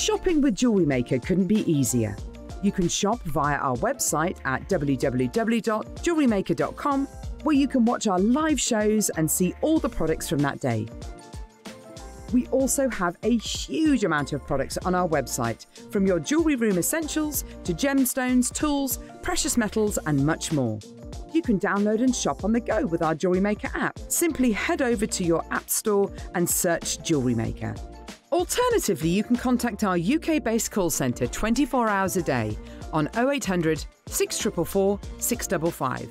Shopping with Jewellery Maker couldn't be easier. You can shop via our website at www.jewellerymaker.com, where you can watch our live shows and see all the products from that day. We also have a huge amount of products on our website, from your jewellery room essentials to gemstones, tools, precious metals, and much more. You can download and shop on the go with our Jewellery Maker app. Simply head over to your app store and search Jewellery Maker. Alternatively, you can contact our UK based call centre 24 hours a day on 0800 644 655.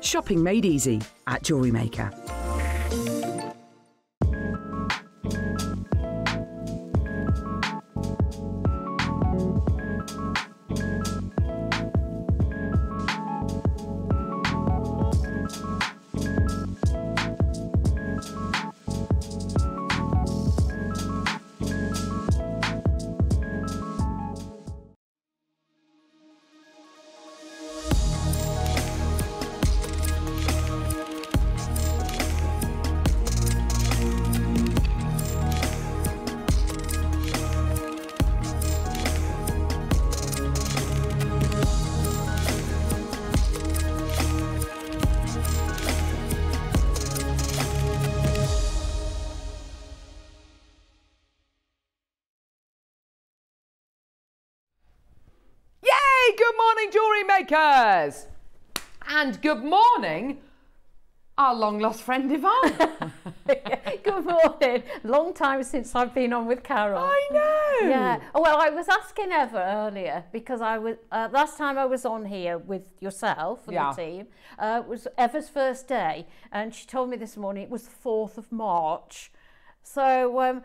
Shopping made easy at Jewellery Maker. Makers! And good morning, our long lost friend Yvonne. Good morning. Long time since I've been on with Carol. I know. Yeah. Oh, well, I was asking Eva earlier because I was uh, last time I was on here with yourself and Yeah. the team uh, was Eva's first day, and she told me this morning it was the fourth of March. So um,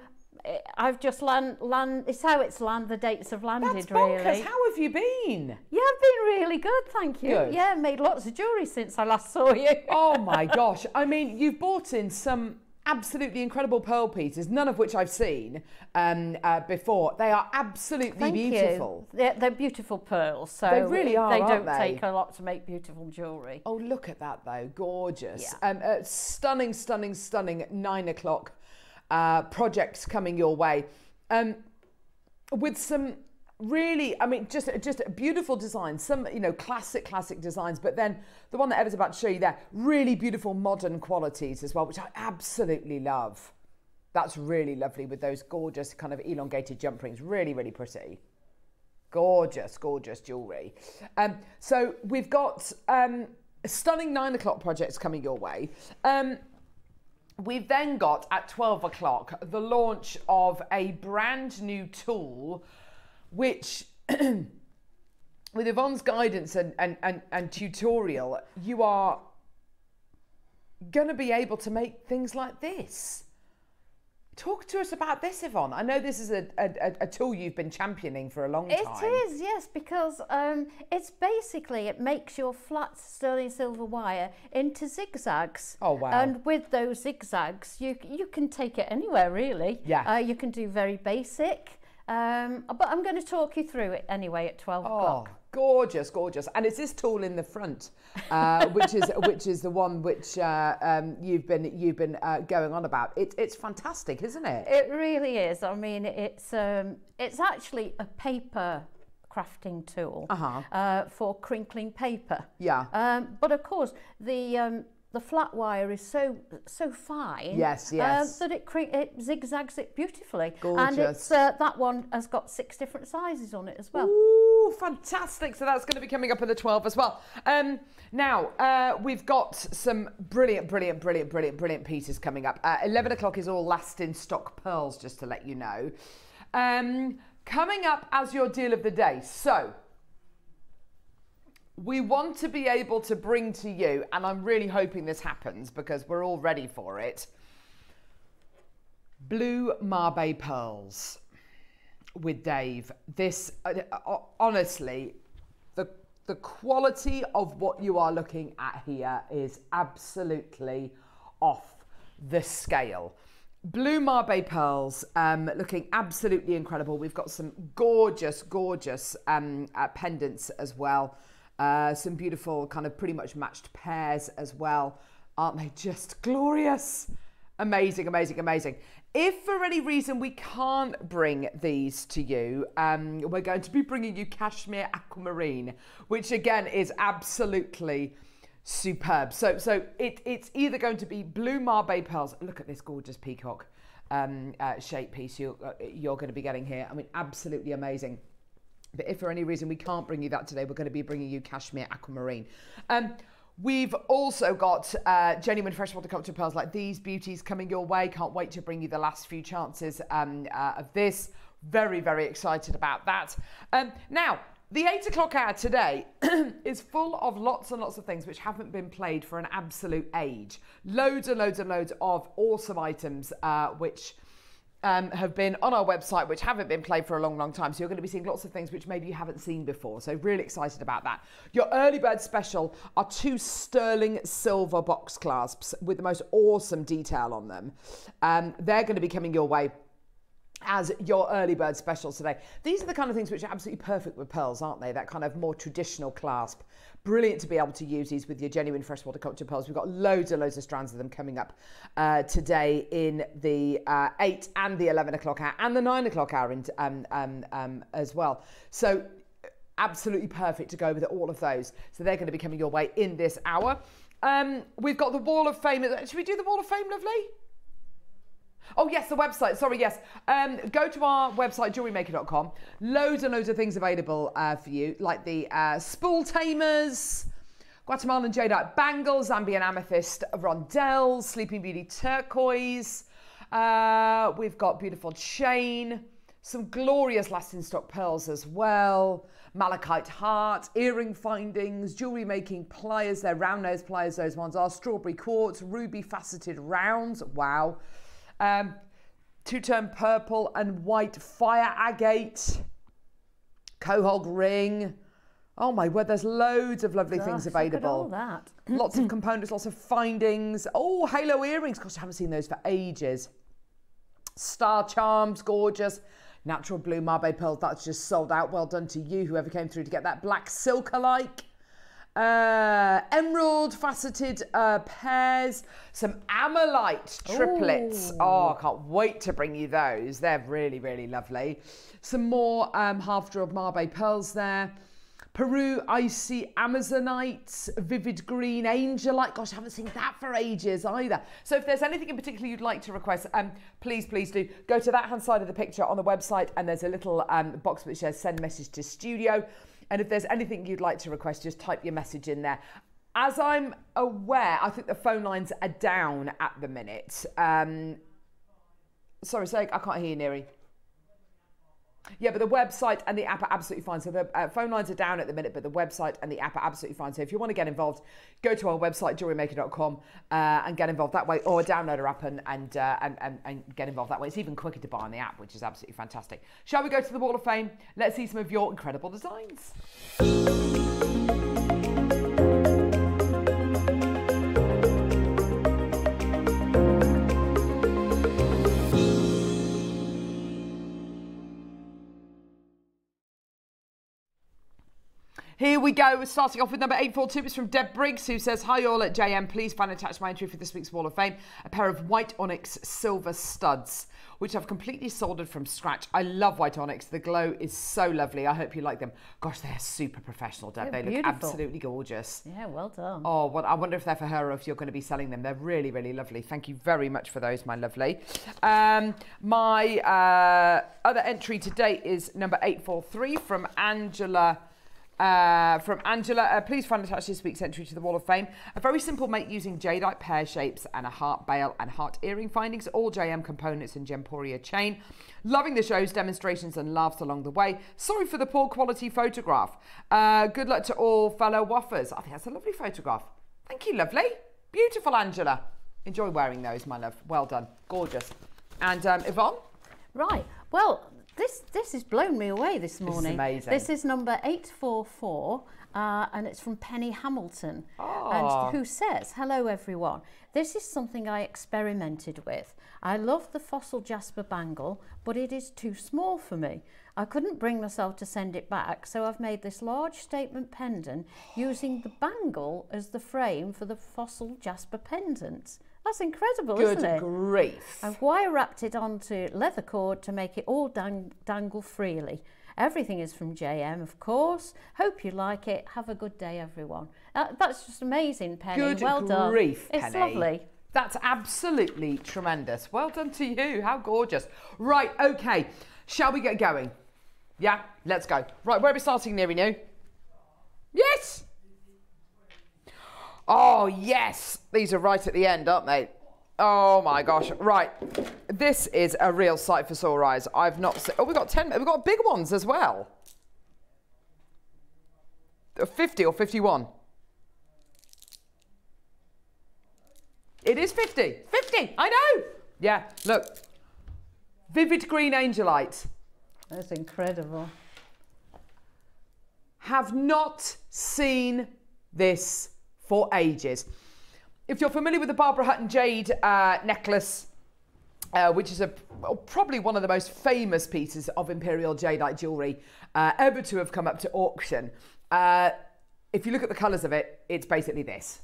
I've just land land. It's how it's land. The dates have landed That's bonkers. really. How have you been? Yeah, I've been really good, thank you. Good. Yeah, made lots of jewellery since I last saw you. Oh my gosh. I mean, you've bought in some absolutely incredible pearl pieces, none of which I've seen um, uh, before. They are absolutely Thank beautiful. you. They're, they're beautiful pearls, so They really are, They don't they? take a lot to make beautiful jewellery. Oh, look at that though. Gorgeous. Yeah. Um, uh, stunning, stunning, stunning nine o'clock uh, projects coming your way. Um, with some really, I mean, just just beautiful designs. Some, you know, classic, classic designs. But then the one that Eva's about to show you there, really beautiful modern qualities as well, which I absolutely love. That's really lovely with those gorgeous kind of elongated jump rings. Really, really pretty. Gorgeous, gorgeous jewellery. Um, so we've got um, stunning nine o'clock projects coming your way. Um, we've then got at 12 o'clock the launch of a brand new tool, which with Yvonne's guidance and, and, and, and tutorial, you are going to be able to make things like this. Talk to us about this, Yvonne. I know this is a, a, a tool you've been championing for a long time. It is, yes, because um, it's basically it makes your flat sterling silver wire into zigzags. Oh, wow. And with those zigzags, you you can take it anywhere really. Yeah. Uh, you can do very basic. Um, but I'm going to talk you through it anyway at 12 Oh, o'clock. Gorgeous, gorgeous. And it's this tool in the front, uh, which is which is the one which uh, um, you've been you've been uh, going on about. It, it's fantastic, isn't it? It really is. I mean, it's um, it's actually a paper crafting tool Uh-huh. uh, for crinkling paper. Yeah. Um, but of course, the um, the flat wire is so so fine. Yes, uh, yes. that it cre- it zigzags it beautifully. And Gorgeous. it's uh, that one has got six different sizes on it as well. Ooh, fantastic. So that's going to be coming up in the 12 as well. Um, now, uh, we've got some brilliant, brilliant, brilliant, brilliant, brilliant pieces coming up. Uh, 11 o'clock is all last in stock pearls, just to let you know. Um, coming up as your deal of the day. So, we want to be able to bring to you, and I'm really hoping this happens because we're all ready for it. Blue Mabe pearls with Dave. This, uh, uh, honestly, the the quality of what you are looking at here is absolutely off the scale. Blue Mabe pearls, um, looking absolutely incredible. We've got some gorgeous, gorgeous um, uh, pendants as well. Uh, some beautiful, kind of pretty much matched pairs as well. Aren't they just glorious? Amazing, amazing, amazing. If for any reason we can't bring these to you, um, we're going to be bringing you Kashmir Aquamarine, which again is absolutely superb. So, so it, it's either going to be blue Mabe pearls. Look at this gorgeous peacock um, uh, shape piece you're, uh, you're going to be getting here. I mean, absolutely amazing. But if for any reason we can't bring you that today, we're going to be bringing you Kashmir Aquamarine. Um, We've also got uh, genuine freshwater culture pearls like these beauties coming your way. Can't wait to bring you the last few chances um, uh, of this. Very, very excited about that. Um, now, the eight o'clock hour today is full of lots and lots of things which haven't been played for an absolute age. Loads and loads and loads of awesome items uh, which um, have been on our website, which haven't been played for a long, long time. So you're going to be seeing lots of things which maybe you haven't seen before. So really excited about that. Your early bird special are two sterling silver box clasps with the most awesome detail on them. Um, they're going to be coming your way as your early bird specials today. These are the kind of things which are absolutely perfect with pearls, aren't they? That kind of more traditional clasp. Brilliant to be able to use these with your genuine freshwater culture pearls. We've got loads and loads of strands of them coming up uh, today in the uh, 8 and the 11 o'clock hour and the 9 o'clock hour in, um, um, um, as well. So absolutely perfect to go with all of those. So they're going to be coming your way in this hour. Um, we've got the Wall of Fame. Should we do the Wall of Fame, lovely? Oh, yes, the website. Sorry, yes. Um, go to our website, jewellerymaker.com. Loads and loads of things available uh, for you, like the uh, spool tamers, Guatemalan jadeite bangles, Zambian amethyst rondelles, Sleeping Beauty turquoise. Uh, we've got beautiful chain, some glorious last in stock pearls as well, malachite heart, earring findings, jewelry making pliers. They're round nose pliers, those ones are. Strawberry quartz, ruby faceted rounds. Wow. Um, two-tone purple and white fire agate, cohog ring. Oh my word, there's loads of lovely Gosh, things look at available. all that. lots of components, lots of findings. Oh, halo earrings. Gosh, I haven't seen those for ages. Star charms, gorgeous. Natural blue Mabe pearls, that's just sold out. Well done to you, whoever came through to get that black silk alike. Uh, emerald faceted uh, pears, some ammolite triplets. Ooh. Oh, I can't wait to bring you those. They're really, really lovely. Some more um, half drilled Mabe pearls there. Peru icy Amazonite, vivid green angelite. Gosh, I haven't seen that for ages either. So if there's anything in particular you'd like to request, um, please, please do go to that hand side of the picture on the website, and there's a little um, box which says send message to studio. And if there's anything you'd like to request, just type your message in there. As I'm aware, I think the phone lines are down at the minute. Um, sorry, say I can't hear you, Neri. Yeah, but the website and the app are absolutely fine. So the uh, phone lines are down at the minute, but the website and the app are absolutely fine. So if you want to get involved, go to our website, jewellerymaker.com, uh, and get involved that way, or download our app and, and, uh, and, and, and get involved that way. It's even quicker to buy on the app, which is absolutely fantastic. Shall we go to the Wall of Fame? Let's see some of your incredible designs. Here we go. We're starting off with number 842. It's from Deb Briggs, who says, Hi, all at JM. Please find attached my entry for this week's Wall of Fame a pair of white onyx silver studs, which I've completely soldered from scratch. I love white onyx. The glow is so lovely. I hope you like them. Gosh, they're super professional, Deb. They're they look beautiful. absolutely gorgeous. Yeah, well done. Oh, well, I wonder if they're for her or if you're going to be selling them. They're really, really lovely. Thank you very much for those, my lovely. Um, my uh, other entry today is number 843 from Angela. Uh, from Angela, uh, please find attached this week's entry to the Wall of Fame. A very simple make using jadeite pear shapes and a heart bail and heart earring findings, all JM components and Gemporia chain. Loving the shows, demonstrations, and laughs along the way. Sorry for the poor quality photograph. Uh, good luck to all fellow waffers. I think that's a lovely photograph. Thank you, lovely. Beautiful, Angela. Enjoy wearing those, my love. Well done. Gorgeous. And um, Yvonne? Right. Well, this this has blown me away this morning. amazing. This is number 844 uh, and it's from Penny Hamilton. Ah. And who says, Hello everyone. This is something I experimented with. I love the fossil jasper bangle, but it is too small for me. I couldn't bring myself to send it back, so I've made this large statement pendant using the bangle as the frame for the fossil jasper pendant. That's incredible, Good isn't it? grief. I've wire wrapped it onto leather cord to make it all dang- dangle freely. Everything is from JM, of course. Hope you like it. Have a good day, everyone. Uh, that's just amazing, Penny. Good well done. grief, It's lovely. That's absolutely tremendous. Well done to you. How gorgeous. Right, okay. Shall we get going? Yeah, let's go. Right, where are we starting, Neary New? Yes! Oh, yes. These are right at the end, aren't they? Oh my gosh. Right. This is a real sight for sore eyes. I've not seen. Oh, we've got 10. We've got big ones as well. Uh, 50 or 51? It is 50. 50. I know. Yeah, look. Vivid green angelite. That's incredible. Have not seen this for ages. If you're familiar with the Barbara Hutton jade uh, necklace, uh, which is a probably one of the most famous pieces of imperial jadeite jewellery uh, ever to have come up to auction. Uh, if you look at the colours of it, it's basically this.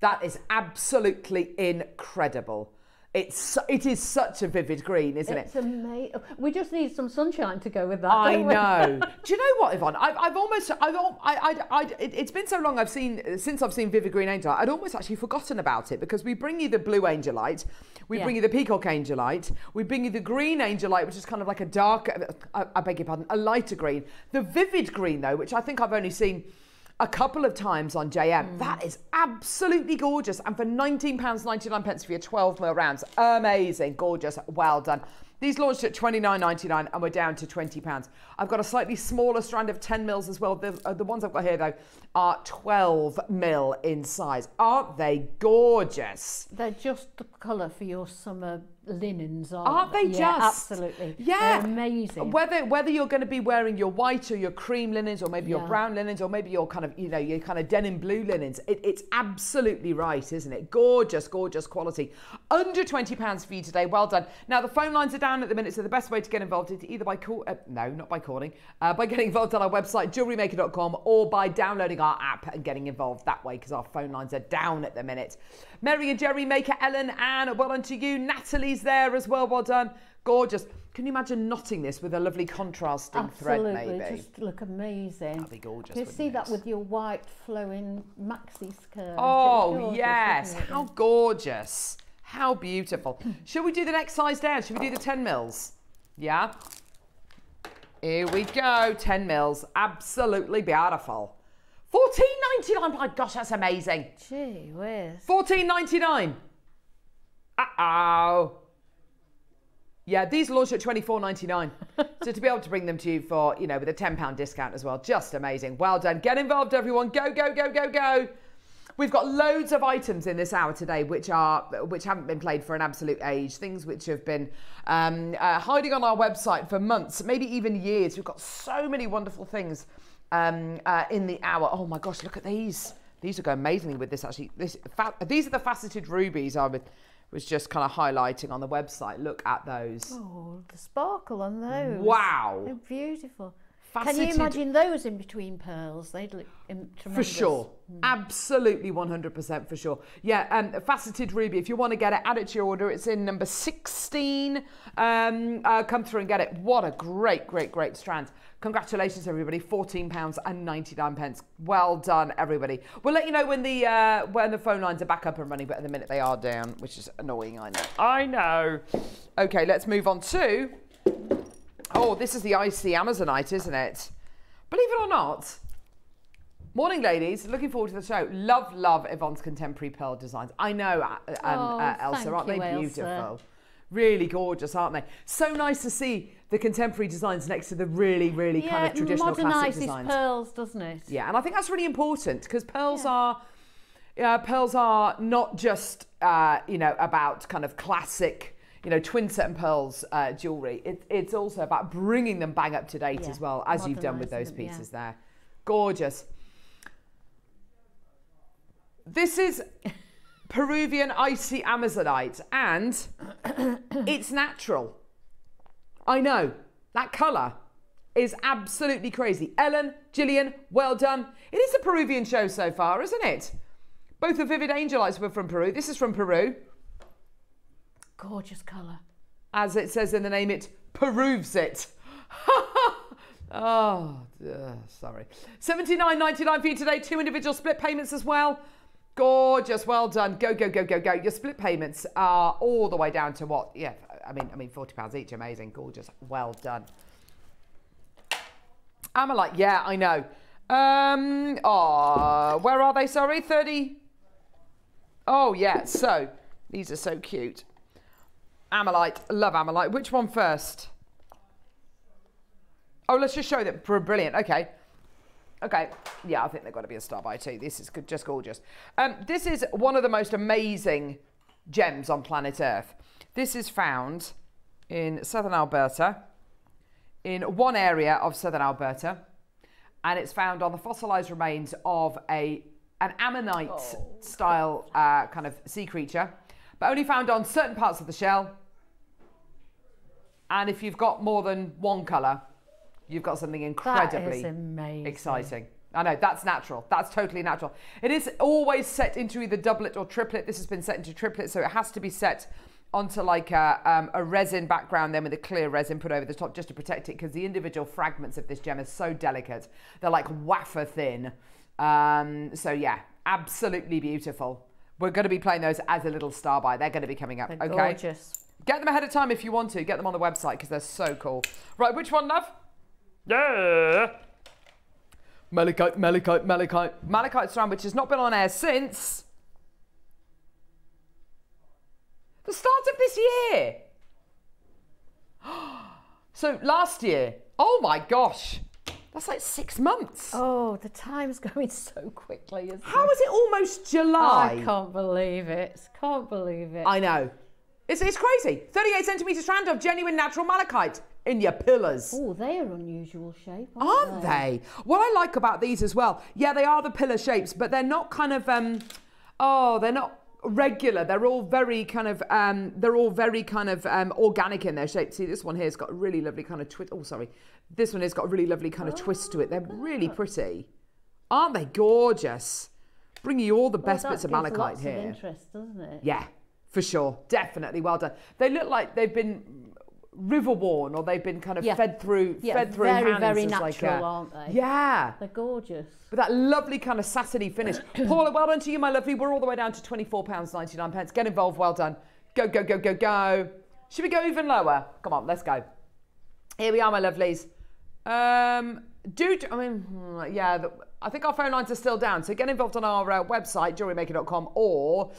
That is absolutely incredible. It's it is such a vivid green, isn't it? It's amazing. We just need some sunshine to go with that. I know. Do you know what, Yvonne? I've, I've almost, I've, al- I, I, I, it, it's been so long I've seen, since I've seen Vivid Green Angelite, I'd almost actually forgotten about it because we bring you the blue Angelite, we Yeah. bring you the peacock Angelite, we bring you the green Angelite, which is kind of like a dark, I, I beg your pardon, a lighter green. The Vivid Green, though, which I think I've only seen a couple of times on JM, that is absolutely gorgeous. And for £19.99 pence for your 12 mil rounds, amazing, gorgeous, well done. These launched at $29.99 and we're down to £20. I've got a slightly smaller strand of 10 mils as well. The, uh, the ones I've got here, though, are 12 mil in size. Aren't they gorgeous? They're just the colour for your summer linens, aren't, Aren't they Yeah, just? absolutely. Yeah. They're amazing. Whether whether you're going to be wearing your white or your cream linens, or maybe your brown linens, or maybe your kind of you know your kind of denim blue linens, it, it's absolutely right, isn't it? Gorgeous, gorgeous quality. Under twenty pounds for you today. Well done. Now the phone lines are down at the minute, so the best way to get involved is either by call, uh, no, not by calling, uh, by getting involved on our website jewellerymaker.com, or by downloading our app and getting involved that way because our phone lines are down at the minute. Mary and Jerry, Maker, Ellen, Anne, well done to you. There as well. Well done. Gorgeous. Can you imagine knotting this with a lovely contrasting Absolutely, thread, maybe? just look amazing. That'd be gorgeous, You see that with your white flowing maxi skirt. Oh, gorgeous, yes. How gorgeous. How beautiful. Should we do the next size down? Should we do the 10 mils? Yeah. Here we go. 10 mils. Absolutely beautiful. 14.99. My gosh, that's amazing. Gee whiz. 14.99. Uh-oh. Yeah, these launched at 24.99. so to be able to bring them to you for, you know, with a 10 pound discount as well, just amazing. Well done. Get involved everyone. Go go go go go. We've got loads of items in this hour today which are which haven't been played for an absolute age, things which have been um, uh, hiding on our website for months, maybe even years. We've got so many wonderful things um, uh, in the hour. Oh my gosh, look at these. These will go amazingly with this actually. This, these are the faceted rubies I would, was just kind of highlighting on the website. Look at those. Oh, the sparkle on those. Wow. They're beautiful. Faceted- Can you imagine those in between pearls? They'd look im- For tremendous. sure. Absolutely 100% for sure. Yeah, um, faceted ruby. If you want to get it, add it to your order. It's in number 16. Um, uh, come through and get it. What a great, great, great strand. Congratulations, everybody. £14 and 99 pence. Well done, everybody. We'll let you know when the uh, when the phone lines are back up and running, but at the minute they are down, which is annoying, I know. I know. Okay, let's move on to Oh, this is the icy Amazonite, isn't it? Believe it or not. Morning, ladies. Looking forward to the show. Love, love Yvonne's contemporary pearl designs. I know, uh, um, Oh, uh, Elsa, aren't you, they Elsa. Really gorgeous, aren't they? So nice to see the contemporary designs next to the really, really Yeah, kind of traditional classic designs. pearls, doesn't it? Yeah, and I think that's really important because pearls are, yeah, pearls are not just uh, you know about kind of classic, you know, twin set and pearls uh, jewelry. It, it's also about bringing them bang up to date Yeah, as well as you've done with those modernising them, yeah. pieces there. Gorgeous. This is Peruvian icy Amazonite, and it's natural. I know that colour is absolutely crazy. Ellen, Gillian, well done. It is a Peruvian show so far, isn't it? Both the Vivid Angelites were from Peru. This is from Peru. Gorgeous colour. As it says in the name, it proves it. oh, sorry. Seventy nine ninety nine for you today. Two individual split payments as well. Gorgeous, well done. Go, go, go, go, go. Your split payments are all the way down to what? Yeah, I mean, I mean, forty pounds each. Amazing, gorgeous, well done. Ammolite, yeah, I know. Um, oh, where are they? Sorry, thirty. Oh yeah, so these are so cute. Ammolite, love Ammolite. Which one first? Oh, let's just show them. Brilliant. Okay. Okay. Yeah, I think they've got to be a star by two. This is just gorgeous. Um, this is one of the most amazing gems on planet Earth. This is found in southern Alberta, in one area of southern Alberta, and it's found on the fossilized remains of a an ammonite style uh, kind of sea creature, but only found on certain parts of the shell. And if you've got more than one colour, you've got something incredibly amazing. exciting. I know that's natural. That's totally natural. It is always set into either doublet or triplet. This has been set into triplet, so it has to be set onto like a, um, a resin background, then with a clear resin put over the top just to protect it, because the individual fragments of this gem are so delicate. They're like wafer thin. Um, so yeah, absolutely beautiful. We're going to be playing those as a little star by. They're going to be coming up. They're okay. gorgeous. Get them ahead of time if you want to. Get them on the website because they're so cool. Right, which one, love? Yeah. Malachite, Malachite, Malachite. Malachite strand, which has not been on air since the start of this year. So last year, oh my gosh, that's like six months. Oh, the time's going so quickly, isn't How it? is it almost July? I can't believe it. Can't believe it. I know. It's, it's crazy. 38 centimetre strand of genuine natural malachite in your pillars. Oh, they are unusual shape, aren't, Aren't they? What I like about these as well, yeah, they are the pillar shapes, but they're not kind of, um, oh, they're not regular. They're all very kind of, um, they're all very kind of um, organic in their shape. See, this one here's got a really lovely kind of twist. Oh, sorry. This one has got a really lovely kind of twist to it. They're really pretty. Aren't they gorgeous? Bringing you all the Well, best bits of malachite lots here. Of interest, doesn't it? Yeah, for sure. Definitely. Well done. They look like they've been river worn or they've been kind of Yeah. fed through Yeah, fed through very, hands very natural, like a- aren't they? Yeah. They're gorgeous. With that lovely kind of satiny finish. Paula, well done to you, my lovely. We're all the way down to £24.99. pence. Get involved. Well done. Go, go, go, go, go. Should we go even lower? Come on, let's go. Here we are, my lovelies. Um, do, I mean, hmm, yeah, the, I think our phone lines are still down. So get involved on our uh, website, jewellerymaker.com, or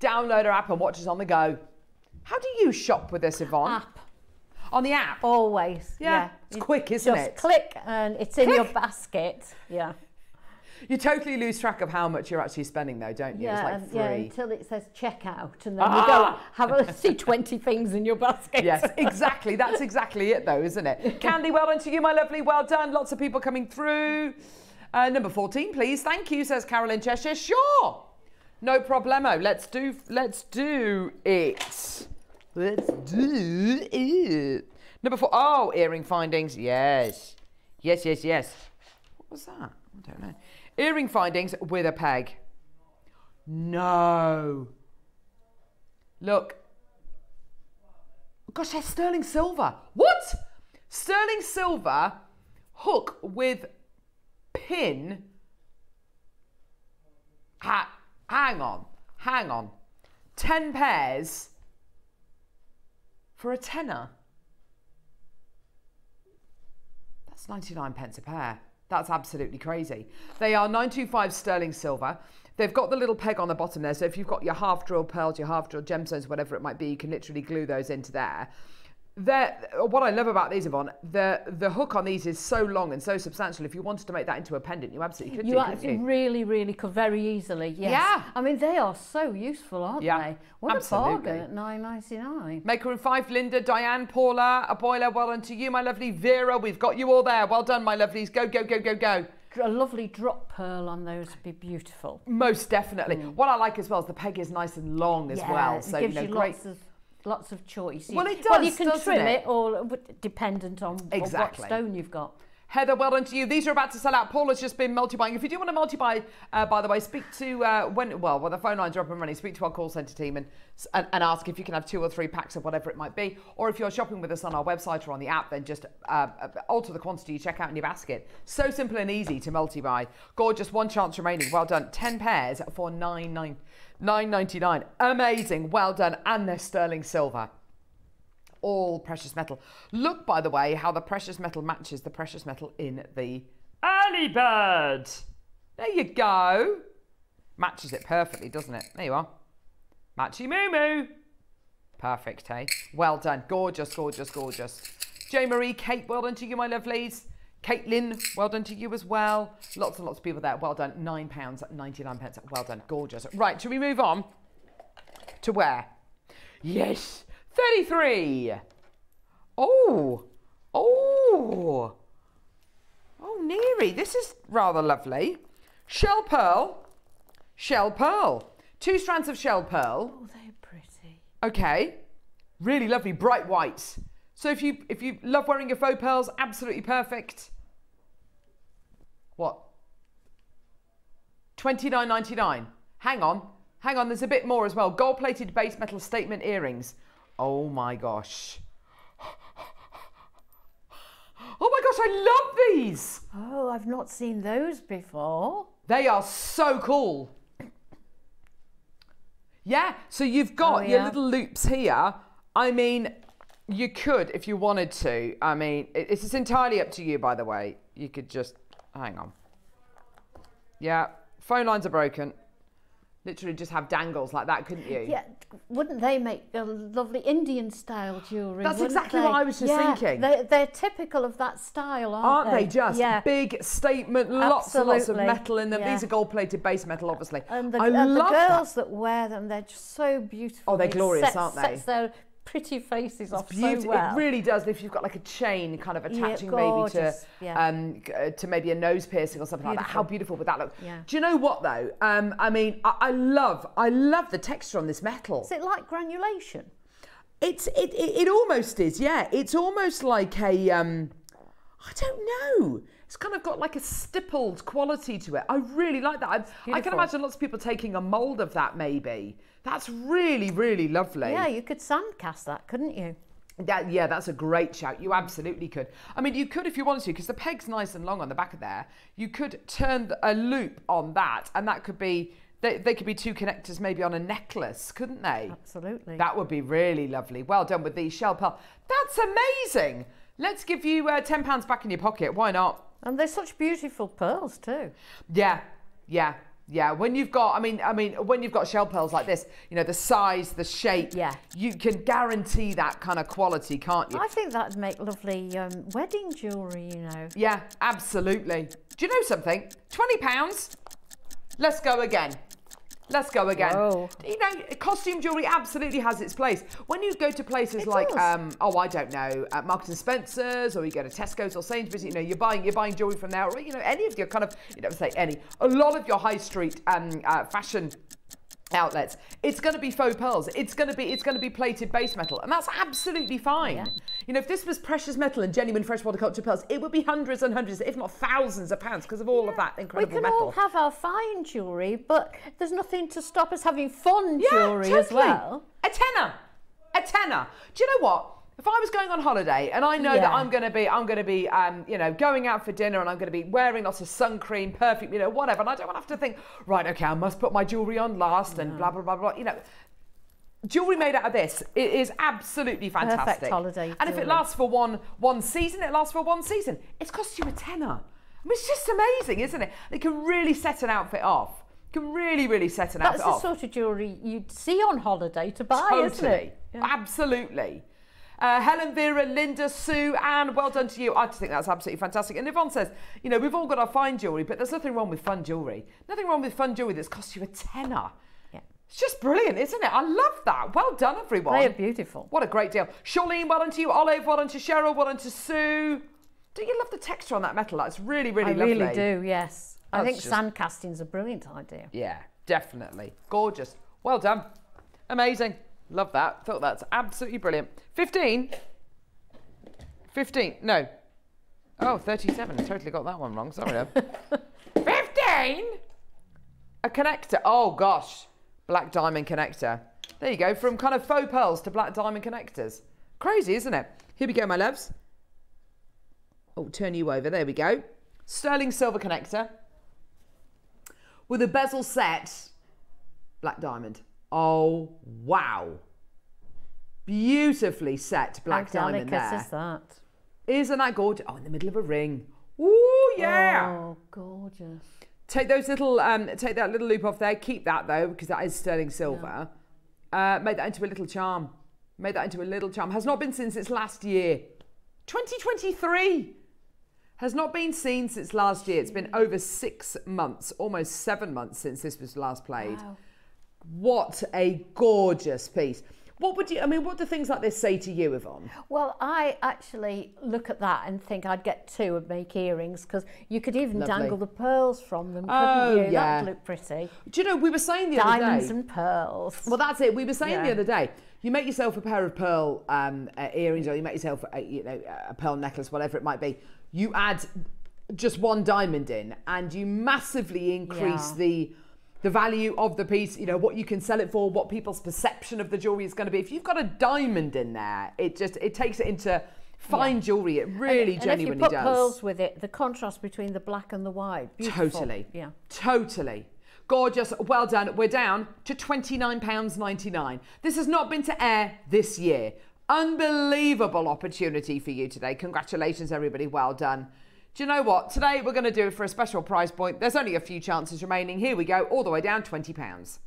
download our app and watch us on the go. How do you shop with this, Yvonne? App. On the app? Always. Yeah, Yeah. it's You quick, isn't just it? click and it's in your basket. Yeah. You totally lose track of how much you're actually spending, though, don't you? Yeah, it's like and- yeah, until it says checkout, and then you go Ah! have a see twenty things in your basket. Yes, exactly. That's exactly it, though, isn't it? Candy, well done to you, my lovely. Well done. Lots of people coming through. Uh, number 14, please. Thank you, says Carolyn Cheshire. Sure. No problemo. Let's do let's do it. Let's do it. Number four. Oh, earring findings. Yes. Yes, yes, yes. What was that? I don't know. Earring findings with a peg. No. Look, Gosh, they're sterling silver. What? Sterling silver hook with pin. Ha- hang on, hang on. 10 pairs for a tenner. That's 99 pence a pair. That's absolutely crazy. They are 925 sterling silver. They've got the little peg on the bottom there. So if you've got your half drilled pearls, your half drilled gemstones, whatever it might be, you can literally glue those into there. What I love about these, Yvonne, the the hook on these is so long and so substantial. If you wanted to make that into a pendant, you absolutely could You do, actually you? really, really could very easily. Yes. Yeah. I mean, they are so useful, aren't Yeah, they? What absolutely. a bargain at nine ninety nine. Maker in five, Linda, Diane, Paula, a boiler. Well done to you, my lovely Vera. We've got you all there. Well done, my lovelies. Go, go, go, go, go. A lovely drop pearl on those would be beautiful. Most definitely. Mm. What I like as well is the peg is nice and long as yeah, well. it So gives you know, you great. lots of lots of choice. You- Well, it does. Well, you can trim it? it, or dependent on on Exactly. what stone you've got. Heather, well done to you. These are about to sell out. Paul has just been multi-buying. If you do want to multi-buy, uh, by the way, speak to uh, when well when the phone lines are up and running. Speak to our call centre team and, and, and ask if you can have two or three packs of whatever it might be. Or if you're shopping with us on our website or on the app, then just uh, alter the quantity you check out in your basket. So simple and easy to multi-buy. Gorgeous. One chance remaining. Well done. Ten pairs for nine nine nine ninety nine. Amazing. Well done. And they're sterling silver all precious metal. Look, by the way, how the precious metal matches the precious metal in the early bird. There you go. Matches it perfectly, doesn't it? There you are. Matchy moo moo. Perfect, hey? Well done. Gorgeous, gorgeous, gorgeous. Jo Marie, Kate, well done to you, my lovelies. Caitlin, well done to you as well. Lots and lots of people there. Well done. £9, 99 pence. Well done. Gorgeous. Right, shall we move on to where? Yes, 33. Oh, oh, oh, Neary, this is rather lovely. Shell pearl, shell pearl. Two strands of shell pearl. Oh, they're pretty. Okay, really lovely, bright white. So if you if you love wearing your faux pearls, absolutely perfect. What? Twenty nine ninety nine. Hang on, hang on. There's a bit more as well. Gold plated base metal statement earrings. Oh my gosh. Oh my gosh, I love these. Oh, I've not seen those before. They are so cool. Yeah, so you've oh, got Oh, your little loops here. I mean, you could if you wanted to. I mean, it's it's entirely up to you, by the way. You could just hang on. Yeah, phone lines are broken. Literally just have dangles like that, couldn't you? Yeah, wouldn't they make a lovely Indian style jewellery? That's exactly they? what I was just yeah, thinking. They, they're typical of that style, aren't, Aren't they just Yeah. big statement? Lots and lots of metal in them. yeah. These are gold plated base metal, obviously. And the, I and the love that. girls that. wear them, they're just so beautiful. Oh, they're glorious, sets, aren't they? Sets their pretty faces off so well. It really does. If you've got like a chain kind of Yeah, attaching maybe to yeah. um, uh, to maybe a nose piercing or something like that, how beautiful would that look? Yeah. Do you know what though? Um, I mean, I, I love I love the texture on this metal. Is it like granulation? It's it, it it almost is. Yeah, it's almost like a um, I don't know. It's kind of got like a stippled quality to it. I really like that. I, can imagine lots of people taking a mold of that. Maybe that's really really lovely. Yeah, you could sandcast that, couldn't you? That, yeah, that's a great shout. You absolutely could. I mean, you could if you wanted to, because the peg's nice and long on the back of there. You could turn a loop on that, and that could be they, they could be two connectors maybe on a necklace, couldn't they? Absolutely. That would be really lovely. Well done with these shell pearl. That's amazing. Let's give you uh, ten pounds back in your pocket. Why not? And they're such beautiful pearls too. Yeah, yeah, yeah. When you've got, I mean, I mean, when you've got shell pearls like this, you know, the size, the shape. Yeah. You can guarantee that kind of quality, can't you? I think that'd make lovely um, wedding jewellery, you know. Yeah, absolutely. Do you know something? Twenty pounds. Let's go again. Let's go again. Whoa. You know, costume jewellery absolutely has its place. When you go to places It like, um, oh, I don't know, uh, Marks and Spencers, or you go to Tesco's or Sainsbury's, you know, you're buying you're buying jewellery from there, or you know, any of your kind of, you don't say any, a lot of your high street um, uh, fashion outlets it's going to be faux pearls it's going to be it's going to be plated base metal and that's absolutely fine Yeah. you know if this was precious metal and genuine freshwater culture pearls it would be hundreds and hundreds if not thousands of pounds because of all of that incredible metal. We can metal all have our fine jewellery, but there's nothing to stop us having fun yeah, jewellery totally. as well. a tenner a tenner do you know what if I was going on holiday and I know that I'm going to be, I'm going to be, um, you know, going out for dinner and I'm going to be wearing lots of sun cream, perfume, you know, whatever, and I don't want to have to think, right, okay, I must put my jewellery on last and blah blah blah blah. You know, jewellery made out of this it is absolutely fantastic. holiday And if it lasts for one one season, it lasts for one season. It's cost you a tenner. I mean, it's just amazing, isn't it? It can really set an outfit off. Can really, really set an That's outfit off. That's the sort of jewellery you'd see on holiday to buy, isn't Totally. it? Absolutely. Uh, Helen, Vera, Linda, Sue, Anne, well done to you. I just think that's absolutely fantastic. And Yvonne says, you know, we've all got our fine jewellery, but there's nothing wrong with fun jewellery. Nothing wrong with fun jewellery that's cost you a tenner. Yeah. It's just brilliant, isn't it? I love that. Well done, everyone. They are beautiful. What a great deal. Charlene, well done to you. Olive, well done to Cheryl, well done to Sue. Don't you love the texture on that metal? That's really, really I lovely. I really do, yes. I think just- sand casting's a brilliant idea. Yeah, definitely. Gorgeous. Well done. Amazing. Love that. Thought that's absolutely brilliant. 15. 15. No. Oh, 37. Totally got that one wrong. Sorry. 15? A connector. Oh, gosh. Black diamond connector. There you go. From kind of faux pearls to black diamond connectors. Crazy, isn't it? Here we go, my loves. Oh, turn you over. There we go. Sterling silver connector with a bezel set. Black diamond. Oh, wow. Beautifully set black How diamond there. is that? Isn't that gorgeous? Oh, in the middle of a ring. Ooh, yeah. Oh, gorgeous. Take those little, um, take that little loop off there. Keep that though, because that is sterling silver. Uh, make that into a little charm. Make that into a little charm. Has not been seen since last year. 2023 has not been seen since last year. It's been over six months, almost seven months since this was last played. Wow. What a gorgeous piece. What would you, I mean, what do things like this say to you, Yvonne? Well, I actually look at that and think I'd get two and make earrings because you could even Lovely. dangle the pearls from them, couldn't Oh, you? yeah. That'd look pretty. Do you know, we were saying the Diamonds other day. Diamonds and pearls. Well, that's it. We were saying the other day, you make yourself a pair of pearl um, uh, earrings, or you make yourself, a, you know, a pearl necklace, whatever it might be. You add just one diamond in, and you massively increase Yeah. the the value of the piece. You know what you can sell it for, what people's perception of the jewelry is going to be. If you've got a diamond in there, it just it takes it into fine jewelry. It really and genuinely if you put does. pearls with it, the contrast between the black and the white. Beautiful. Totally. Yeah. Totally. Gorgeous. Well done. We're down to £29.99. This has not been to air this year. Unbelievable opportunity for you today. Congratulations, everybody. Well done. Do you know what? Today we're going to do it for a special price point. There's only a few chances remaining. Here we go, all the way down £20.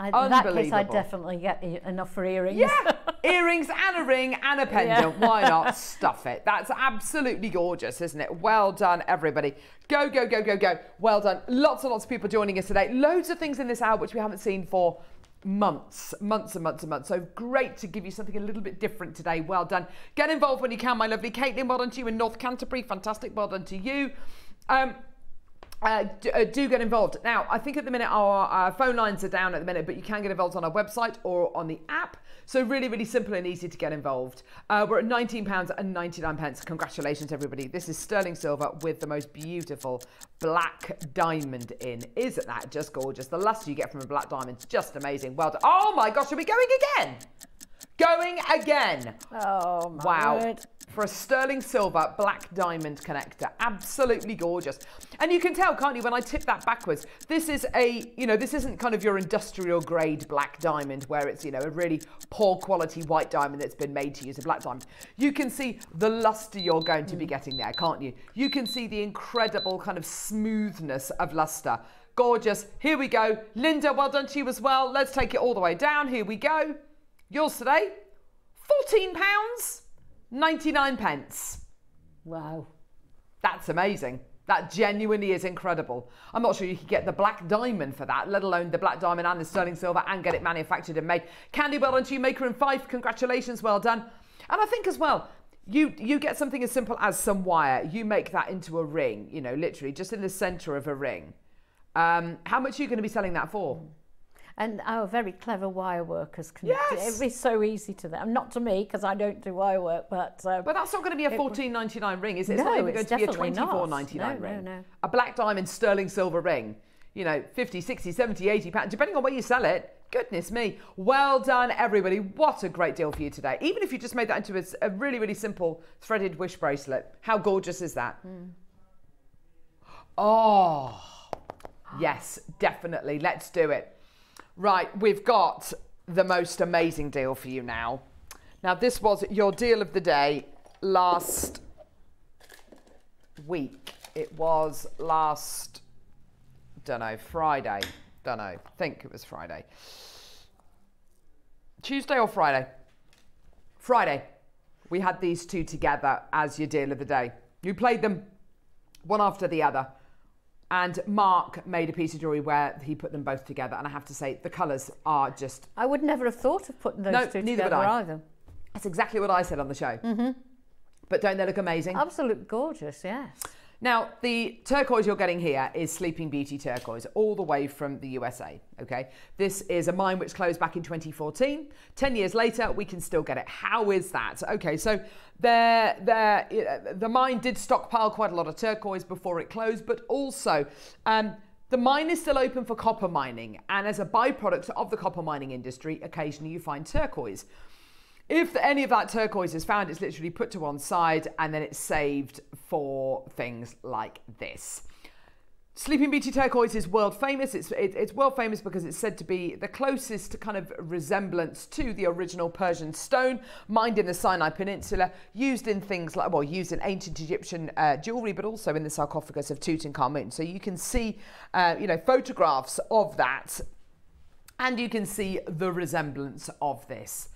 I, in that case, I'd definitely get enough for earrings. Yeah, earrings and a ring and a pendant. Why not stuff it? That's absolutely gorgeous, isn't it? Well done, everybody. Go, go, go, go, go. Well done. Lots and lots of people joining us today. Loads of things in this hour which we haven't seen for months, months and months and months. So great to give you something a little bit different today. Well done. Get involved when you can, my lovely Caitlin. Well done to you in North Canterbury. Fantastic. Well done to you. Um, uh, do, uh, do get involved. Now, I think at the minute our, our phone lines are down at the minute, but you can get involved on our website or on the app. So really, really simple and easy to get involved. Uh, we're at £19 and 99 pence. Congratulations, everybody. This is sterling silver with the most beautiful black diamond in. Isn't that just gorgeous? The luster you get from a black diamond is just amazing. Well done. Oh my gosh, are we going again? Going again. Oh, my Wow. word. For a sterling silver black diamond connector. Absolutely gorgeous. And you can tell, can't you, when I tip that backwards, this is a, you know, this isn't kind of your industrial grade black diamond where it's, you know, a really poor quality white diamond that's been made to use a black diamond. You can see the luster you're going to be mm. getting there, can't you? You can see the incredible kind of smoothness of luster. Gorgeous. Here we go. Linda, well done to you as well. Let's take it all the way down. Here we go. Yours today, £14, 99 pence. Wow. That's amazing. That genuinely is incredible. I'm not sure you could get the black diamond for that, let alone the black diamond and the sterling silver and get it manufactured and made. Candy, well done to you, Maker and Fife. Congratulations, well done. And I think as well, you you get something as simple as some wire. You make that into a ring, you know, literally just in the centre of a ring. Um, how much are you going to be selling that for? And our very clever wire workers can Yes. do it. It's so easy to them. Not to me, because I don't do wire work, but, uh, But that's not going to be a fourteen ninety nine ring, is it? It's No, not even it's going to be a twenty four ninety nine No, no, ring. A black diamond sterling silver ring, you know, 50, 60, 70, 80 pounds, depending on where you sell it. Goodness me. Well done, everybody. What a great deal for you today. Even if you just made that into a really, really simple threaded wish bracelet. How gorgeous is that? Hmm. Oh, yes, definitely. Let's do it. Right, we've got the most amazing deal for you now. Now, this was your deal of the day last week. It was last, don't know, Friday. Don't know. think it was Friday. Tuesday or Friday? Friday. We had these two together as your deal of the day. You played them one after the other. And Mark made a piece of jewellery where he put them both together. And I have to say, the colours are just I would never have thought of putting those No, two neither would together I. either. That's exactly what I said on the show. Mm-hmm. But don't they look amazing? Absolute gorgeous, yes. Now, the turquoise you're getting here is Sleeping Beauty turquoise, all the way from the USA. Okay, this is a mine which closed back in 2014. Ten years later, we can still get it. How is that? Okay, so there, there, the mine did stockpile quite a lot of turquoise before it closed, but also. Um, the mine is still open for copper mining, and as a byproduct of the copper mining industry, occasionally you find turquoise. If any of that turquoise is found, it's literally put to one side and then it's saved for things like this. Sleeping Beauty turquoise is world famous. It's, it, it's world famous because it's said to be the closest kind of resemblance to the original Persian stone mined in the Sinai Peninsula, used in things like, well, used in ancient Egyptian uh, jewelry, but also in the sarcophagus of Tutankhamun. So you can see, uh, you know, photographs of that and you can see the resemblance of this.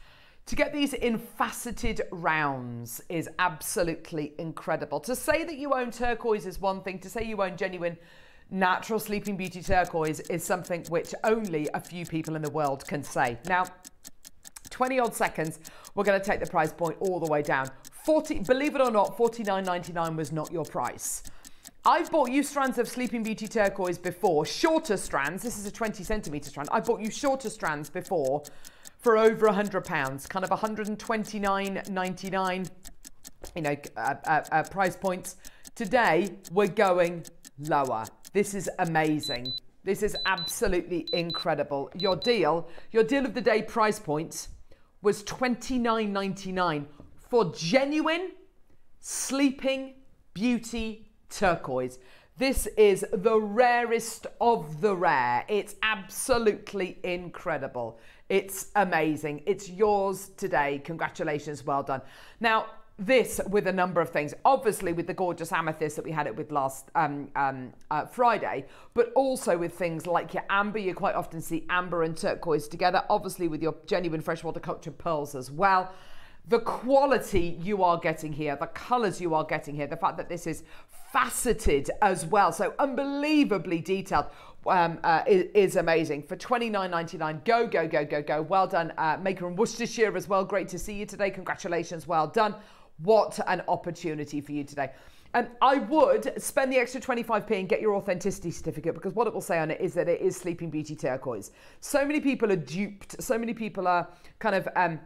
To get these in faceted rounds is absolutely incredible. To say that you own turquoise is one thing, to say you own genuine natural Sleeping Beauty turquoise is something which only a few people in the world can say. Now, 20 odd seconds, we're going to take the price point all the way down. 40, believe it or not, 49.99 was not your price. I've bought you strands of Sleeping Beauty turquoise before, shorter strands. This is a 20 centimeter strand. I bought you shorter strands before for over a hundred pounds, kind of 129.99, you know, uh, uh, uh, price points. Today we're going lower. This is amazing. This is absolutely incredible. Your deal, your deal of the day price point was 29.99 for genuine sleeping beauty turquoise. This is the rarest of the rare. It's absolutely incredible. It's amazing. It's yours today. Congratulations. Well done. Now, this with a number of things. Obviously, with the gorgeous amethyst that we had it with last um, um, uh, Friday, but also with things like your amber. You quite often see amber and turquoise together. Obviously, with your genuine freshwater cultured pearls as well. The quality you are getting here, the colors you are getting here, the fact that this is faceted as well, so unbelievably detailed um, uh, is, is, amazing. For twenty nine ninety nine, go, go, go, go, go. Well done, uh, Maker in Worcestershire as well. Great to see you today. Congratulations, well done. What an opportunity for you today. And I would spend the extra 25p and get your authenticity certificate because what it will say on it is that it is Sleeping Beauty turquoise. So many people are duped. So many people are kind of um,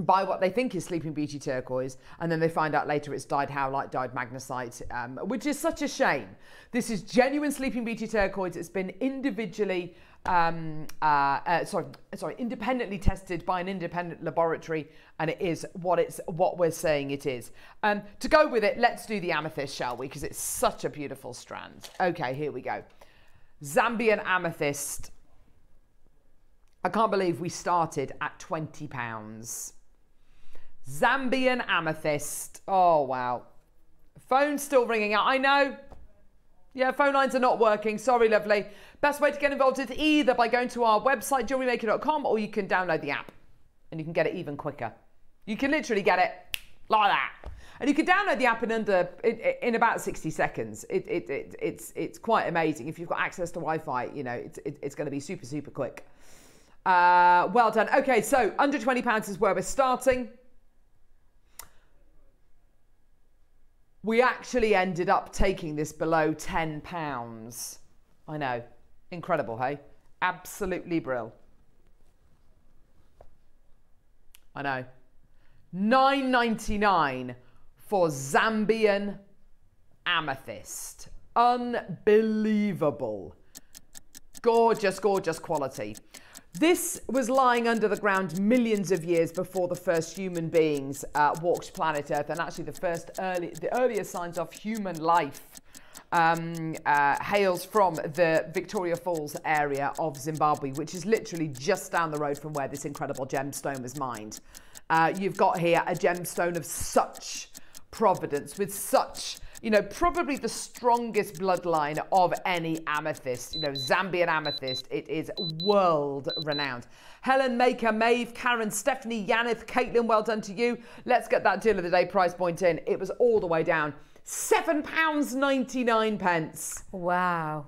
buy what they think is Sleeping Beauty turquoise, and then they find out later it's dyed howlite, dyed magnesite, um, which is such a shame. This is genuine Sleeping Beauty turquoise. It's been individually, um, uh, uh, sorry, sorry, independently tested by an independent laboratory, and it is what it's what we're saying it is. Um, to go with it, let's do the amethyst, shall we? Because it's such a beautiful strand. Okay, here we go. Zambian amethyst. I can't believe we started at 20 pounds. Zambian amethyst. Oh, wow. Phone's still ringing out. I know. Yeah, phone lines are not working. Sorry, lovely. Best way to get involved is either by going to our website, jewellerymaker.com, or you can download the app and you can get it even quicker. You can literally get it like that. And you can download the app in under in, in about 60 seconds. It, it, it, it's it's quite amazing. If you've got access to Wi-Fi, you know, it's, it, it's going to be super, super quick. Uh, well done. Okay, so under £20 is where we're starting. We actually ended up taking this below 10 pounds. I know. Incredible, hey? Absolutely brill. I know. 9.99 for Zambian amethyst. Unbelievable. Gorgeous, gorgeous quality. This was lying under the ground millions of years before the first human beings uh, walked planet Earth, and actually the first early, the earliest signs of human life um, uh, hails from the Victoria Falls area of Zimbabwe, which is literally just down the road from where this incredible gemstone was mined. Uh, you've got here a gemstone of such providence, with such you know, probably the strongest bloodline of any amethyst, you know, Zambian amethyst. It is world renowned. Helen, Maker, Maeve, Karen, Stephanie, Yanith, Caitlin, well done to you. Let's get that deal of the day price point in. It was all the way down. £7.99 pence. Wow.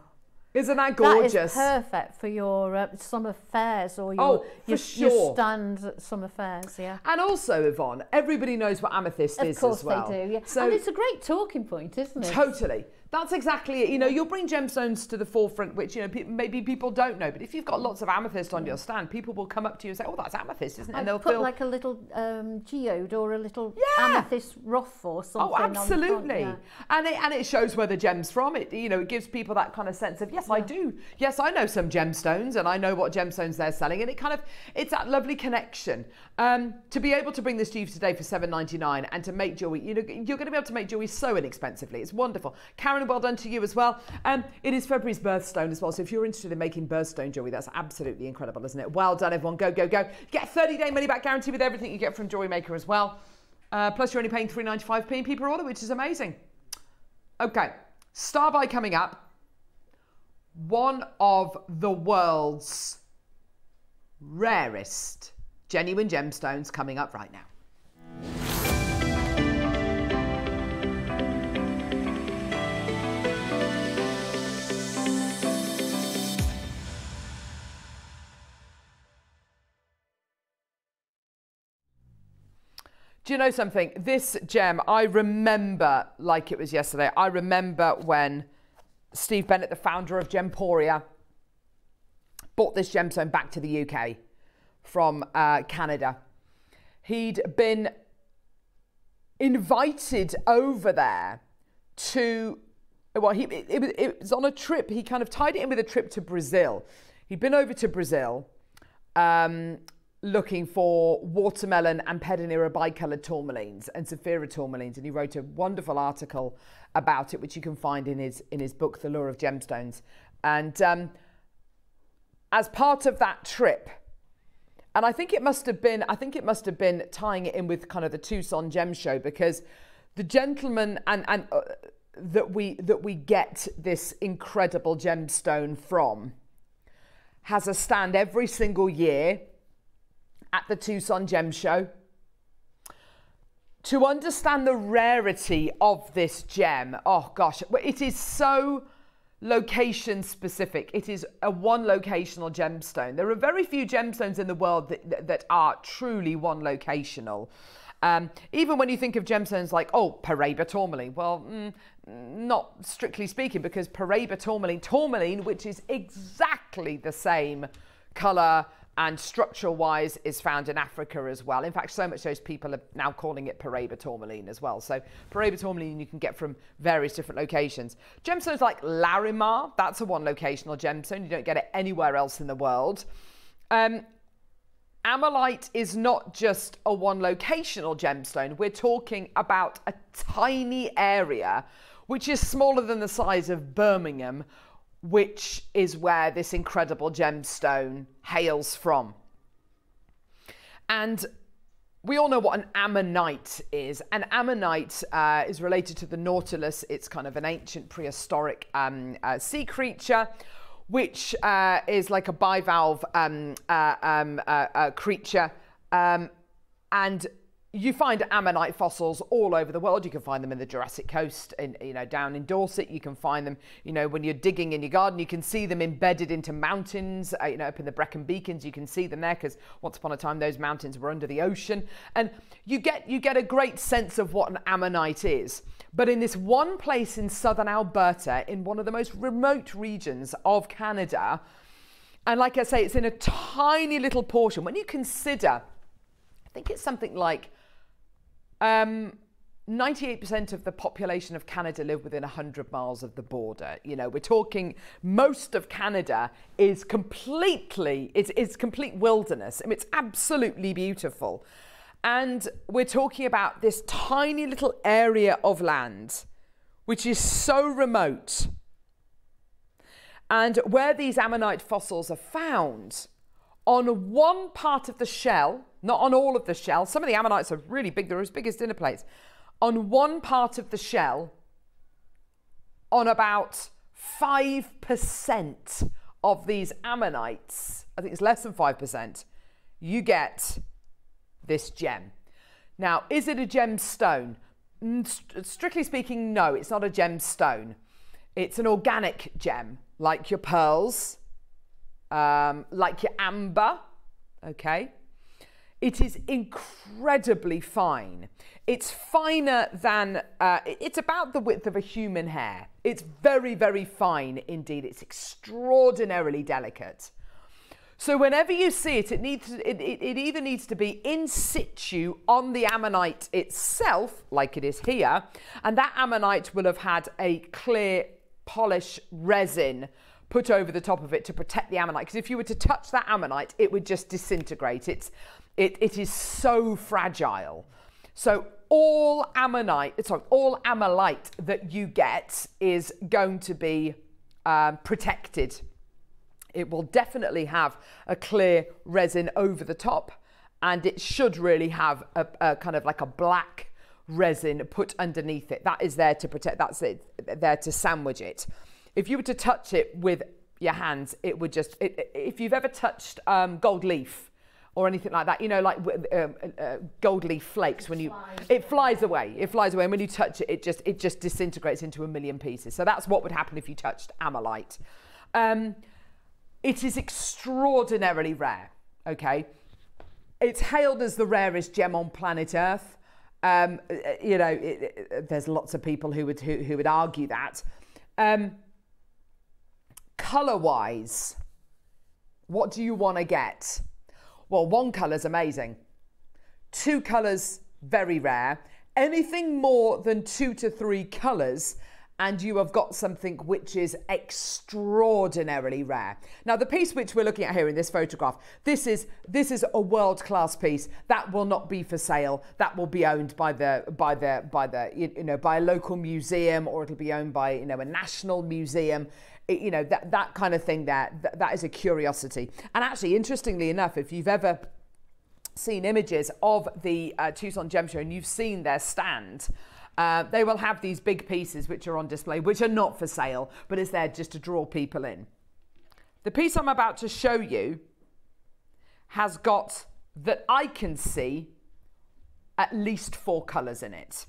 Isn't that gorgeous? That is perfect for your uh, summer fairs or your, Oh, your, sure. your stands at summer fairs, yeah. And also, Yvonne, everybody knows what amethyst Of is as well. Of course they do, yeah. So and it's a great talking point, isn't it? Totally. That's exactly it. You know, you'll bring gemstones to the forefront, which, you know, pe- maybe people don't know. But if you've got lots of amethyst on your stand, people will come up to you and say, oh, that's amethyst, isn't it? And I'd they'll put feel. like a little um, geode or a little Yeah. amethyst ruff or something. Oh, on the front, absolutely. yeah. And it and it shows where the gem's from. It you know it gives people that kind of sense of yes, I do. Yes, I know some gemstones, and I know what gemstones they're selling, and it kind of it's that lovely connection. Um, to be able to bring this to you today for seven ninety nine, and to make jewelry, you know, you're going to be able to make jewelry so inexpensively. It's wonderful. Karen, well done to you as well. Um, it is February's birthstone as well, so if you're interested in making birthstone jewelry, that's absolutely incredible, isn't it? Well done, everyone. Go go go. Get a thirty day money back guarantee with everything you get from Jewelry Maker as well. Uh, plus, you're only paying three ninety five p per order, which is amazing. Okay, Starbuy coming up. One of the world's rarest genuine gemstones coming up right now. Do you know something? This gem, I remember like it was yesterday. I remember when Steve Bennett, the founder of Gemporia, bought this gemstone back to the UK from uh, Canada. He'd been invited over there to, well, he, it, it, was- it was on a trip. He kind of tied it in with a trip to Brazil. He'd been over to Brazil um, looking for watermelon and pedonera bicoloured tourmalines and Saphira tourmalines, and he wrote a wonderful article about it, which you can find in his in his book, The Lure of Gemstones. And um, as part of that trip, and I think it must have been, I think it must have been tying it in with kind of the Tucson Gem Show because the gentleman and and uh, that we that we get this incredible gemstone from has a stand every single year at the Tucson Gem Show. To understand the rarity of this gem, oh gosh, it is so location specific. It is a one locational gemstone. There are very few gemstones in the world that, that, are truly one locational. Um, even when you think of gemstones like, oh, Paraiba tourmaline, well, mm, not strictly speaking, because Paraiba tourmaline, tourmaline, which is exactly the same color and structural wise is found in Africa as well. In fact, so much so people are now calling it Paraiba tourmaline as well. So Paraiba tourmaline you can get from various different locations. Gemstones like Larimar, that's a one locational gemstone. You don't get it anywhere else in the world. Um, is not just a one locational gemstone. We're talking about a tiny area, which is smaller than the size of Birmingham, which is where this incredible gemstone hails from. And we all know what an ammonite is. An ammonite uh, is related to the nautilus. It's kind of an ancient prehistoric um, uh, sea creature, which uh, is like a bivalve um, uh, um, uh, uh, creature. Um, and you find ammonite fossils all over the world. You can find them in the Jurassic Coast, in, you know, down in Dorset. You can find them, you know, when you're digging in your garden. You can see them embedded into mountains, uh, you know, up in the Brecon Beacons. You can see them there because once upon a time those mountains were under the ocean, and you get you get a great sense of what an ammonite is. But in this one place in southern Alberta, in one of the most remote regions of Canada, and like I say, it's in a tiny little portion. When you consider, I think it's something like um, 98% of the population of Canada live within 100 miles of the border. You know, we're talking most of Canada is completely, it's, it's complete wilderness. I mean, it's absolutely beautiful. And we're talking about this tiny little area of land, which is so remote. And where these ammonite fossils are found, on one part of the shell, not on all of the shell, some of the ammonites are really big, they're as big as dinner plates. On one part of the shell, on about 5% of these ammonites, I think it's less than 5%, you get this gem. Now, is it a gemstone? Mm, strictly speaking, no, it's not a gemstone. It's an organic gem, like your pearls, um, like your amber, okay? It is incredibly fine. It's finer than, uh, it's about the width of a human hair. It's very, very fine indeed. It's extraordinarily delicate. So whenever you see it, it needs it, it, it, either needs to be in situ on the ammonite itself, like it is here, and that ammonite will have had a clear polish resin put over the top of it to protect the ammonite. Because if you were to touch that ammonite, it would just disintegrate. It's it, it is so fragile. So all ammonite, sorry, all ammolite that you get is going to be um, protected. It will definitely have a clear resin over the top, and it should really have a, a kind of like a black resin put underneath it. That is there to protect. That's it, there to sandwich it. If you were to touch it with your hands, it would just. It, if you've ever touched um, gold leaf, or anything like that. You know, like um, uh, gold leaf flakes. When you, it flies away. It flies away, and when you touch it, it just it just disintegrates into a million pieces. So that's what would happen if you touched ammolite. Um, it is extraordinarily rare. Okay, it's hailed as the rarest gem on planet Earth. Um, uh, you know, it, it, there's lots of people who would who, who would argue that. Um, color wise, what do you want to get? Well, one colour's amazing. Two colours, very rare. Anything more than two to three colours, and you have got something which is extraordinarily rare. Now, the piece which we're looking at here in this photograph, this is this is a world-class piece that will not be for sale. That will be owned by the by the by the you know by a local museum, or it'll be owned by you know a national museum you know that that kind of thing there that, that is a curiosity. And actually interestingly enough if you've ever seen images of the uh, tucson gem show and you've seen their stand uh, they will have these big pieces which are on display which are not for sale but it's there just to draw people in. The piece i'm about to show you has got that i can see at least four colors in it.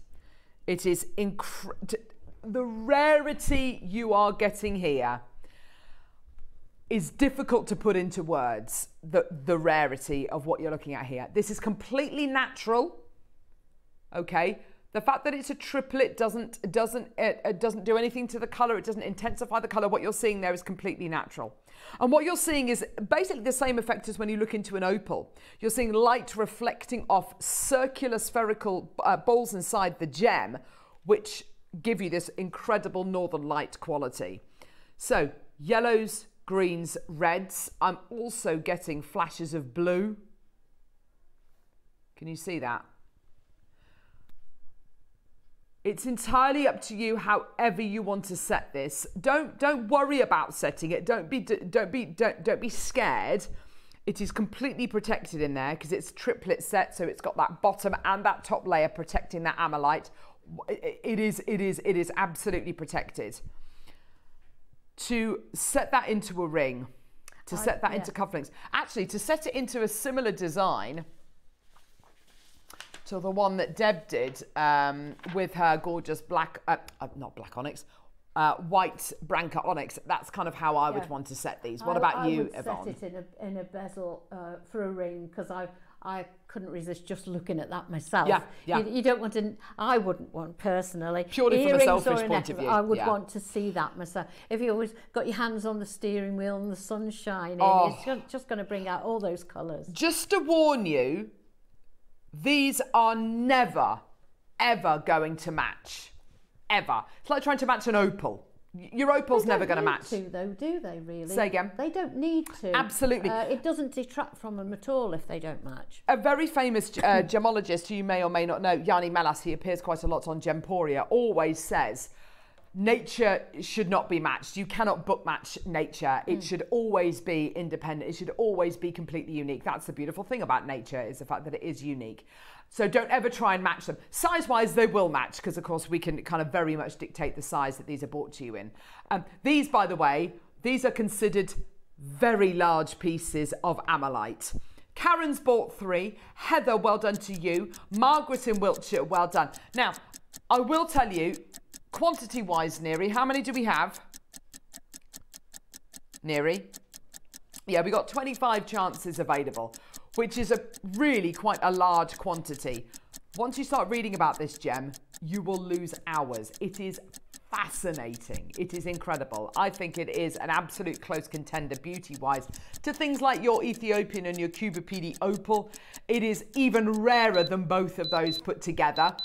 It is incredible the rarity you are getting here is difficult to put into words the, the rarity of what you're looking at here. This is completely natural. Okay. The fact that it's a triplet doesn't doesn't it, it doesn't do anything to the color. It doesn't intensify the color. What you're seeing there is completely natural. And what you're seeing is basically the same effect as when you look into an opal. You're seeing light reflecting off circular spherical uh, balls inside the gem, which give you this incredible northern light quality. So yellows, greens, reds. I'm also getting flashes of blue. Can you see that? It's entirely up to you however you want to set this. Don't don't worry about setting it. Don't be don't be don't don't be scared. It is completely protected in there because it's triplet set, so it's got that bottom and that top layer protecting that ammolite it is it is it is absolutely protected to set that into a ring to I, set that yeah. into cufflinks actually to set it into a similar design to the one that Deb did um, with her gorgeous black uh, uh, not black onyx uh, white Branca onyx. That's kind of how I would want to set these. What I, about I you, would Yvonne? set it in a, in a bezel uh, for a ring because I I couldn't resist just looking at that myself. Yeah, yeah. You, you don't want to, I wouldn't want personally. Purely from a selfish point of view. I would yeah. want to see that myself. If you always got your hands on the steering wheel and the sun shining, oh. it's just going to bring out all those colours. Just to warn you, these are never, ever going to match. Ever. It's like trying to match an opal. Your opal's never going to match. To, though, do they really? Say again. They don't need to. Absolutely. Uh, it doesn't detract from them at all if they don't match. A very famous uh, gemologist who you may or may not know, Yianni Melas, he appears quite a lot on Gemporia, always says nature should not be matched. You cannot book match nature. It mm. should always be independent. It should always be completely unique. That's the beautiful thing about nature is the fact that it is unique. So don't ever try and match them. Size wise, they will match because, of course, we can kind of very much dictate the size that these are brought to you in. Um, these, by the way, these are considered very large pieces of ammolite. Karen's bought three. Heather, well done to you. Margaret in Wiltshire, well done. Now, I will tell you, quantity wise, Neri, how many do we have? Neri? Yeah, we got 25 chances available, which is a really quite a large quantity. Once you start reading about this gem, you will lose hours. It is fascinating. It is incredible. I think it is an absolute close contender beauty-wise to things like your Ethiopian and your Coober Pedy Opal. It is even rarer than both of those put together.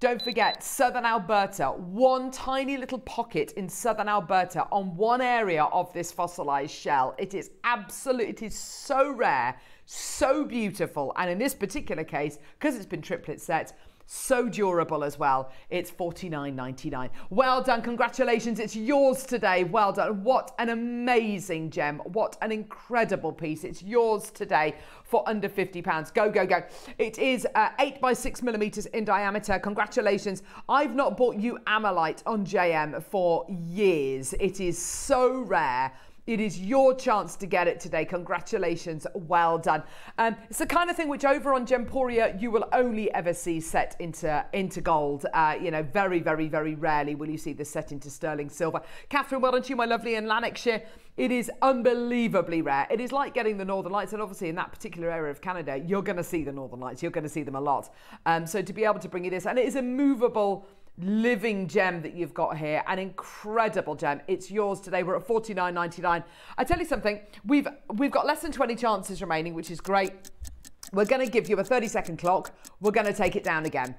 Don't forget, southern Alberta, one tiny little pocket in southern Alberta on one area of this fossilized shell. It is absolute, it is so rare, so beautiful. And in this particular case, because it's been triplet set, so durable as well. It's $49.99. Well done. Congratulations. It's yours today. Well done. What an amazing gem. What an incredible piece. It's yours today for under £50. Go, go, go. It is uh, 8 by 6 millimeters in diameter. Congratulations. I've not bought you Ammolite on JM for years. It is so rare. It is your chance to get it today. Congratulations. Well done. Um, it's the kind of thing which over on Gemporia you will only ever see set into, into gold. Uh, you know, very, very, very rarely will you see this set into sterling silver. Catherine, well done to you, my lovely, in Lanarkshire. It is unbelievably rare. It is like getting the Northern Lights, and obviously in that particular area of Canada, you're going to see the Northern Lights. You're going to see them a lot. Um, so to be able to bring you this, and it is a movable living gem that you've got here an incredible gem. It's yours today. We're at 49.99 i tell you something we've we've got less than 20 chances remaining which is great. We're going to give you a 30 second clock. We're going to take it down again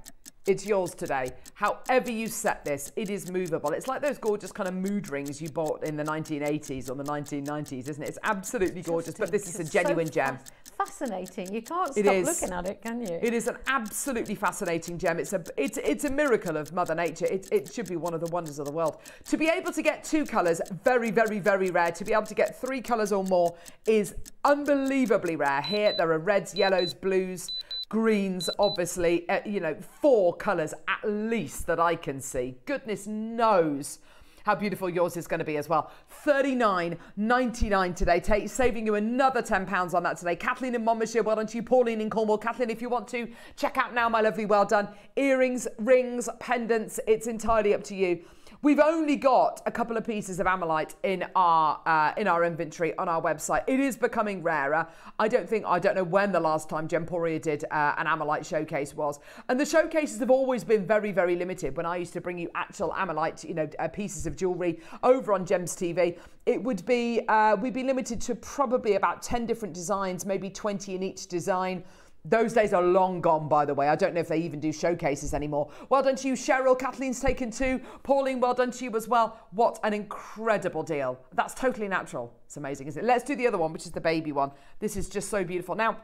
it's yours today. However you set this, it is movable. It's like those gorgeous kind of mood rings you bought in the 1980s or the 1990s, isn't it? It's absolutely gorgeous, but this is a genuine so gem. Fascinating. You can't It stop looking at it, can you? It is an absolutely fascinating gem. It's a it's it's a miracle of Mother Nature. It, it should be one of the wonders of the world. To be able to get two colours, very, very, very rare. To be able to get three colours or more is unbelievably rare. Here there are reds, yellows, blues, greens, obviously, uh, you know, four colours at least that I can see. Goodness knows how beautiful yours is going to be as well. 39.99 today, saving you another £10 on that today. Kathleen in Monmouthshire, well done to you. Pauline in Cornwall. Kathleen, if you want to, check out now, my lovely, well done. Earrings, rings, pendants, it's entirely up to you. We've only got a couple of pieces of Ammolite in our uh, in our inventory on our website. It is becoming rarer. I don't think I don't know when the last time Gemporia did uh, an Ammolite showcase was, and the showcases have always been very very limited. When I used to bring you actual Ammolite, you know, uh, pieces of jewellery over on Gems TV, it would be uh, we'd be limited to probably about ten different designs, maybe twenty in each design. Those days are long gone, by the way. I don't know if they even do showcases anymore. Well done to you, Cheryl. Kathleen's taken two. Pauline, well done to you as well. What an incredible deal. That's totally natural. It's amazing, isn't it? Let's do the other one, which is the baby one. This is just so beautiful. Now,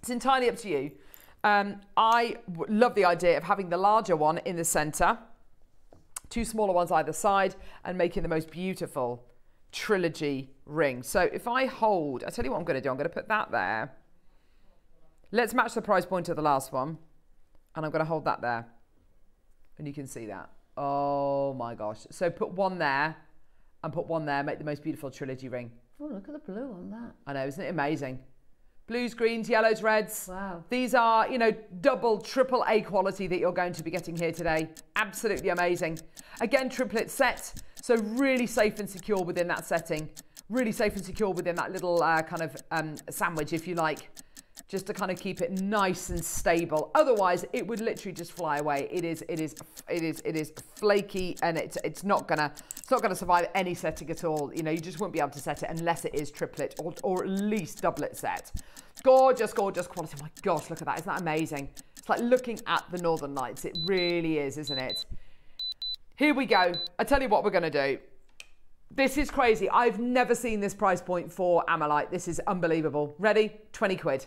it's entirely up to you. Um, I love the idea of having the larger one in the centre, two smaller ones either side, and making the most beautiful trilogy ring. So if I hold, I tell you what I'm going to do. I'm going to put that there. Let's match the price point of the last one. And I'm going to hold that there. And you can see that. Oh my gosh. So put one there and put one there. Make the most beautiful trilogy ring. Oh, look at the blue on that. I know, isn't it amazing? Blues, greens, yellows, reds. Wow. These are, you know, double, triple A quality that you're going to be getting here today. Absolutely amazing. Again, triplet set. So really safe and secure within that setting. Really safe and secure within that little uh, kind of um, sandwich, if you like just to kind of keep it nice and stable. Otherwise, it would literally just fly away. It is, it is, it is, it is flaky, and it's it's not gonna it's not gonna survive any setting at all. You know, you just won't be able to set it unless it is triplet or or at least doublet set. Gorgeous, gorgeous quality. Oh my gosh, look at that! Isn't that amazing? It's like looking at the Northern Lights. It really is, isn't it? Here we go. I tell you what we're gonna do. This is crazy. I've never seen this price point for Ammolite. This is unbelievable. Ready? 20 quid.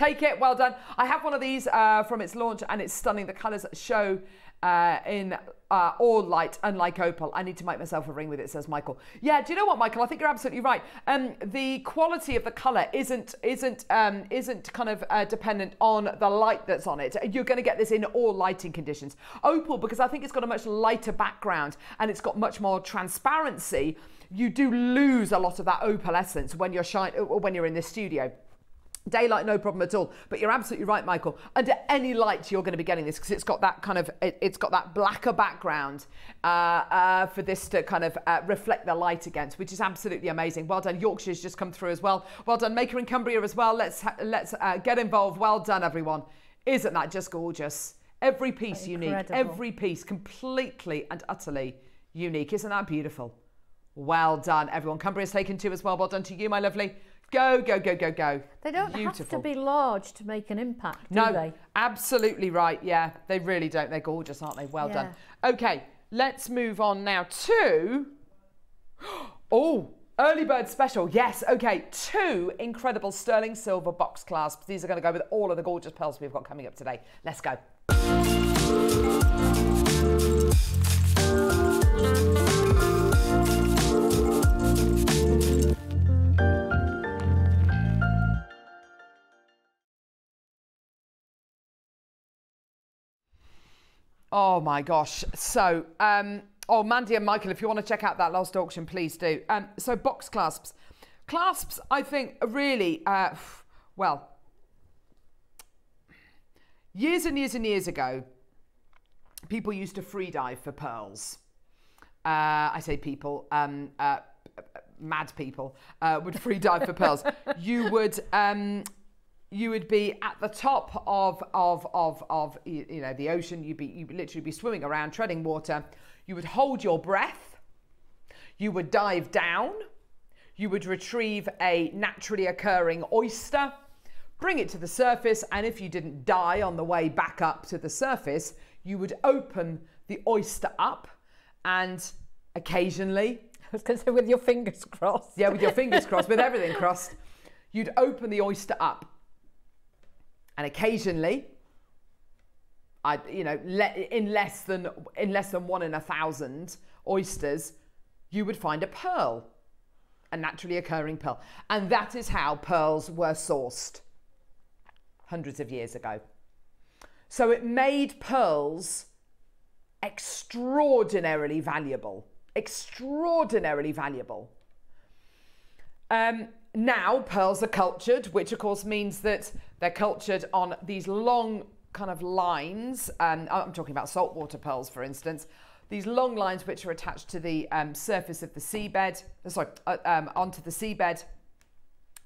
Take it, well done. I have one of these uh, from its launch and it's stunning. The colours show uh, in uh, all light, unlike opal. I need to make myself a ring with it, says Michael. Yeah, do you know what, Michael? I think you're absolutely right. Um, the quality of the colour isn't isn't um, isn't kind of uh, dependent on the light that's on it. You're going to get this in all lighting conditions. Opal, because I think it's got a much lighter background and it's got much more transparency. You do lose a lot of that opal essence when you're shine when you're in the studio. Daylight, no problem at all. But you're absolutely right, Michael. Under any light, you're going to be getting this because it's got that kind of, it, has got that blacker background uh, uh, for this to kind of uh, reflect the light against, which is absolutely amazing. Well done. Yorkshire's just come through as well. Well done. Maker in Cumbria as well. Let's let's uh, get involved. Well done, everyone. Isn't that just gorgeous? Every piece unique. Every piece completely and utterly unique. Isn't that beautiful? Well done, everyone. Cumbria's taken two as well. Well done to you, my lovely. Go, go, go, go, go. They don't Beautiful. have to be large to make an impact, no, they? absolutely right. Yeah, they really don't. They're gorgeous, aren't they? Well yeah. done. Okay, let's move on now to... Oh, early bird special. Yes, okay. Two incredible sterling silver box clasps. These are going to go with all of the gorgeous pearls we've got coming up today. Let's go. Oh my gosh. So, um, oh, Mandy and Michael, if you want to check out that last auction, please do. Um, so, box clasps. Clasps, I think, are really, uh, well, years and years and years ago, people used to free dive for pearls. Uh, I say people, um, uh, mad people uh, would free dive for pearls. You would um, you would be at the top of of of of you know the ocean. You'd be you literally be swimming around, treading water. You would hold your breath. You would dive down. You would retrieve a naturally occurring oyster, bring it to the surface, and if you didn't die on the way back up to the surface, you would open the oyster up, and occasionally. I was going to say with your fingers crossed. Yeah, with your fingers crossed, with everything crossed. You'd open the oyster up and occasionally, I, you know, in less than in less than one in a thousand oysters, you would find a pearl, a naturally occurring pearl, and that is how pearls were sourced hundreds of years ago. So it made pearls extraordinarily valuable, extraordinarily valuable. Um, now pearls are cultured, which of course means that they're cultured on these long kind of lines. Um, I'm talking about saltwater pearls, for instance. These long lines which are attached to the um, surface of the seabed, uh, sorry, uh, um, onto the seabed.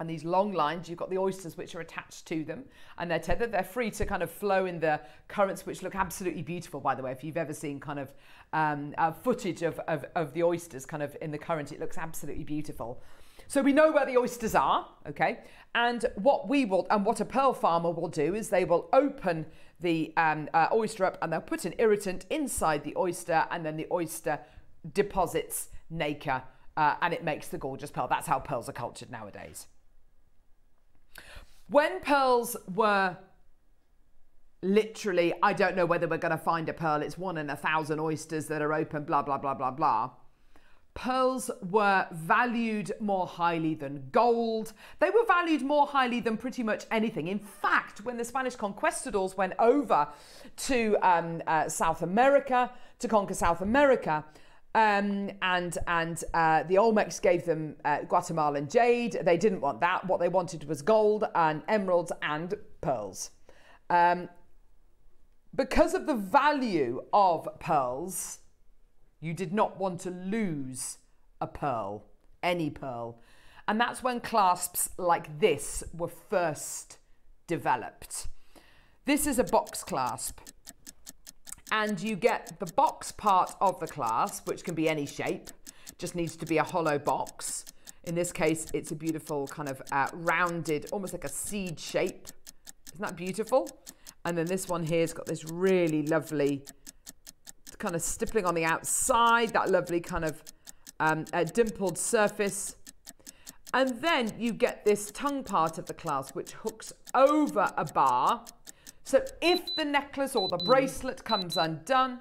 And these long lines, you've got the oysters which are attached to them and they're tethered. They're free to kind of flow in the currents, which look absolutely beautiful, by the way. If you've ever seen kind of um, uh, footage of, of, of the oysters kind of in the current, it looks absolutely beautiful. So we know where the oysters are, okay? And what we will, and what a pearl farmer will do is they will open the um, uh, oyster up and they'll put an irritant inside the oyster and then the oyster deposits nacre uh, and it makes the gorgeous pearl. That's how pearls are cultured nowadays. When pearls were literally, I don't know whether we're going to find a pearl, it's one in a thousand oysters that are open, blah, blah, blah, blah, blah pearls were valued more highly than gold. They were valued more highly than pretty much anything. In fact, when the Spanish conquistadors went over to um, uh, South America to conquer South America, um, and and uh, the Olmecs gave them uh, Guatemalan jade. They didn't want that. What they wanted was gold and emeralds and pearls. Um, because of the value of pearls, you did not want to lose a pearl, any pearl. And that's when clasps like this were first developed. This is a box clasp. And you get the box part of the clasp, which can be any shape, just needs to be a hollow box. In this case, it's a beautiful kind of uh, rounded, almost like a seed shape. Isn't that beautiful? And then this one here's got this really lovely kind of stippling on the outside, that lovely kind of um, dimpled surface. And then you get this tongue part of the clasp which hooks over a bar. So if the necklace or the bracelet comes undone,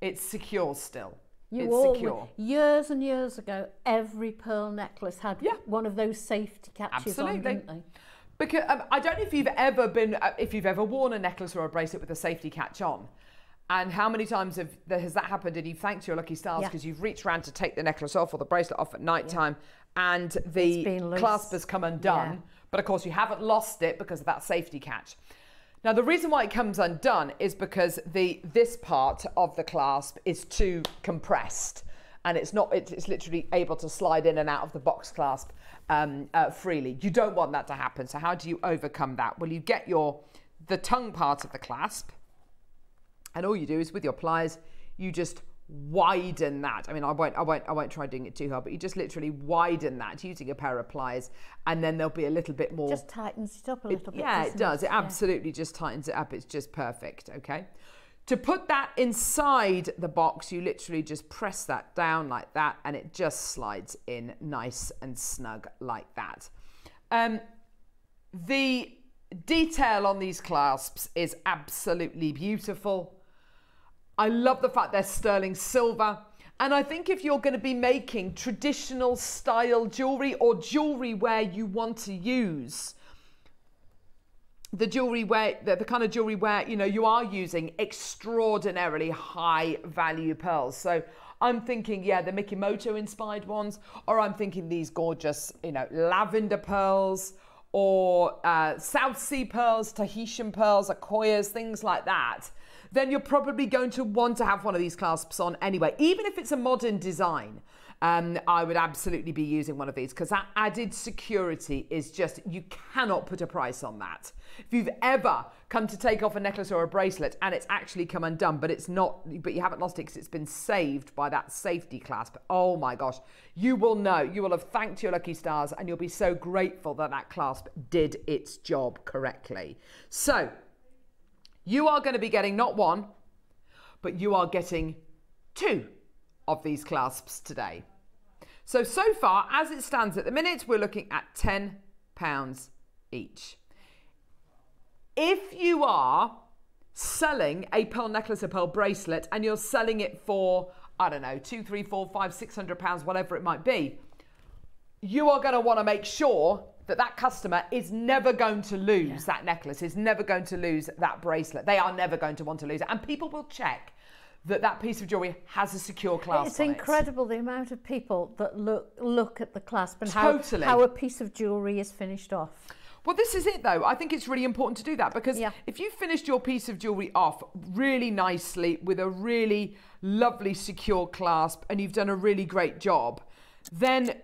it's secure still. You it's all, secure. Years and years ago, every pearl necklace had yeah. one of those safety catches Absolutely. on, didn't they? Because um, I don't know if you've ever been, uh, if you've ever worn a necklace or a bracelet with a safety catch on. And how many times have, has that happened and you've thanked your lucky stars because yeah. you've reached around to take the necklace off or the bracelet off at night time yeah. and the clasp has come undone, yeah. But of course, you haven't lost it because of that safety catch. Now, the reason why it comes undone is because the this part of the clasp is too compressed and it's not, it's, it's literally able to slide in and out of the box clasp um, uh, freely. You don't want that to happen. So how do you overcome that? Well, you get your, the tongue part of the clasp and all you do is with your pliers, you just widen that. I mean, I won't, I won't, I won't try doing it too hard, but you just literally widen that using a pair of pliers, and then there'll be a little bit more. Just tightens it up a little it, bit. Yeah, it does. It, Yeah. absolutely just tightens it up. It's just perfect. Okay. To put that inside the box, you literally just press that down like that, and it just slides in nice and snug like that. Um, the detail on these clasps is absolutely beautiful. I love the fact they're sterling silver. And I think if you're going to be making traditional style jewelry or jewelry where you want to use the jewelry where the, the kind of jewelry where you know you are using extraordinarily high value pearls so i'm thinking yeah the mikimoto inspired ones or i'm thinking these gorgeous you know lavender pearls or uh, south sea pearls tahitian pearls akoyas things like that then you're probably going to want to have one of these clasps on anyway even if it's a modern design um, I would absolutely be using one of these because that added security is just, you cannot put a price on that. If you've ever come to take off a necklace or a bracelet and it's actually come undone, but it's not, but you haven't lost it because it's been saved by that safety clasp, oh my gosh, you will know, you will have thanked your lucky stars and you'll be so grateful that that clasp did its job correctly. So, you are going to be getting not one, but you are getting two of these clasps today. So, so far, as it stands at the minute, we're looking at £10 each. If you are selling a pearl necklace, a pearl bracelet, and you're selling it for, I don't know, two, three, four, five, six hundred pounds, whatever it might be, you are going to want to make sure that that customer is never going to lose that necklace, is never going to lose that bracelet. They are never going to want to lose it. And people will check that that piece of jewelry has a secure clasp It's on it. incredible the amount of people that look look at the clasp and Totally. how, how a piece of jewellery is finished off. Well, this is it though. I think it's really important to do that because Yeah. if you finished your piece of jewelry off really nicely with a really lovely secure clasp and you've done a really great job, then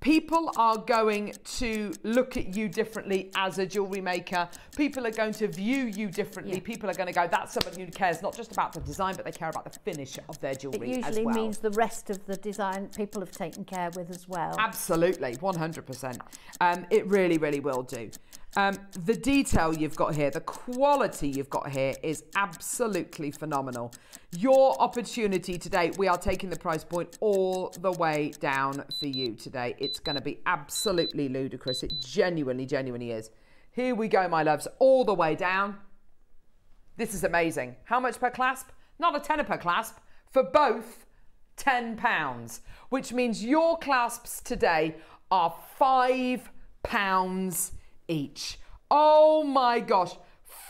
people are going to look at you differently as a jewelry maker. People are going to view you differently. Yeah. People are going to go, that's someone who cares not just about the design, but they care about the finish of their It jewelry as usually well. means the rest of the design people have taken care with as well. Absolutely, 100%. Um, it really, really will do. Um, the detail you've got here, the quality you've got here is absolutely phenomenal. Your opportunity today, we are taking the price point all the way down for you today. It's going to be absolutely ludicrous. It genuinely, genuinely is. Here we go, my loves, all the way down. This is amazing. How much per clasp? Not a tenner per clasp. For both, £10, which means your clasps today are £5 each. Oh my gosh,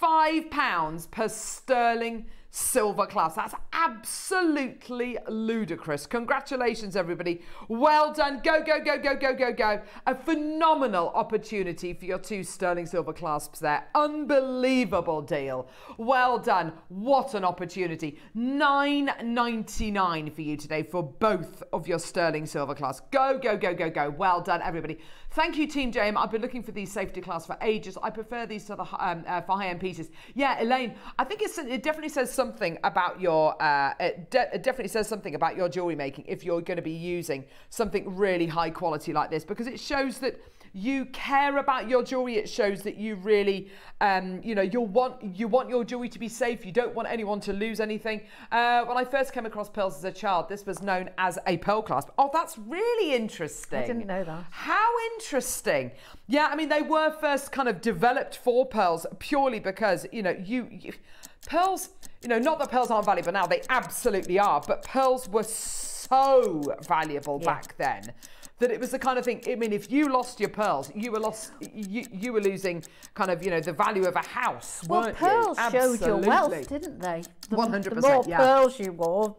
£5 per sterling silver clasp. That's absolutely ludicrous. Congratulations, everybody. Well done. Go, go, go, go, go, go, go. A phenomenal opportunity for your two sterling silver clasps there. Unbelievable deal. Well done. What an opportunity. Nine ninety nine for you today for both of your sterling silver clasps. Go, go, go, go, go. Well done, everybody. Thank you, Team JM. I've been looking for these safety clasps for ages. I prefer these to the um, uh, for high-end pieces. Yeah, Elaine, I think it definitely says something about your uh, it, de- it definitely says something about your jewelry making if you're going to be using something really high quality like this because it shows that you care about your jewelry. It shows that you really, um, you know, you want you want your jewelry to be safe. You don't want anyone to lose anything. Uh, when I first came across pearls as a child, this was known as a pearl clasp. Oh, that's really interesting. I didn't know that. How interesting. Yeah, I mean, they were first kind of developed for pearls purely because, you know, you, you pearls, you know, not that pearls aren't valuable now, they absolutely are, but pearls were so valuable Yeah. back then that it was the kind of thing. I mean, if you lost your pearls, you were lost. You, you were losing kind of you know the value of a house. Well, pearls you? showed your wealth, didn't they? The, 100%, The more yeah. pearls you wore,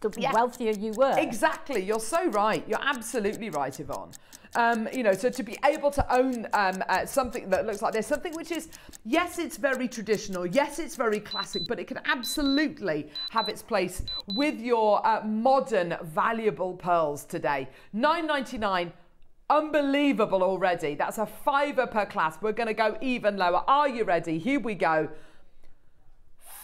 the Yeah. wealthier you were. Exactly. You're so right. You're absolutely right, Yvonne. Um, you know, so to be able to own um, uh, something that looks like this, something which is, yes, it's very traditional, yes, it's very classic, but it can absolutely have its place with your uh, modern, valuable pearls today. Nine ninety nine. Unbelievable already. That's a fiver per class. We're going to go even lower. Are you ready? Here we go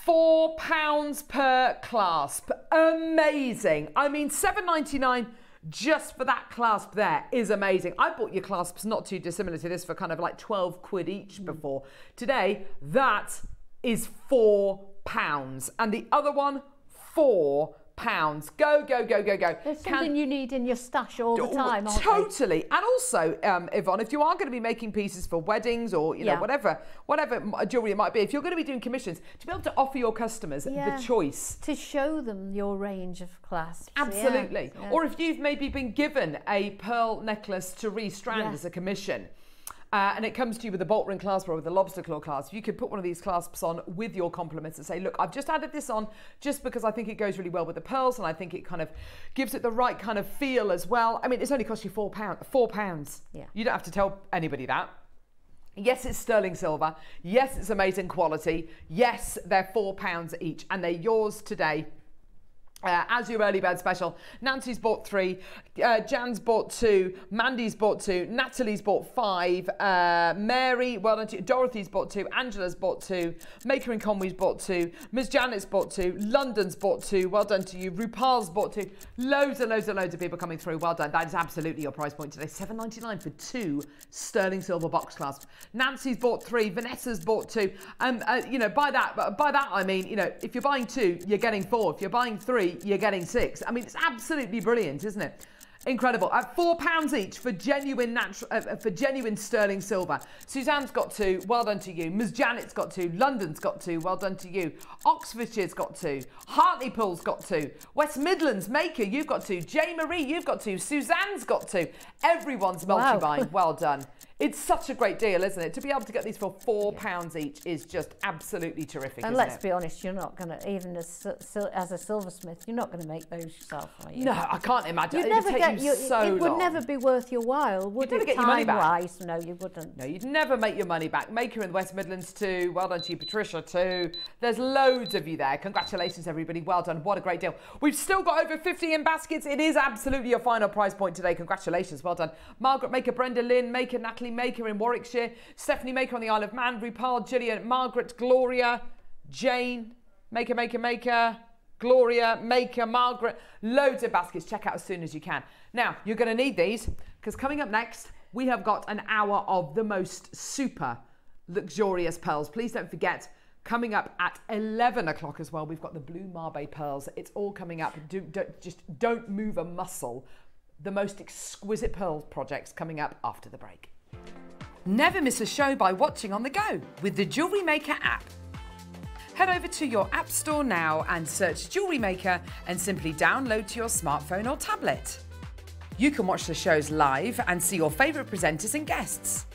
four pounds per clasp. Amazing. I mean, seven ninety nine just for that clasp there is amazing. I bought your clasps not too dissimilar to this for kind of like 12 quid each hmm. before. Today, that is four pounds. And the other one, four pounds. Go, go, go, go, go. There's Can- something you need in your stash all the Oh, time, aren't they? totally. And also, um, Yvonne, if you are going to be making pieces for weddings or you know Yeah. whatever, whatever jewelry it might be, if you're going to be doing commissions, to be able to offer your customers Yeah. the choice. To show them your range of clasps. Absolutely. yeah. Or if you've maybe been given a pearl necklace to restrand as a commission. Uh, and it comes to you with a bolt ring clasp or with a lobster claw clasp. You could put one of these clasps on with your compliments and say, "Look, I've just added this on just because I think it goes really well with the pearls, and I think it kind of gives it the right kind of feel as well." I mean, it's only cost you four pound, four pounds. Yeah. You don't have to tell anybody that. Yes, it's sterling silver. Yes, it's amazing quality. Yes, they're four pounds each, and they're yours today. Uh, as your early bird special, Nancy's bought three, uh, Jan's bought two, Mandy's bought two, Natalie's bought five, uh, Mary, well done to you, Dorothy's bought two, Angela's bought two, Maker and Conway's bought two, Miss Janet's bought two, London's bought two, well done to you, Rupal's bought two, loads and loads and loads of people coming through, well done. That is absolutely your price point today, seven ninety nine for two sterling silver box clasps. Nancy's bought three, Vanessa's bought two. Um, uh, you know, by that, by that I mean, you know, if you're buying two, you're getting four. If you're buying three, you're getting six. I mean, it's absolutely brilliant, isn't it? Incredible. At four pounds each for genuine natural, uh, for genuine sterling silver. Suzanne's got two. Well done to you. Ms. Janet's got two. London's got two. Well done to you. Oxfordshire's got two. Hartlepool's got two. West Midlands Maker, you've got two. J Marie, you've got two. Suzanne's got two. Everyone's multi-buying. Well done. It's such a great deal, isn't it? To be able to get these for four pounds each is just absolutely terrific. And let's it? be honest, you're not going to, even as, as a silversmith, you're not going to make those yourself, are you? No, I can't imagine. You'd it never get you so it would long. never be worth your while, would never it? get your money back. wise, no, you wouldn't. No, you'd never make your money back. Maker in the West Midlands too. Well done to you, Patricia too. There's loads of you there. Congratulations, everybody. Well done. What a great deal. We've still got over 50 in baskets. It is absolutely your final prize point today. Congratulations. Well done. Margaret Maker, Brenda Lynn Maker, Natalie Maker in Warwickshire, Stephanie Maker on the Isle of Man, Rupal, Gillian, Margaret, Gloria, Jane, Maker, Maker, Maker. Gloria, Maker, Margaret, loads of baskets. Check out as soon as you can. Now, you're going to need these because coming up next, we have got an hour of the most super luxurious pearls. Please don't forget, coming up at 11 o'clock as well, we've got the blue Mabe pearls. It's all coming up. Do, don't, just don't move a muscle. The most exquisite pearl projects coming up after the break. Never miss a show by watching on the go with the Jewelry Maker app. Head over to your app store now and search Jewelry Maker and simply download to your smartphone or tablet. You can watch the shows live and see your favourite presenters and guests.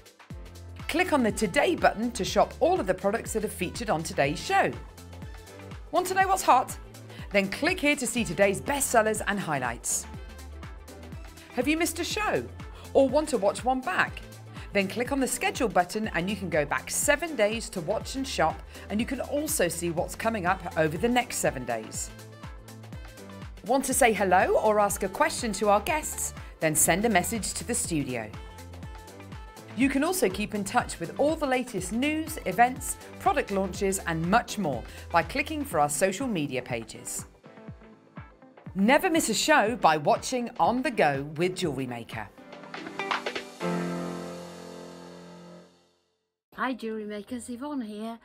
Click on the Today button to shop all of the products that are featured on today's show. Want to know what's hot? Then click here to see today's bestsellers and highlights. Have you missed a show or want to watch one back? Then click on the schedule button and you can go back seven days to watch and shop, and you can also see what's coming up over the next seven days. Want to say hello or ask a question to our guests? Then send a message to the studio. You can also keep in touch with all the latest news, events, product launches, and much more by clicking for our social media pages. Never miss a show by watching On the Go with Jewelry Maker. Hi, jewellery makers, Yvonne here.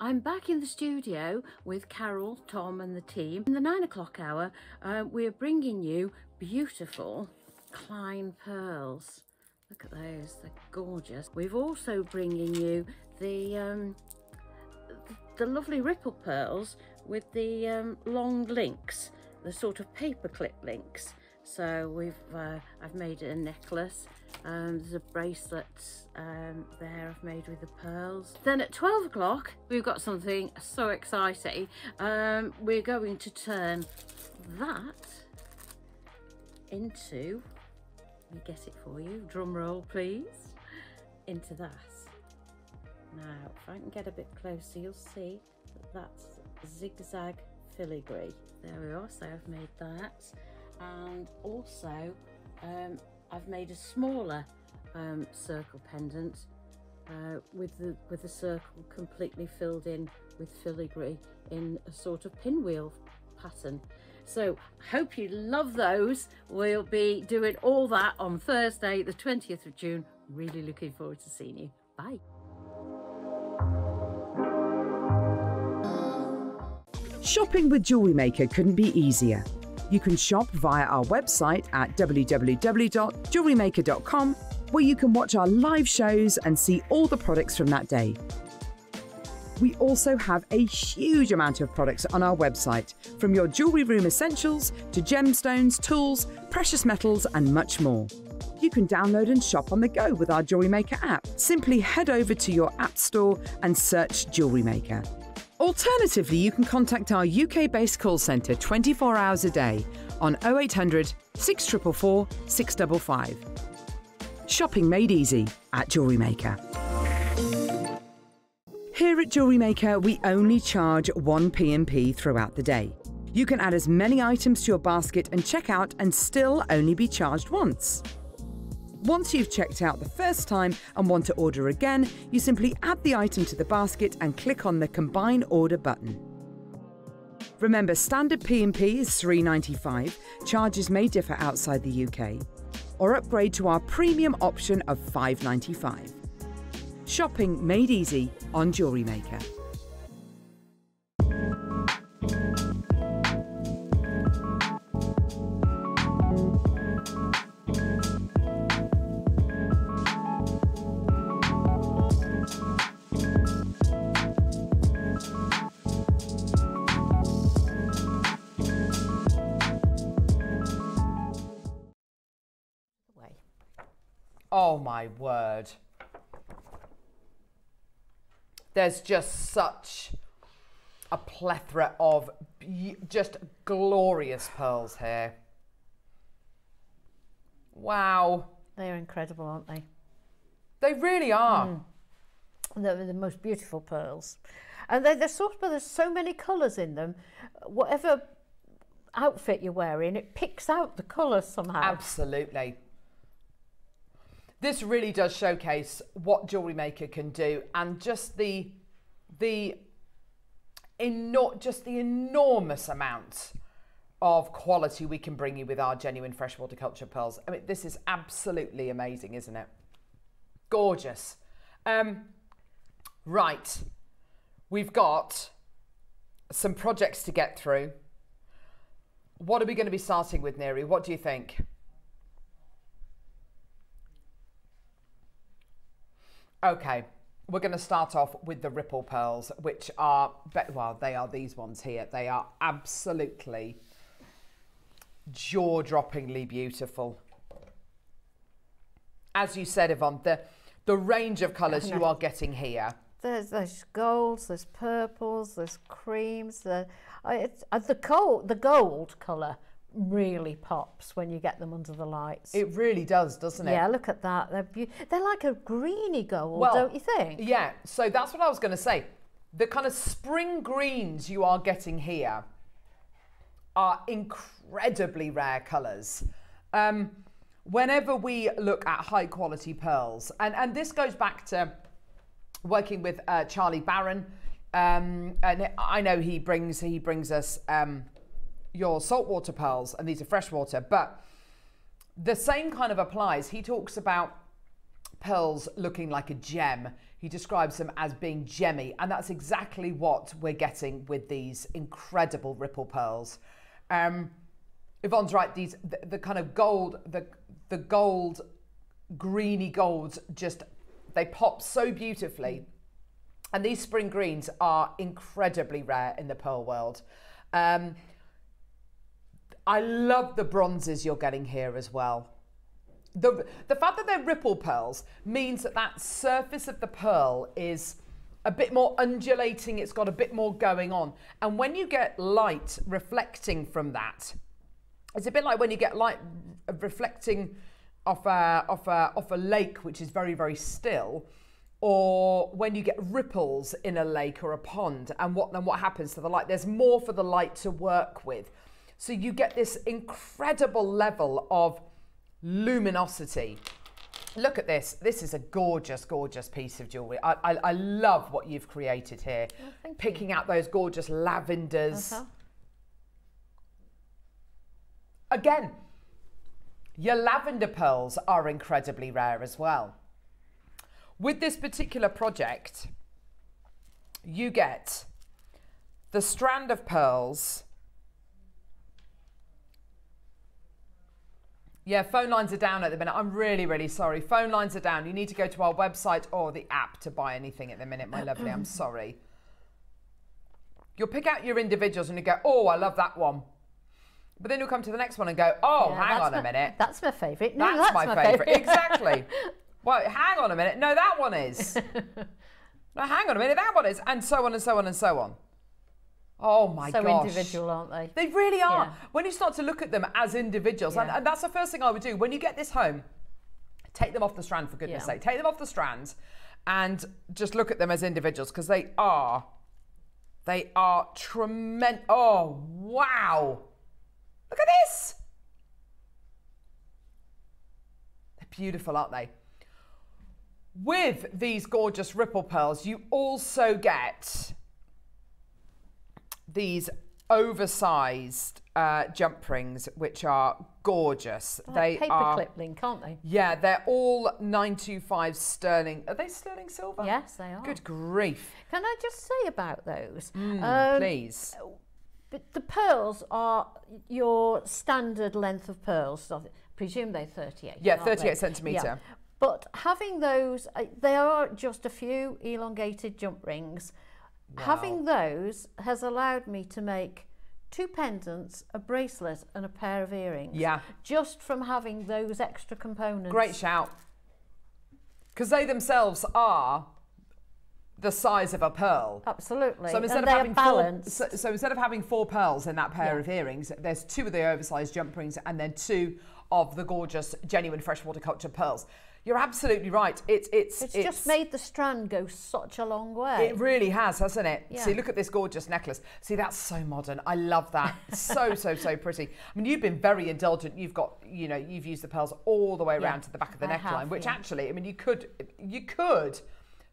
I'm back in the studio with Carol, Tom, and the team. In the nine o'clock hour, uh, we're bringing you beautiful Klein pearls. Look at those, they're gorgeous. We've also bringing you the um, the lovely ripple pearls with the um, long links, the sort of paperclip links. So we've uh, I've made a necklace. Um, there's a bracelet um, there I've made with the pearls. Then at 12 o'clock we've got something so exciting. Um, we're going to turn that into, let me get it for you, drum roll please, into that. Now, if I can get a bit closer, you'll see that that's zigzag filigree. There we are, so I've made that. And also, um, I've made a smaller um, circle pendant uh, with the with the circle completely filled in with filigree in a sort of pinwheel pattern. So hope you love those. We'll be doing all that on Thursday, the 20th of June. Really looking forward to seeing you. Bye. Shopping with Jewelry Maker couldn't be easier. You can shop via our website at www.jewellerymaker.com, where you can watch our live shows and see all the products from that day. We also have a huge amount of products on our website, from your jewelry room essentials to gemstones, tools, precious metals, and much more. You can download and shop on the go with our Jewelry Maker app. Simply head over to your app store and search Jewelry Maker. Alternatively, you can contact our UK based call centre 24 hours a day on 0800 644 655. Shopping made easy at Jewelry Maker. Here at Jewelry Maker, we only charge one P&P throughout the day. You can add as many items to your basket and check out and still only be charged once. Once you've checked out the first time and want to order again, you simply add the item to the basket and click on the Combine Order button. Remember, standard P&P is $3.95. Charges may differ outside the UK. Or upgrade to our premium option of $5.95. Shopping made easy on Jewelry Maker. Oh my word. There's just such a plethora of just glorious pearls here. Wow. They're incredible, aren't they? They really are. Mm. They're the most beautiful pearls. And they're, they're sort of, there's so many colours in them. Whatever outfit you're wearing, it picks out the colour somehow. Absolutely. This really does showcase what Jewelry Maker can do and just the the eno- just the enormous amount of quality we can bring you with our genuine freshwater culture pearls. I mean, this is absolutely amazing, isn't it? Gorgeous. Um, right. We've got some projects to get through. What are we going to be starting with, Neri? What do you think? Okay, we're going to start off with the ripple pearls, which are, well, they are these ones here. They are absolutely jaw droppingly beautiful. As you said, Yvonne, the, the range of colours you are getting here. There's, there's golds, there's purples, there's creams. The, uh, it's, uh, the, gold, the gold colour really pops when you get them under the lights. It really does, doesn't it? yeah, look at that. They're, beau- they're like a greeny gold, Well, don't you think? Yeah, so that's what I was going to say. The kind of spring greens you are getting here are incredibly rare colours. Um, whenever we look at high quality pearls, and, and this goes back to working with uh, Charlie Barron, um, and I know he brings he brings us um, your saltwater pearls, and these are freshwater, but the same kind of applies. He talks about pearls looking like a gem. He describes them as being gemmy, and that's exactly what we're getting with these incredible ripple pearls. Um, Yvonne's right; these the, the kind of gold, the the gold, greeny golds, just they pop so beautifully. And these spring greens are incredibly rare in the pearl world. Um, I love the bronzes you're getting here as well. The, the fact that they're ripple pearls means that that surface of the pearl is a bit more undulating, it's got a bit more going on. And when you get light reflecting from that, it's a bit like when you get light reflecting off a, off a, off a lake which is very, very still, or when you get ripples in a lake or a pond, and what then what happens to the light? There's more for the light to work with. So you get this incredible level of luminosity. Look at this. This is a gorgeous, gorgeous piece of jewellery. I, I, I love what you've created here. Oh, Picking out those gorgeous lavenders. Uh-huh. Again, your lavender pearls are incredibly rare as well. With this particular project, you get the strand of pearls. Yeah, phone lines are down at the minute. I'm really, really sorry. Phone lines are down. You need to go to our website or the app to buy anything at the minute, my lovely. I'm sorry. You'll pick out your individuals and you go, oh, I love that one. But then you'll come to the next one and go, oh, Yeah, hang on a my- minute. That's my favourite. No, That's, that's, my, favourite. Exactly. well, hang on a minute. No, that one is. no, hang on a minute. That one is. And so on and so on and so on. Oh my god. so gosh. individual, aren't they? They really are. Yeah. When you start to look at them as individuals, and, and that's the first thing I would do. When you get this home, take them off the strand, for goodness Yeah. sake. Take them off the strand and just look at them as individuals because they are, they are tremendous. Oh, wow. Look at this. They're beautiful, aren't they? With these gorgeous ripple pearls, you also get these oversized uh, jump rings, which are gorgeous. they Like are, paperclip link, aren't they? yeah, they're all 925 sterling. Are they sterling silver? Yes, they are. Good grief. Can I just say about those? Mm, Um, Please. But the pearls are your standard length of pearls. So I presume they're 38. Yeah, aren't they? 38 centimetre. But having those, uh, they are just a few elongated jump rings. Having those has allowed me to make two pendants, a bracelet, and a pair of earrings. Yeah. Just from having those extra components. Great shout. Because they themselves are the size of a pearl. Absolutely. So instead and of having are four, so, so instead of having four pearls in that pair Yeah. of earrings, there's two of the oversized jump rings and then two of the gorgeous genuine freshwater culture pearls. You're absolutely right. It's it's it's, just made the strand go such a long way. It really has, hasn't it? Yeah. See, look at this gorgeous necklace. See, that's so modern. I love that. so, so, so pretty. I mean, you've been very indulgent. You've got, you know, you've used the pearls all the way Yeah, around to the back of the I neckline, have, which yeah. actually, I mean, you could, you could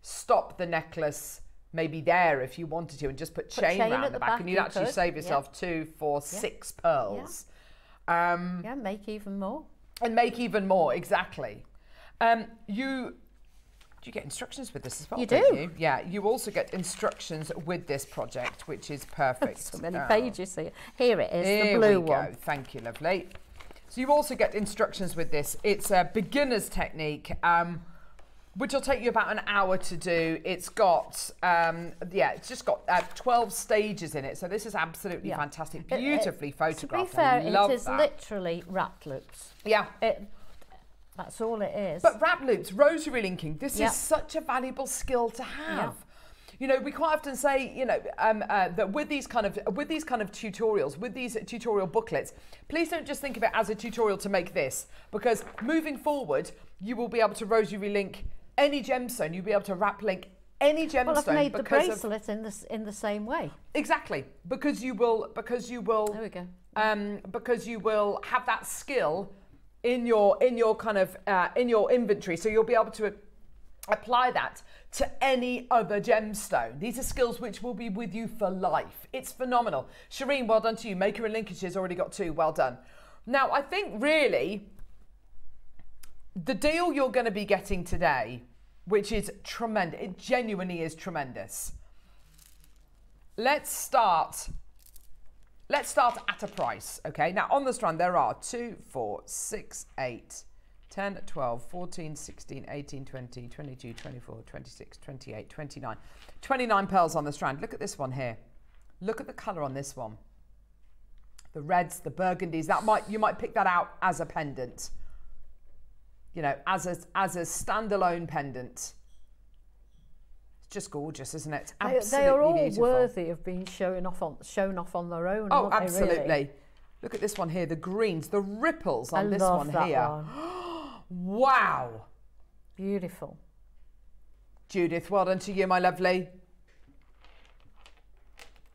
stop the necklace maybe there if you wanted to and just put, chain, chain around the the back, back, and you'd you actually could, save yeah. yourself two, four, six pearls. Um, yeah, make even more. and make even more exactly um, you do you get instructions with this as well You don't you yeah you also get instructions with this project which is perfect So many Oh, pages here. Here it is, here the blue we go one. thank you lovely so you also get instructions with this it's a beginner's technique um, which will take you about an hour to do. It's got, um, yeah, it's just got uh, 12 stages in it. So this is absolutely Yeah. fantastic. It- it- Beautifully photographed. To be fair, I love it is that. literally wrap loops. yeah. It, that's all it is. But wrap loops, rosary linking, this Yeah. is such a valuable skill to have. You know, we quite often say, you know, um, uh, that with these kind of with these kind of tutorials, with these tutorial booklets, please don't just think of it as a tutorial to make this, because moving forward, you will be able to rosary link any gemstone. You'll be able to wrap link any gemstone well, I've made the because of bracelet in this in the same way. exactly because you will because you will There we go. um, because you will have that skill in your in your kind of uh, in your inventory. So you'll be able to apply that to any other gemstone. These are skills which will be with you for life. It's phenomenal. Shireen well done to you. Maker and linkage has already got two. Well done. Now i think really the deal you're going to be getting today which is tremendous it genuinely is tremendous. Let's start let's start at a price okay? Now on the strand there are 2 4 6 8 10 12 14 16 18 20 22 24 26 28 29 29 pearls on the strand. Look at this one here. Look at the color on this one. The reds the burgundies that might you might pick that out as a pendant. You know as a as a standalone pendant just gorgeous, isn't it? They, Absolutely they are all beautiful. worthy of being shown off on shown off on their own. Oh, they, really? absolutely. Look at this one here, the greens, the ripples on I this one here. one. Wow. Beautiful. Judith, well done to you, my lovely.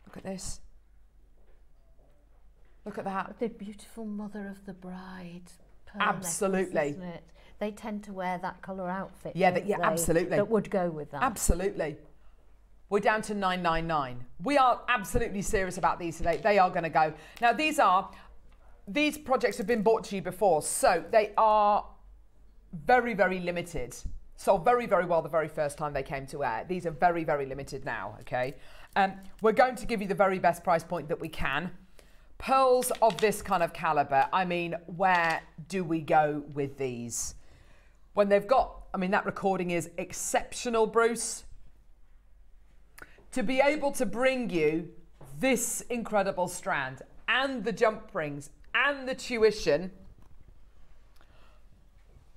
Look at this. Look at that. The beautiful mother of the bride. necklace, Absolutely. isn't it? They tend to wear that colour outfit. Yeah, that- yeah, they, absolutely. That would go with that. Absolutely. We're down to 999. We are absolutely serious about these today. They are going to go. Now, these are, these projects have been bought to you before, so they are very, very limited. Sold very, very well the very first time they came to air. These are very, very limited now, okay? Um, we're going to give you the very best price point that we can. Pearls of this kind of caliber, I mean, where do we go with these? When they've got, I mean, that recording is exceptional, Bruce. To be able to bring you this incredible strand and the jump rings and the tuition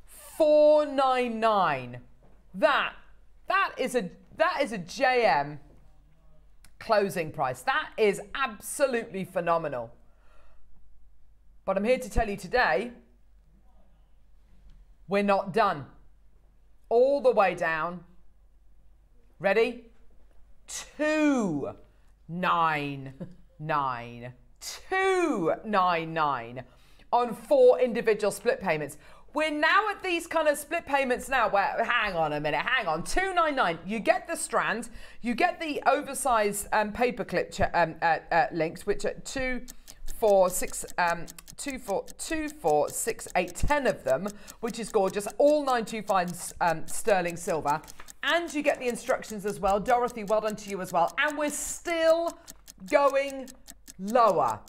499 that that is a that is a JM closing price. That is absolutely phenomenal. But I'm here to tell you today we're not done. All the way down. Ready? Two nine nine two nine nine on four individual split payments. We're now at these kind of split payments now where hang on a minute, hang on, two nine nine. You get the strand, you get the oversized um, paperclip um, uh, uh, links, which are two four, six, um, two, four, two, four, six, eight, ten of them, which is gorgeous. All 925 um, sterling silver. And you get the instructions as well. Dorothy, well done to you as well. And we're still going lower.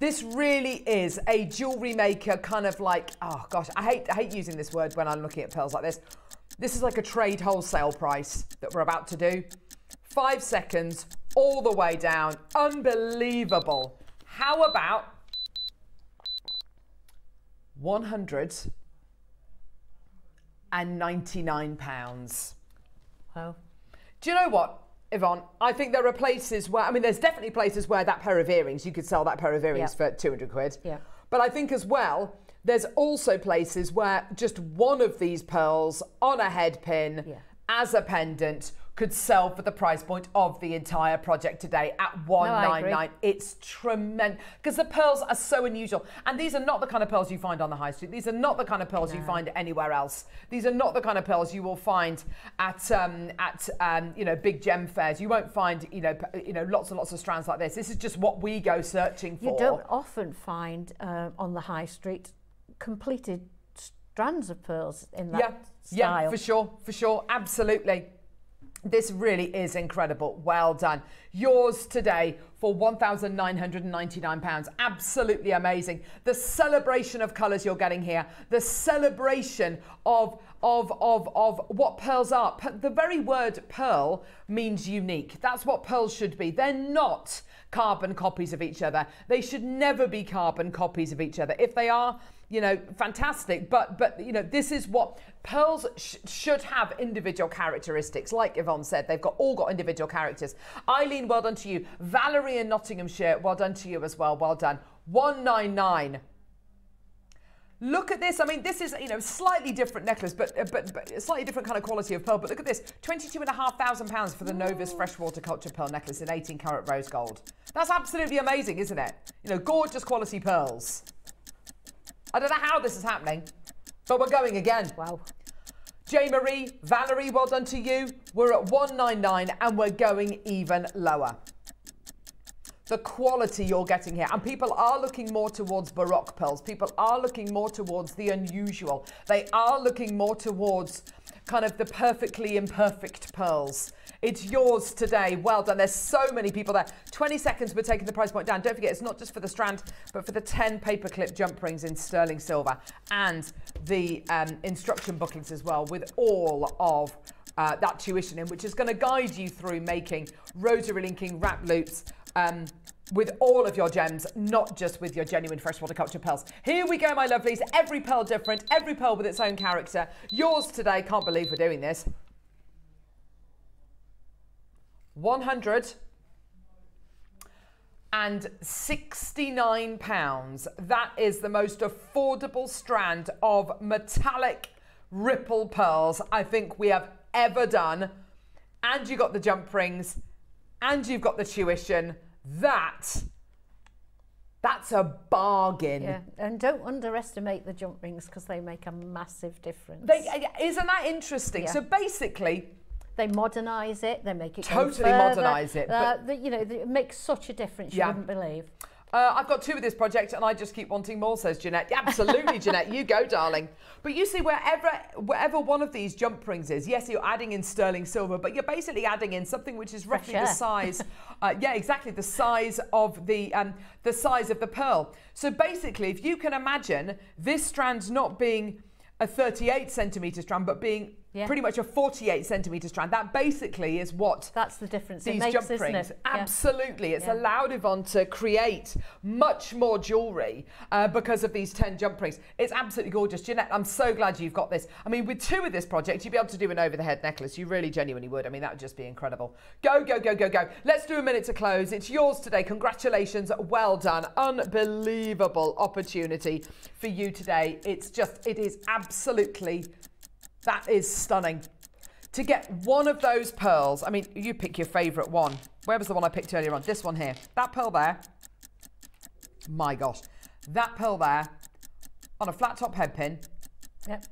This really is a jewelry maker kind of like, oh gosh, I hate, I hate using this word when I'm looking at pearls like this. This is like a trade wholesale price that we're about to do. Five seconds, all the way down. Unbelievable. How about 199 pounds? Well, Do you know what, Yvonne? I think there are places where, I mean, there's definitely places where that pair of earrings, you could sell that pair of earrings Yeah. for 200 quid. Yeah. But I think as well, there's also places where just one of these pearls on a head pin Yeah. as a pendant could sell for the price point of the entire project today at 199 it's tremendous because the pearls are so unusual. And these are not the kind of pearls you find on the high street. These are not the kind of pearls you find anywhere else. These are not the kind of pearls you will find at um, at um, you know big gem fairs. You won't find you know you know lots and lots of strands like this. This is just what we go searching for you don't often find uh, on the high street completed strands of pearls in that yeah style. yeah for sure for sure absolutely this really is incredible. Well done. Yours today for £1,999. Absolutely amazing. The celebration of colours you're getting here, the celebration of, of, of, of what pearls are. The very word pearl means unique. That's what pearls should be. They're not carbon copies of each other. They should never be carbon copies of each other. If they are, you know, fantastic. But but you know, this is what pearls sh- should have individual characteristics. Like Yvonne said, they've got all got individual characters. Eileen, well done to you. Valerie in Nottinghamshire, well done to you as well. Well done. One nine nine. Look at this. I mean, this is, you know, slightly different necklace, but, uh, but, a slightly different kind of quality of pearl. But look at this. £22,500 for the Novus Freshwater Culture Pearl necklace in 18 carat rose gold. That's absolutely amazing, isn't it? You know, gorgeous quality pearls. I don't know how this is happening, but we're going again. Wow. J. Marie, Valerie, well done to you. We're at 199 and we're going even lower. The quality you're getting here, and people are looking more towards Baroque pearls. People are looking more towards the unusual. They are looking more towards kind of the perfectly imperfect pearls. It's yours today. Well done. There's so many people there. 20 seconds, we're taking the price point down. Don't forget, it's not just for the strand, but for the 10 paperclip jump rings in sterling silver and the um, instruction booklets as well, with all of uh, that tuition in, which is going to guide you through making rosary linking wrap loops. Um, with all of your gems, not just with your genuine freshwater culture pearls. Here we go, my lovelies. Every pearl different, every pearl with its own character. Yours today. Can't believe we're doing this. 100 and 69 pounds. That is the most affordable strand of metallic ripple pearls I think we have ever done. And you got the jump rings and you've got the tuition. That that's a bargain. Yeah, and don't underestimate the jump rings because they make a massive difference. They, uh, isn't that interesting? Yeah. So basically, they modernise it, they make it Totally modernise it, Uh, but- the, you know, it makes such a difference. You wouldn't believe. Uh, I've got two of this project and I just keep wanting more, says Jeanette. Yeah, Absolutely, Jeanette, you go, darling. But you see, wherever wherever one of these jump rings is, yes, you're adding in sterling silver, but you're basically adding in something which is roughly the size, uh, yeah, exactly, the size of the um, the size of the pearl. So basically, if you can imagine this strand's not being a 38 centimetre strand, but being Yeah. pretty much a 48 centimetre strand, that basically is what That's the difference. these it makes, jump isn't rings. it? Yeah. Absolutely. It's Yeah. allowed Yvonne to create much more jewellery uh, because of these 10 jump rings. It's absolutely gorgeous. Jeanette, I'm so glad you've got this. I mean, with two of this project, you'd be able to do an over the head necklace. You really genuinely would. I mean, that would just be incredible. Go, go, go, go, go. Let's do a minute to close. It's yours today. Congratulations. Well done. Unbelievable opportunity for you today. It's just, it is absolutely, that is stunning to get one of those pearls, I mean, you pick your favourite one. Where was the one I picked earlier on? This one here. That pearl there. My gosh. That pearl there on a flat top head pin Yep.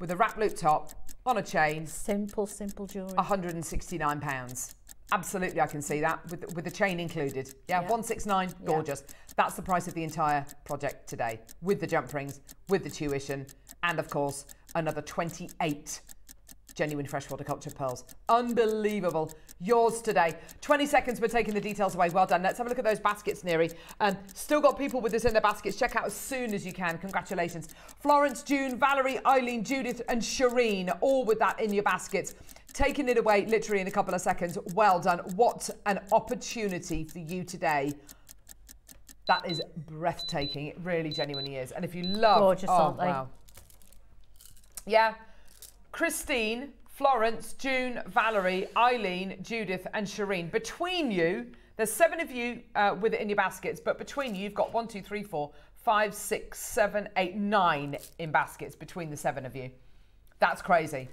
with a wrap loop top on a chain, Simple, simple jewellery. 169 pounds. Absolutely, I can see that with with the chain included. Yeah, Yeah. 169, gorgeous. That's the price of the entire project today, with the jump rings, with the tuition, and of course another 28 genuine freshwater culture pearls. Unbelievable. Yours today. 20 seconds, we're taking the details away. Well done. Let's have a look at those baskets, Neri. Um, still got people with this in their baskets. Check out as soon as you can. Congratulations. Florence, June, Valerie, Eileen, Judith, and Shireen, all with that in your baskets. Taking it away literally in a couple of seconds. Well done. What an opportunity for you today. That is breathtaking. It really genuinely is. And if you love... Gorgeous, oh, aren't they? Wow. Yeah. Christine, Florence, June, Valerie, Eileen, Judith, and Shireen. Between you, there's seven of you uh, with it in your baskets, but between you, you've got one, two, three, four, five, six, seven, eight, nine in baskets between the seven of you. That's crazy.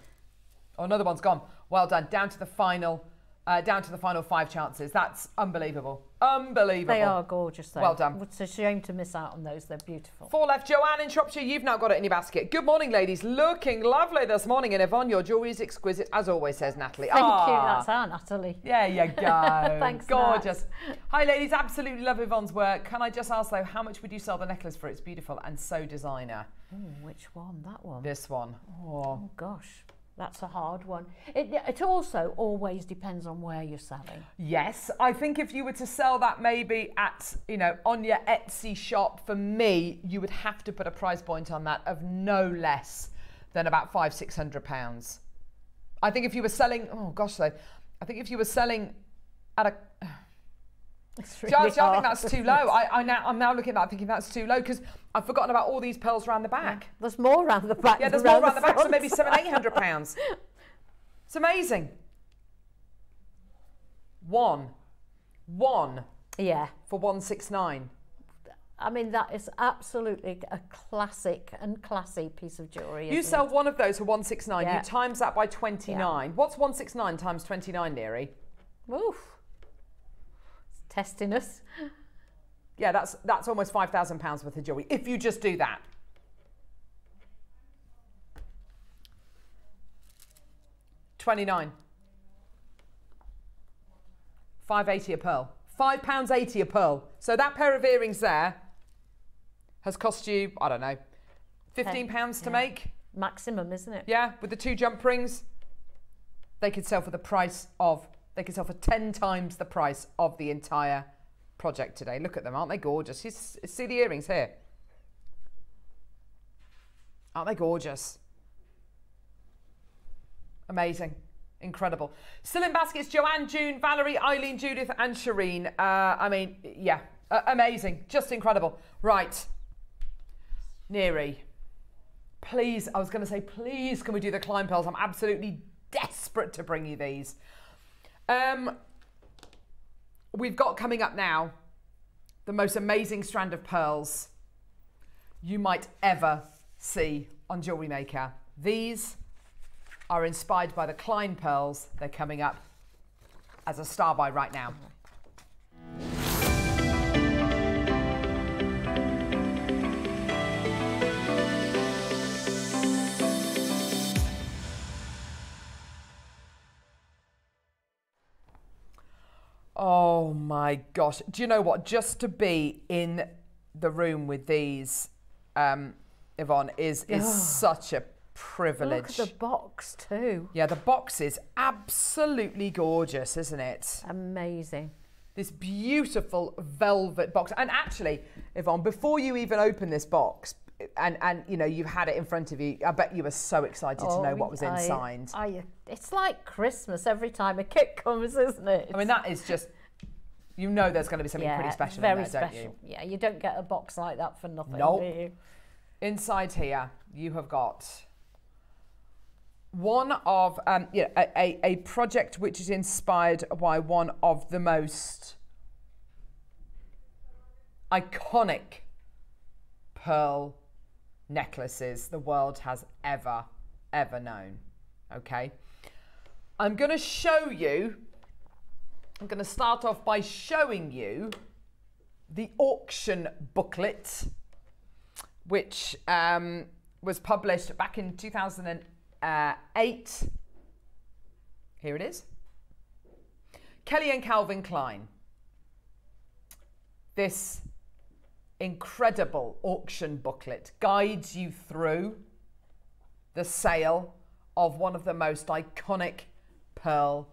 Oh, another one's gone. Well done. Down to the final, uh, down to the final five chances. That's unbelievable. Unbelievable. They are gorgeous, though. Well done. It's a shame to miss out on those. They're beautiful. Four left. Joanne in Shropshire, you've now got it in your basket. Good morning, ladies. Looking lovely this morning. And Yvonne, your jewellery is exquisite, as always, says Natalie. Thank you. Ah, That's our Natalie. There you go. Thanks, Gorgeous. Hi, ladies. Absolutely love Yvonne's work. Can I just ask, though, how much would you sell the necklace for? It's beautiful and so designer. Oh, which one? That one. This one. Oh. Oh gosh, that's a hard one. It, it also always depends on where you're selling. Yes, I think if you were to sell that maybe at, you know, on your Etsy shop, for me, you would have to put a price point on that of no less than about five, six hundred pounds. I think if you were selling, oh gosh, though, I think if you were selling at a, It's really See, I, think that's too low. I, I now, I'm now looking at that thinking that's too low because I've forgotten about all these pearls around the back. There's more around the back. Yeah, there's more around the back, so maybe seven, eight hundred pounds. It's amazing. One, one Yeah, for one six nine. I mean that is absolutely a classic and classy piece of jewellery. You sell it? one of those for one six nine. Yeah. You times that by twenty nine. What's one six nine times twenty nine, Neary? Oof. Testing us. Yeah, that's that's almost five thousand pounds worth of jewellery if you just do that. Twenty nine. Five eighty a pearl. Five pounds eighty a pearl. So that pair of earrings there has cost you I don't know, fifteen pounds to yeah. make. Maximum, isn't it? Yeah, with the two jump rings, they could sell for the price of they can sell for ten times the price of the entire project today. Look at them, aren't they gorgeous? You see the earrings here? Aren't they gorgeous? Amazing. Incredible. Still in baskets, Joanne, June, Valerie, Eileen, Judith, and Shireen. Uh, I mean, yeah, uh, amazing. Just incredible. Right. Neary. Please, I was going to say, please, can we do the Klein pearls? I'm absolutely desperate to bring you these. Um, we've got coming up now the most amazing strand of pearls you might ever see on Jewelry Maker. These are inspired by the Klein pearls. They're coming up as a star by right now. Oh my gosh. Do you know what? Just to be in the room with these, um, Yvonne, is, is such a privilege. Look at the box too. Yeah, the box is absolutely gorgeous, isn't it? Amazing. This beautiful velvet box. And actually, Yvonne, before you even open this box, and, and you know, you've had it in front of you, I bet you were so excited to know what was Oh, I- inside. I, it's like Christmas every time a kit comes, isn't it? I mean, that is just, you know, there's going to be something pretty special very in there, special. don't you? Yeah, you don't get a box like that for nothing. Nope. do you? Inside here, you have got one of um, yeah, a, a, a project which is inspired by one of the most iconic pearl necklaces the world has ever, ever known. Okay. I'm going to show you, I'm going to start off by showing you the auction booklet which um, was published back in 2008. Here it is. Kelly and Calvin Klein. This incredible auction booklet guides you through the sale of one of the most iconic pearl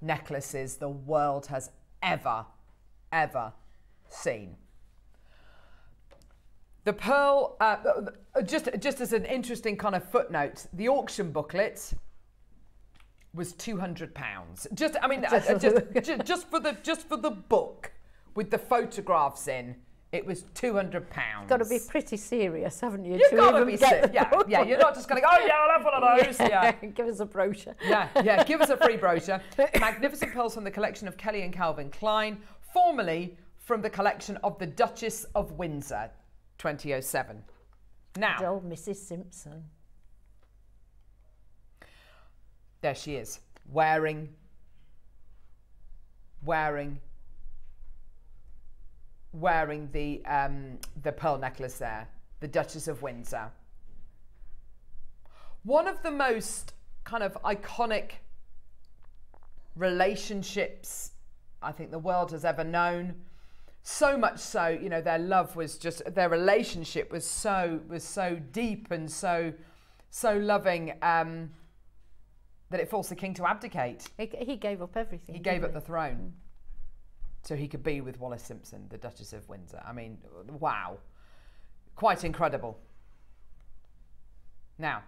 necklaces the world has ever, ever seen. The pearl, uh, just just as an interesting kind of footnote, the auction booklet was two hundred pounds. Just, I mean, uh, uh, just, just for the just for the book with the photographs in, it was two hundred pounds. Got to be pretty serious, haven't you? You to gotta be the Yeah, yeah. You're not just going to go. Oh yeah, I'll have one of those. Yeah. yeah. Give us a brochure. Yeah, yeah. Give us a free brochure. Magnificent pearls from the collection of Kelly and Calvin Klein, formerly from the collection of the Duchess of Windsor, 2007. Now, And old Mrs. Simpson. there she is, wearing, wearing, wearing the um, the pearl necklace there, the Duchess of Windsor. One of the most kind of iconic relationships I think the world has ever known. So much so, you know, their love was just their relationship was so was so deep and so so loving um, that it forced the king to abdicate. He, he gave up everything. He gave up the throne so he could be with Wallis Simpson, the Duchess of Windsor. I mean, wow, quite incredible. Now,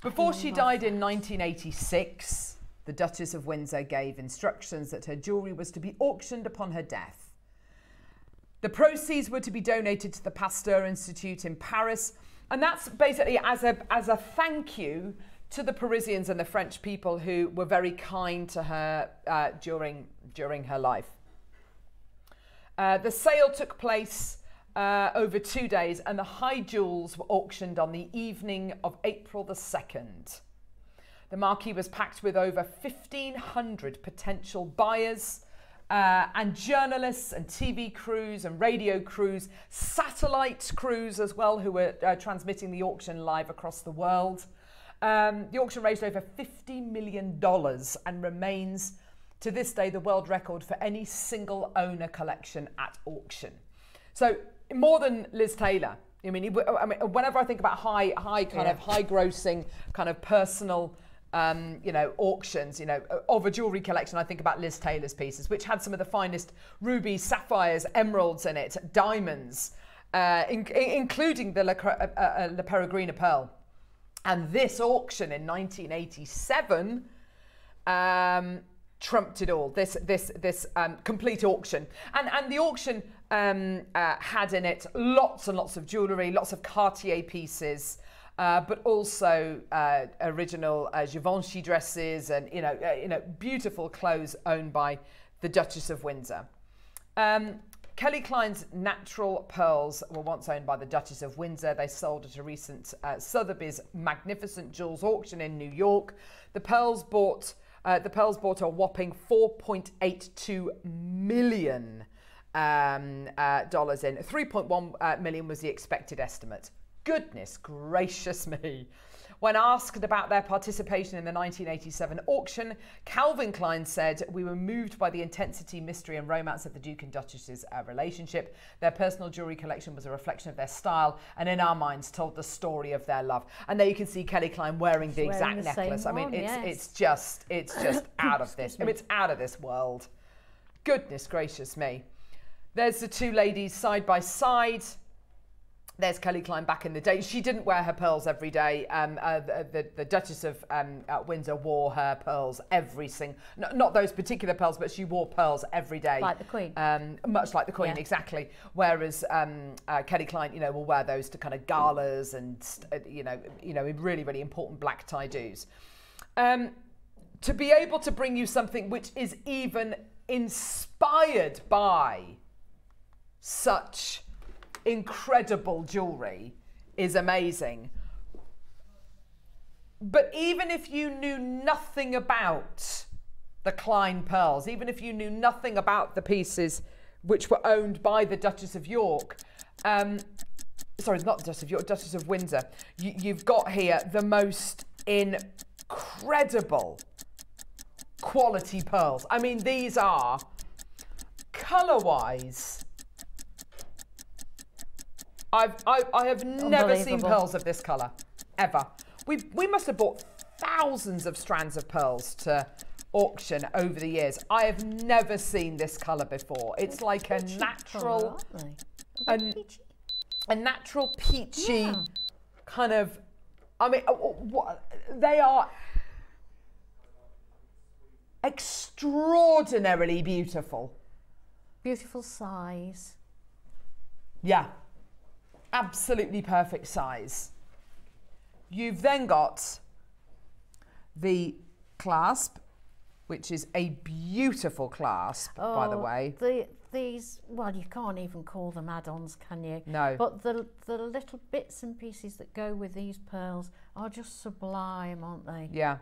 before she died in 1986, the Duchess of Windsor gave instructions that her jewellery was to be auctioned upon her death. The proceeds were to be donated to the Pasteur Institute in Paris, and that's basically as a as a thank you to the Parisians and the French people who were very kind to her uh, during during her life. Uh, the sale took place uh, over two days, and the high jewels were auctioned on the evening of April the second. The marquee was packed with over 1,500 potential buyers uh, and journalists and TV crews and radio crews, satellite crews as well, who were uh, transmitting the auction live across the world. Um, the auction raised over $50 million and remains to this day the world record for any single owner collection at auction. So more than Liz Taylor. I mean, I mean, whenever I think about high, high kind of high grossing, kind of personal, um, you know, auctions, you know, of a jewelry collection, I think about Liz Taylor's pieces, which had some of the finest rubies, sapphires, emeralds in it, diamonds, uh, in, including the La, uh, uh, La Peregrina pearl. And this auction in 1987 um, trumped it all. This this this um, complete auction, and and the auction um, uh, had in it lots and lots of jewellery, lots of Cartier pieces. Uh, but also uh, original uh, Givenchy dresses and you know uh, you know beautiful clothes owned by the Duchess of Windsor. Um, Kelly Klein's natural pearls were once owned by the Duchess of Windsor. They sold at a recent uh, Sotheby's Magnificent Jewels auction in New York. The pearls bought uh, the pearls bought a whopping 4.82 million um, uh, dollars in. 3.1 uh, million was the expected estimate. Goodness gracious me. When asked about their participation in the 1987 auction, Calvin Klein said, We were moved by the intensity, mystery, and romance of the Duke and Duchess's uh, relationship. Their personal jewellery collection was a reflection of their style and, in our minds, told the story of their love. And there you can see Kelly Klein wearing the Wearing exact the necklace. I mean, one, it's, yes. it's just, it's just out of this. I mean, it's out of this world. Goodness gracious me. There's the two ladies side by side. There's Kelly Klein back in the day. She didn't wear her pearls every day. Um, uh, the, the, the Duchess of um, Windsor wore her pearls every single, not, not those particular pearls, but she wore pearls every day. Like the Queen. Um, much like the Queen, Yeah. exactly. Whereas um, uh, Kelly Klein, you know, will wear those to kind of galas and, uh, you know, you know, really, really important black tie dos. Um, to be able to bring you something which is even inspired by such incredible jewelry is amazing. But even if you knew nothing about the Klein pearls, even if you knew nothing about the pieces which were owned by the Duchess of York, um, sorry, not the Duchess of York, Duchess of Windsor, you, you've got here the most incredible quality pearls. I mean, these are color wise. I've, I, I have never seen pearls of this color, ever. We, we must have bought thousands of strands of pearls to auction over the years. I have never seen this color before. It's like a natural, colour, aren't they? Are they an- peachy? a natural peachy Yeah. kind of. I mean, uh, what, they are extraordinarily beautiful. Beautiful size. Yeah, absolutely perfect size. You've then got the clasp, which is a beautiful clasp, by the Oh, way. The, these, well, you can't even call them add-ons, can you? No. But the, the little bits and pieces that go with these pearls are just sublime, aren't they? Yeah.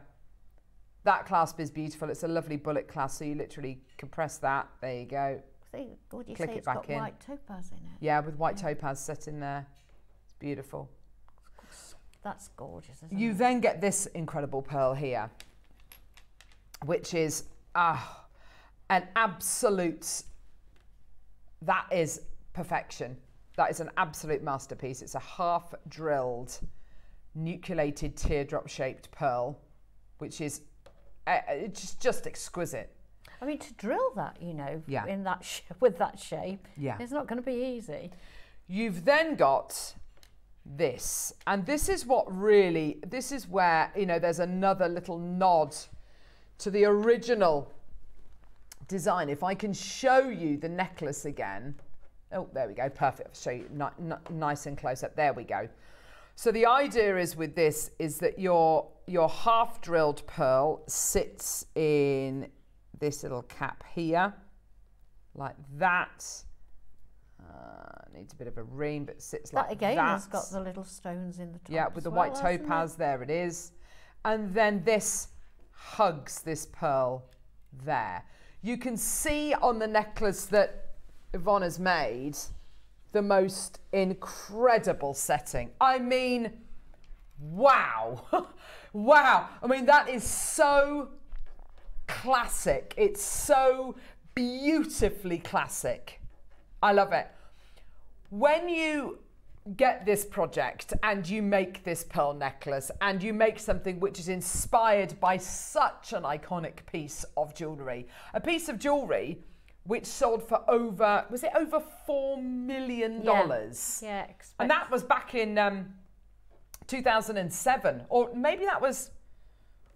That clasp is beautiful. It's a lovely bullet clasp, so you literally compress that. There you go. They, would you Click say it it's back got in. white topaz in it? Yeah, with white topaz set in there. It's beautiful. That's gorgeous, isn't You it? then get this incredible pearl here, which is ah, an absolute. That is perfection. That is an absolute masterpiece. It's a half drilled, nucleated teardrop shaped pearl, which is uh, it's just exquisite. I mean, to drill that, you know, Yeah. in that sh- with that shape, Yeah. it's not going to be easy. You've then got this, and this is what really, this is where, you know, there's another little nod to the original design. If I can show you the necklace again. Oh, there we go. Perfect. I'll show you ni- ni- nice and close up. There we go. So the idea is with this is that your your half drilled pearl sits in this little cap here, like that. Uh, needs a bit of a ring, but sits like That like again that. has got the little stones in the top. Yeah, with the well, white hasn't it? topaz, there it is. And then this hugs this pearl there. You can see on the necklace that Yvonne has made the most incredible setting. I mean, wow. wow. I mean, that is so classic. It's so beautifully classic. I love it. When you get this project and you make this pearl necklace and you make something which is inspired by such an iconic piece of jewellery, a piece of jewellery which sold for over, was it over $4 million? Yeah, yeah expect- And that was back in um, 2007, or maybe that was.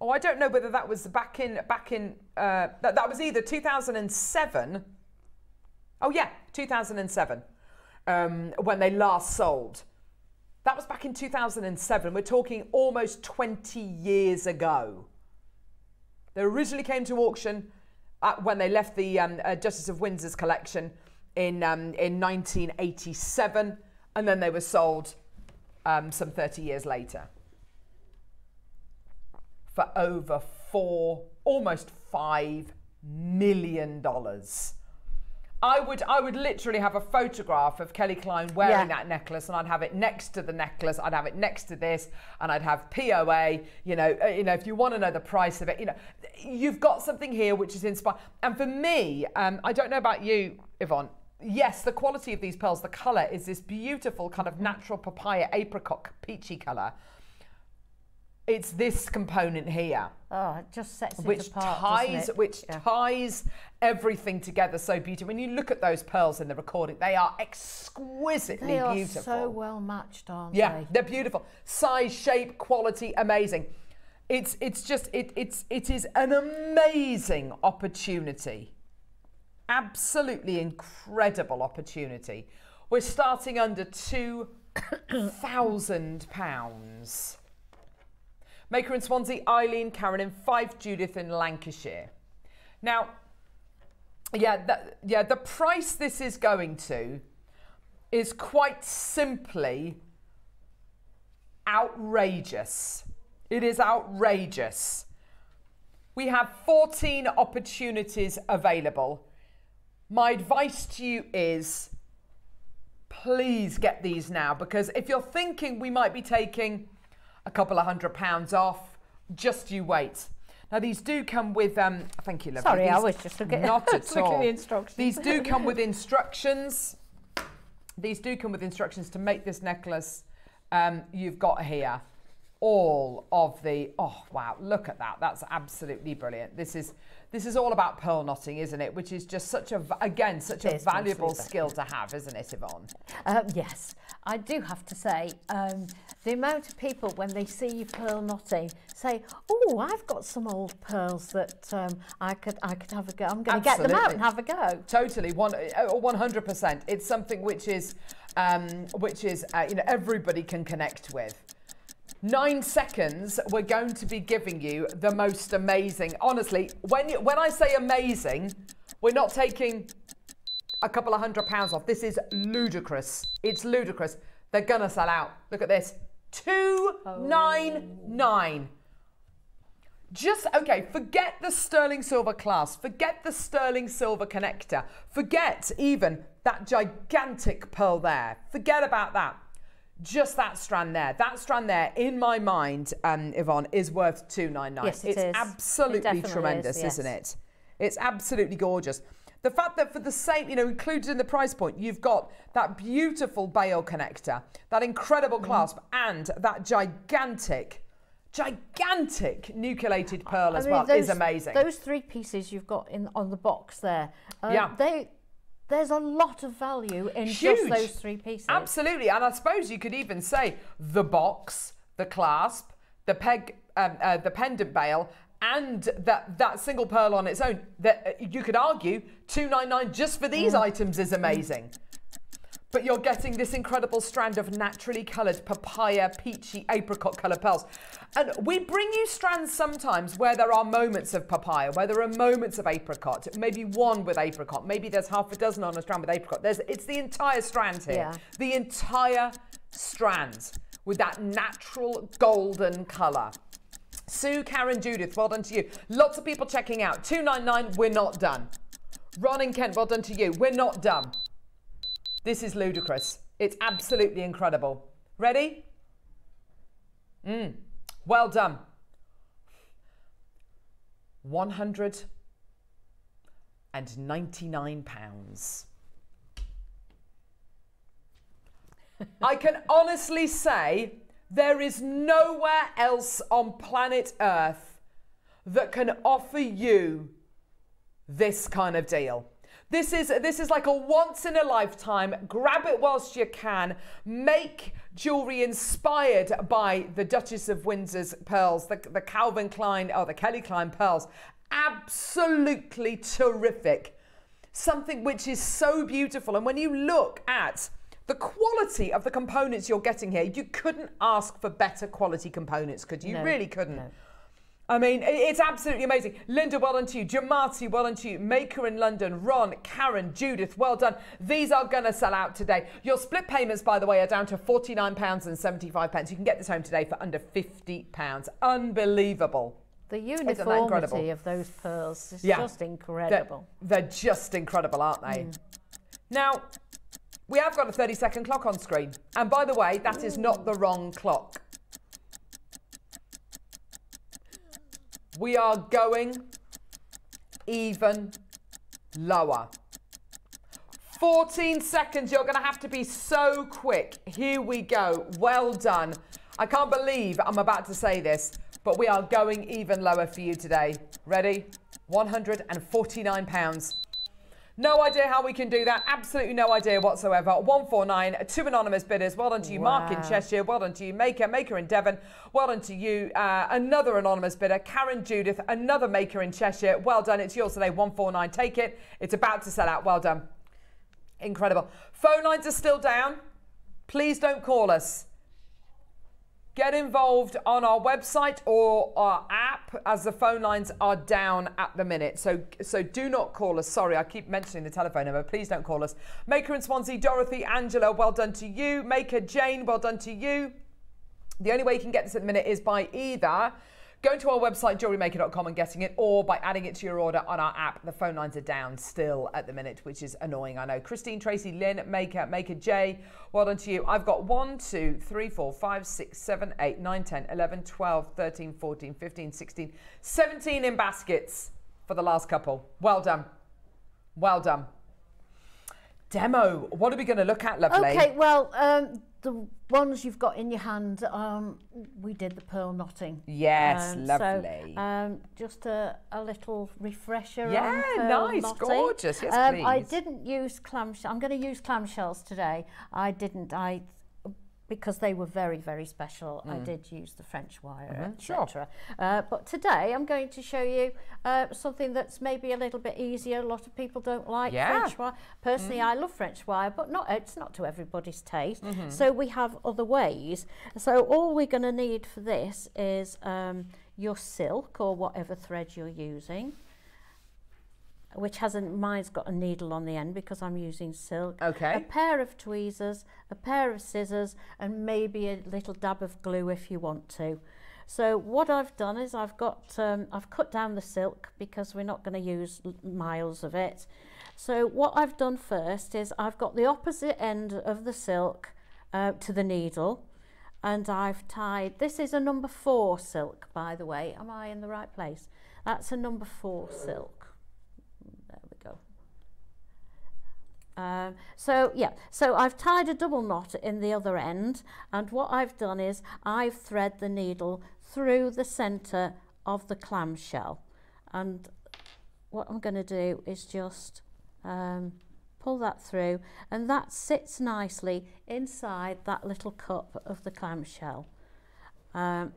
Oh, I don't know whether that was back in back in. Uh, that, that was either 2007. Oh yeah, 2007, um, when they last sold. That was back in 2007. We're talking almost 20 years ago. They originally came to auction uh, when they left the um, uh, Duchess of Windsor's collection in um, in 1987, and then they were sold um, some 30 years later for over four, almost five million dollars. I would, I would literally have a photograph of Kelly Klein wearing Yeah. that necklace, and I'd have it next to the necklace. I'd have it next to this, and I'd have POA. You know, uh, you know, if you want to know the price of it, you know, you've got something here which is inspired. And for me, um, I don't know about you, Yvonne. Yes, the quality of these pearls, the color is this beautiful kind of natural papaya apricot peachy color. It's this component here Oh, it just sets it which apart, ties it? which Yeah. ties everything together so beautifully. When you look at those pearls in the recording, they are exquisitely beautiful. They are beautiful. so well matched, aren't yeah, they? they're beautiful. Size, shape, quality, amazing. It's it's just it it's it is an amazing opportunity. Absolutely incredible opportunity. We're starting under two thousand pounds. Maker in Swansea, Eileen, Karen in Fife, Judith in Lancashire. Now, yeah, that, yeah, the price this is going to is quite simply outrageous. It is outrageous. We have 14 opportunities available. My advice to you is please get these now because if you're thinking we might be taking a couple of hundred pounds off, just you wait. Now these do come with um thank you, lovely. Sorry, I was just looking- not at looking at the instructions. These do come with instructions. These do come with instructions to make this necklace. Um, you've got here all of the oh wow look at that that's absolutely brilliant this is this is all about pearl knotting isn't it which is just such a, again such a valuable skill to have isn't it yvonne Um, yes, I do have to say, um, the amount of people when they see you pearl knotting say, "Oh, I've got some old pearls that um, I could I could have a go. I'm going to get them out and have a go." Totally, one uh, one hundred percent. It's something which is, um, which is uh, you know everybody can connect with. Nine seconds. We're going to be giving you the most amazing. Honestly, when when I say amazing, we're not taking a couple of hundred pounds off. This is ludicrous. It's ludicrous. They're gonna sell out. Look at this. Two nine nine. Just okay, forget the sterling silver clasp, forget the sterling silver connector, forget even that gigantic pearl there. Forget about that. Just that strand there. That strand there, in my mind, um, Yvonne, is worth two nine nine. Yes, it it's is. Absolutely definitely tremendous, is, yes. isn't it? It's absolutely gorgeous. The fact that for the same, you know, included in the price point, you've got that beautiful bail connector, that incredible Mm-hmm. clasp, and that gigantic, gigantic nucleated pearl I as mean, well those, is amazing. Those three pieces you've got in on the box there, uh, Yeah. they there's a lot of value in Huge. just those three pieces. Absolutely, and I suppose you could even say the box, the clasp, the peg, um, uh, the pendant bail, and that that single pearl on its own. That uh, you could argue two nine nine just for these Mm. items is amazing. But you're getting this incredible strand of naturally coloured papaya, peachy, apricot coloured pearls. And we bring you strands sometimes where there are moments of papaya, where there are moments of apricot, maybe one with apricot, maybe there's half a dozen on a strand with apricot. There's, it's the entire strand here. Yeah. The entire strand with that natural golden colour. Sue, Karen, Judith, well done to you. Lots of people checking out. 299, we're not done. Ron and Kent, well done to you. We're not done. This is ludicrous. It's absolutely incredible. Ready? Mm. Well done. 199 pounds. I can honestly say there is nowhere else on planet Earth that can offer you this kind of deal. This is this is like a once in a lifetime. Grab it whilst you can. Make jewelry inspired by the Duchess of Windsor's pearls, the, the Calvin Klein or the Kelly Klein pearls. Absolutely terrific. Something which is so beautiful. And when you look at the quality of the components you're getting here, you couldn't ask for better quality components, could you? No, really couldn't. no. I mean, it's absolutely amazing. Linda, well done to you. Jamati, well done to you. Maker in London, Ron, Karen, Judith, well done. These are going to sell out today. Your split payments, by the way, are down to £49.75. pence. You can get this home today for under £50. Unbelievable. The Isn't that incredible? uniformity of those pearls is Yeah. just They're, incredible. they're just incredible, aren't they? Mm. Now, we have got a 30 second clock on screen. And by the way, that is not the wrong clock. We are going even lower. 14 seconds. You're going to have to be so quick. Here we go. Well done. I can't believe I'm about to say this, but we are going even lower for you today. Ready? 149 pounds. No idea how we can do that. Absolutely no idea whatsoever. 149, two anonymous bidders. Well done to you, Mark in Cheshire. Well done to you, Maker, Maker in Devon. Well done to you, uh, another anonymous bidder, Karen Judith, another Maker in Cheshire. Well done. It's yours today, 149. Take it. It's about to sell out. Well done. Incredible. Phone lines are still down. Please don't call us. Get involved on our website or our app as the phone lines are down at the minute. So so do not call us. Sorry, I keep mentioning the telephone number. Please don't call us. Maker in Swansea, Dorothy, Angela, well done to you. Maker Jane, well done to you. The only way you can get this at the minute is by either going to our website, jewellerymaker.com, and getting it, or by adding it to your order on our app. The phone lines are down still at the minute, which is annoying, I know. Christine, Tracy, Lynn, Maker, Maker J, well done to you. I've got 1, 2, 3, 4, 5, 6, 7, 8, 9, 10, 11, 12, 13, 14, 15, 16, 17 in baskets for the last couple. Well done. Well done. Demo. What are we going to look at, lovely? Okay, well, um, the ones you've got in your hand, um, we did the Pearl Knotting. Yes, um, lovely. So, um, just a, a little refresher yeah, on Pearl nice, knotting. gorgeous. Yes, um, please. I didn't use clamshells. I'm going to use clamshells today. I didn't. I because they were very very special. I did use the French wire, Mm. sure. etc. Uh, but today I'm going to show you uh, something that's maybe a little bit easier. A lot of people don't like Yeah. French wire. Personally, I love French wire, but not it's not to everybody's taste. Mm-hmm. So we have other ways. So all we're going to need for this is um, your silk or whatever thread you're using, which has a mine's got a needle on the end because I'm using silk. Okay. A pair of tweezers, a pair of scissors, and maybe a little dab of glue if you want to. So what I've done is I've got um, I've cut down the silk because we're not going to use miles of it. So what I've done first is I've got the opposite end of the silk uh, to the needle and I've tied, this is a number four silk by the way, am I in the right place? That's a number four silk. There we go. Um, so yeah, so I've tied a double knot in the other end and what I've done is I've thread the needle through the centre of the clamshell and what I'm going to do is just um, pull that through and that sits nicely inside that little cup of the clamshell. Um,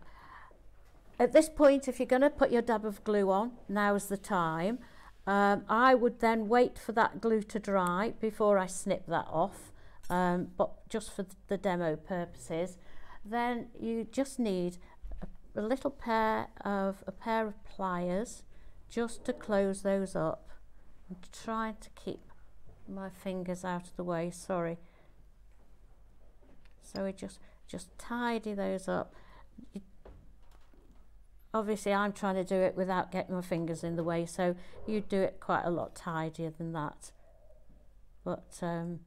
at this point, if you're going to put your dab of glue on, now's the time. Um, I would then wait for that glue to dry before I snip that off, um, but just for the demo purposes. Then you just need a, a little pair of a pair of pliers just to close those up. I'm trying to keep my fingers out of the way, sorry. So we just just tidy those up. You obviously I'm trying to do it without getting my fingers in the way so you do it quite a lot tidier than that but um,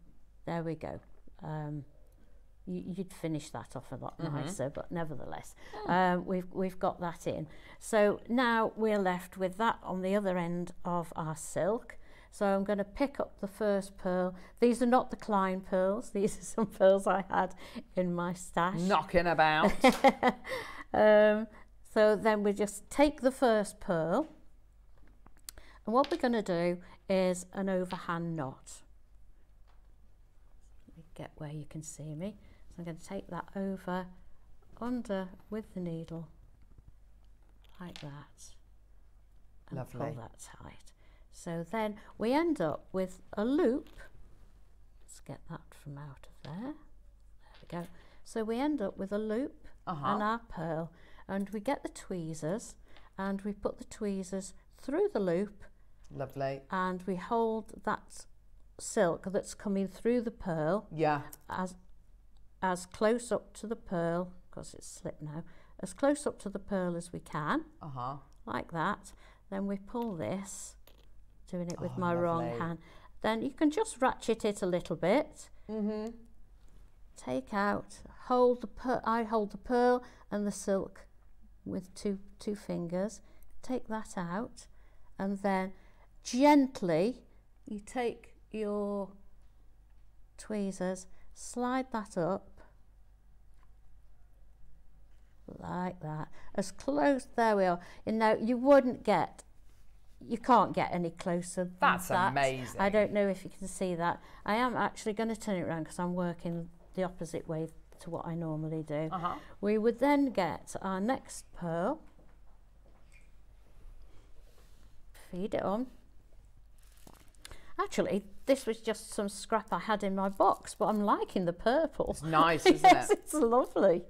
there we go um, you, you'd finish that off a lot nicer but nevertheless um, we've, we've got that in so now we're left with that on the other end of our silk so I'm going to pick up the first pearl. These are not the Klein pearls. These are some pearls I had in my stash. Knocking about. Um, so then we just take the first pearl and what we're going to do is an overhand knot. Let me get where you can see me. So I'm going to take that over under with the needle like that and Lovely. pull that tight. So then we end up with a loop. Let's get that from out of there. There we go. So we end up with a loop Uh-huh. and our pearl and we get the tweezers and we put the tweezers through the loop Lovely. and we hold that silk that's coming through the pearl Yeah. as as close up to the pearl because it's slipped now as close up to the pearl as we can Uh huh. like that then we pull this doing it with Oh, my wrong lovely. hand then you can just ratchet it a little bit mm-hmm. take out hold the per- I hold the pearl and the silk with two two fingers take that out and then gently you take your tweezers slide that up like that as close there we are and now you wouldn't get you can't get any closer than That's that. amazing. I don't know if you can see that I am actually going to turn it around because I'm working the opposite way to what I normally do. Uh huh. we would then get our next pearl. Feed it on. Actually this was just some scrap I had in my box but I'm liking the purple. It's nice, isn't yes it? it's lovely.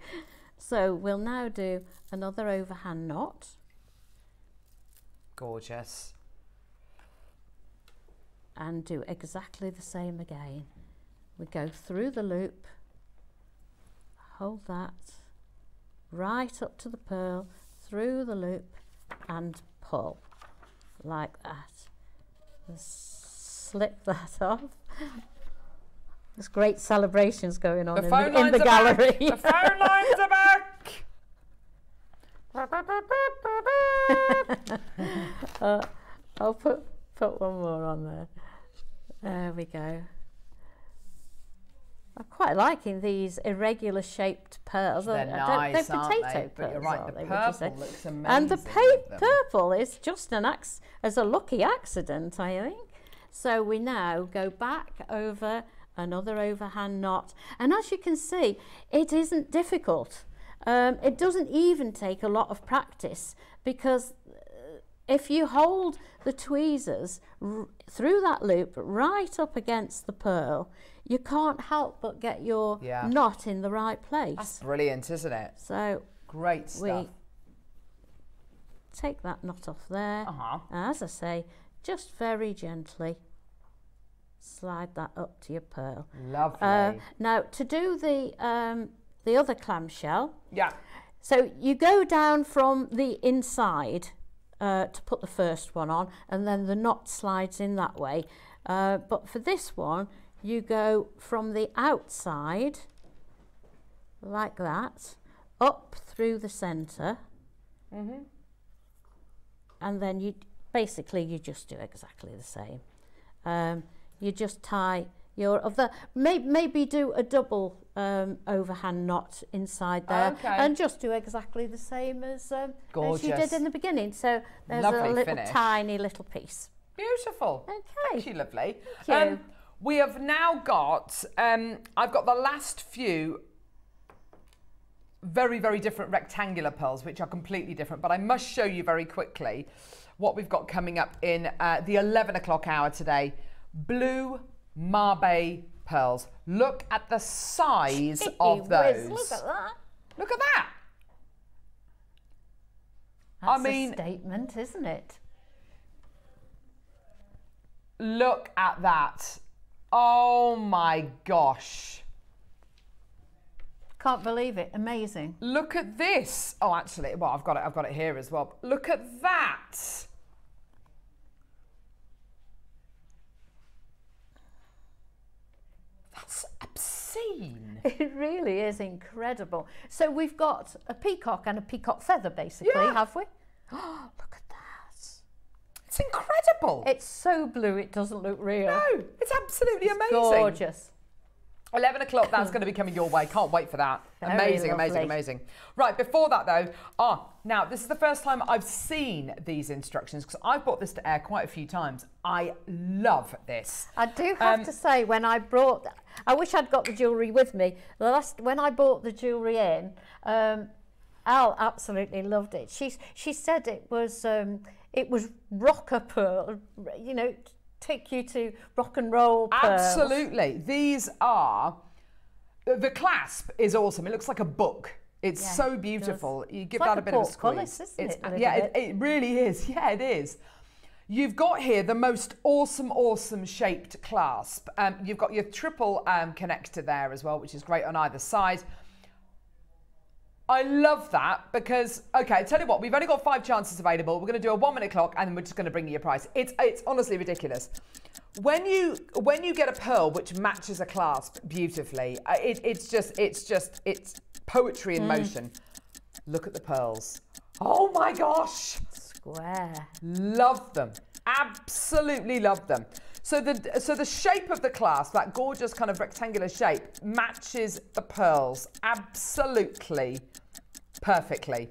So we'll now do another overhand knot. Gorgeous. and do exactly the same again. We go through the loop hold that right up to the pearl through the loop and pull like that slip that off there's great celebrations going on The in phone the, in the are gallery back. The phone lines are back. uh, I'll put put one more on there. There we go. I'm quite liking these irregular shaped pearls. They're don't- nice, they're aren't potato they? But you're pearls, right, the they, would you say? purple looks amazing. And the purple is just an as a lucky accident, I think. So we now go back over another overhand knot, and as you can see, it isn't difficult. Um, it doesn't even take a lot of practice because uh, if you hold the tweezers r- through that loop right up against the pearl, you can't help but get your Yeah. knot in the right place. That's brilliant, isn't it? So Great we take that knot off there. Uh huh. As I say, just very gently slide that up to your pearl. Lovely. Uh, now, to do the um, the other clamshell, yeah. so you go down from the inside uh, to put the first one on, and then the knot slides in that way. Uh, but for this one, you go from the outside, like that, up through the center and then you basically you just do exactly the same. Um, you just tie your of the may, maybe do a double um, overhand knot inside there Okay. and just do exactly the same as um, as you did in the beginning. So there's Lovely a little finish. tiny little piece. Beautiful. Okay. Thank you, lovely. Thank you. We have now got, um, I've got the last few very, very different rectangular pearls, which are completely different, but I must show you very quickly what we've got coming up in uh, the 11 o'clock hour today. Blue Mabe pearls. Look at the size of those. whiz, Look at that. Look at that. I That's mean- a statement, isn't it? Look at that. Oh my gosh. Can't believe it. Amazing. Look at this. Oh, actually, well, I've got it. I've got it here as well. Look at that. That's obscene. It really is incredible. So we've got a peacock and a peacock feather, basically, Yeah. have we? Oh, look at that. It's incredible. It's so blue it doesn't look real. no, it's absolutely amazing. Gorgeous. 11 o'clock, that's going to be coming your way. Can't wait for that. Very amazing, amazing, lovely. amazing. Right, before that though, ah, now this is the first time I've seen these instructions because I've brought this to air quite a few times. I love this. I do have Um, to say, when I brought, I wish I'd got the jewellery with me. The last when I bought the jewellery in, um, Al absolutely loved it. She she said it was um, it was rocker pearl, you know, take you to rock and roll pearls. Absolutely. These are, the clasp is awesome. It looks like a book It's Yeah, so beautiful. does. You give It's that like a bit of a squeeze. isn't it's, it, yeah, it, it really is. Yeah, it is. You've got here the most awesome, awesome shaped clasp. Um, you've got your triple um, connector there as well, which is great on either side. I love that because okay, tell you what, we've only got five chances available. We're going to do a one minute clock, and then we're just going to bring you your price. It's it's honestly ridiculous. When you when you get a pearl which matches a clasp beautifully, uh, it, it's just it's just it's poetry in motion. Look at the pearls. Oh my gosh, Square. love them. Absolutely love them. So the so the shape of the clasp, that gorgeous kind of rectangular shape, matches the pearls absolutely perfectly.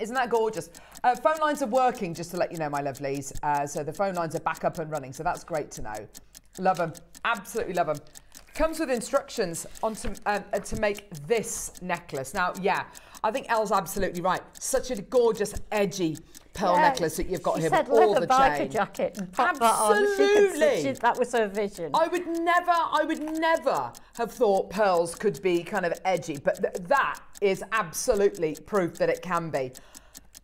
Isn't that gorgeous? Uh, phone lines are working, just to let you know, my lovelies. Uh, so the phone lines are back up and running, so that's great to know. Love them, absolutely love them. Comes with instructions on to, um, uh, to make this necklace. Now, yeah, I think Elle's absolutely right. Such a gorgeous, edgy pearl Yeah, necklace that you've got she here said all the biker chain. jacket and pop that on. She could Absolutely. she- that was her vision. I would never, I would never have thought pearls could be kind of edgy, but th- that is absolutely proof that it can be.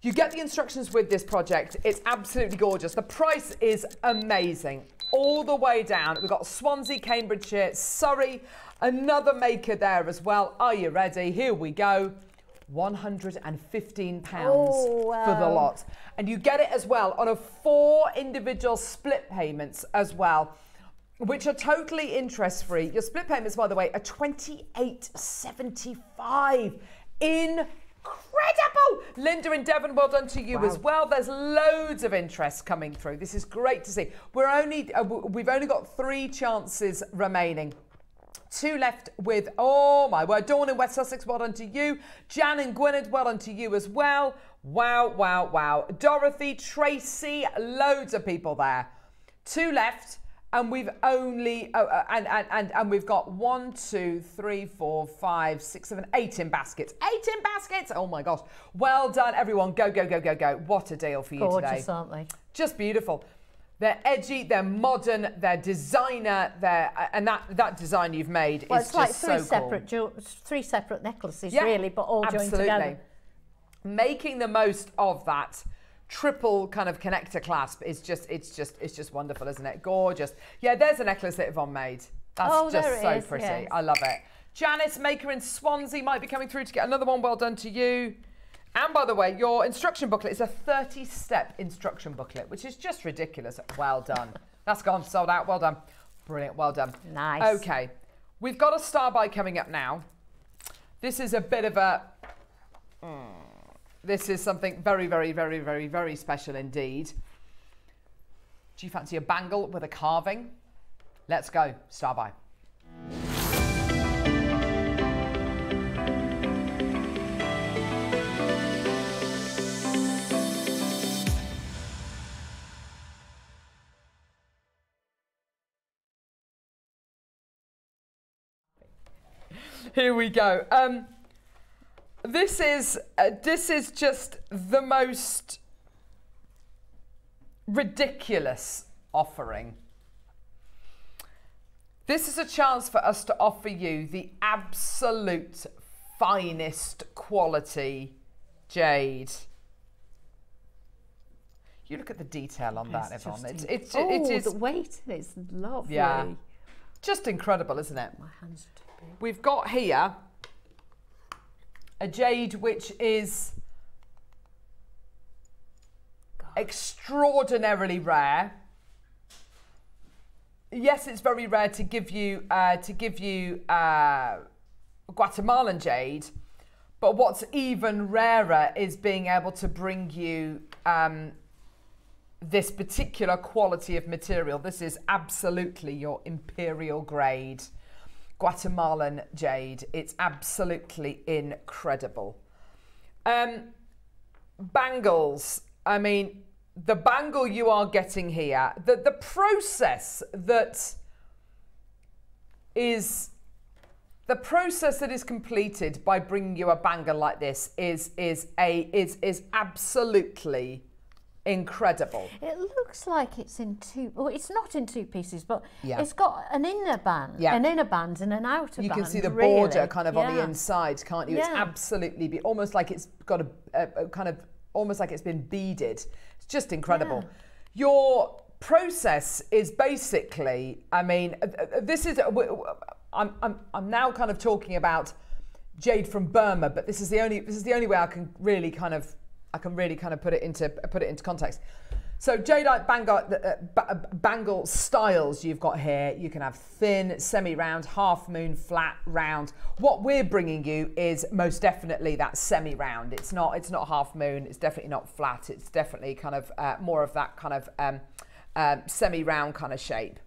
You get the instructions with this project. It's absolutely gorgeous. The price is amazing. All the way down. We've got Swansea, Cambridgeshire, Surrey, another maker there as well. Are you ready? Here we go. £115 Oh, for the lot. And you get it as well on a four individual split payments as well which are totally interest free. Your split payments, by the way, are twenty eight seventy five. Incredible! Linda in Devon, well done to you as well. There's loads of interest coming through. This is great to see. We're only uh, we've only got three chances remaining. Two left with, oh my word, Dawn in West Sussex, well done to you. Jan and Gwynedd, well done to you as well. Wow, wow, wow. Dorothy, Tracy, loads of people there. Two left, and we've only, oh, uh, and, and, and, and we've got one, two, three, four, five, six, seven, eight in baskets. Eight in baskets! Oh my gosh. Well done, everyone. Go, go, go, go, go. What a deal for you today Gorgeous, aren't they? just beautiful. They're edgy, they're modern, they're designer, they're and that that design you've made Well, is it's like three so separate, cool. three separate necklaces, Yeah, really, but all joined together. Making the most of that triple kind of connector clasp is just it's just it's just wonderful, isn't it? Gorgeous. Yeah, there's a necklace that Yvonne made. That's Oh, just so is, pretty. yes. I love it. Janice Maker in Swansea might be coming through to get another one. Well done to you. And by the way, your instruction booklet is a 30 step instruction booklet, which is just ridiculous. Well done. That's gone, sold out. Well done. Brilliant. Well done. Nice. Okay. We've got a Star Buy coming up now. This is a bit of a. mm, this is something very, very, very, very, very special indeed. Do you fancy a bangle with a carving? Let's go. Star Buy. Here we go. Um, this is uh, this is just the most ridiculous offering. This is a chance for us to offer you the absolute finest quality jade. You look at the detail on that, It's Yvonne. just It's, it's, oh, is the weight is lovely. Yeah. just incredible, isn't it? My hands are. We've got here a jade which is extraordinarily rare. Yes, it's very rare to give you uh, to give you uh, Guatemalan jade, but what's even rarer is being able to bring you um, this particular quality of material. This is absolutely your imperial grade Guatemalan jade. It's absolutely incredible. Um, bangles. I mean, the bangle you are getting here, the, the process that is the process that is completed by bringing you a bangle like this is is a is is absolutely Incredible. It looks like it's in two. Well, it's not in two pieces, but Yeah. it's got an inner band, Yeah. an inner band, and an outer You band. can see the really. border kind of on the inside, can't you? It's absolutely be almost like it's got a, a, a kind of almost like it's been beaded. It's just incredible. Yeah. Your process is basically, I mean, uh, uh, this is. uh, w- w- I'm, I'm, I'm now kind of talking about jade from Burma, but this is the only this is the only way I can really kind of I can really kind of put it into put it into context. So jadeite bangle, uh, bangle styles you've got here. You can have thin, semi-round, half moon, flat, round. What we're bringing you is most definitely that semi-round. It's not it's not half moon. It's definitely not flat. It's definitely kind of uh, more of that kind of um, um, semi-round kind of shape.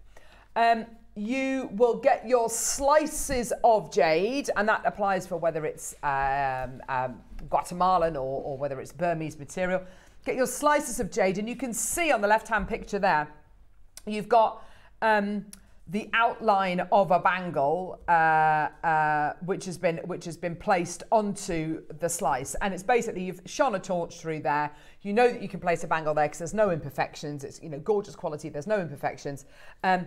Um, you will get your slices of jade, and that applies for whether it's um, um, Guatemalan or, or whether it's Burmese material. Get your slices of jade, and you can see on the left hand picture there, you've got um, the outline of a bangle, uh, uh, which has been which has been placed onto the slice, and it's basically you've shone a torch through there. You know that you can place a bangle there because there's no imperfections. It's you know gorgeous quality. There's no imperfections. Um,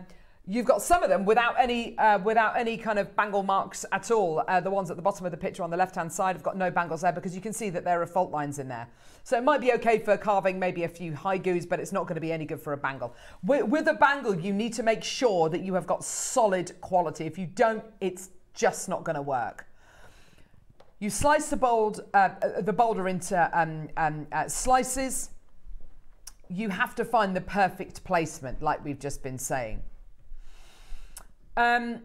You've got some of them without any uh, without any kind of bangle marks at all. Uh, the ones at the bottom of the picture on the left hand side have got no bangles there because you can see that there are fault lines in there. So it might be okay for carving maybe a few haigus, but it's not going to be any good for a bangle. With, with a bangle, you need to make sure that you have got solid quality. If you don't, it's just not going to work. You slice the, bold, uh, uh, the boulder into um, um, uh, slices. You have to find the perfect placement, like we've just been saying. Um,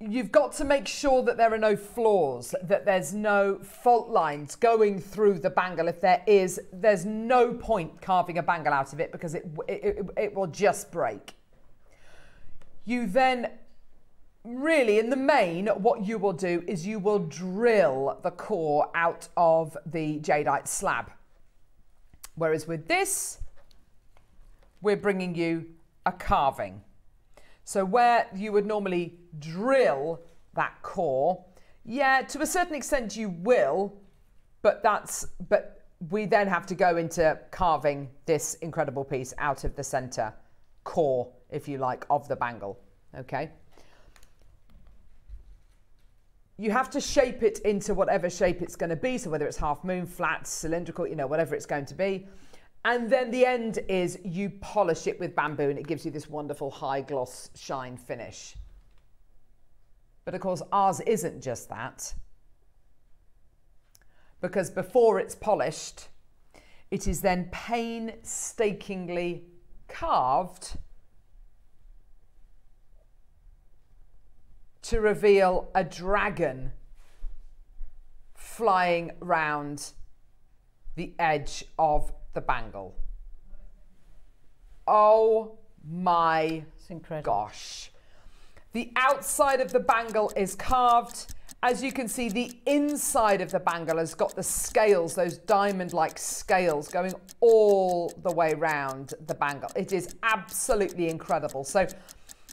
you've got to make sure that there are no flaws, that there's no fault lines going through the bangle. If there is, there's no point carving a bangle out of it because it, it, it, it will just break. You then, really, in the main, what you will do is you will drill the core out of the jadeite slab. Whereas with this, we're bringing you a carving. So where you would normally drill that core, yeah, to a certain extent you will, but that's but we then have to go into carving this incredible piece out of the center core, if you like, of the bangle. Okay. You have to shape it into whatever shape it's going to be. So whether it's half moon, flat, cylindrical, you know, whatever it's going to be. And then the end is you polish it with bamboo and it gives you this wonderful high gloss shine finish. But of course, ours isn't just that. Because before it's polished, it is then painstakingly carved to reveal a dragon flying round the edge of the bangle. Oh my It's incredible. gosh. The outside of the bangle is carved. As you can see, the inside of the bangle has got the scales, those diamond like scales going all the way round the bangle. It is absolutely incredible. So,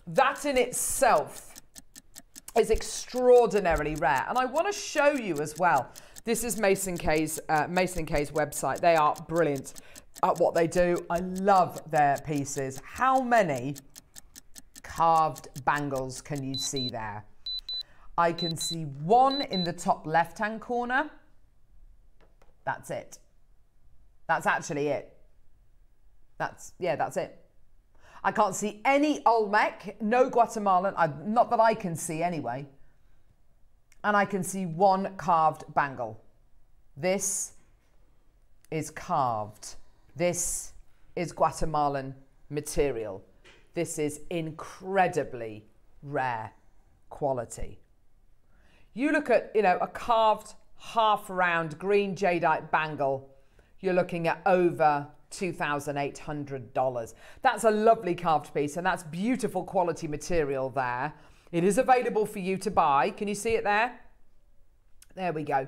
that in itself is extraordinarily rare. And I want to show you as well. This is Mason-Kay's uh, Mason-Kay's website. They are brilliant at what they do. I love their pieces. How many carved bangles can you see there? I can see one in the top left-hand corner. That's it. That's actually it. That's yeah, that's it. I can't see any Olmec, no Guatemalan, I, not that I can see anyway. And I can see one carved bangle. This is carved. This is Guatemalan material. This is incredibly rare quality. You look at, you know, a carved half round green jadeite bangle, you're looking at over $2,800. That's a lovely carved piece and that's beautiful quality material there. It is available for you to buy. Can you see it there? There we go.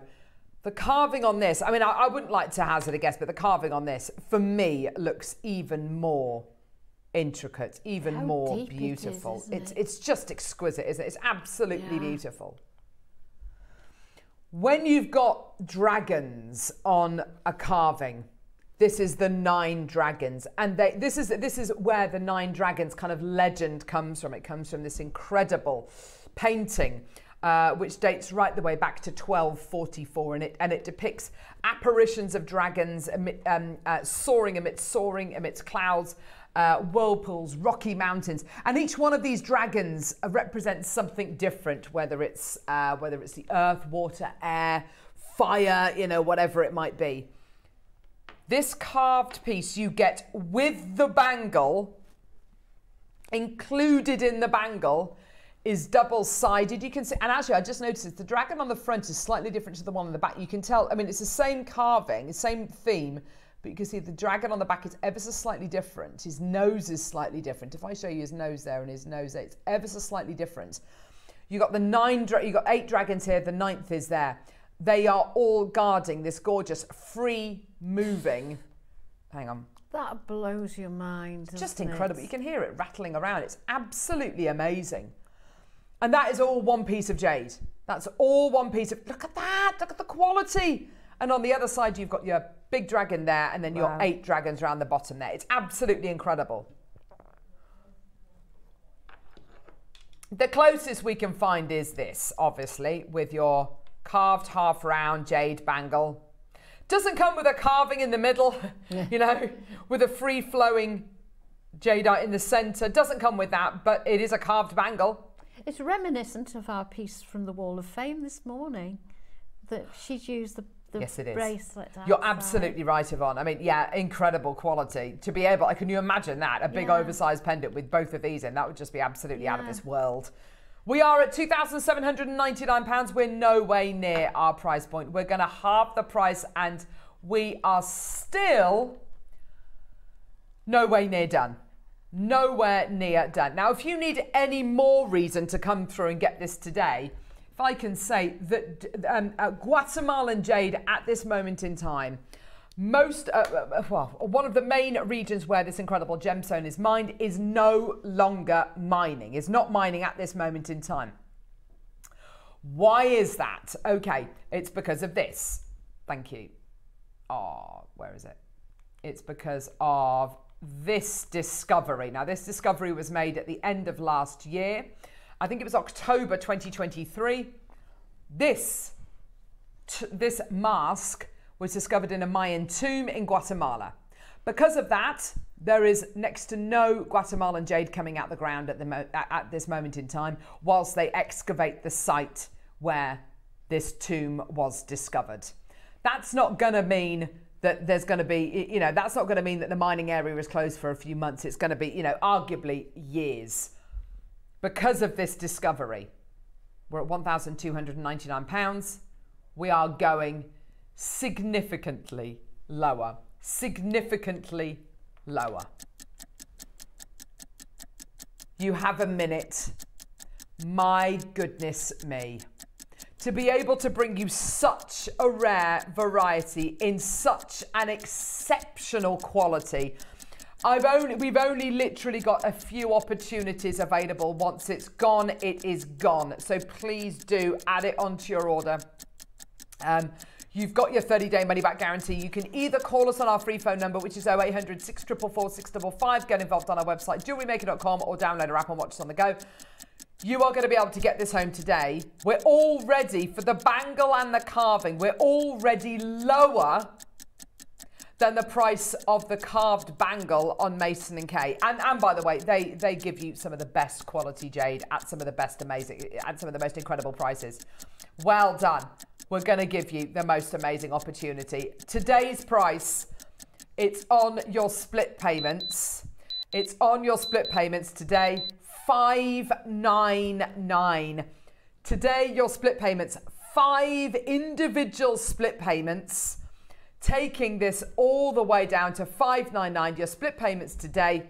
The carving on this, I mean, I, I wouldn't like to hazard a guess, but the carving on this, for me, looks even more intricate, even How more deep it is, beautiful. it's it? it's just exquisite, isn't it? It's absolutely Yeah. beautiful. When you've got dragons on a carving, This is the Nine Dragons, and they, this is this is where the Nine Dragons kind of legend comes from. It comes from this incredible painting, uh, which dates right the way back to 1244, and it and it depicts apparitions of dragons amid, um, uh, soaring amidst soaring amidst clouds. Uh, whirlpools, rocky mountains, and each one of these dragons uh, represents something different. Whether it's uh, whether it's the earth, water, air, fire, you know, whatever it might be. This carved piece you get with the bangle, included in the bangle, is double-sided. You can see, and actually I just noticed the dragon on the front is slightly different to the one on the back. You can tell, I mean, it's the same carving, the same theme, but you can see the dragon on the back is ever so slightly different. His nose is slightly different. If I show you his nose there and his nose there, it's ever so slightly different. You got the nine, you got eight dragons here. The ninth is there. They are all guarding this gorgeous, free moving. Hang on. That blows your mind. Just incredible. It? You can hear it rattling around. It's absolutely amazing. And that is all one piece of jade. That's all one piece of. Look at that. Look at the quality. And on the other side, you've got your big dragon there, and then your eight dragons around the bottom there. It's absolutely incredible. The closest we can find is this, obviously, with your carved half round jade bangle. Doesn't come with a carving in the middle, you know, with a free flowing jadeite in the center. Doesn't come with that, but it is a carved bangle. It's reminiscent of our piece from the Wall of Fame this morning. That she'd used the, the Yes, it is. bracelet. You're absolutely right, Yvonne. I mean, yeah, incredible quality. To be able, can you imagine that? A big Yeah. oversized pendant with both of these in, that would just be absolutely out of this world. We are at £2,799. We're no way near our price point. We're going to halve the price and we are still no way near done. Nowhere near done. Now, if you need any more reason to come through and get this today, if I can say that um, uh, Guatemalan jade at this moment in time, most, uh, uh, well, one of the main regions where this incredible gemstone is mined is no longer mining, is not mining at this moment in time. Why is that? Okay, it's because of this. Thank you. Oh, where is it? It's because of this discovery. Now, this discovery was made at the end of last year. I think it was October 2023. This, this mask was discovered in a Mayan tomb in Guatemala. Because of that, there is next to no Guatemalan jade coming out the ground at, the at this moment in time, whilst they excavate the site where this tomb was discovered. That's not going to mean that there's going to be, you know, that's not going to mean that the mining area is closed for a few months. It's going to be, you know, arguably years because of this discovery. We're at £1,299. We are going significantly lower. Significantly lower. You have a minute. My goodness me. To be able to bring you such a rare variety in such an exceptional quality. I've only we've only literally got a few opportunities available. Once it's gone, it is gone. So please do add it onto your order. Um, you've got your 30 day money back guarantee. You can either call us on our free phone number, which is 0800 644 655, get involved on our website, jewellerymaker.com, or download our app and watch us on the go. You are going to be able to get this home today. We're all ready for the bangle and the carving. We're already lower than the price of the carved bangle on Mason and Kay. And and by the way, they they give you some of the best quality jade at some of the best amazing at some of the most incredible prices. Well done. We're going to give you the most amazing opportunity. Today's price it's on your split payments. It's on your split payments today. 599. Today your split payments, five individual split payments taking this all the way down to 599 your split payments today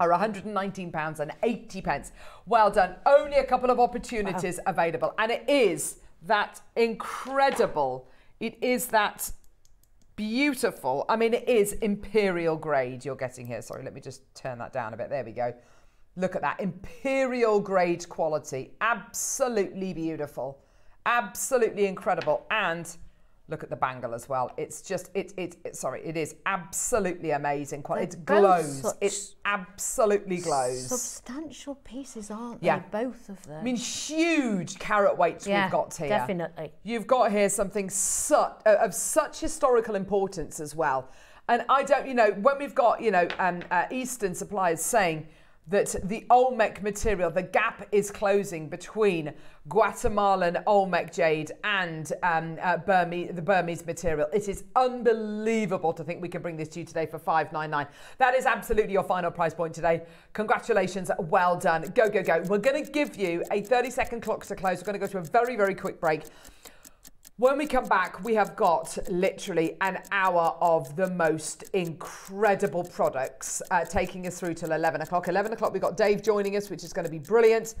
are 119 pounds and 80 pence well done only a couple of opportunities available and it is that incredible. It is that beautiful. I mean it is imperial grade you're getting here. Sorry let me just turn that down a bit. There we go. Look at that. Imperial grade quality. Absolutely beautiful. Absolutely incredible. And Look at the bangle as well. It's just, it, it, it sorry, it is absolutely amazing. They're It glows. It absolutely glows. Substantial pieces, aren't Yeah. they? Both of them. I mean, huge carat weights yeah, we've got here. definitely. You've got here something su- uh, of such historical importance as well. And I don't, you know, when we've got, you know, um, uh, Eastern suppliers saying that the Olmec material, the gap is closing between Guatemalan Olmec jade and um, uh, Burmese, the Burmese material. It is unbelievable to think we can bring this to you today for 599. That is absolutely your final price point today. Congratulations, well done. Go, go, go. We're going to give you a 30 second clock to close. We're going to go to a very, very quick break. When we come back, we have got literally an hour of the most incredible products uh, taking us through till 11 o'clock. 11 o'clock, we've got Dave joining us, which is going to be brilliant.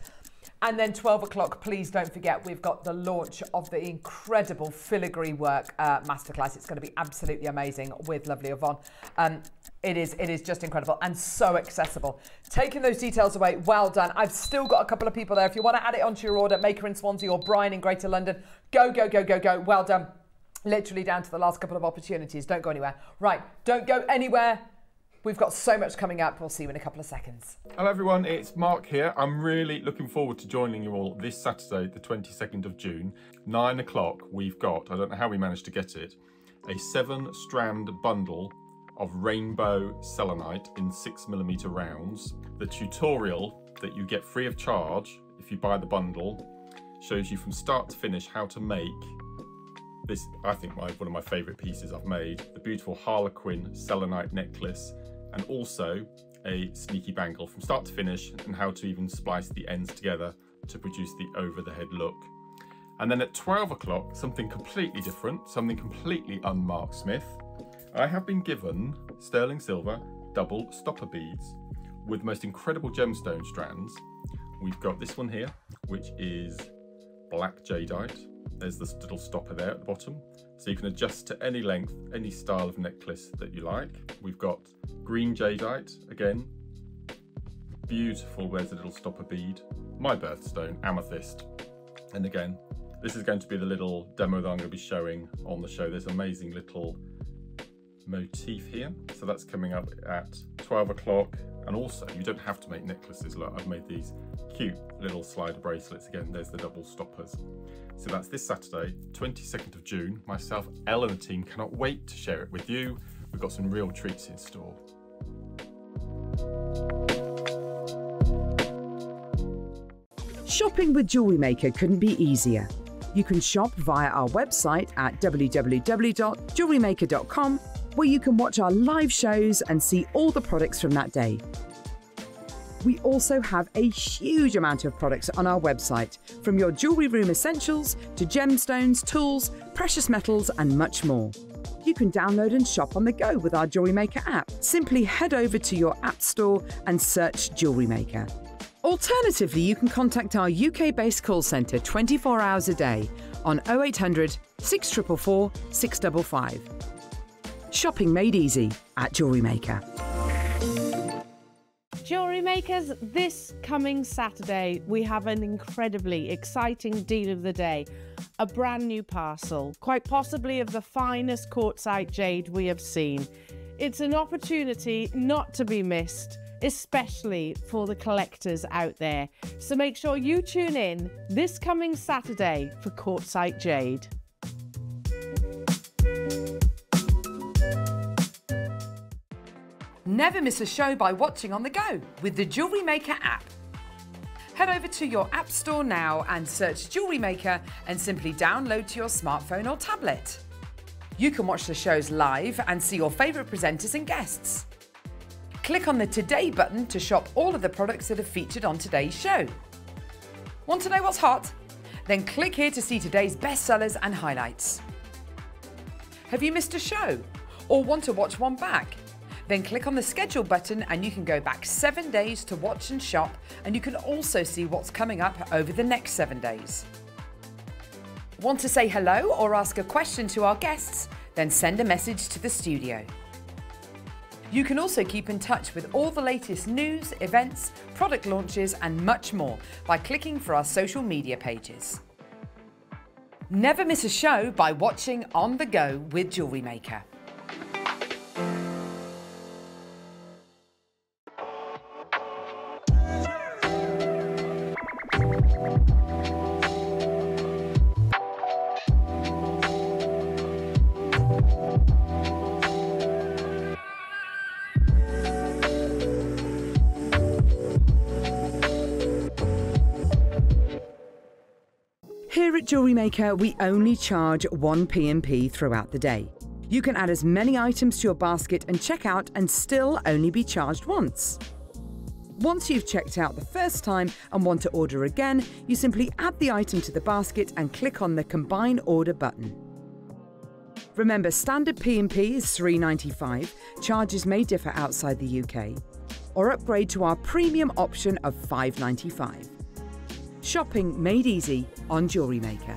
And then 12 o'clock, please don't forget, we've got the launch of the incredible filigree work uh, masterclass. It's going to be absolutely amazing with lovely Yvonne. Um, it is, it is just incredible and so accessible. Taking those details away, well done. I've still got a couple of people there. If you want to add it onto your order, Maker in Swansea or Brian in Greater London, go, go, go, go, go. Well done. Literally down to the last couple of opportunities. Don't go anywhere. Right, don't go anywhere. We've got so much coming up. We'll see you in a couple of seconds. Hello everyone, it's Mark here. I'm really looking forward to joining you all this Saturday, the 22nd of June. Nine o'clock, we've got, I don't know how we managed to get it, a seven strand bundle of rainbow selenite in six millimeter rounds. The tutorial that you get free of charge if you buy the bundle shows you from start to finish how to make this, I think, my, one of my favourite pieces I've made, the beautiful Harlequin selenite necklace, and also a sneaky bangle from start to finish, and how to even splice the ends together to produce the over the head look. And then at 12 o'clock, something completely different, something completely unmarked Smith. I have been given sterling silver double stopper beads with the most incredible gemstone strands. We've got this one here, which is black jadeite. There's this little stopper there at the bottom. So you can adjust to any length, any style of necklace that you like. We've got green jadeite, again, beautiful, there's a little stopper bead. My birthstone, amethyst. And again, this is going to be the little demo that I'm going to be showing on the show. There's amazing little motif here. So that's coming up at 12 o'clock. And also, you don't have to make necklaces. Look, I've made these cute little slider bracelets. Again, there's the double stoppers. So that's this Saturday, 22nd of June. Myself, Elle and the team cannot wait to share it with you. We've got some real treats in store. Shopping with Jewellery Maker couldn't be easier. You can shop via our website at www.jewellerymaker.com, where you can watch our live shows and see all the products from that day. We also have a huge amount of products on our website, from your jewelry room essentials to gemstones, tools, precious metals, and much more. You can download and shop on the go with our Jewellery Maker app. Simply head over to your app store and search Jewellery Maker. Alternatively, you can contact our UK based call centre 24 hours a day on 0800 644 655. Shopping made easy at Jewellery Maker. Jewelry makers, this coming Saturday, we have an incredibly exciting deal of the day. A brand new parcel, quite possibly of the finest quartzite jade we have seen. It's an opportunity not to be missed, especially for the collectors out there. So make sure you tune in this coming Saturday for Quartzite Jade. Never miss a show by watching on the go with the Jewellery Maker app. Head over to your app store now and search Jewellery Maker and simply download to your smartphone or tablet. You can watch the shows live and see your favourite presenters and guests. Click on the Today button to shop all of the products that are featured on today's show. Want to know what's hot? Then click here to see today's bestsellers and highlights. Have you missed a show or want to watch one back? Then click on the schedule button and you can go back seven days to watch and shop, and you can also see what's coming up over the next seven days. Want to say hello or ask a question to our guests? Then send a message to the studio. You can also keep in touch with all the latest news, events, product launches, and much more by clicking for our social media pages. Never miss a show by watching On the Go with Jewellery Maker. Here at Jewellery Maker, we only charge one P&P throughout the day. You can add as many items to your basket and check out and still only be charged once. Once you've checked out the first time and want to order again, you simply add the item to the basket and click on the Combine Order button. Remember, standard P&P is $3.95. Charges may differ outside the UK. Or upgrade to our premium option of $5.95. Shopping made easy on Jewellery Maker.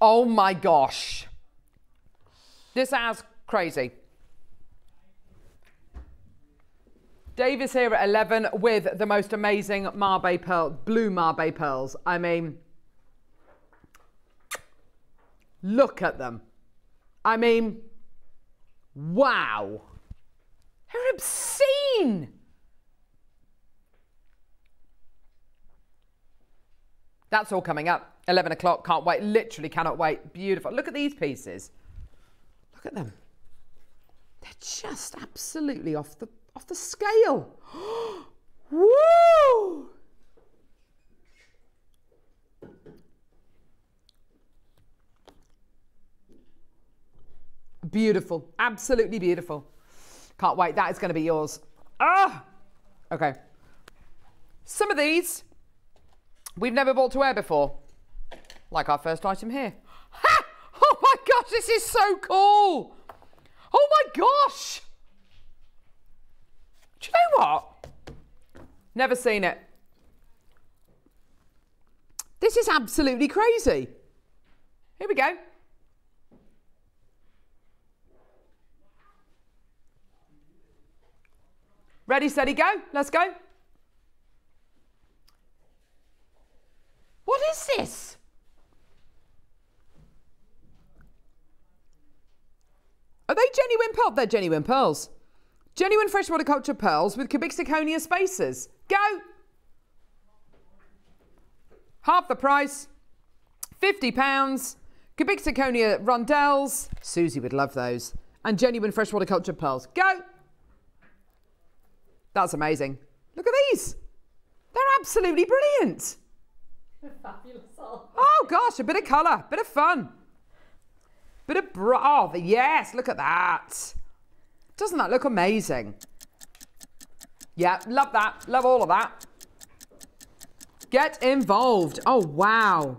Oh my gosh. This house crazy. Dave is here at 11 with the most amazing Mabe pearl, blue Mabe pearls. I mean, look at them. I mean, wow. They're obscene. That's all coming up. 11 o'clock. Can't wait. Literally cannot wait. Beautiful. Look at these pieces. Look at them. They're just absolutely off the off the scale. Woo! Beautiful. Absolutely beautiful. Can't wait. That is going to be yours. Ah! Okay. Some of these we've never bought to wear before. Like our first item here. Ha! Oh my gosh, this is so cool! Oh my gosh! Do you know what? Never seen it. This is absolutely crazy. Here we go. Ready, steady, go. Let's go. What is this? Are they genuine pearls? They're genuine pearls. Genuine freshwater culture pearls with cubic zirconia spacers. Go! Half the price. £50. Cubic zirconia rondelles. Susie would love those. And genuine freshwater culture pearls. Go! That's amazing. Look at these. They're absolutely brilliant. Fabulous. Oh gosh, a bit of colour, a bit of fun. Bit of bra. Oh, yes, look at that. Doesn't that look amazing? Yeah, love that. Love all of that. Get involved. Oh, wow.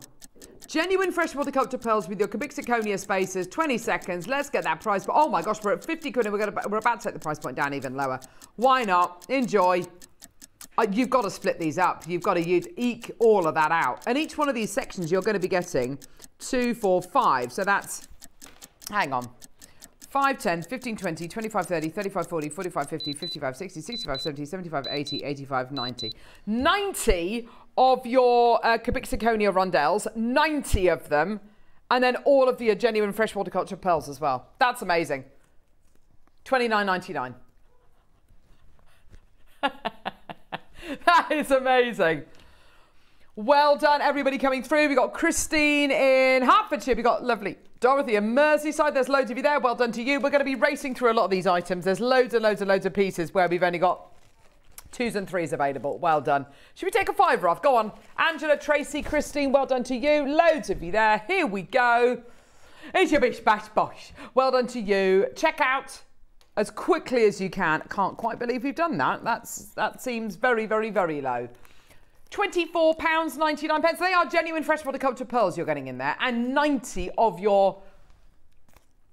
Genuine freshwater culture pearls with your cubic zirconia spacers, 20 seconds. Let's get that price. But oh my gosh, we're at 50 quid and we're, gonna, we're about to take the price point down even lower. Why not? Enjoy. Uh, you've got to split these up. You've got to use, eke all of that out. And each one of these sections, you're going to be getting two, four, five. So that's, hang on, 5, 10, 15, 20, 25, 30, 35, 40, 45, 50, 55, 60, 65, 70, 75, 80, 85, 90. 90 of your uh, zirconia rondelles, 90 of them, and then all of the genuine freshwater culture pearls as well. That's amazing. 29.99. that is amazing. Well done, everybody coming through. We've got Christine in Hertfordshire. We've got lovely Dorothy in Merseyside. There's loads of you there. Well done to you. We're going to be racing through a lot of these items. There's loads and loads and loads of pieces where we've only got twos and threes available. Well done. Should we take a fiver off? Go on. Angela, Tracy, Christine, well done to you. Loads of you there. Here we go. It's your bish bash bosh. Well done to you. Check out as quickly as you can. Can't quite believe we've done that. That's that seems very, very, very low. £24.99 pence. They are genuine freshwater culture pearls you're getting in there, and 90 of your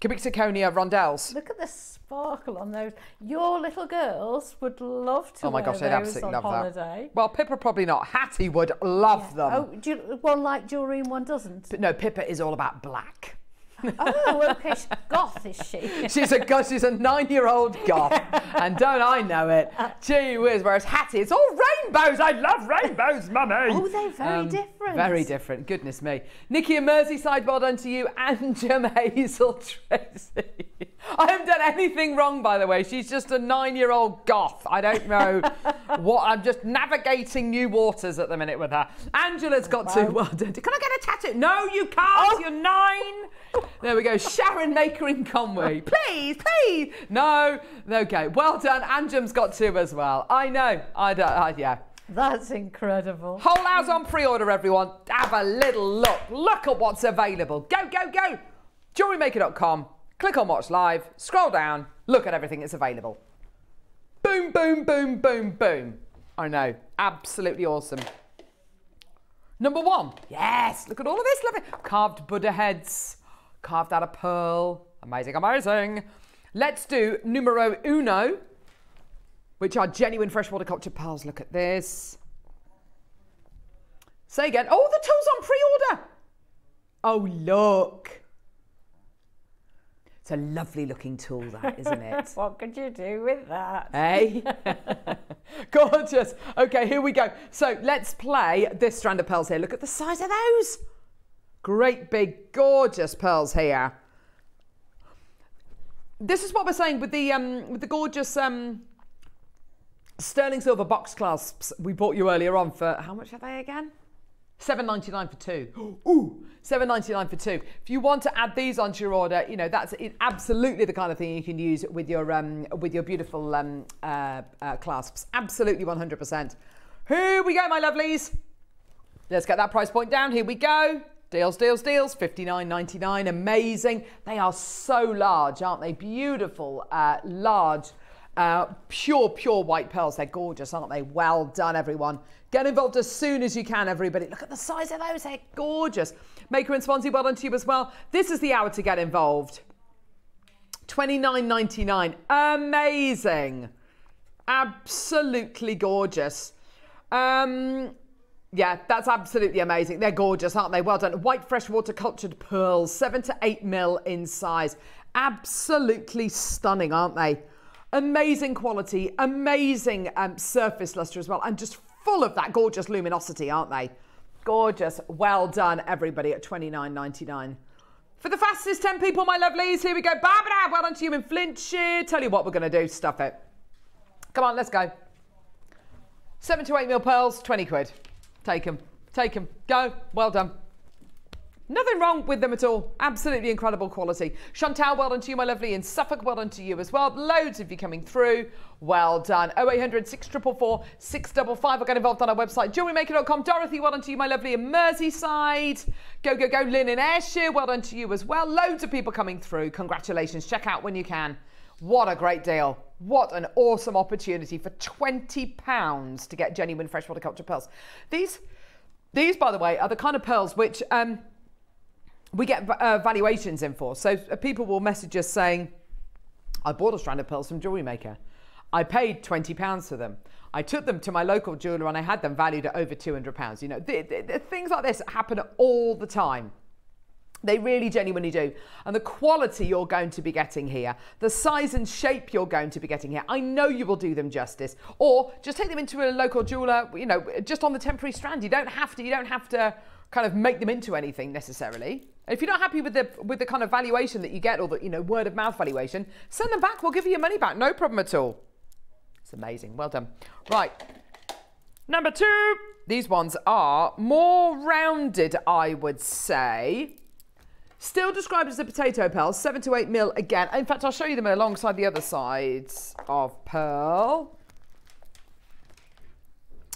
cubic zirconia rondelles. Look at the sparkle on those. Your little girls would love to Oh my gosh, they'd absolutely on love holiday. that. Well, Pippa probably not. Hattie would love them. Oh, do you, one like jewellery and one doesn't. But no, Pippa is all about black. Oh, okay. Goth is she? She's a she's a nine-year-old goth, and don't I know it? Uh. Gee whiz, whereas Hattie, it's all rainbows. I love rainbows, mummy. Oh, they're very um, different. Very different. Goodness me. Nikki and Merseyside, well done to you, and Jim Hazel Tracy. I haven't done anything wrong, by the way. She's just a nine-year-old goth. I don't know what. I'm just navigating new waters at the minute with her. Angela's got to. Well done. Can I get a tattoo? No, you can't. Oh. You're nine. Oh. There we go. Sharon Maker in Conway. Please, please. No. Okay. Well done. Anjum's got two as well. I know. I don't. I, yeah. That's incredible. Whole house on pre-order, everyone. Have a little look. Look at what's available. Go, go, go. Jewellerymaker.com. Click on Watch Live. Scroll down. Look at everything that's available. Boom, boom, boom, boom, boom. I know. Absolutely awesome. Number one. Yes. Look at all of this. Lovely. Carved Buddha heads. Carved out of pearl. Amazing, amazing. Let's do numero uno, which are genuine freshwater cultured pearls. Look at this. Say again. Oh, the tool's on pre-order. Oh, look. It's a lovely looking tool, that, isn't it? What could you do with that? Hey? Gorgeous. Okay, here we go. So let's play this strand of pearls here. Look at the size of those. Great big, gorgeous pearls here. This is what we're saying with the um, with the gorgeous um, sterling silver box clasps we bought you earlier on for how much are they again? Seven ninety nine for two. Ooh, seven ninety nine for two. If you want to add these onto your order, you know that's absolutely the kind of thing you can use with your um, with your beautiful um, uh, uh, clasps. Absolutely one hundred percent. Here we go, my lovelies. Let's get that price point down. Here we go. Deals, deals, deals. Fifty nine ninety nine. Amazing. They are so large, aren't they? Beautiful, uh, large. Uh, pure, pure white pearls. They're gorgeous, aren't they? Well done, everyone. Get involved as soon as you can, everybody. Look at the size of those. They're gorgeous. Maker and Swansea, well done to you as well. This is the hour to get involved. Twenty nine ninety nine. Amazing. Absolutely gorgeous. Um, yeah, that's absolutely amazing. They're gorgeous, aren't they? Well done. White freshwater cultured pearls, seven to eight mil in size. Absolutely stunning, aren't they? Amazing quality, amazing um, surface luster as well, and just full of that gorgeous luminosity, aren't they? Gorgeous. Well done, everybody, at twenty nine ninety nine. For the fastest 10 people, my lovelies, here we go. Barbara, well done to you in Flintshire. Tell you what we're going to do, stuff it. Come on, let's go. Seven to eight mil pearls, 20 quid. Take them, take them, go. Well done. Nothing wrong with them at all. Absolutely incredible quality. Chantal, well done to you, my lovely. In Suffolk, well done to you as well. Loads of you coming through. Well done. 0800 644 655. I'll get involved on our website, jewellerymaker.com. Dorothy, well done to you, my lovely. In Merseyside. Go, go, go. Lynn in Ayrshire, well done to you as well. Loads of people coming through. Congratulations. Check out when you can. What a great deal. What an awesome opportunity for £20 to get genuine freshwater culture pearls. These, these, by the way, are the kind of pearls which um, we get uh, valuations in for. So uh, people will message us saying, I bought a strand of pearls from Jewellery Maker. I paid £20 for them. I took them to my local jeweler and I had them valued at over £200. You know, th- th- th- things like this happen all the time. They really genuinely do. And the quality you're going to be getting here, the size and shape you're going to be getting here, I know you will do them justice. Or just take them into a local jeweler, you know, just on the temporary strand. You don't have to, you don't have to kind of make them into anything necessarily. If you're not happy with the with the kind of valuation that you get or the, you know, word of mouth valuation, send them back. We'll give you your money back. No problem at all. It's amazing. Well done. Right. Number two. These ones are more rounded, I would say. Still described as a potato pearl, seven to eight mil again. In fact, I'll show you them alongside the other sides of pearl.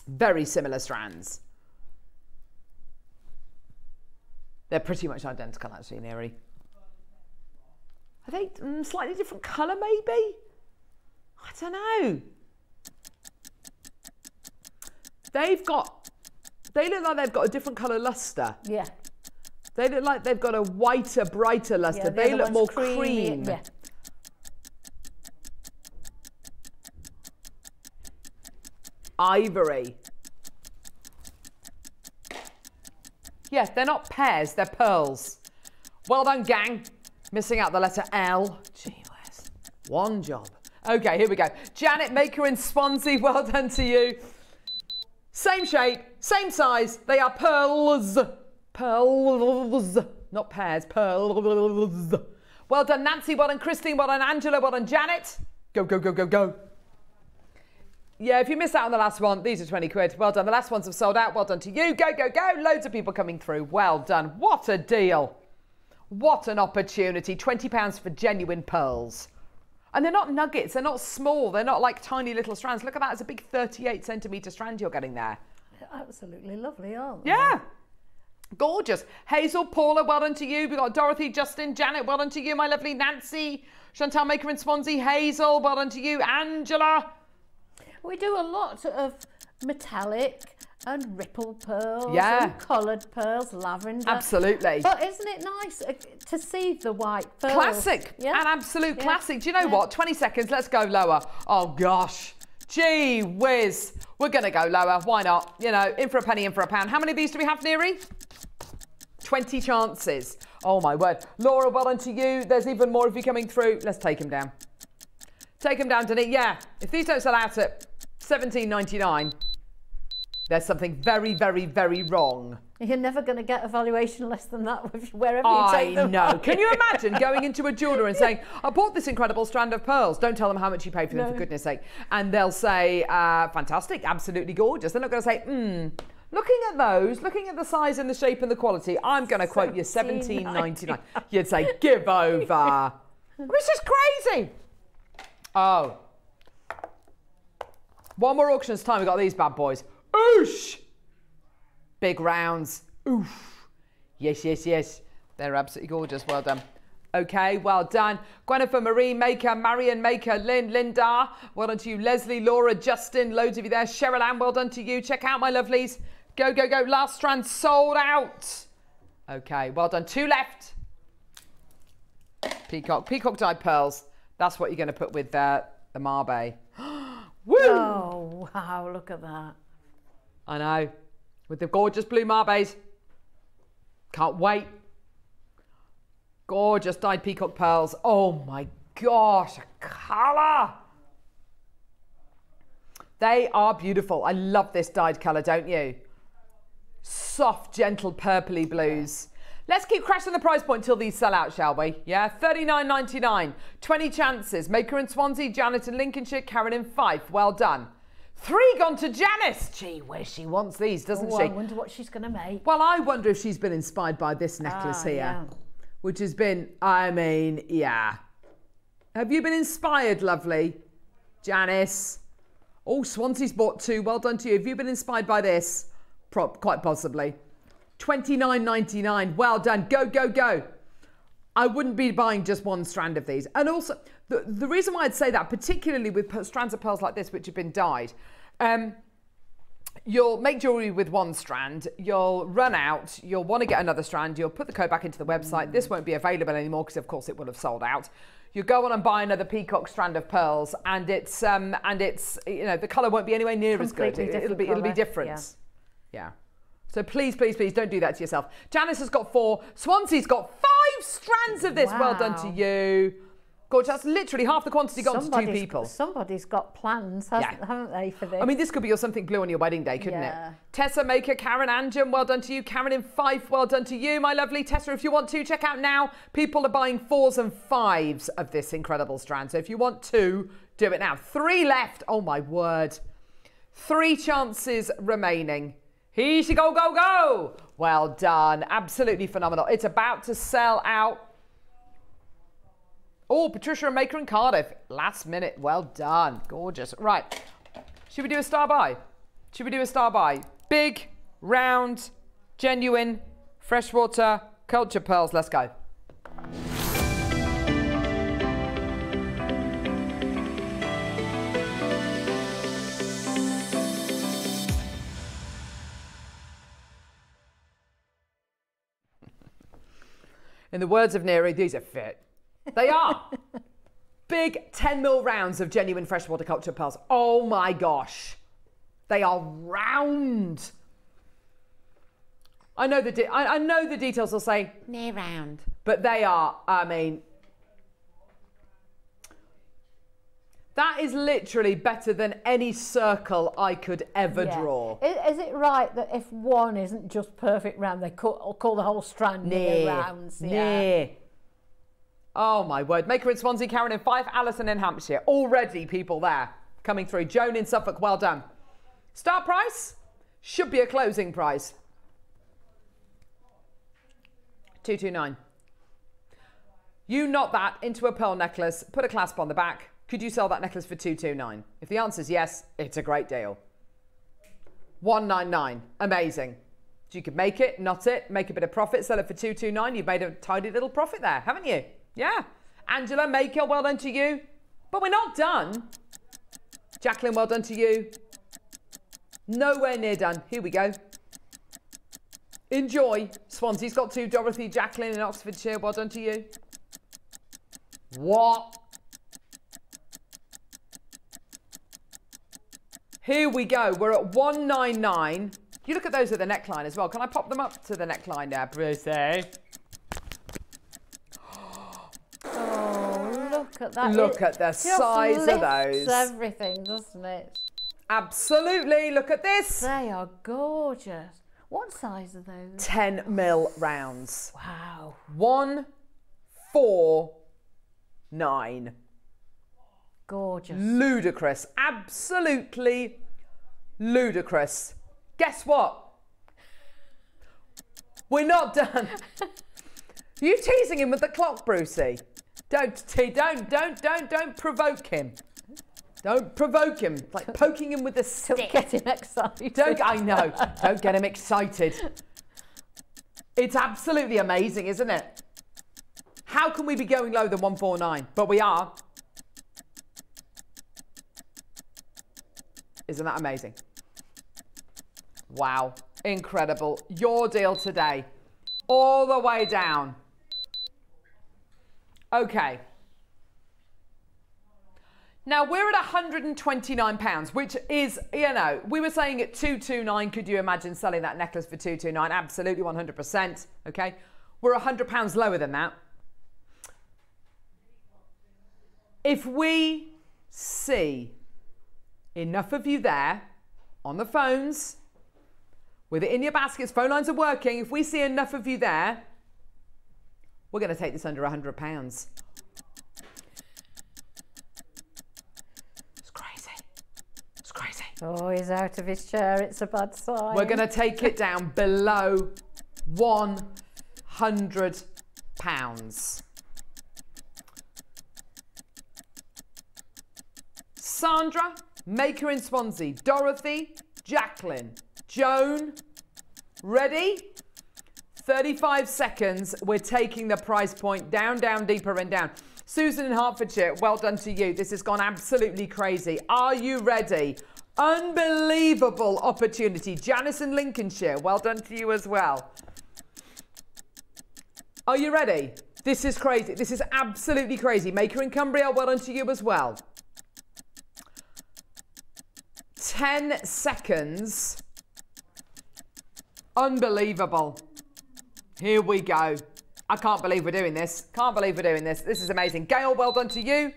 Very similar strands. They're pretty much identical, actually, Neri. Are they mm, slightly different colour, maybe? I don't know. They've got, they look like they've got a different colour luster. Yeah. They look like they've got a whiter, brighter luster. yeah the they look more one's creamy, cream. Yeah. Ivory. Yeah, they're not pears, they're pearls. Well done, gang. Missing out the letter L. Gee whiz. One job. Okay, here we go. Janet Maker in Swansea, well done to you. Same shape, same size. They are pearls. Pearls. Not pears, pearls. Well done, Nancy. Well done, Christine. Well done, Angela. Well done, Janet. Go, go, go, go, go. Yeah, if you miss out on the last one, these are 20 quid. Well done. The last ones have sold out. Well done to you. Go, go, go. Loads of people coming through. Well done. What a deal. What an opportunity. £20 for genuine pearls. And they're not nuggets. They're not small. They're not like tiny little strands. Look at that. It's a big 38 centimetre strand you're getting there. Absolutely lovely, aren't they? Yeah. Gorgeous. Hazel, Paula, well done to you. We've got Dorothy, Justin, Janet, well done to you. My lovely Nancy, Chantal Maker in Swansea, Hazel, well done to you. Angela. We do a lot of metallic and ripple pearls Yeah. and coloured pearls, lavender. Absolutely. But isn't it nice uh, to see the white pearls? Classic. Yeah. An absolute Yeah. classic. Do you know Yeah. what? 20 seconds. Let's go lower. Oh, gosh. Gee whiz. We're going to go lower. Why not? You know, in for a penny, in for a pound. How many of these do we have, Neary? 20 chances. Oh, my word. Laura, well done to you. There's even more of you coming through. Let's take him down. Take him down, Denise. Yeah. If these don't sell out at 17.99, there's something very, very, very wrong. You're never going to get a valuation less than that wherever you I take them. I know. Can you imagine going into a jeweler and saying, I bought this incredible strand of pearls. Don't tell them how much you paid for them, for goodness sake. And they'll say, uh, fantastic, absolutely gorgeous. They're not going to say, hmm, looking at those, looking at the size and the shape and the quality, I'm going to quote you 17.99. You'd say, give over. this is crazy. Oh. One more auction's time, we got these bad boys. Oosh! Big rounds. Oof. Yes, yes, yes. They're absolutely gorgeous. Well done. Okay, well done. Gwennifer, Marie, Maker, Marion, Maker, Lynn, Linda. Well done to you. Leslie, Laura, Justin. Loads of you there. Cheryl Ann, well done to you. Check out my lovelies. Go, go, go. Last strand sold out. Okay, well done. Two left. Peacock. Peacock dyed pearls. That's what you're going to put with uh, the Mabe. Woo! Oh, wow, look at that. I know. With the gorgeous blue Mabes. Can't wait. Gorgeous dyed peacock pearls. Oh my gosh, a colour. They are beautiful. I love this dyed colour, don't you? Soft, gentle, purpley blues. Let's keep crashing the price point till these sell out, shall we? Yeah, thirty-nine ninety-nine. 20 chances. Maker in Swansea, Janet in Lincolnshire, Karen in Fife. Well done. Three gone to Janice. Gee whiz, she wants these, doesn't Oh, she? I wonder what she's going to make. Well, I wonder if she's been inspired by this necklace Ah, here, yeah. which has been, I mean, yeah. Have you been inspired, lovely? Janice? Oh, Swansea's bought two. Well done to you. Have you been inspired by this? Pro- quite possibly. Twenty nine ninety nine. Well done. Go, go, go. I wouldn't be buying just one strand of these. And also, the, the reason why I'd say that, particularly with strands of pearls like this, which have been dyed, um, you'll make jewelry with one strand, you'll run out, you'll want to get another strand, you'll put the code back into the website. This won't be available anymore because, of course, it will have sold out. You go on and buy another peacock strand of pearls, and it's um, and it's you know the color won't be anywhere near as good. Completely It, will be different it'll be different. yeah. Yeah. So please, please, please don't do that to yourself. Janice has got four. Swansea's got five strands of this. Well done to you. Gorgeous. That's literally half the quantity gone to two people. Somebody's got plans, hasn't, Yeah. haven't they, for this? I mean, this could be your something blue on your wedding day, couldn't Yeah. it? Tessa Maker, Karen Anjum, well done to you. Karen in Fife, well done to you, my lovely Tessa. If you want to, check out now. People are buying fours and fives of this incredible strand. So if you want to, do it now. Three left. Oh my word. Three chances remaining. Here she go, go, go. Well done. Absolutely phenomenal. It's about to sell out. Oh, Patricia and Maker in Cardiff. Last minute. Well done. Gorgeous. Right. Should we do a star buy? Should we do a star buy? Big, round, genuine, freshwater, culture pearls. Let's go. In the words of Neri, these are fit. They are. Big 10 mil rounds of genuine freshwater culture pearls. Oh my gosh. They are round. I know the I, I know the details will say near round, but they are. I mean, that is literally better than any circle I could ever Yeah. draw. I- Is it right that if one isn't just perfect round, they call, call the whole strand near rounds? Yeah. Near. Oh my word. Maker in Swansea, Karen in Fife, Alison in Hampshire. Already people there coming through. Joan in Suffolk, well done. Start price should be a closing price. 229. You knot that into a pearl necklace, put a clasp on the back. Could you sell that necklace for 229? If the answer is yes, it's a great deal. 199. Amazing. So you could make it, knot it, make a bit of profit, sell it for 229. You've made a tidy little profit there, haven't you? Yeah. Angela, Maker, well done to you. But we're not done. Jacqueline, well done to you. Nowhere near done. Here we go. Enjoy. Swansea's got two. Dorothy, Jacqueline in Oxfordshire, well done to you. What? Here we go. We're at 199. You look at those at the neckline as well. Can I pop them up to the neckline there, Brucey? Oh, look at that. Look It at the size of those. everything, doesn't it? Absolutely. Look at this. They are gorgeous. What size are those? 10 mil rounds. Wow. One, four, nine. Gorgeous. Ludicrous. Absolutely ludicrous. Guess what? We're not done. you teasing him with the clock, Brucey? Don't te- don't don't don't don't provoke him. Don't provoke him. Like poking him with a stick. Don't get him excited. Don't I know. Don't get him excited. It's absolutely amazing, isn't it? How can we be going lower than 149? But we are. Isn't that amazing? Wow. Incredible. Your deal today. All the way down. Okay. Now we're at 129 pounds, which is, you know, we were saying at 229. Could you imagine selling that necklace for 229? Absolutely, 100%. Okay, we're 100 pounds lower than that. If we see enough of you there on the phones, with it in your baskets, phone lines are working. If we see enough of you there, we're going to take this under 100 pounds. It's crazy. It's crazy. Oh, he's out of his chair. It's a bad sign. We're going to take it down below 100 pounds. Sandra, Maker in Swansea, Dorothy, Jacqueline, Joan, ready? 35 seconds. We're taking the price point down, down, deeper, and down. Susan in Hertfordshire, well done to you. This has gone absolutely crazy. Are you ready? Unbelievable opportunity. Janice in Lincolnshire, well done to you as well. Are you ready? This is crazy. This is absolutely crazy. Maker in Cumbria, well done to you as well. 10 seconds. Unbelievable. Here we go. I can't believe we're doing this. Can't believe we're doing this. This is amazing. Gail, well done to you.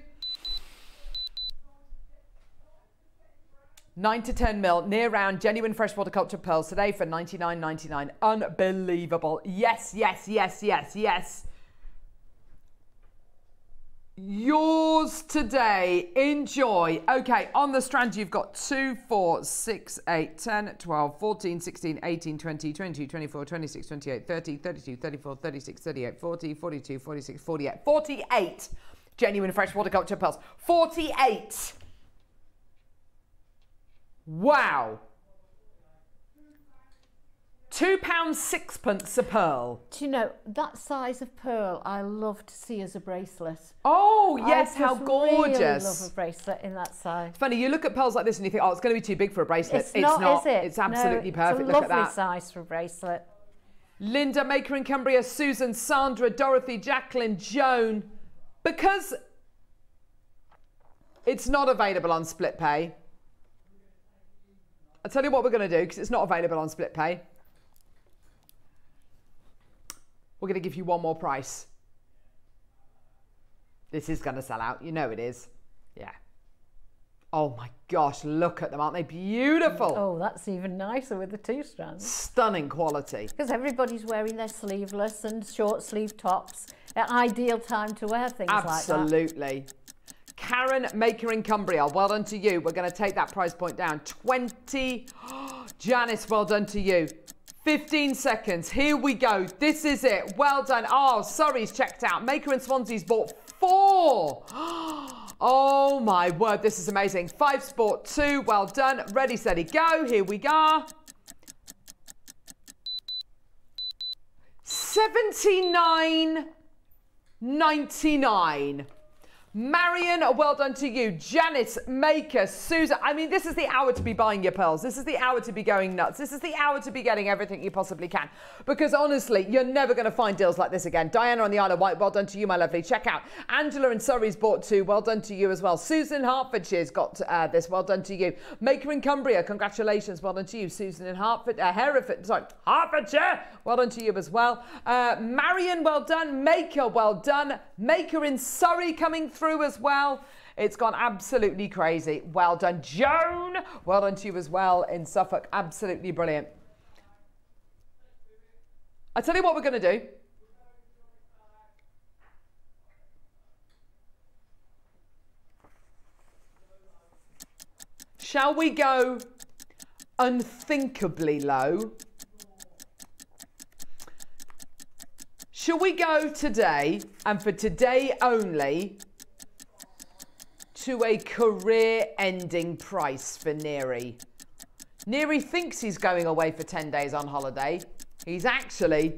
9 to 10 mil, near round, genuine freshwater culture pearls today for 99.99. Unbelievable. Yes, yes, yes, yes, yes. Yours today. Enjoy. Okay, on the strand, you've got 2, 4, 6, 8, 10, 12, 14, 16, 18, 20, 22, 24, 26, 28, 30, 32, 34, 36, 38, 40, 42, 46, 48. 48 genuine freshwater culture pearls. 48. Wow. Two pounds sixpence a pearl. Do you know that size of pearl? I love to see as a bracelet. Oh yes, how just Really love a bracelet in that size. Funny, you look at pearls like this and you think, oh, it's going to be too big for a bracelet. It's, not, is it? It's absolutely no, perfect. It's a look lovely at that. size for a bracelet. Linda, Maker in Cumbria, Susan, Sandra, Dorothy, Jacqueline, Joan. Because it's not available on split pay. I'll tell you what we're going to do because it's not available on split pay. We're going to give you one more price. This is going to sell out. You know it is. Yeah. Oh my gosh, look at them. Aren't they beautiful? Oh, that's even nicer with the two strands. Stunning quality. Because everybody's wearing their sleeveless and short sleeve tops. An ideal time to wear things like that. Absolutely. Karen Maker in Cumbria, well done to you. We're going to take that price point down. 20. Janice, well done to you. 15 seconds. Here we go. This is it. Well done. Oh, sorry, he's checked out. Maker and Swansea's bought four. Oh my word, this is amazing. Five sport two. Well done. Ready, steady, go. Here we go. 79.99. Marion, well done to you. Janice, Maker, Susan. I mean, this is the hour to be buying your pearls. This is the hour to be going nuts. This is the hour to be getting everything you possibly can. Because honestly, you're never going to find deals like this again. Diana on the Isle of Wight, well done to you, my lovely. Check out. Angela in Surrey's bought two. Well done to you as well. Susan Hertfordshire's got uh, this. Well done to you. Maker in Cumbria, congratulations. Well done to you. Susan in Hertford, uh, Hereford, sorry, Hertfordshire. Well done to you as well. Uh, Marion, well done. Maker, well done. Maker in Surrey coming through through as well. It's gone absolutely crazy. Well done, Joan. Well done to you as well in Suffolk. Absolutely brilliant. I tell you what we're going to do. Shall we go unthinkably low? Shall we go today and for today only to a career ending price for Neary. Neary thinks he's going away for 10 days on holiday. He's actually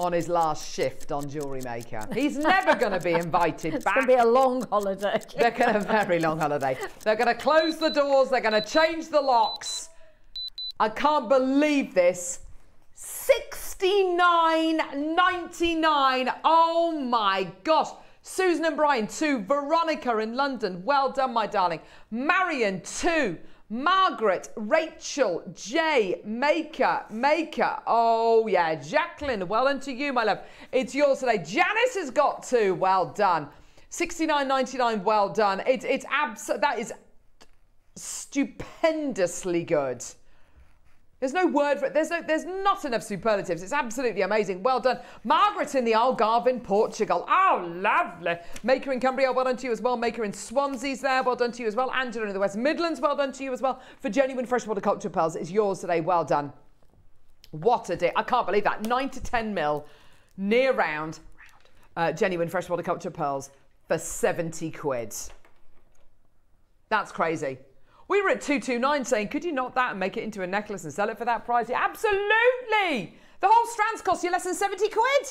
on his last shift on Jewellery Maker. He's never going to be invited it's back. It's going to be a long holiday. They're going to a very long holiday. They're going to close the doors. They're going to change the locks. I can't believe this. 69.99. Oh my gosh. Susan and Brian, two. Veronica in London, well done, my darling. Marion, two. Margaret, Rachel, Jay, Maker, Maker. Oh, yeah. Jacqueline, well done to you, my love. It's yours today. Janice has got two. Well done. 69.99. Well done. It's it's abs- that is stupendously good. There's no word for it. There's, no, there's not enough superlatives. It's absolutely amazing. Well done. Margaret in the Algarve in Portugal. Oh, lovely. Maker in Cumbria, well done to you as well. Maker in Swansea's there, well done to you as well. Angela in the West Midlands, well done to you as well. For genuine freshwater culture pearls, it's yours today. Well done. What a day. I can't believe that. 9 to 10 mil, near round, uh, genuine freshwater culture pearls for 70 quid. That's crazy. We were at 229 saying, could you knock that and make it into a necklace and sell it for that price? Yeah, absolutely. The whole strands cost you less than 70 quid.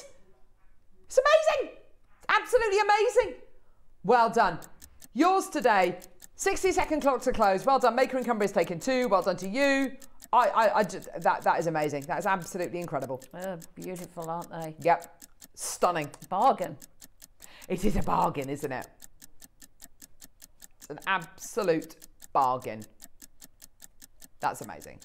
It's amazing. Absolutely amazing. Well done. Yours today. 60 second clock to close. Well done. Maker and Cumbria has taken two. Well done to you. I, I, I just, that, that is amazing. That is absolutely incredible. Oh, beautiful, aren't they? Yep. Stunning. Bargain. It is a bargain, isn't it? It's an absolute bargain. That's amazing.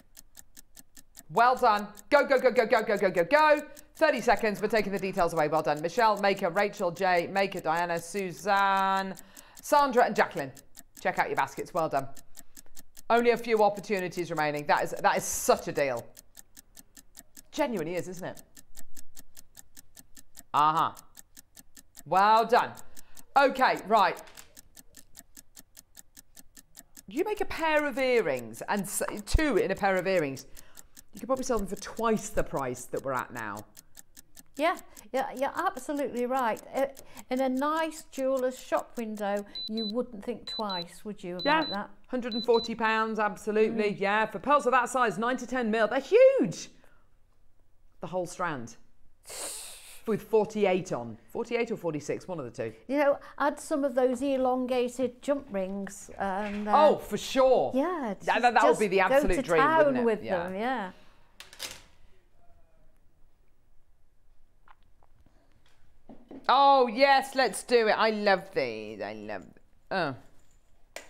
Well done. Go, go, go, go, go, go, go, go, go. 30 seconds. We're taking the details away. Well done. Michelle, Maker, Rachel, Jay, Maker, Diana, Suzanne, Sandra, and Jacqueline. Check out your baskets. Well done. Only a few opportunities remaining. That is that is such a deal. Genuinely is, isn't it? Uh-huh. Well done. Okay, right you make a pair of earrings and two in a pair of earrings, you could probably sell them for twice the price that we're at now. Yeah, yeah, you're absolutely right. In a nice jeweller's shop window, you wouldn't think twice, would you, about yeah. that? 140 pounds, absolutely. Mm. Yeah, for pearls of that size, 9 to 10 mil, they're huge. The whole strand with 48 on. 48 or 46, one of the two. You know, add some of those elongated jump rings. And, uh, oh, for sure. Yeah. That, that, that would be the absolute go to dream, town wouldn't it? with yeah. them, yeah. Oh, yes, let's do it. I love these. I love Oh.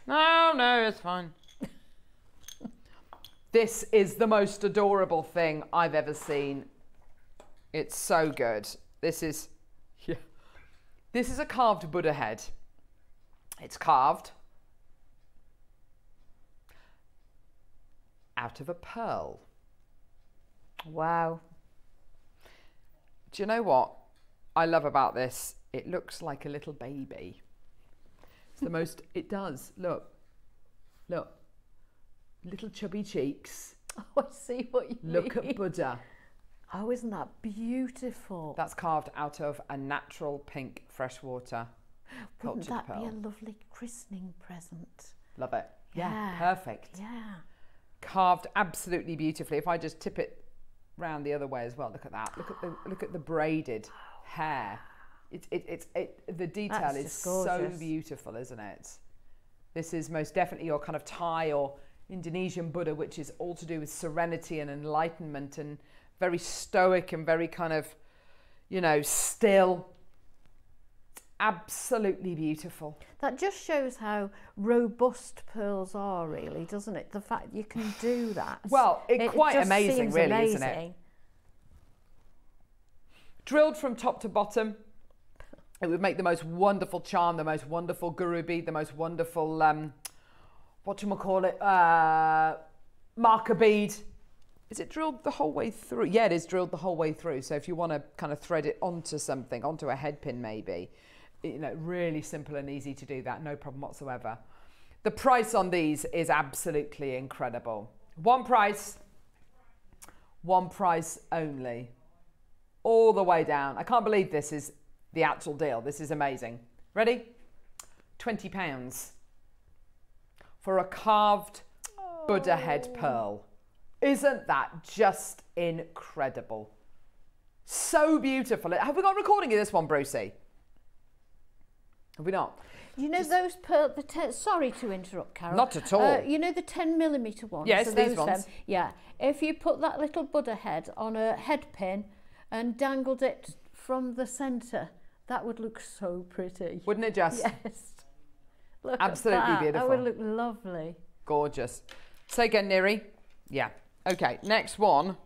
No, no, it's fine. this is the most adorable thing I've ever seen. It's so good. This is, yeah. This is a carved Buddha head. It's carved out of a pearl. Wow. Do you know what I love about this? It looks like a little baby. It's the most, it does. Look, look. Little chubby cheeks. Oh, I see what you mean. Look mean. at Buddha. Oh, isn't that beautiful? That's carved out of a natural pink freshwater Wouldn't that pearl. be a lovely christening present? Love it. Yeah, Yeah. perfect. Yeah. Carved absolutely beautifully. If I just tip it round the other way as well, look at that. Look at the look at the braided hair. It's it, it's it, the detail That's is so beautiful, isn't it? This is most definitely your kind of Thai or Indonesian Buddha, which is all to do with serenity and enlightenment and very stoic and very kind of, you know, still. Absolutely beautiful. That just shows how robust pearls are, really, doesn't it? The fact you can do that. Well, it- quite just amazing, really, isn't it? drilled from top to bottom. It would make the most wonderful charm, the most wonderful guru bead, the most wonderful, um, what you call it, uh, marker bead. Is it drilled the whole way through? Yeah, it is drilled the whole way through. So if you want to kind of thread it onto something, onto a head pin maybe, you know, really simple and easy to do that, no problem whatsoever. The price on these is absolutely incredible. One price, one price only all the way down. I can't believe this is the actual deal. This is amazing. Ready? £20 for a carved Buddha head pearl. Isn't that just incredible? So beautiful. Have we got a recording of this one, Brucey? Have we not? You know those pearl. The ten, sorry to interrupt, Carol. Not at all. Uh, you know the ten millimeter ones. Yes, so these those, ones. um, yeah. If you put that little Buddha head on a head pin and dangled it from the centre, that would look so pretty. Wouldn't it just? Yes. Look Absolutely at that. beautiful. That would look lovely. Gorgeous. Say again, Neri. Yeah. Okay, next one.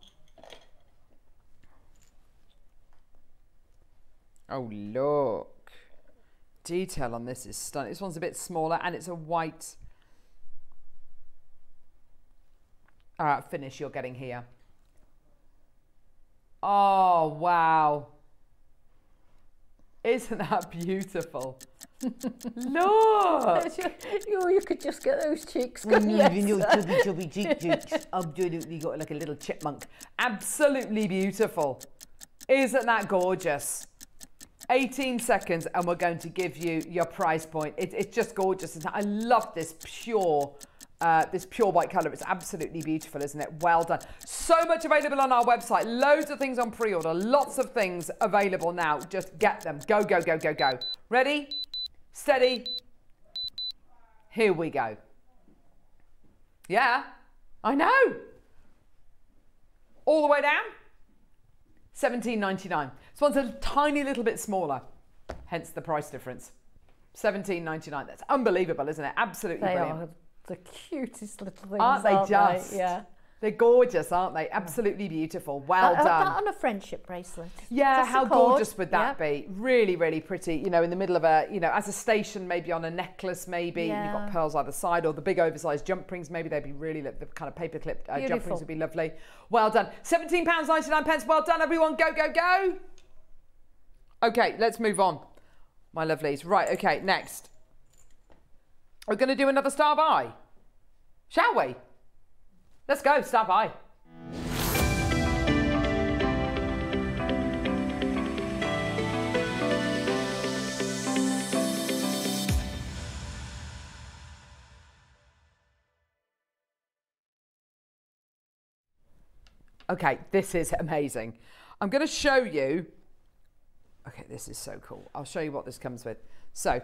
Oh, look. Detail on this is stunning. This one's a bit smaller and it's a white. Right, finish you're getting here. Oh, wow. Isn't that beautiful? Look. you, you could just get those cheeks. Mm, couldn't you? your chubby, chubby cheek cheeks. Absolutely got like a little chipmunk. Absolutely beautiful. Isn't that gorgeous? 18 seconds and we're going to give you your price point. It, it's just gorgeous. I love this pure, uh, this pure white colour. It's absolutely beautiful, isn't it? Well done. So much available on our website. Loads of things on pre-order. Lots of things available now. Just get them. Go, go, go, go, go. Ready? Steady. Here we go. Yeah, I know. All the way down. 17.99. This one's a tiny little bit smaller, hence the price difference. 17.99. That's unbelievable, isn't it? Absolutely They brilliant. are the cutest little things, Aren't they just? Yeah. They're gorgeous, aren't they? Absolutely beautiful. Well done. that on a friendship bracelet. Yeah, Just how gorgeous would that yeah. be? Really, really pretty. You know, in the middle of a, you know, as a station, maybe on a necklace, maybe you've got pearls either side, or the big oversized jump rings. Maybe they'd be really the kind of paper clip uh, jump rings would be lovely. Well done. Seventeen pounds ninety nine pence. Well done, everyone. Go, go, go. Okay, let's move on, my lovelies. Right. Okay, next. We're going to do another star buy, shall we? Let's go, stop by. Okay, this is amazing. I'm going to show you. Okay, this is so cool. I'll show you what this comes with. So,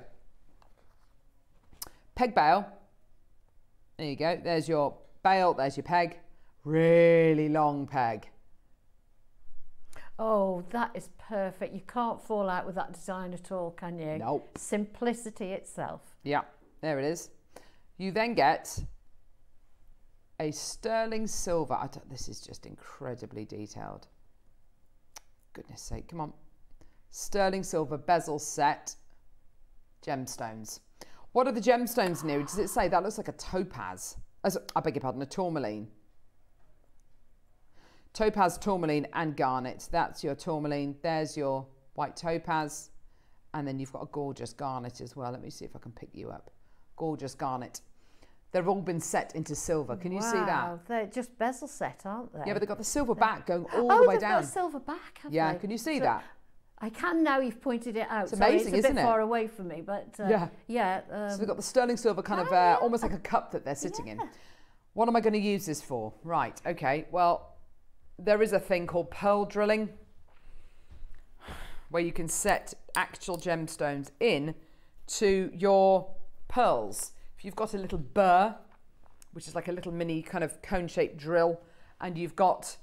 peg bail. There you go. There's your bail. There's your peg. Really long peg. Oh, that is perfect. You can't fall out with that design at all, can you? Nope. Simplicity itself. Yeah, there it is. You then get a sterling silver. I don't, this is just incredibly detailed. Goodness sake, come on. sterling silver bezel set gemstones. What are the gemstones new? Does it say that looks like a topaz? As, I beg your pardon, a tourmaline. Topaz, tourmaline, and garnet. That's your tourmaline. There's your white topaz. And then you've got a gorgeous garnet as well. Let me see if I can pick you up. Gorgeous garnet. They've all been set into silver. Can you see that? They're just bezel set, aren't they? Yeah, but they've got the silver back going oh, all oh, the way down. Oh, they've got a silver back, Yeah, they? can you see So- that? I can now you've pointed it out. It's amazing, it's a bit it? far away from me, but uh, Yeah. yeah. Um, So they've got the sterling silver kind of Oh, uh, yeah. almost like a cup that they're sitting in. What am I going to use this for? Right, okay. Well, there is a thing called pearl drilling where you can set actual gemstones in to your pearls. If you've got a little burr, which is like a little mini kind of cone shaped drill, and you've got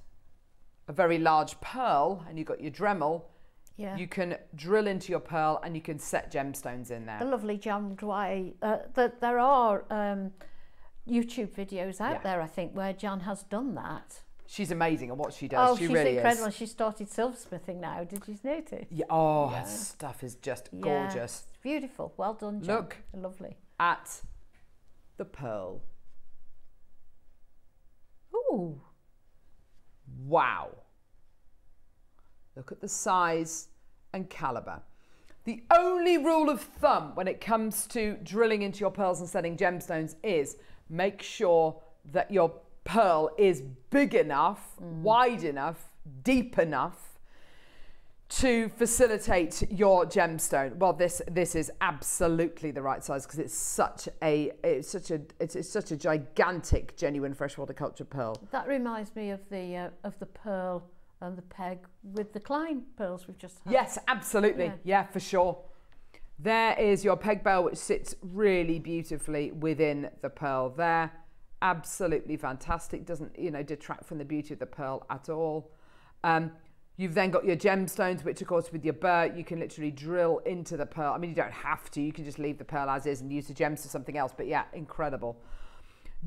a very large pearl and you've got your Dremel, yeah. you can drill into your pearl and you can set gemstones in there. the lovely jammed way. Uh, that there are um, YouTube videos out Yeah. there, I think, where Jan has done that. She's amazing at what she does. oh, she she's really incredible. is. She started silversmithing now. Did you notice? Yeah, oh, her stuff is just Yeah, gorgeous. it's beautiful. Well done, Jan. Look. Lovely. At the pearl. Ooh. Wow. Look at the size and caliber. The only rule of thumb when it comes to drilling into your pearls and setting gemstones is make sure that your pearl is big enough, wide enough, deep enough to facilitate your gemstone. Well, this this is absolutely the right size because it's such a it's such a it's, it's such a gigantic genuine freshwater culture pearl. That reminds me of the uh, of the pearl and the peg with the Klein pearls we've just had. Yes, absolutely. Yeah. Yeah. for sure. There is your peg bail, which sits really beautifully within the pearl there. Absolutely fantastic. Doesn't, you know, detract from the beauty of the pearl at all. Um, you've then got your gemstones, which of course with your burr, you can literally drill into the pearl. I mean, you don't have to. You can just leave the pearl as is and use the gems for something else. But yeah, incredible.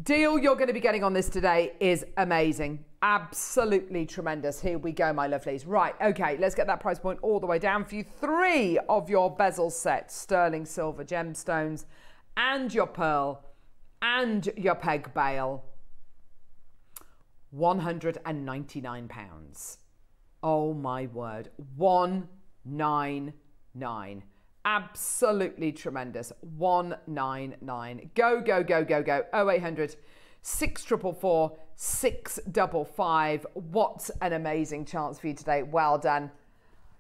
Deal you're going to be getting on this today is amazing. Absolutely tremendous. Here we go, my lovelies. Right, okay, let's get that price point all the way down for you. Three of your bezel sets, sterling silver gemstones, and your pearl, and your peg bale. £199. Oh my word. 199. Absolutely tremendous. 199. Go, go, go, go, go. 0800 644 655. What an amazing chance for you today. Well done.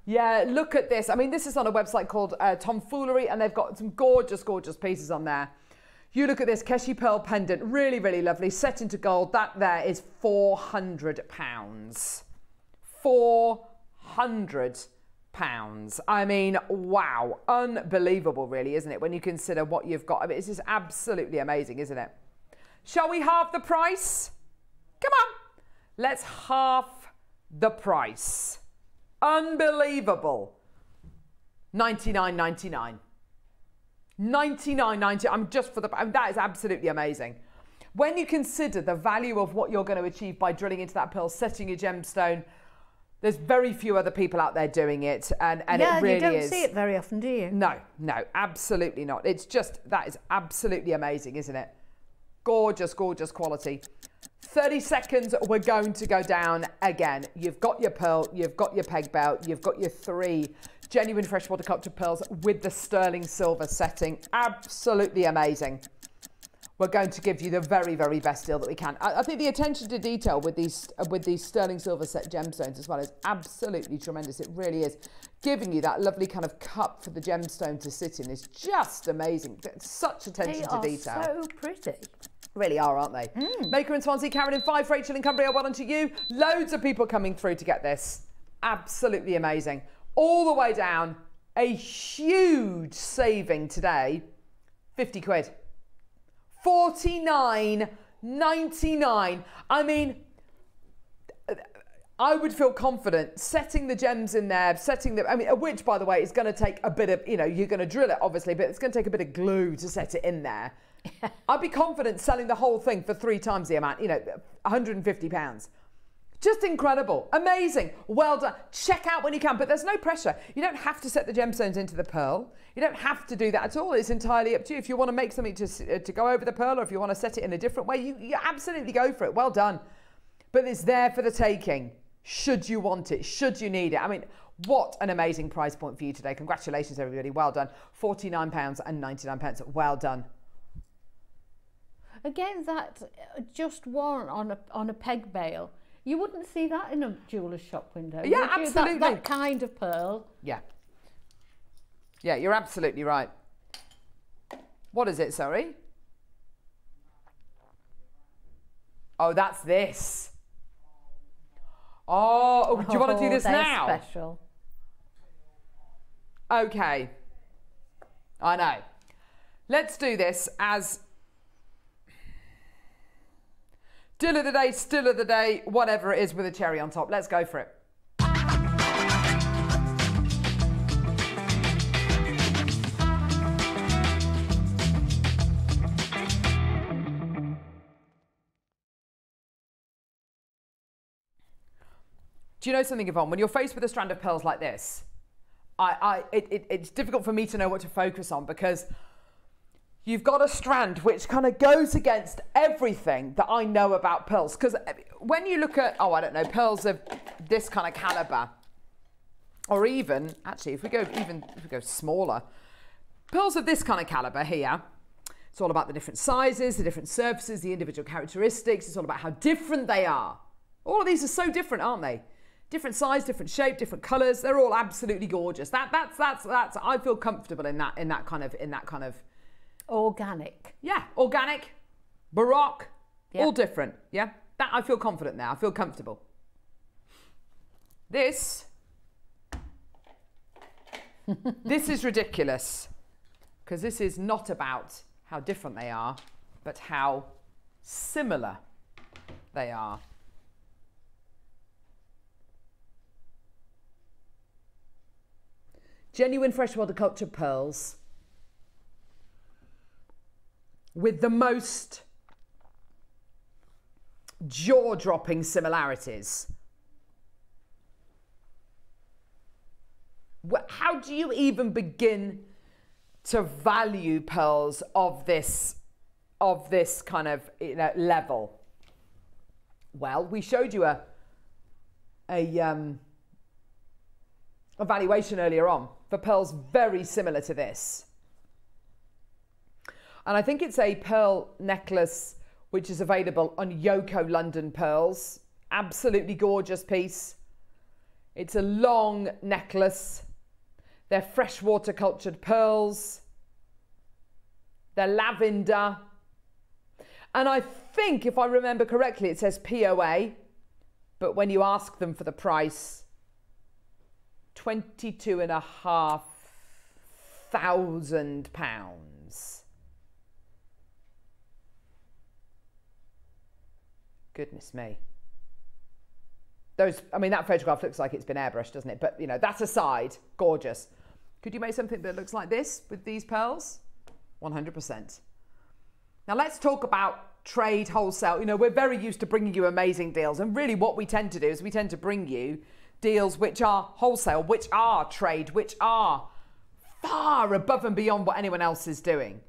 Yeah, look at this. I mean, this is on a website called uh, Tomfoolery, and they've got some gorgeous, gorgeous pieces on there. You look at this Keshi Pearl pendant, really, really lovely, set into gold. That there is £400. 400 pounds. I mean, wow, unbelievable, really, isn't it? When you consider what you've got. I mean, it's just absolutely amazing, isn't it? Shall we halve the price? Come on, let's half the price. Unbelievable. 99.99. 99.90. I'm just for the. I mean, that is absolutely amazing. When you consider the value of what you're going to achieve by drilling into that pearl, setting your gemstone, there's very few other people out there doing it, and, and yeah, it really you don't is. see it very often, do you? No, no, absolutely not. It's just that is absolutely amazing, isn't it? Gorgeous, gorgeous quality. 30 seconds, we're going to go down again. You've got your pearl, you've got your peg belt, you've got your three genuine freshwater culture pearls with the sterling silver setting. Absolutely amazing. We're going to give you the very, very best deal that we can. I, I think the attention to detail with these uh, with these sterling silver set gemstones as well is absolutely tremendous. It really is. Giving you that lovely kind of cup for the gemstone to sit in is just amazing. Such attention to detail. They are so pretty. Really are, aren't they? Maker in Swansea, Karen in Fife, Rachel in Cumbria, well done to you. Loads of people coming through to get this. Absolutely amazing. All the way down, a huge saving today 50 quid. 49.99. I mean, I would feel confident setting the gems in there, setting them, I mean, which, by the way, is going to take a bit of, you know, you're going to drill it, obviously, but it's going to take a bit of glue to set it in there. I'd be confident selling the whole thing for three times the amount, you know, 150 pounds. Just incredible. Amazing. Well done. Check out when you can, but there's no pressure. You don't have to set the gemstones into the pearl. You don't have to do that at all. It's entirely up to you. If you want to make something to, uh, to go over the pearl or if you want to set it in a different way, you, you absolutely go for it. Well done. But it's there for the taking. Should you want it? Should you need it? I mean, what an amazing price point for you today. Congratulations, everybody. Well done. £49 and 99 pence. Well done. Again, that uh, just one on a on a peg bail. You wouldn't see that in a jeweller's shop window. Yeah, absolutely. That, that kind of pearl. Yeah. Yeah, you're absolutely right. What is it, sorry? Oh, that's this. Oh, oh, do you want to do Oh, this now? Special. Okay. I know. Let's do this as deal of the day, still of the day, whatever it is with a cherry on top. Let's go for it. Do you know something, Yvonne? When you're faced with a strand of pearls like this, I, I, it, it, it's difficult for me to know what to focus on because you've got a strand which kind of goes against everything that I know about pearls. Because eh, when you look at, oh, I don't know, pearls of this kind of caliber, or even, actually, if we go even, if we go smaller, pearls of this kind of caliber here, it's all about the different sizes, the different surfaces, the individual characteristics. It's all about how different they are. All of these are so different, aren't they? Different size, different shape, different colours. They're all absolutely gorgeous. That, that's, that's, that's. I feel comfortable in that, in that kind of, in that kind of, Organic. yeah, organic, baroque, Yeah. all different. Yeah, that I feel confident now. I feel comfortable. This, this is ridiculous because this is not about how different they are, but how similar they are. Genuine freshwater culture pearls with the most jaw dropping similarities. How do you even begin to value pearls of this of this kind of you know, level? Well, we showed you a a um, evaluation earlier on for pearls very similar to this. And I think it's a pearl necklace which is available on Yoko London Pearls. Absolutely gorgeous piece. It's a long necklace. They're freshwater cultured pearls. They're lavender. And I think, if I remember correctly, it says POA. But when you ask them for the price, 22 and a half thousand pounds. Goodness me. Those, I mean, that photograph looks like it's been airbrushed, doesn't it? But, you know, that's aside, gorgeous. Could you make something that looks like this with these pearls? 100%. Now let's talk about trade wholesale. You know, we're very used to bringing you amazing deals. And really what we tend to do is we tend to bring you deals which are wholesale, which are trade, which are far above and beyond what anyone else is doing.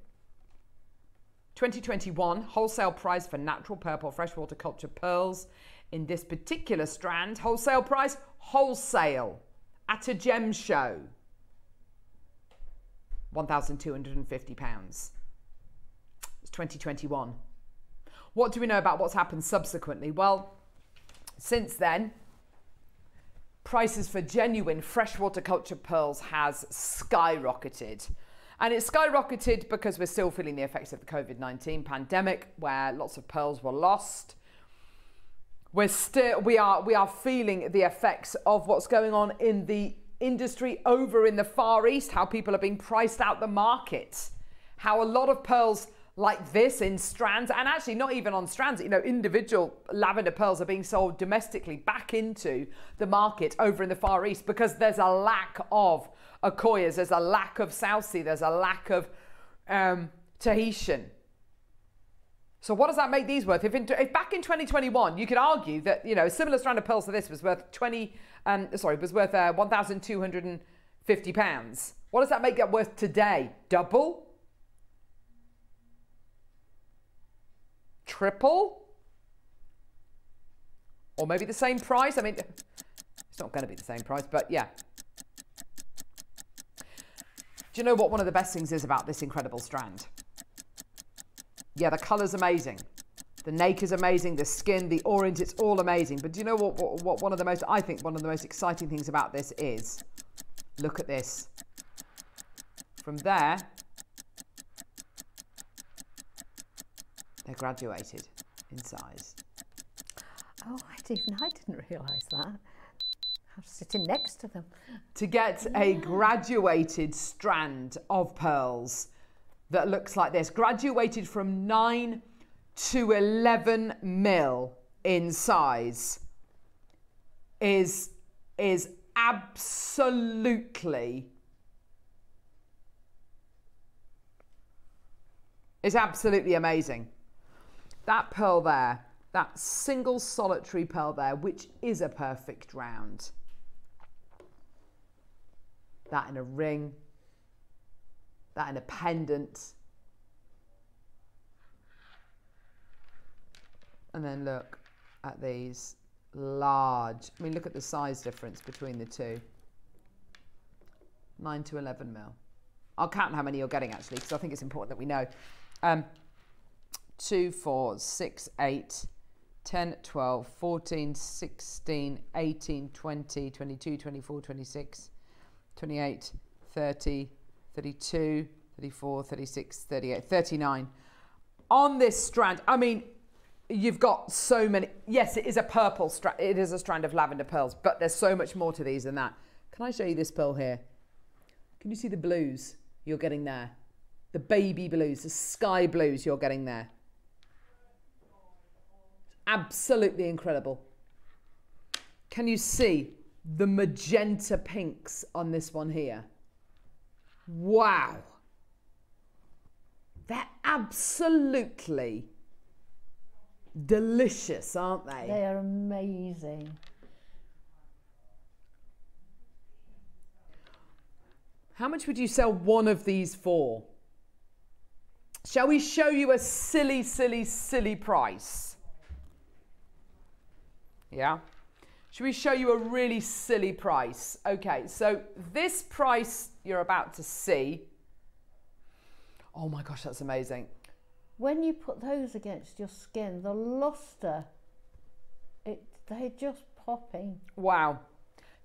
2021 wholesale price for natural purple freshwater culture pearls in this particular strand. Wholesale price, wholesale at a gem show. £1,250. It's 2021. What do we know about what's happened subsequently? Well, since then, prices for genuine freshwater culture pearls has skyrocketed. And it skyrocketed because we're still feeling the effects of the COVID 19 pandemic, where lots of pearls were lost. We're still, we are, we are feeling the effects of what's going on in the industry over in the Far East, how people are being priced out the market, how a lot of pearls like this in strands, and actually not even on strands, you know, individual lavender pearls are being sold domestically back into the market over in the Far East because there's a lack of Akoyas, there's a lack of South Sea, there's a lack of um, Tahitian. So what does that make these worth? If, in, if back in 2021 you could argue that you know a similar strand of pearls to this was worth 20, um, sorry, was worth uh, 1,250 pounds. What does that make it worth today? Double? Triple? Or maybe the same price? I mean, it's not going to be the same price, but yeah. Do you know what one of the best things is about this incredible strand? Yeah, the colour's amazing. The nacre is amazing, the skin, the orange, it's all amazing. But do you know what, what, what one of the most, I think one of the most exciting things about this is, look at this. From there, they're graduated in size. Oh, I didn't, I didn't realise that. I was sitting next to them. To get a graduated strand of pearls that looks like this, graduated from 9 to 11 mil in size, is, is absolutely is absolutely amazing. That pearl there, that single solitary pearl there, which is a perfect round. That in a ring, that in a pendant. And then look at these large, I mean, look at the size difference between the two. 9 to 11 mil. I'll count how many you're getting actually, because I think it's important that we know. Um, 2, 4, 6, 8, 10, 12, 14, 16, 18, 20, 22, 24, 26, 28, 30, 32, 34, 36, 38, 39. On this strand, I mean, you've got so many. Yes, it is a purple strand. It is a strand of lavender pearls, but there's so much more to these than that. Can I show you this pearl here? Can you see the blues you're getting there? The baby blues, the sky blues you're getting there. Absolutely incredible. Can you see the magenta pinks on this one here? Wow. They're absolutely delicious, aren't they? They are amazing. How much would you sell one of these for? Shall we show you a silly, silly, silly price? Yeah? Should we show you a really silly price? Okay, so this price you're about to see. Oh my gosh, that's amazing. When you put those against your skin, the luster, it they're just popping. Wow.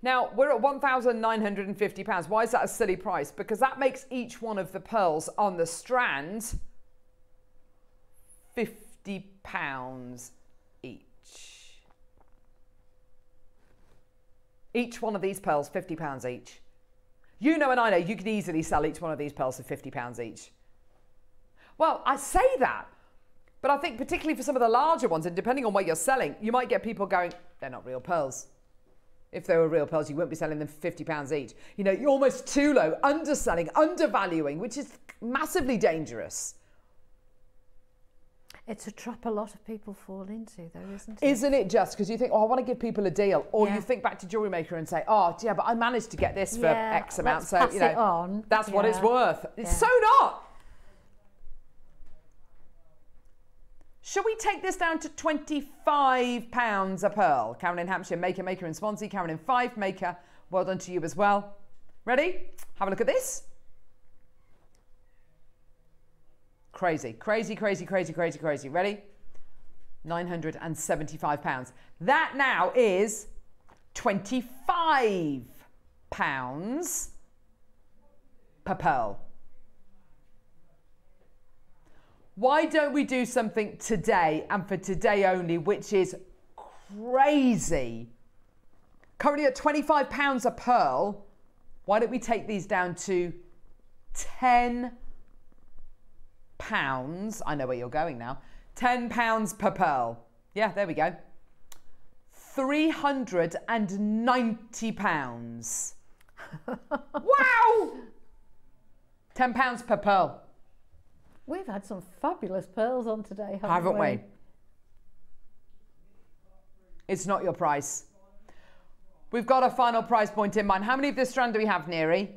Now, we're at £1,950. Why is that a silly price? Because that makes each one of the pearls on the strand £50 each. Each one of these pearls, £50 each. You know and I know you could easily sell each one of these pearls for £50 each. Well, I say that, but I think particularly for some of the larger ones, and depending on what you're selling, you might get people going, they're not real pearls. If they were real pearls, you wouldn't be selling them for £50 each. You know, you're almost too low, underselling, undervaluing, which is massively dangerous. It's a trap a lot of people fall into, though, isn't it? Isn't it just because you think, oh, I want to give people a deal, or Yeah. you think back to Jewellery Maker and say, oh, yeah, but I managed to get this for Yeah, X amount, so you know, that's what it's worth. It's Yeah. so not. Shall we take this down to £25 a pearl? Karen in Hampshire, Maker, Maker in Swansea, Karen in Fife, Maker, well done to you as well. Ready? Have a look at this. Crazy, crazy, crazy, crazy, crazy, crazy. Ready? £975. That now is £25 per pearl. Why don't we do something today and for today only, which is crazy? Currently at £25 a pearl, why don't we take these down to 10 pounds? I know where you're going now. 10 pounds per pearl. Yeah, there we go. 390 pounds. wow! 10 pounds per pearl. We've had some fabulous pearls on today, haven't, Haven't we? It's not your price. We've got a final price point in mind. How many of this strand do we have, Neri?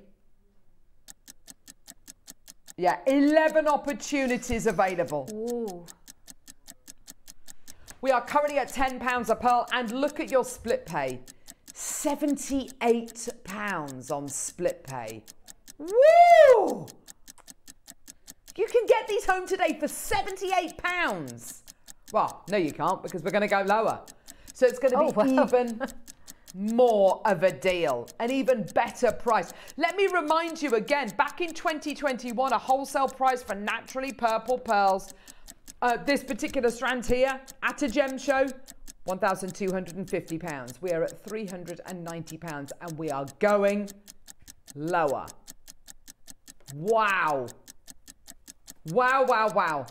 Yeah, 11 opportunities available. Ooh. We are currently at £10 a pearl, and look at your split pay. £78 on split pay. Woo! You can get these home today for £78. Well, no, you can't because we're going to go lower. So it's going to Oh, be wow. even more of a deal, an even better price. Let me remind you again back in 2021, a wholesale price for naturally purple pearls. Uh, this particular strand here at a gem show, £1,250. We are at £390 and we are going lower. Wow. Wow, wow, wow.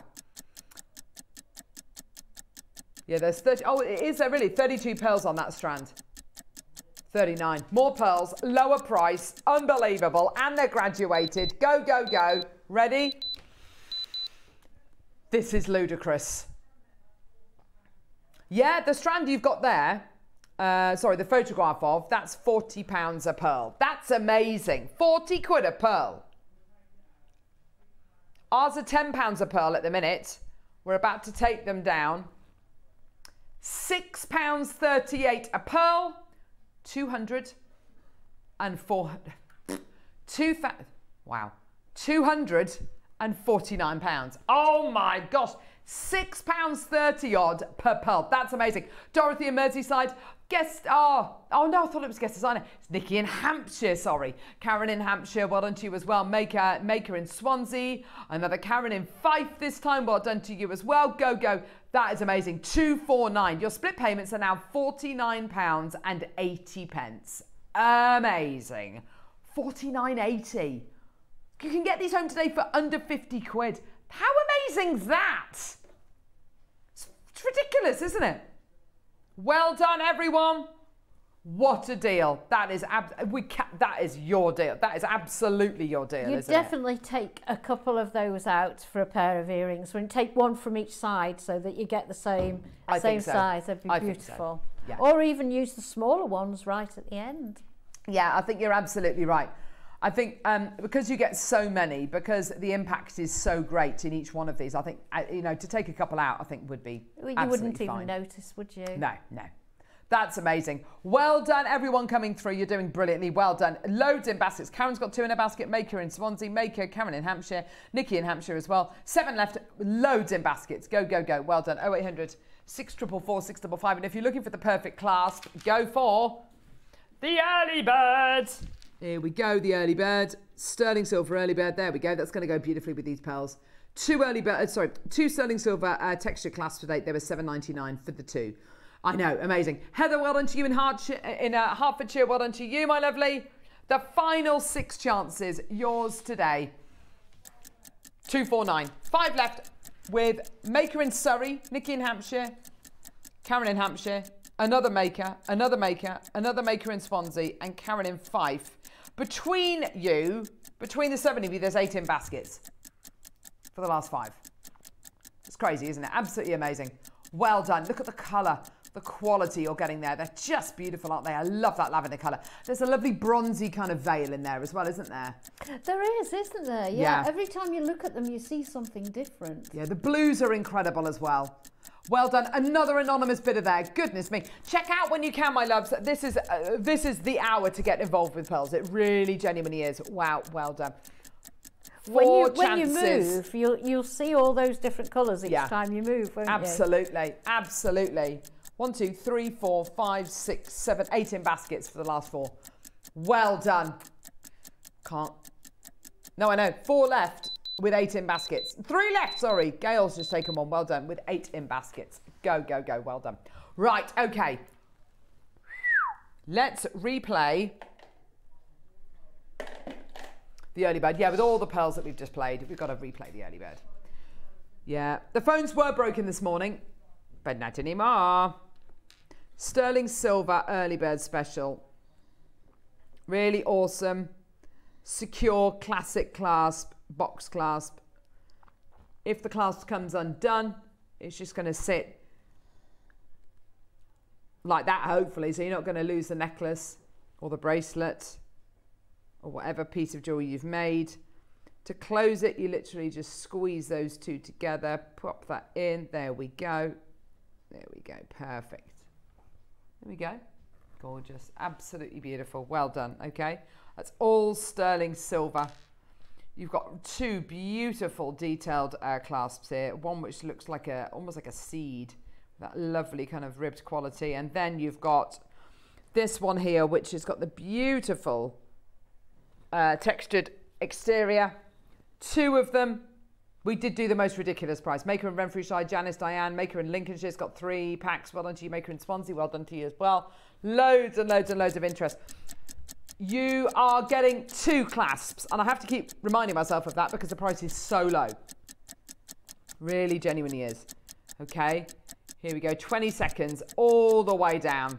Yeah, there's 30. Oh, is there really 32 pearls on that strand? 39. More pearls, lower price, unbelievable, and they're graduated. Go, go, go. Ready? This is ludicrous. Yeah, the strand you've got there, uh, sorry, the photograph of, that's £40 a pearl. That's amazing. 40 quid a pearl. Ours are £10 a pearl at the minute. We're about to take them down. £6.38 a pearl. 200 and 400. Two fa- wow. 249 pounds. Oh my gosh. Six pounds 30 odd per pearl. That's amazing. Dorothy in Merseyside. Guest, oh, oh no, I thought it was guest designer. It's Nikki in Hampshire, sorry. Karen in Hampshire, well done to you as well. Maker, Maker in Swansea. Another Karen in Fife this time, well done to you as well. Go, go. That is amazing. 249. Your split payments are now £49 and 80 pence. Amazing. 49.80. You can get these home today for under 50 quid. How amazing's that? It's, it's ridiculous, isn't it? Well done, everyone. What a deal. That is ab- we ca- that is your deal. That is absolutely your deal, You definitely take a couple of those out for a pair of earrings. When take one from each side so that you get the same I same so. size. That'd be I think so. beautiful. Yeah. Or even use the smaller ones right at the end. Yeah, I think you're absolutely right. I think um, because you get so many, because the impact is so great in each one of these, I think, uh, you know, to take a couple out, I think would be You wouldn't even fine. notice, would you? No, no. That's amazing. Well done, everyone coming through. You're doing brilliantly. Well done. Loads in baskets. Karen's got two in a basket. Maker in Swansea. Maker, Karen in Hampshire. Nikki in Hampshire as well. Seven left. Loads in baskets. Go, go, go. Well done. 0800 644 655. And if you're looking for the perfect clasp, go for the early bird. Here we go. The early bird. Sterling silver early bird. There we go. That's going to go beautifully with these pearls. Two early bird. uh, Sorry, two sterling silver uh, texture clasps today. They were 7.99 for the two. I know, amazing. Heather, well done to you in, Hertfordshire, in uh, Hertfordshire. Well done to you, my lovely. The final six chances, yours today. 249. Five left with Maker in Surrey, Nikki in Hampshire, Karen in Hampshire, another Maker, another Maker, another Maker in Swansea, and Karen in Fife. Between you, between the seven of you, there's eight in baskets for the last five. It's crazy, isn't it? Absolutely amazing. Well done. Look at the colour, the quality you're getting there. They're just beautiful, aren't they? I love that lavender colour. There's a lovely bronzy kind of veil in there as well, isn't there? There is, isn't there? Yeah. Yeah. Every time you look at them, you see something different. Yeah, the blues are incredible as well. Well done. Another anonymous bidder there. Goodness me. Check out when you can, my loves. This is uh, this is the hour to get involved with pearls. It really genuinely is. Wow, well done. When you, when you move, you'll, you'll see all those different colours each Yeah. time you move, won't you? Absolutely, absolutely. One, two, three, four, five, six, seven, eight in baskets for the last four. Well done. Can't. No, I know. Four left with eight in baskets. Three left, sorry. Gail's just taken one. Well done with eight in baskets. Go, go, go. Well done. Right, okay. Let's replay the early bird. Yeah, with all the pearls that we've just played, we've got to replay the early bird. Yeah, the phones were broken this morning, but not anymore. Sterling Silver Early Bird Special. Really awesome. Secure classic clasp, box clasp. If the clasp comes undone, it's just going to sit like that, hopefully. So you're not going to lose the necklace or the bracelet or whatever piece of jewelry you've made. To close it, you literally just squeeze those two together, pop that in. There we go. There we go. Perfect. There we go. Gorgeous. Absolutely beautiful. Well done. Okay. That's all sterling silver. You've got two beautiful detailed uh, clasps here. One which looks like a almost like a seed. That lovely kind of ribbed quality. And then you've got this one here, which has got the beautiful uh, textured exterior. Two of them. We did do the most ridiculous price. Maker in Renfrewshire, Janice Diane. Maker in Lincolnshire's got three packs. Well done to you. Maker in Swansea, well done to you as well. Loads and loads and loads of interest. You are getting two clasps. And I have to keep reminding myself of that because the price is so low. Really genuinely is. Okay. Here we go. 20 seconds all the way down.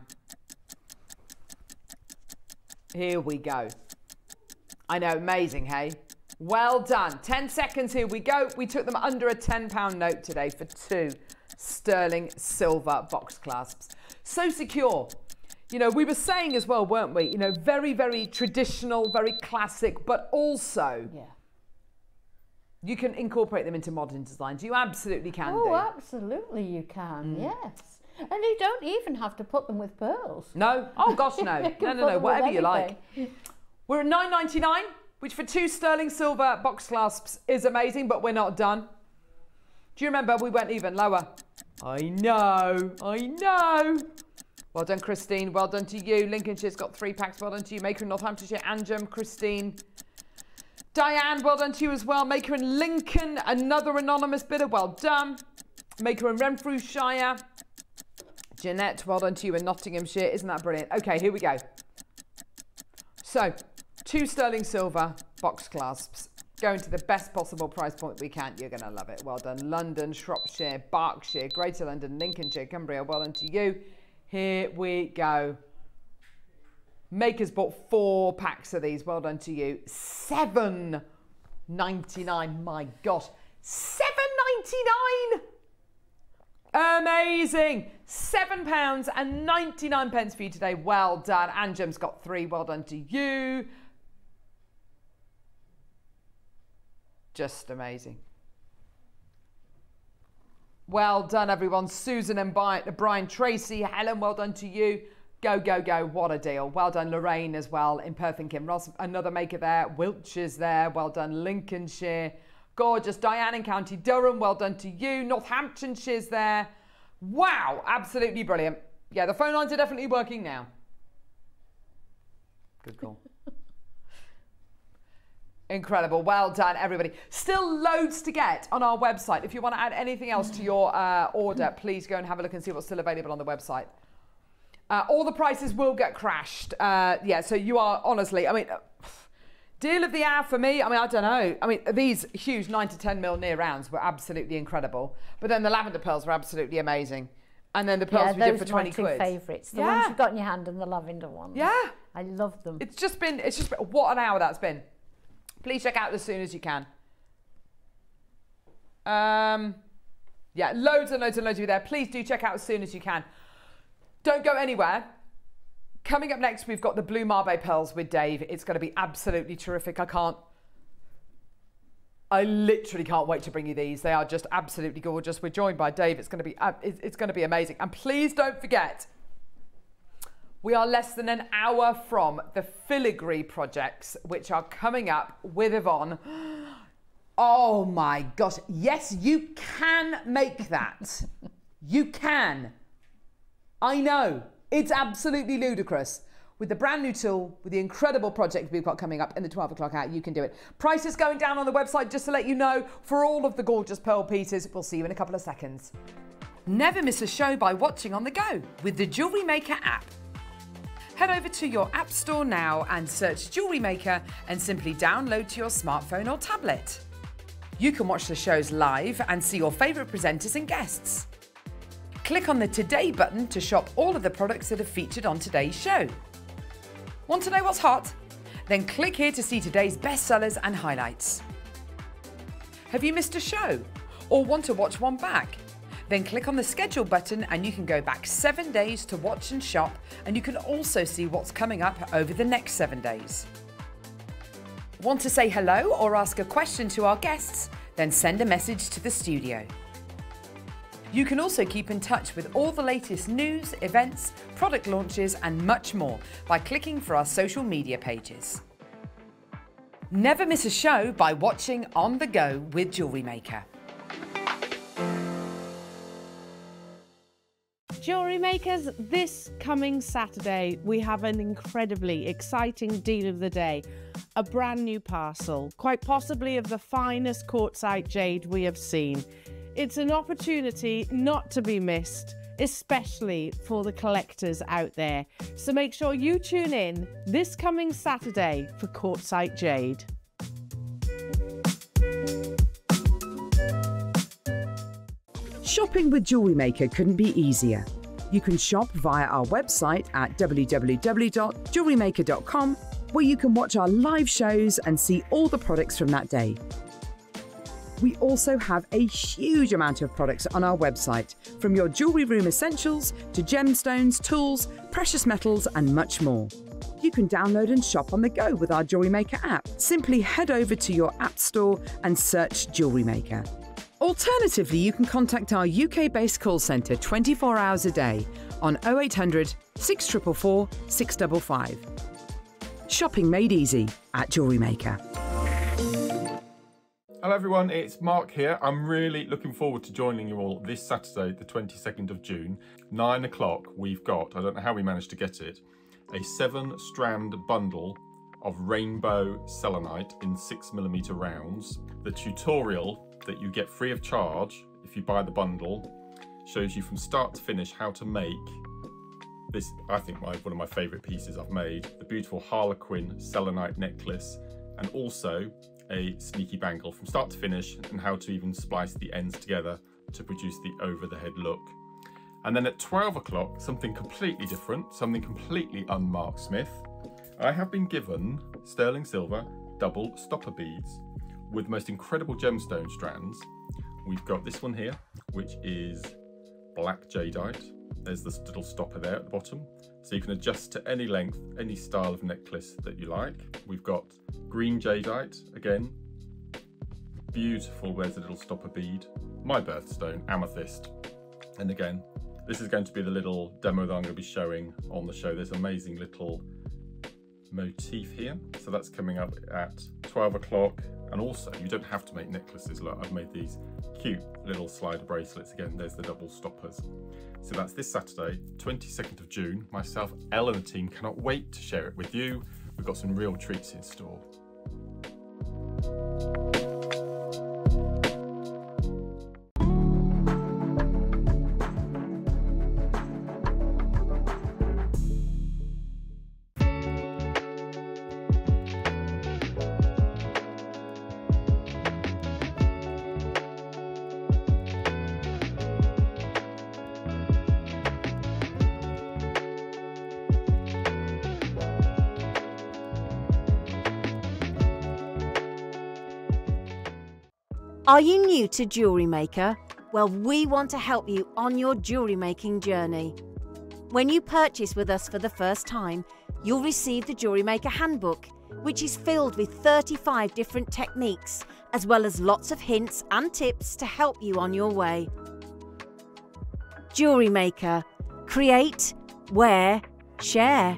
Here we go. I know, amazing, hey? Well done. 10 seconds, here we go. We took them under a £10 note today for two sterling silver box clasps. So secure. You know, we were saying as well, weren't we? You know, very, very traditional, very classic, but also Yeah. you can incorporate them into modern designs. You absolutely can Oh, do. absolutely you can. Mm. Yes. And you don't even have to put them with pearls. No? Oh gosh, no. No, no, no. Whatever you like. We're at nine ninety nine, which for two sterling silver box clasps is amazing, but we're not done. Do you remember we went even lower? I know, I know. Well done, Christine. Well done to you. Lincolnshire's got three packs. Well done to you. Maker in Northamptonshire, Anjum, Christine. Diane, well done to you as well. Maker in Lincoln, another anonymous bidder. Well done. Maker in Renfrewshire. Jeanette, well done to you in Nottinghamshire. Isn't that brilliant? Okay, here we go. So, two sterling silver box clasps. Going to the best possible price point we can. You're going to love it. Well done. London, Shropshire, Berkshire, Greater London, Lincolnshire, Cumbria. Well done to you. Here we go. Makers bought four packs of these. Well done to you. Seven ninety nine. My gosh, seven ninety nine. Amazing. Seven pounds and 99 pence for you today. Well done. And Jim's got three. Well done to you. Just amazing. Well done, everyone. Susan and Brian Tracy. Helen, well done to you. Go, go, go. What a deal. Well done, Lorraine, as well in Perth and Kim Ross. Another maker there. Wiltshire's there. Well done, Lincolnshire. Gorgeous. Diane in County Durham. Well done to you. Northamptonshire's there. Wow. Absolutely brilliant. Yeah, the phone lines are definitely working now. Good call. Incredible. Well done, everybody. Still loads to get on our website. If you want to add anything else to your uh, order, please go and have a look and see what's still available on the website. Uh, all the prices will get crashed. Uh, yeah, so you are honestly, I mean, uh, deal of the hour for me. I mean, I don't know. I mean, these huge 9 to 10 mil near rounds were absolutely incredible. But then the lavender pearls were absolutely amazing. And then the pearls we yeah, did those for are 20 my two quid. favourites. The Yeah. ones you've got in your hand and the lavender ones. Yeah. I love them. It's just been, it's just been, what an hour that's been. Please check out as soon as you can. Um, yeah, loads and loads and loads of you there. Please do check out as soon as you can. Don't go anywhere. Coming up next, we've got the Blue Mabe Pearls with Dave. It's going to be absolutely terrific. I can't, I literally can't wait to bring you these. They are just absolutely gorgeous. We're joined by Dave. It's going to be, uh, it's it's going to be amazing. And please don't forget, we are less than an hour from the filigree projects, which are coming up with Yvonne. Oh my gosh. Yes, you can make that. you can. I know. It's absolutely ludicrous. With the brand new tool, with the incredible project we've got coming up in the 12 o'clock hour, you can do it. Price is going down on the website just to let you know for all of the gorgeous pearl pieces. We'll see you in a couple of seconds. Never miss a show by watching on the go with the Jewellery Maker app. Head over to your App Store now and search Jewellery Maker and simply download to your smartphone or tablet. You can watch the shows live and see your favourite presenters and guests. Click on the Today button to shop all of the products that are featured on today's show. Want to know what's hot? Then click here to see today's bestsellers and highlights. Have you missed a show? or want to watch one back? Then click on the schedule button and you can go back seven days to watch and shop, and you can also see what's coming up over the next seven days. Want to say hello or ask a question to our guests? Then send a message to the studio. You can also keep in touch with all the latest news, events, product launches, and much more by clicking for our social media pages. Never miss a show by watching On the Go with Jewellery Maker. Jewellery makers, this coming Saturday, we have an incredibly exciting deal of the day. A brand new parcel, quite possibly of the finest quartzite jade we have seen. It's an opportunity not to be missed, especially for the collectors out there. So make sure you tune in this coming Saturday for Quartzite Jade. Shopping with Jewellery Maker couldn't be easier. You can shop via our website at www.jewellerymaker.com, where you can watch our live shows and see all the products from that day. We also have a huge amount of products on our website, from your jewellery room essentials to gemstones, tools, precious metals, and much more. You can download and shop on the go with our Jewellery Maker app. Simply head over to your app store and search Jewellery Maker. Alternatively, you can contact our UK based call centre 24 hours a day on 0800 644 655. Shopping made easy at Jewellery Maker. Hello everyone, it's Mark here. I'm really looking forward to joining you all this Saturday, the 22nd of June. Nine o'clock, we've got, I don't know how we managed to get it, a seven strand bundle of rainbow selenite in six millimeter rounds. The tutorial that you get free of charge if you buy the bundle shows you from start to finish how to make this, I think, my, one of my favourite pieces I've made, the beautiful Harlequin selenite necklace, and also a sneaky bangle from start to finish and how to even splice the ends together to produce the over the head look. And then at 12 o'clock, something completely different, something completely unmarked Smith. I have been given sterling silver double stopper beads with the most incredible gemstone strands. We've got this one here, which is black jadeite. There's this little stopper there at the bottom. So you can adjust to any length, any style of necklace that you like. We've got green jadeite, again, beautiful, there's a little stopper bead. My birthstone, amethyst. And again, this is going to be the little demo that I'm going to be showing on the show. There's amazing little motif here. So that's coming up at 12 o'clock. And also, you don't have to make necklaces. Look, I've made these cute little slider bracelets. Again, there's the double stoppers. So that's this Saturday, 22nd of June. Myself, Elle and the team cannot wait to share it with you. We've got some real treats in store. Are you new to Jewellery Maker? Well, we want to help you on your jewellery making journey. When you purchase with us for the first time, you'll receive the Jewellery Maker Handbook, which is filled with 35 different techniques, as well as lots of hints and tips to help you on your way. Jewellery Maker Create, Wear, Share.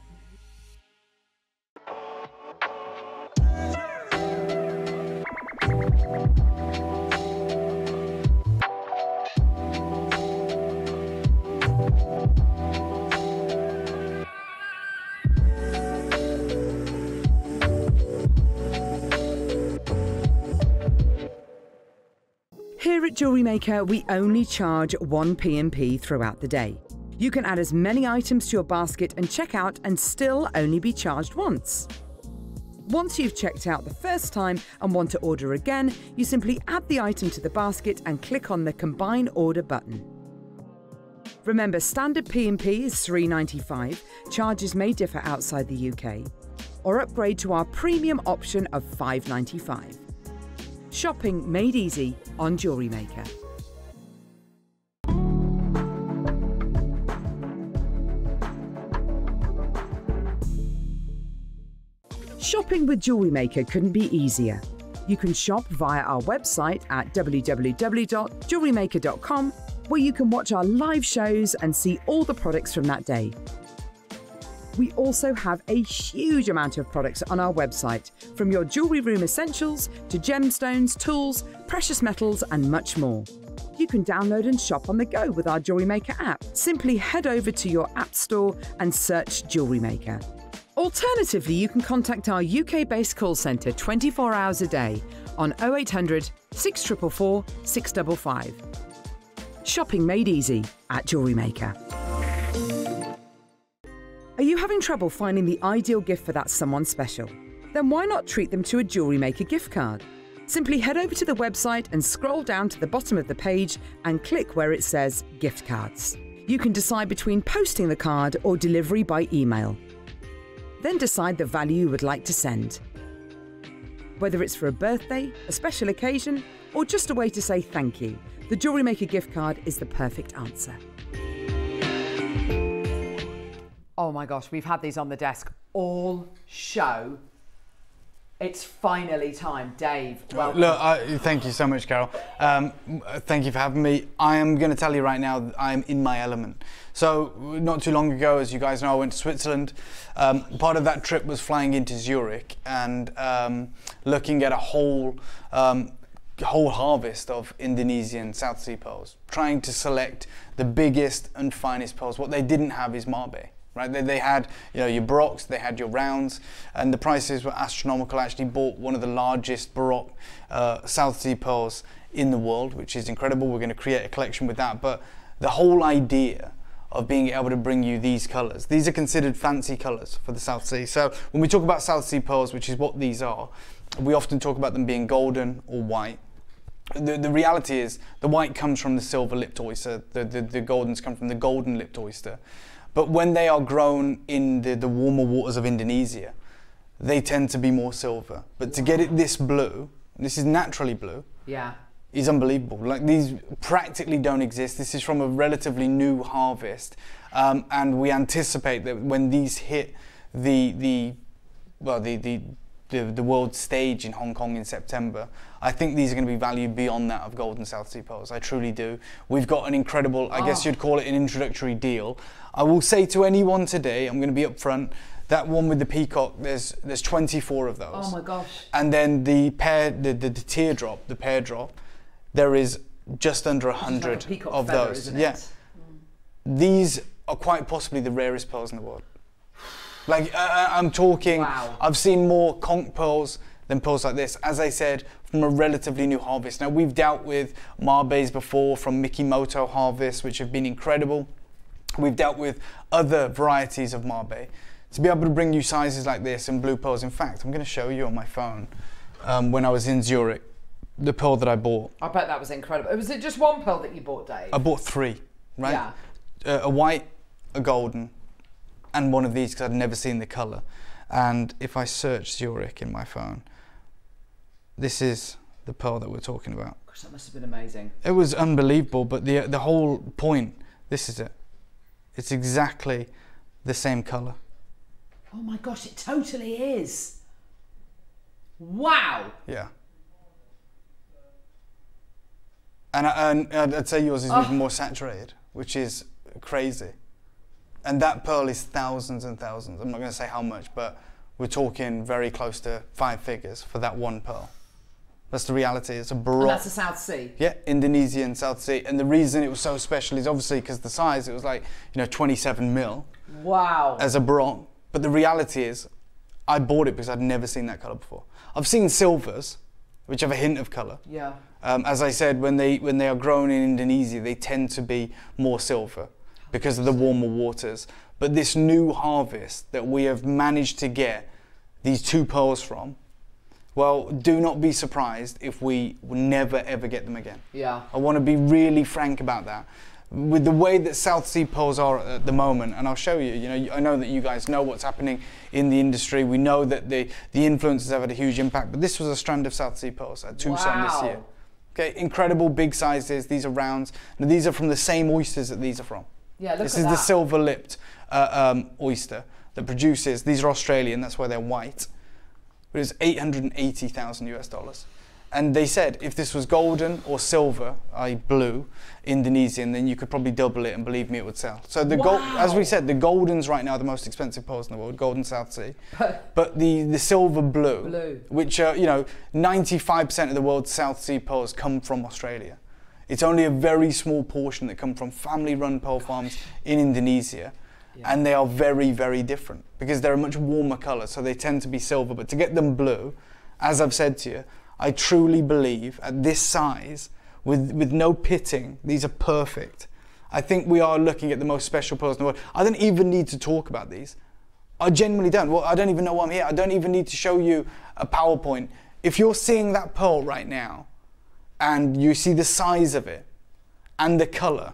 Here at Jewellery Maker, we only charge one PMP throughout the day. You can add as many items to your basket and check out and still only be charged once. Once you've checked out the first time and want to order again, you simply add the item to the basket and click on the Combine Order button. Remember, standard P&P is $3.95. Charges may differ outside the UK. Or upgrade to our premium option of $5.95. Shopping made easy on Jewellery Maker. Shopping with Jewellery Maker couldn't be easier. You can shop via our website at www.jewellerymaker.com, where you can watch our live shows and see all the products from that day. We also have a huge amount of products on our website, from your jewellery room essentials to gemstones, tools, precious metals, and much more. You can download and shop on the go with our Jewellery Maker app. Simply head over to your app store and search Jewellery Maker. Alternatively, you can contact our UK based call centre 24 hours a day on 0800 644 655. Shopping made easy at Jewellery Maker. Are you having trouble finding the ideal gift for that someone special? Then why not treat them to a Jewellery Maker gift card? Simply head over to the website and scroll down to the bottom of the page and click where it says Gift Cards. You can decide between posting the card or delivery by email. Then decide the value you would like to send. Whether it's for a birthday, a special occasion, or just a way to say thank you, the Jewellery Maker gift card is the perfect answer. Oh my gosh, we've had these on the desk all show. It's finally time. Dave, welcome. Look, I, thank you so much, Carol. Um, thank you for having me. I am going to tell you right now I'm in my element. So, not too long ago, as you guys know, I went to Switzerland. Um, part of that trip was flying into Zurich and um, looking at a whole um, whole harvest of Indonesian South Sea pearls, trying to select the biggest and finest pearls. What they didn't have is Mabe right? They, they had, you know, your Baroques, they had your rounds, and the prices were astronomical. I actually bought one of the largest Baroque uh, South Sea pearls in the world, which is incredible. We're going to create a collection with that. But the whole idea of being able to bring you these colors, these are considered fancy colors for the South Sea. So when we talk about South Sea pearls, which is what these are, we often talk about them being golden or white. The, the reality is the white comes from the silver lipped oyster, the, the, the goldens come from the golden lipped oyster. But when they are grown in the, the warmer waters of Indonesia, they tend to be more silver. But to get it this blue, this is naturally blue, Yeah. is unbelievable. Like these practically don't exist. This is from a relatively new harvest, um, and we anticipate that when these hit the the well the the the, the world stage in Hong Kong in September, I think these are going to be valued beyond that of Golden South Sea pearls. I truly do. We've got an incredible, I guess Oh. you'd call it an introductory deal. I will say to anyone today, I'm going to be upfront. That one with the peacock, there's there's 24 of those. Oh my gosh. And then the pair, the, the, the teardrop, the pear drop, there is just under a Just like a of feather, those. Yeah, it? these are quite possibly the rarest pearls in the world. Like uh, I'm talking, Wow. I've seen more conch pearls than pearls like this. As I said, from a relatively new harvest. Now we've dealt with Mabes before from Mikimoto harvest, which have been incredible. We've dealt with other varieties of Mabe. To be able to bring you sizes like this and blue pearls. In fact, I'm going to show you on my phone um, when I was in Zurich the pearl that I bought. I bet that was incredible. Was it just one pearl that you bought, Dave? I bought three, right? Yeah. Uh, a white, a golden, and one of these because I'd never seen the colour. And if I search Zurich in my phone, this is the pearl that we're talking about. Gosh, that must have been amazing. It was unbelievable, but the the whole point, this is it. It's exactly the same colour. Oh my gosh, it totally is. Wow. Yeah. And, I, and I'd I'd say yours is even oh. more saturated, which is crazy. And that pearl is thousands and thousands. I'm not going to say how much, but we're talking very close to five figures for that one pearl. That's the reality. It's a And that's the South Sea. Yeah, Indonesian South Sea. And the reason it was so special is obviously because the size, it was like, you know, 27 mil Wow. as a baroque. But the reality is, I bought it because I'd never seen that colour before. I've seen silvers, which have a hint of colour. Yeah. Um, as I said, when they when they are grown in Indonesia, they tend to be more silver because of the warmer waters. But this new harvest that we have managed to get these two pearls from, well, do not be surprised if we will never ever get them again. Yeah. I want to be really frank about that. With the way that South Sea pearls are at the moment, and I'll show you, you know, I know that you guys know what's happening in the industry. We know that the, the influencers have had a huge impact, but this was a strand of South Sea pearls at Tucson this Wow. year. Okay, incredible big sizes. These are rounds. Now, these are from the same oysters that these are from. Yeah, look this at is that. the silver lipped uh, um, oyster that produces, these are Australian, that's why they're white. But it's 880,000 US dollars. And they said if this was golden or silver, i.e. blue, Indonesian, then you could probably double it and believe me, it would sell. So the gold, as we said, the golden's right now are the most expensive pearls in the world, golden South Sea. but the, the silver blue, Blue. which are, you know, 95% of the world's South Sea pearls come from Australia. It's only a very small portion that come from family-run pearl farms in Indonesia. And they are very, very different because they're a much warmer colour, so they tend to be silver. But to get them blue, as I've said to you, I truly believe at this size, with, with no pitting, these are perfect. I think we are looking at the most special pearls in the world. I don't even need to talk about these. I genuinely don't. Well, I don't even know why I'm here. I don't even need to show you a PowerPoint. If you're seeing that pearl right now, and you see the size of it and the color,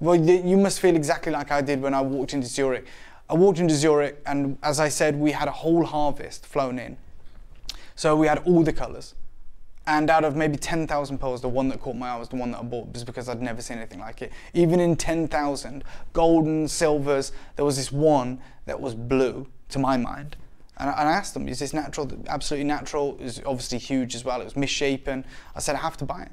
well, you must feel exactly like I did when I walked into Zurich. I walked into Zurich, and as I said, we had a whole harvest flown in. So we had all the colors. And out of maybe 10,000 pearls, the one that caught my eye was the one that I bought just because I'd never seen anything like it. Even in 10,000 golden, silvers, there was this one that was blue, to my mind. And I, and I asked them, is this natural? Absolutely natural. It was obviously huge as well. It was misshapen. I said, I have to buy it.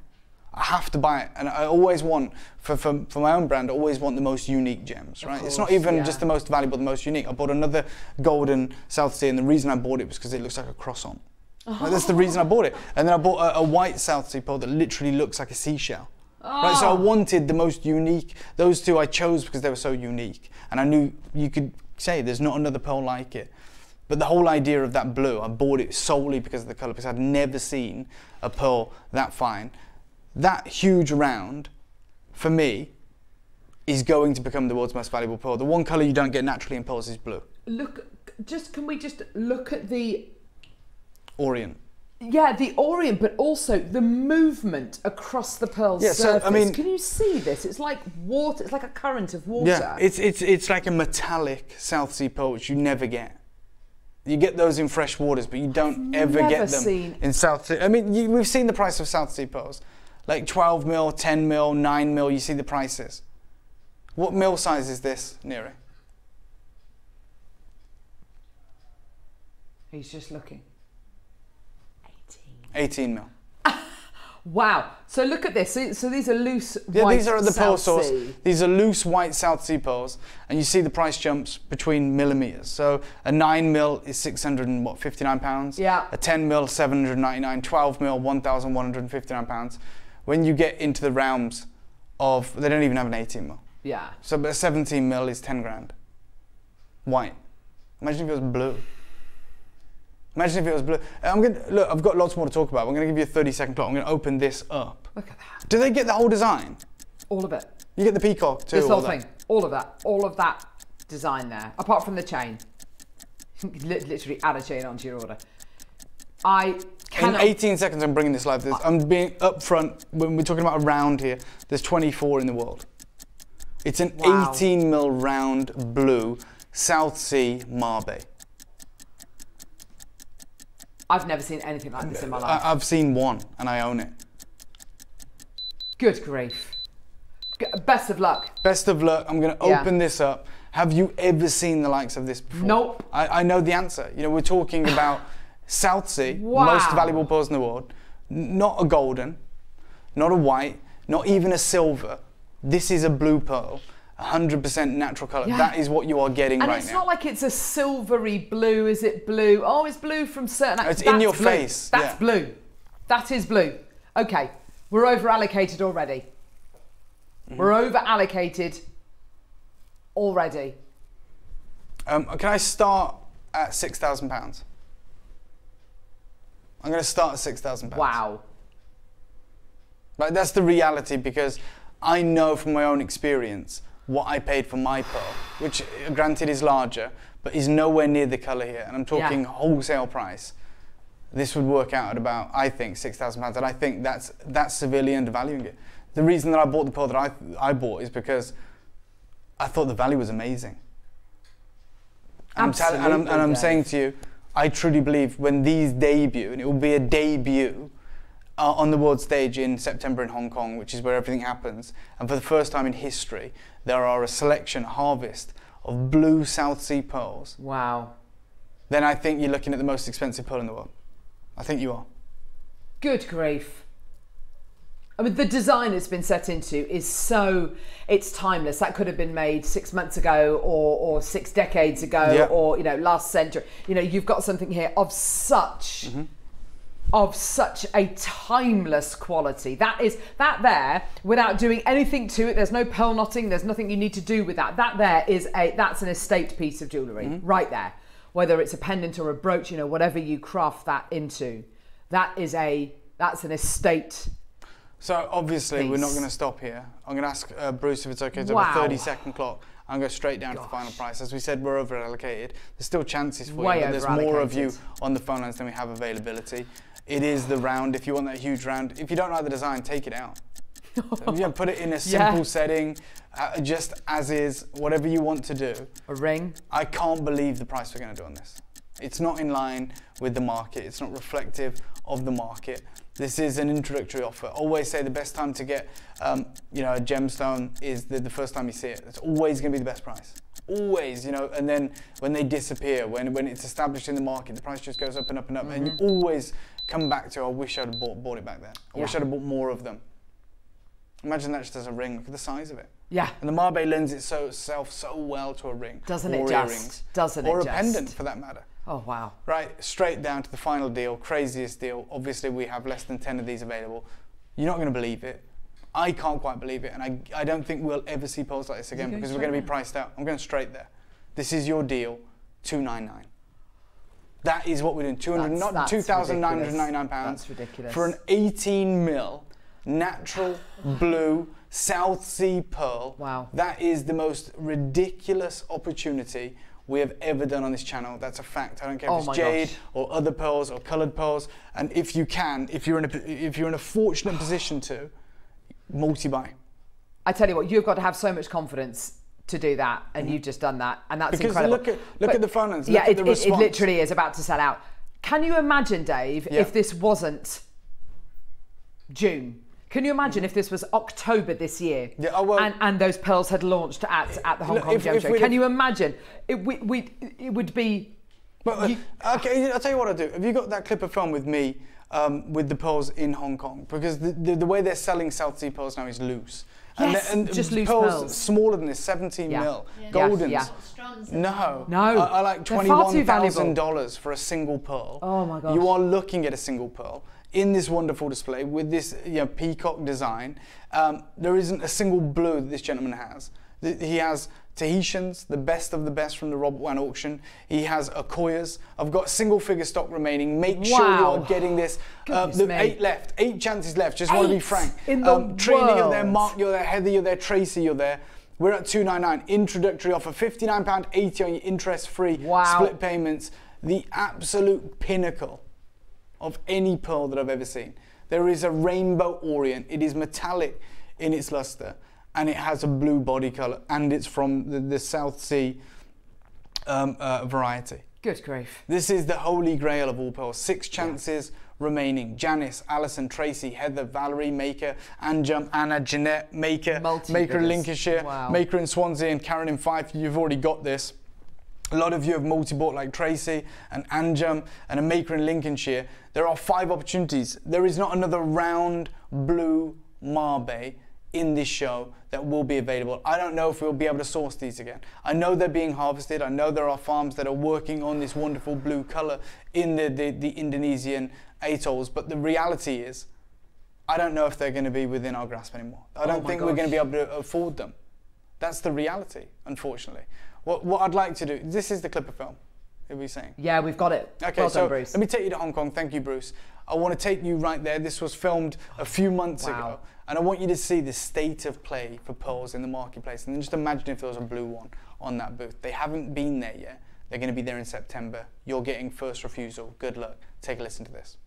I have to buy it. And I always want, for, for, for my own brand, I always want the most unique gems, right? it's not even yeah. just the most valuable, the most unique. I bought another golden South Sea, and the reason I bought it was because it looks like a croissant. Like, that's the oh. reason I bought it. And then I bought a, a white South Sea pearl that literally looks like a seashell. Right, so I oh. wanted the most unique. Those two I chose because they were so unique, and I knew you could say there's not another pearl like it. But the whole idea of that blue, I bought it solely because of the color, because I'd never seen a pearl that fine. That huge round, for me, is going to become the world's most valuable pearl. The one color you don't get naturally in pearls is blue. Look, just can we just look at the Orient. yeah the orient, but also the movement across the pearl Yeah, so, I mean- can you see this? It's like water. It's like a current of water. Yeah, it's, it's, it's like a metallic South Sea pearl, which you never get. You get those in fresh waters, but you don't ever get them in South Sea. I mean, you, we've seen the price of South Sea pearls. Like 12 mil, 10 mil, 9 mil, you see the prices. What mill size is this, Neri? He's just looking. 18 18 mil. Wow. So look at this. So, so these are loose. White Yeah, white these are the pearl South source. Sea. These are loose white South Sea pearls, and you see the price jumps between millimeters. So a nine mil is 600 and what 59 pounds. Yeah. A 10 mil 799. 12 mil 1,159 pounds. When you get into the realms of, they don't even have an 18 mil. Yeah. So but a 17 mil is 10 grand. White. Imagine if it was blue. Imagine if it was blue. I'm gonna look. I've got lots more to talk about. I'm gonna give you a 30 second clock. I'm gonna open this up. Look at that. Do they get the whole design? All of it. You get the peacock too. This whole that. thing. All of that. All of that design there. Apart from the chain. Literally add a chain onto your order. I In 18 seconds, I'm bringing this live. There's- I'm being upfront when we're talking about a round here. There's 24 in the world. It's an Wow. 18 mil round blue South Sea Mabe. I've never seen anything like this in my life. I, I've seen one and I own it. Good grief. Best of luck. Best of luck. I'm going to Yeah. open this up. Have you ever seen the likes of this before? Nope. I, I know the answer. You know, we're talking about South Sea, Wow. most valuable pearls in the world. Not a golden, not a white, not even a silver. This is a blue pearl, 100% natural color. Yeah. That is what you are getting And right it's not like it's a silvery blue. Is it blue? Oh, it's blue from certain. It's in your blue. face, That's yeah. blue. That is blue. Okay, we're over allocated already. Mm-hmm. We're over allocated already. Um, can I start at £6,000? I'm going to start at six thousand pounds. Wow. Right, that's the reality because I know from my own experience what I paid for my pearl, which uh, granted is larger, but is nowhere near the colour here. And I'm talking Yeah. wholesale price. This would work out at about, I think, six thousand pounds, and I think that's that's severely undervaluing it. The reason that I bought the pearl that I I bought is because I thought the value was amazing. And I'm, and I'm, and I'm Absolutely, saying to you, I truly believe when these debut, and it will be a debut uh, on the world stage in September in Hong Kong, which is where everything happens, and for the first time in history, there are a selection, harvest of blue South Sea pearls, Wow. then I think you're looking at the most expensive pearl in the world. I think you are. Good grief. I mean, the design it's been set into is so, it's timeless. That could have been made six months ago or, or six decades ago Yeah. or, you know, last century. You know, you've got something here of such, mm-hmm. of such a timeless quality. That is, that there, without doing anything to it, there's no pearl knotting, there's nothing you need to do with that. That there is a, that's an estate piece of jewellery mm-hmm. right there. Whether it's a pendant or a brooch, you know, whatever you craft that into, that is a, that's an estate So obviously we're not going to stop here. I'm going to ask uh, Bruce if it's okay to Wow. have a 30 second clock. and go straight down to the final price. As we said, we're over allocated. There's still chances for Way you, but there's more of you on the phone lines than we have availability. It is the round. If you want that huge round, if you don't like the design, take it out. yeah, put it in a simple setting, uh, just as is, whatever you want to do. A ring. I can't believe the price we're going to do on this. It's not in line with the market. It's not reflective of the market. This is an introductory offer. Always say the best time to get, um, you know, a gemstone is the, the first time you see it. It's always going to be the best price. Always, you know. And then when they disappear, when when it's established in the market, the price just goes up and up and up. And you always come back to, I wish I'd have bought, bought it back then. I wish I'd have bought more of them. Imagine that just as a ring. Look at the size of it. Yeah. And the Mabe lends itself so well to a ring. Doesn't or it just? earrings, Doesn't it or a just? pendant for that matter. Oh wow. Right, straight down to the final deal, craziest deal. Obviously, we have less than 10 of these available. You're not going to believe it. I can't quite believe it, and I, I don't think we'll ever see polls like this again because we're going to be priced out. I'm going straight there. This is your deal, 299. That is what we're doing. 200, That's- not that's 2,999 pounds That's ridiculous. for an 18 mil natural blue South Sea pearl. Wow. That is the most ridiculous opportunity we have ever done on this channel. That's a fact. I don't care if Oh it's jade gosh. or other pearls or coloured pearls. And if you can, if you're in a if you're in a fortunate position to, multi-buy. I tell you what, you've got to have so much confidence to do that, and mm-hmm. you've just done that, and that's. Because incredible. look at- look at the lines, look Yeah, at it, the it- it literally is about to sell out. Can you imagine, Dave, Yeah. if this wasn't June? Can you imagine if this was October this year Yeah, oh, well- and, and those pearls had launched at, at the Hong Look, Kong if- Gem if Show? Can you imagine? It, we, we, it would be. But You- uh, okay, I'll tell you what I'll do. Have you got that clip of film with me um, with the pearls in Hong Kong? Because the, the, the way they're selling South Sea pearls now is loose. Yes, just loose pearls. smaller than this, 17 Yeah. mil. Yeah. Goldens. Yeah. No. No. I, I like far too valuable. $21,000 for a single pearl. Oh my gosh. You are looking at a single pearl in this wonderful display with this you know, peacock design. Um, there isn't a single blue that this gentleman has. He has Tahitians, the best of the best from the Robert Wan auction. He has Akoyas. I've got single figure stock remaining. Make sure you're getting this. Uh, the eight left, eight chances left. Just want to be frank. Um, in the Trini, you're there. Mark, you're there. Heather, you're there. Tracy, you're there. We're at 299. Introductory offer, £59.80 on your interest free Wow. split payments. The absolute pinnacle of any pearl that I've ever seen. There is a rainbow orient. It is metallic in its luster and it has a blue body color and it's from the, the South Sea um, uh, variety. Good grief. This is the holy grail of all pearls. Six chances remaining. Janice, Alison, Tracy, Heather, Valerie, Maker, Anjum, Anna, Jeanette, Maker, Multi Maker in. Lincolnshire, Wow. Maker in Swansea, and Karen in Fife. You've already got this. A lot of you have multi-bought like Tracy and Anjum and a maker in Lincolnshire. There are five opportunities. There is not another round blue Mabe in this show that will be available. I don't know if we'll be able to source these again. I know they're being harvested. I know there are farms that are working on this wonderful blue color in the, the, the Indonesian atolls, but the reality is I don't know if they're going to be within our grasp anymore. I oh don't Oh think we're going to be able to afford them. That's the reality, unfortunately. What, what I'd like to do, this is the clipper of film. Are we saying? Yeah, we've got it. Okay, well so done, Bruce. let me take you to Hong Kong. Thank you, Bruce. I want to take you right there. This was filmed a few months Wow. ago, and I want you to see the state of play for pearls in the marketplace. And then just imagine if there was a blue one on that booth. They haven't been there yet. They're going to be there in September. You're getting first refusal. Good luck. Take a listen to this.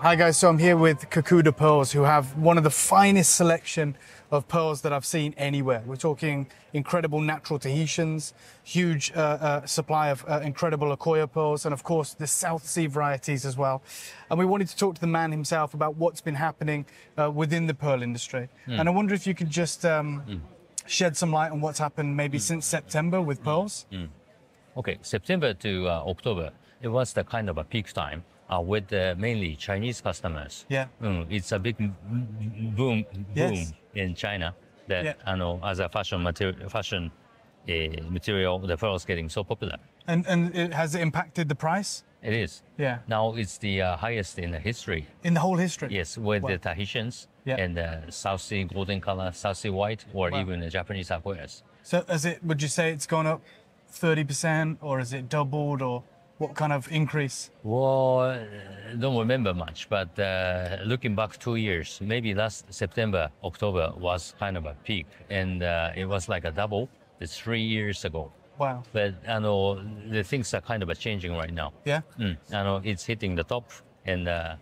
Hi guys, so I'm here with Kakuda Pearls, who have one of the finest selection of pearls that I've seen anywhere. We're talking incredible natural Tahitians, huge uh, uh, supply of uh, incredible Akoya pearls, and of course the South Sea varieties as well. And we wanted to talk to the man himself about what's been happening uh, within the pearl industry. And I wonder if you could just um, shed some light on what's happened maybe since September with pearls. Okay, September to uh, October, it was the kind of a peak time uh, with uh, mainly Chinese customers. Yeah. Mm, it's a big boom boom Yes. In China that Yeah. I know as a fashion material, fashion uh, material, the pearl is getting so popular. And, and it, has it impacted the price? It is. Yeah. Now it's the uh, highest in the history. In the whole history? Yes, with Wow. the Tahitians Yeah. and the South Sea golden color, South Sea white, or Wow. even the Japanese Akoyas. So, is it? Would you say it's gone up thirty percent, or is it doubled, or what kind of increase? Well, uh, don't remember much, but uh, looking back two years, maybe last September, October was kind of a peak, and uh, it was like a double. It's three years ago. Wow. But I know the things are kind of changing right now. Yeah. Mm, I know it's hitting the top, and uh,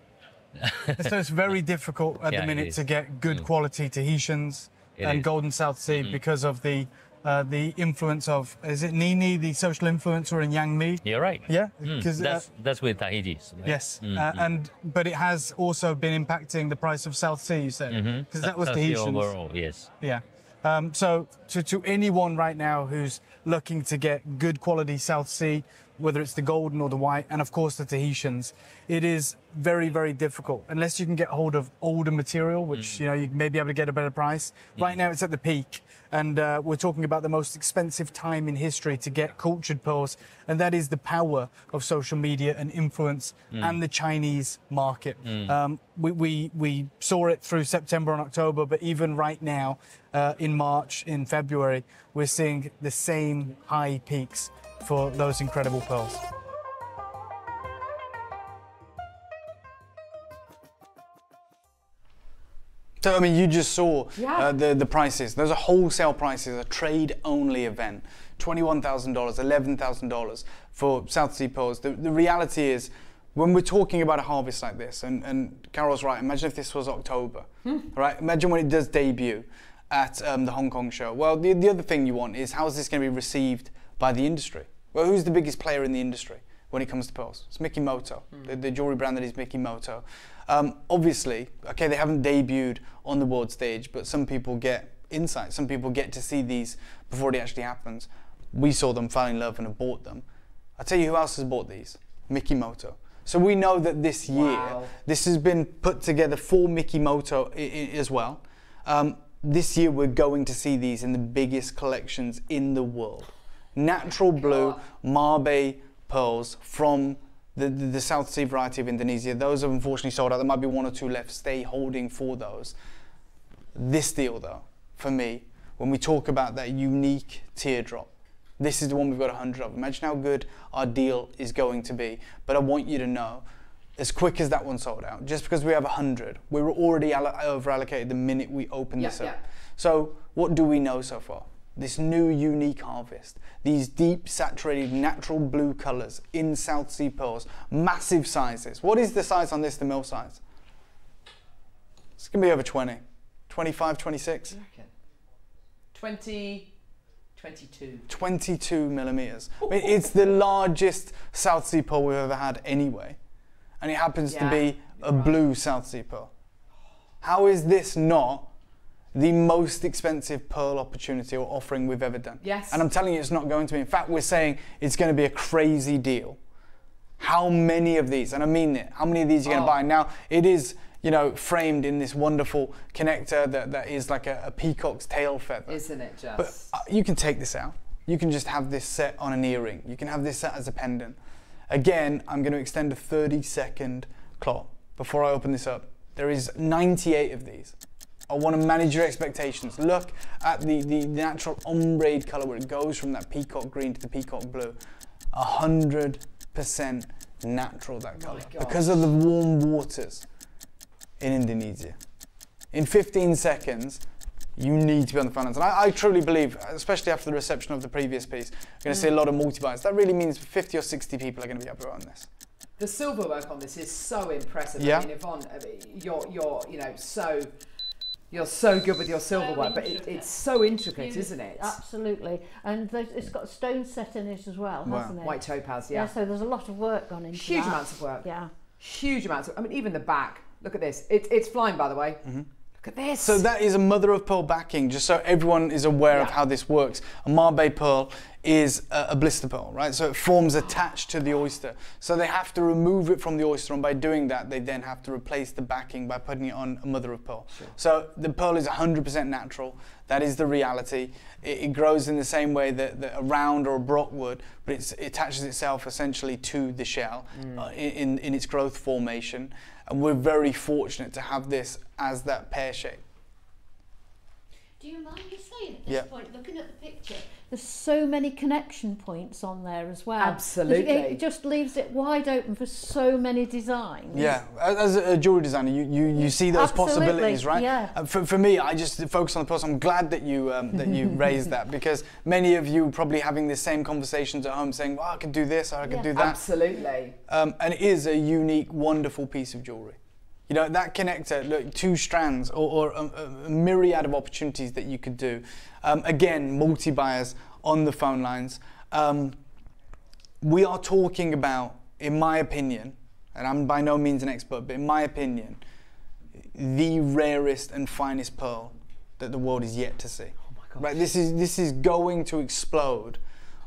so it's very difficult at Yeah, the minute to get good Mm. quality Tahitians It and is. Golden South Sea Mhm. because of the uh, the influence of is it Nini, the social influencer in Yang Mi? you're right. Yeah, Mm, because that's that's with Tahiti's. right? yes, Mm, uh, mm. and but it has also been impacting the price of South Sea. You said because that was South Sea Tahitians. overall. Yes. Yeah. Um, so to, to anyone right now who's looking to get good quality South Sea, whether it's the golden or the white, and of course the Tahitians, it is very, very difficult unless you can get hold of older material, which you know you may be able to get a better price. Right now it's at the peak, and uh, we're talking about the most expensive time in history to get cultured pearls, and that is the power of social media and influence and the Chinese market. Um, we, we, we saw it through September and October, but even right now, uh, in March, in February, we're seeing the same high peaks for those incredible pearls. So, I mean, you just saw Yeah. uh, the, the prices. Those are wholesale prices, a trade only event. $21,000, $11,000 for South Sea pearls. The, the reality is, when we're talking about a harvest like this, and, and Carol's right, imagine if this was October, right? Imagine when it does debut at um, the Hong Kong show. Well, the, the other thing you want is how is this going to be received by the industry? Well, who's the biggest player in the industry when it comes to pearls? It's Mikimoto, the, the jewelry brand that is Mikimoto. Um, obviously, okay, they haven't debuted on the world stage, but some people get insight. Some people get to see these before it actually happens. We saw them, fell in love, and have bought them. I'll tell you who else has bought these Mikimoto. So we know that this year, Wow. this has been put together for Mikimoto as well. Um, this year, we're going to see these in the biggest collections in the world. Natural blue Mabe pearls from the, the, the South Sea variety of Indonesia. Those have unfortunately sold out. There might be one or two left. Stay holding for those. This deal, though, for me, when we talk about that unique teardrop, this is the one we've got 100 of. Imagine how good our deal is going to be. But I want you to know, as quick as that one sold out, just because we have 100, we were already over allocated the minute we opened Yeah, this up. yeah. So, what do we know so far? This new unique harvest, these deep saturated natural blue colours in South Sea pearls, massive sizes. What is the size on this, the mill size? It's going to be over 20, 25, 26. 20, 22. 22 millimeters. I mean, it's the largest South Sea pearl we've ever had anyway. And it happens to be a blue South Sea pearl. How is this not the most expensive pearl opportunity or offering we've ever done? Yes. And I'm telling you, it's not going to be. In fact, we're saying it's going to be a crazy deal. How many of these, and I mean it, how many of these are you going to Oh. buy? Now, it is, you know, framed in this wonderful connector that, that is like a, a peacock's tail feather. Isn't it just? But uh, you can take this out. You can just have this set on an earring. You can have this set as a pendant. Again, I'm going to extend a 30 second clock before I open this up. There is 98 of these. I want to manage your expectations. Look at the, the natural ombre colour where it goes from that peacock green to the peacock blue. hundred percent natural that oh color because of the warm waters in Indonesia. In 15 seconds, you need to be on the front lines. And I, I truly believe, especially after the reception of the previous piece, we're going to see a mm. lot of multi-buyers. That really means 50 or 60 people are going to be up on this. The silver work on this is so impressive. Yeah. I mean, Yvonne, uh, you're, you're, you know, so, you're so good with your silver So but it, it's so intricate, isn't it? Absolutely. And it's got a stone set in it as well, Wow. hasn't it? White topaz, Yeah. yeah. so there's a lot of work gone into Huge that. amounts of work. Yeah. Huge amounts of, I mean, even the back. Look at this. It, it's flying, by the way. Mm-hmm. Look at this. So that is a mother of pearl backing, just so everyone is aware of how this works. A Mabe pearl is a, a blister pearl, right? So it forms attached to the oyster. So they have to remove it from the oyster, and by doing that, they then have to replace the backing by putting it on a mother of pearl. So the pearl is 100% natural. That is the reality. It, it grows in the same way that, that a round or a baroque would, but it's, it attaches itself essentially to the shell uh, in, in its growth formation. And we're very fortunate to have this as that pear shape. Do you mind me saying at this Yeah. point, looking at the picture, there's so many connection points on there as well. Absolutely. It, it just leaves it wide open for so many designs. Yeah, as a jewelry designer, you, you, you see those Absolutely, possibilities, right? yeah. Uh, For, for me, I just focus on the person. I'm glad that you um, that you raised that because many of you probably having the same conversations at home, saying, "Well, I could do this, or I could Yeah. do that," Absolutely. um, and it is a unique, wonderful piece of jewelry. You know that connector, look, two strands, or, or a, a myriad of opportunities that you could do. Um, again, multi-buyers on the phone lines. Um, we are talking about, in my opinion, and I'm by no means an expert, but in my opinion, the rarest and finest pearl that the world is yet to see. Oh my Right, this is this is going to explode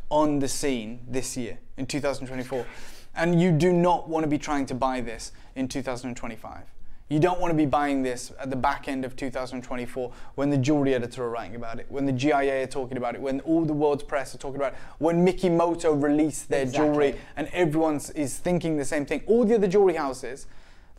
on the scene this year in 2024, and you do not want to be trying to buy this in 2025. You don't want to be buying this at the back end of 2024 when the jewelry editor are writing about it, when the GIA are talking about it, when all the world's press are talking about it, when Mikimoto released their jewelry and everyone is thinking the same thing. All the other jewelry houses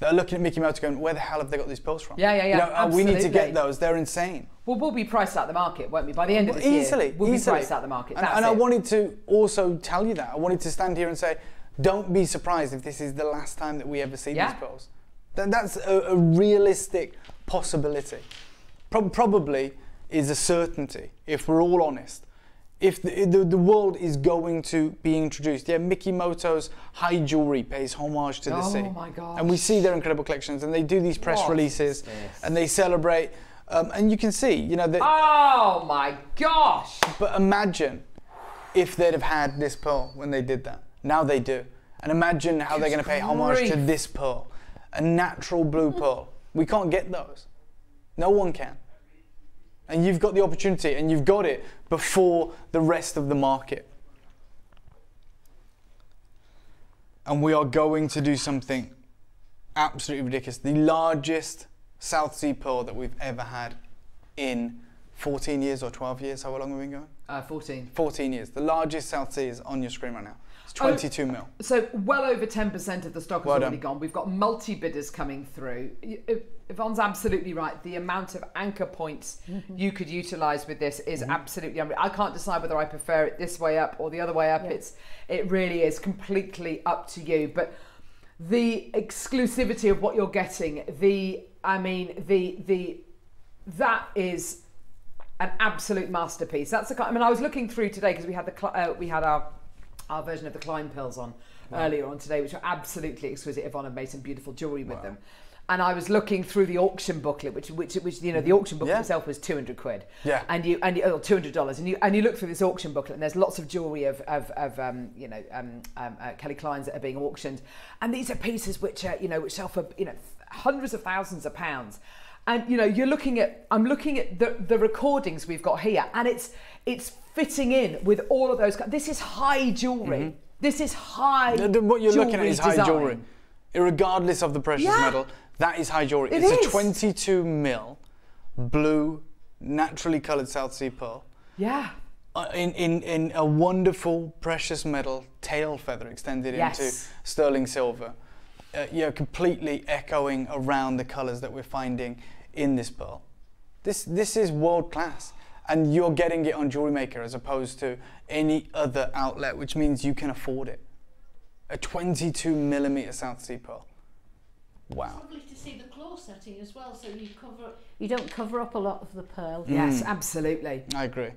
that are looking at Mikimoto going, where the hell have they got these pearls from? Yeah, yeah, yeah, You know, uh, we need to get those. They're insane. Well, we'll be priced out the market, won't we? By the end of this year, easily, we'll easily. be priced out the market. And, That's and I it. wanted to also tell you that. I wanted to stand here and say, don't be surprised if this is the last time that we ever see Yeah. these pearls. That, that's a, a realistic possibility. Pro- probably is a certainty, if we're all honest. If the, the, the world is going to be introduced, yeah, Mikimoto's high jewelry pays homage to the Oh sea. my gosh. And we see their incredible collections, and they do these press What releases, and they celebrate. Um, and you can see, you know, that Oh my gosh! but imagine if they'd have had this pearl when they did that. Now they do. And imagine how they're going to pay homage to this pearl. A natural blue pearl. We can't get those. No one can. And you've got the opportunity and you've got it before the rest of the market. And we are going to do something absolutely ridiculous. The largest South Sea pearl that we've ever had in 14 years or 12 years. How long have we been going? Uh, 14. 14 years. The largest South Sea is on your screen right now. It's Oh. 22 mil. So well over 10% of the stock has Well already done. gone. We've got multi-bidders coming through. Y- I- Yvonne's absolutely right. The amount of anchor points Mm-hmm. you could utilise with this is absolutely unreal. I can't decide whether I prefer it this way up or the other way up. It's It really is completely up to you. But the exclusivity of what you're getting, the, I mean, the, the, that is an absolute masterpiece. That's the kind. I mean, I was looking through today because we had the cl- uh, we had our our version of the Klein pills on earlier on today, which were absolutely exquisite. Yvonne had made some beautiful jewelry with them. And I was looking through the auction booklet, which, which, which you know, the auction booklet Yeah. itself was two hundred quid. Yeah. And you, and you, oh, two hundred dollars, and you, and you look through this auction booklet, and there's lots of jewelry of, of, of um, you know, um, um, uh, Kelly Klein's that are being auctioned, and these are pieces which are, you know, which sell for, you know, hundreds of thousands of pounds. And you know, you're looking at, I'm looking at the, the recordings we've got here, and it's, it's fitting in with all of those. This is high jewelry. This is high. The- the- what you're looking at is high design. jewelry. Regardless of the precious Yeah. metal, that is high jewelry. It it's is. a 22 mil blue, naturally coloured South Sea pearl. Yeah. uh, in, in, in a wonderful precious metal tail feather extended Yes. into sterling silver. Uh, you know, completely echoing around the colours that we're finding in this pearl. This, this is world class. And you're getting it on Jewellery Maker as opposed to any other outlet, which means you can afford it. A 22 millimeter South Sea pearl. Wow. Lovely to see the claw setting as well, so you cover you don't cover up a lot of the pearl. Yes, mm. absolutely. I agree.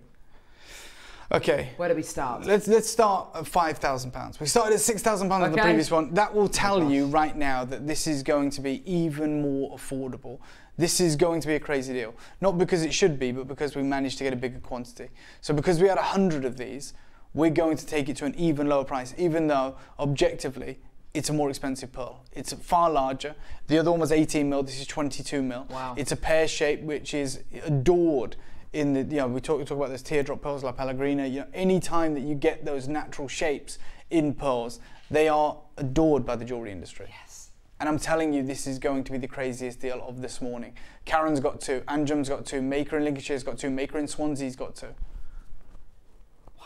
Okay. Where do we start? Let's let's start at five thousand pounds. We started at six thousand pounds on the previous one. That will tell you right now that this is going to be even more affordable. This is going to be a crazy deal. Not because it should be, but because we managed to get a bigger quantity. So because we had a hundred of these, we're going to take it to an even lower price, even though objectively it's a more expensive pearl. It's far larger. The other one was 18 mil. This is 22 mil. Wow. It's a pear shape which is adored in the you know we talk, we talk about those teardrop pearls like Pellegrina. You know, any time that you get those natural shapes in pearls, they are adored by the jewelry industry. Yes. And I'm telling you, this is going to be the craziest deal of this morning. Karen's got two, Anjum's got two, Maker in Lincolnshire's got two, Maker in Swansea's got two. Wow.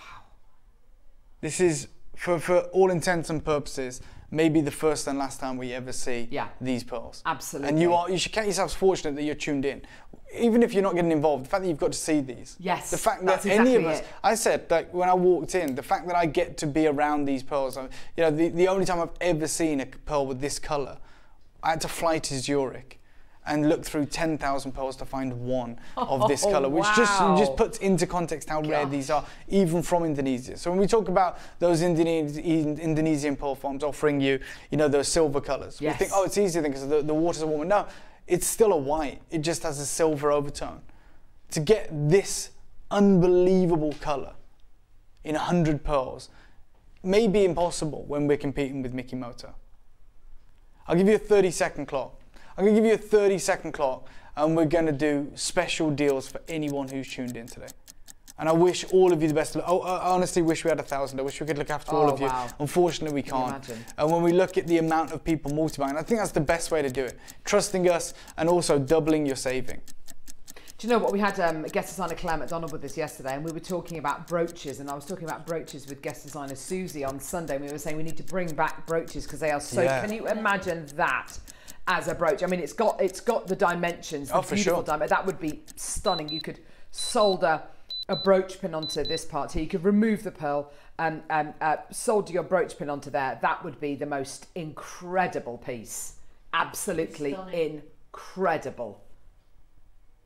This is, for, for all intents and purposes, maybe the first and last time we ever see Yeah. these pearls. Absolutely. And you are you should count yourselves fortunate that you're tuned in. Even if you're not getting involved, the fact that you've got to see these. Yes, The fact that any of us, it. I said like when I walked in, the fact that I get to be around these pearls, I- you know, the, the only time I've ever seen a pearl with this colour, I had to fly to Zurich and look through 10,000 pearls to find one of this Oh, colour, which just wow. just puts into context how rare these are, even from Indonesia. So when we talk about those Indone- Indonesian pearl farms offering you, you know, those silver colours, we think, oh, it's easier because the, the waters are warmer. No, it's still a white. It just has a silver overtone. To get this unbelievable colour in 100 pearls may be impossible when we're competing with Mikimoto. I'll give you a 30 second clock. I'm going to give you a 30 second clock and we're going to do special deals for anyone who's tuned in today. And I wish all of you the best. of luck. Oh, I honestly wish we had a thousand. I wish we could look after all Oh, of you. wow. Unfortunately, we can't. imagine? And when we look at the amount of people multiplying, I think that's the best way to do it. Trusting us and also doubling your saving. Do you know what? We had um, guest designer Claire McDonald with us yesterday, and we were talking about brooches. And I was talking about brooches with guest designer Susie on Sunday. And we were saying we need to bring back brooches because they are so. Yeah. Can you imagine that as a brooch? I mean, it's got it's got the dimensions, the Oh, for beautiful sure. dimen- That would be stunning. You could solder a brooch pin onto this part here. You could remove the pearl and um, uh, solder your brooch pin onto there. That would be the most incredible piece. Absolutely Stunning. incredible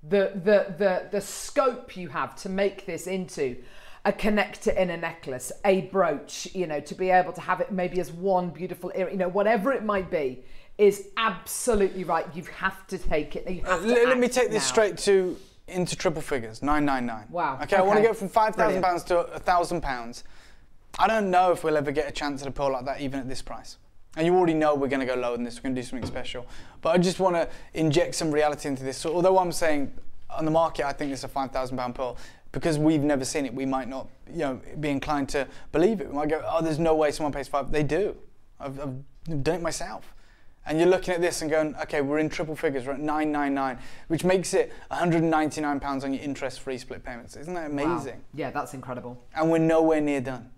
the the the the scope you have to make this into a connector in a necklace, a brooch, you know, to be able to have it maybe as one beautiful ear, you know, whatever it might be, is absolutely right. You have to take it. You have to Let, let me act take this now. straight to into triple figures, 999. Wow, Okay, I want to go from £5,000 to a thousand pounds. I don't know if we'll ever get a chance at a pearl like that, even at this price. And you already know we're going to go lower than this. We're going to do something special. But I just want to inject some reality into this. So although I'm saying on the market, I think it's a five thousand pound pearl. Because we've never seen it, we might not, you know, be inclined to believe it. We might go, "Oh, there's no way someone pays five. They do. I've, I've done it myself. And you're looking at this and going, okay, we're in triple figures, we're at 999, which makes it 199 pounds on your interest-free split payments. Isn't that Wow. amazing? Yeah, that's incredible. And we're nowhere near done.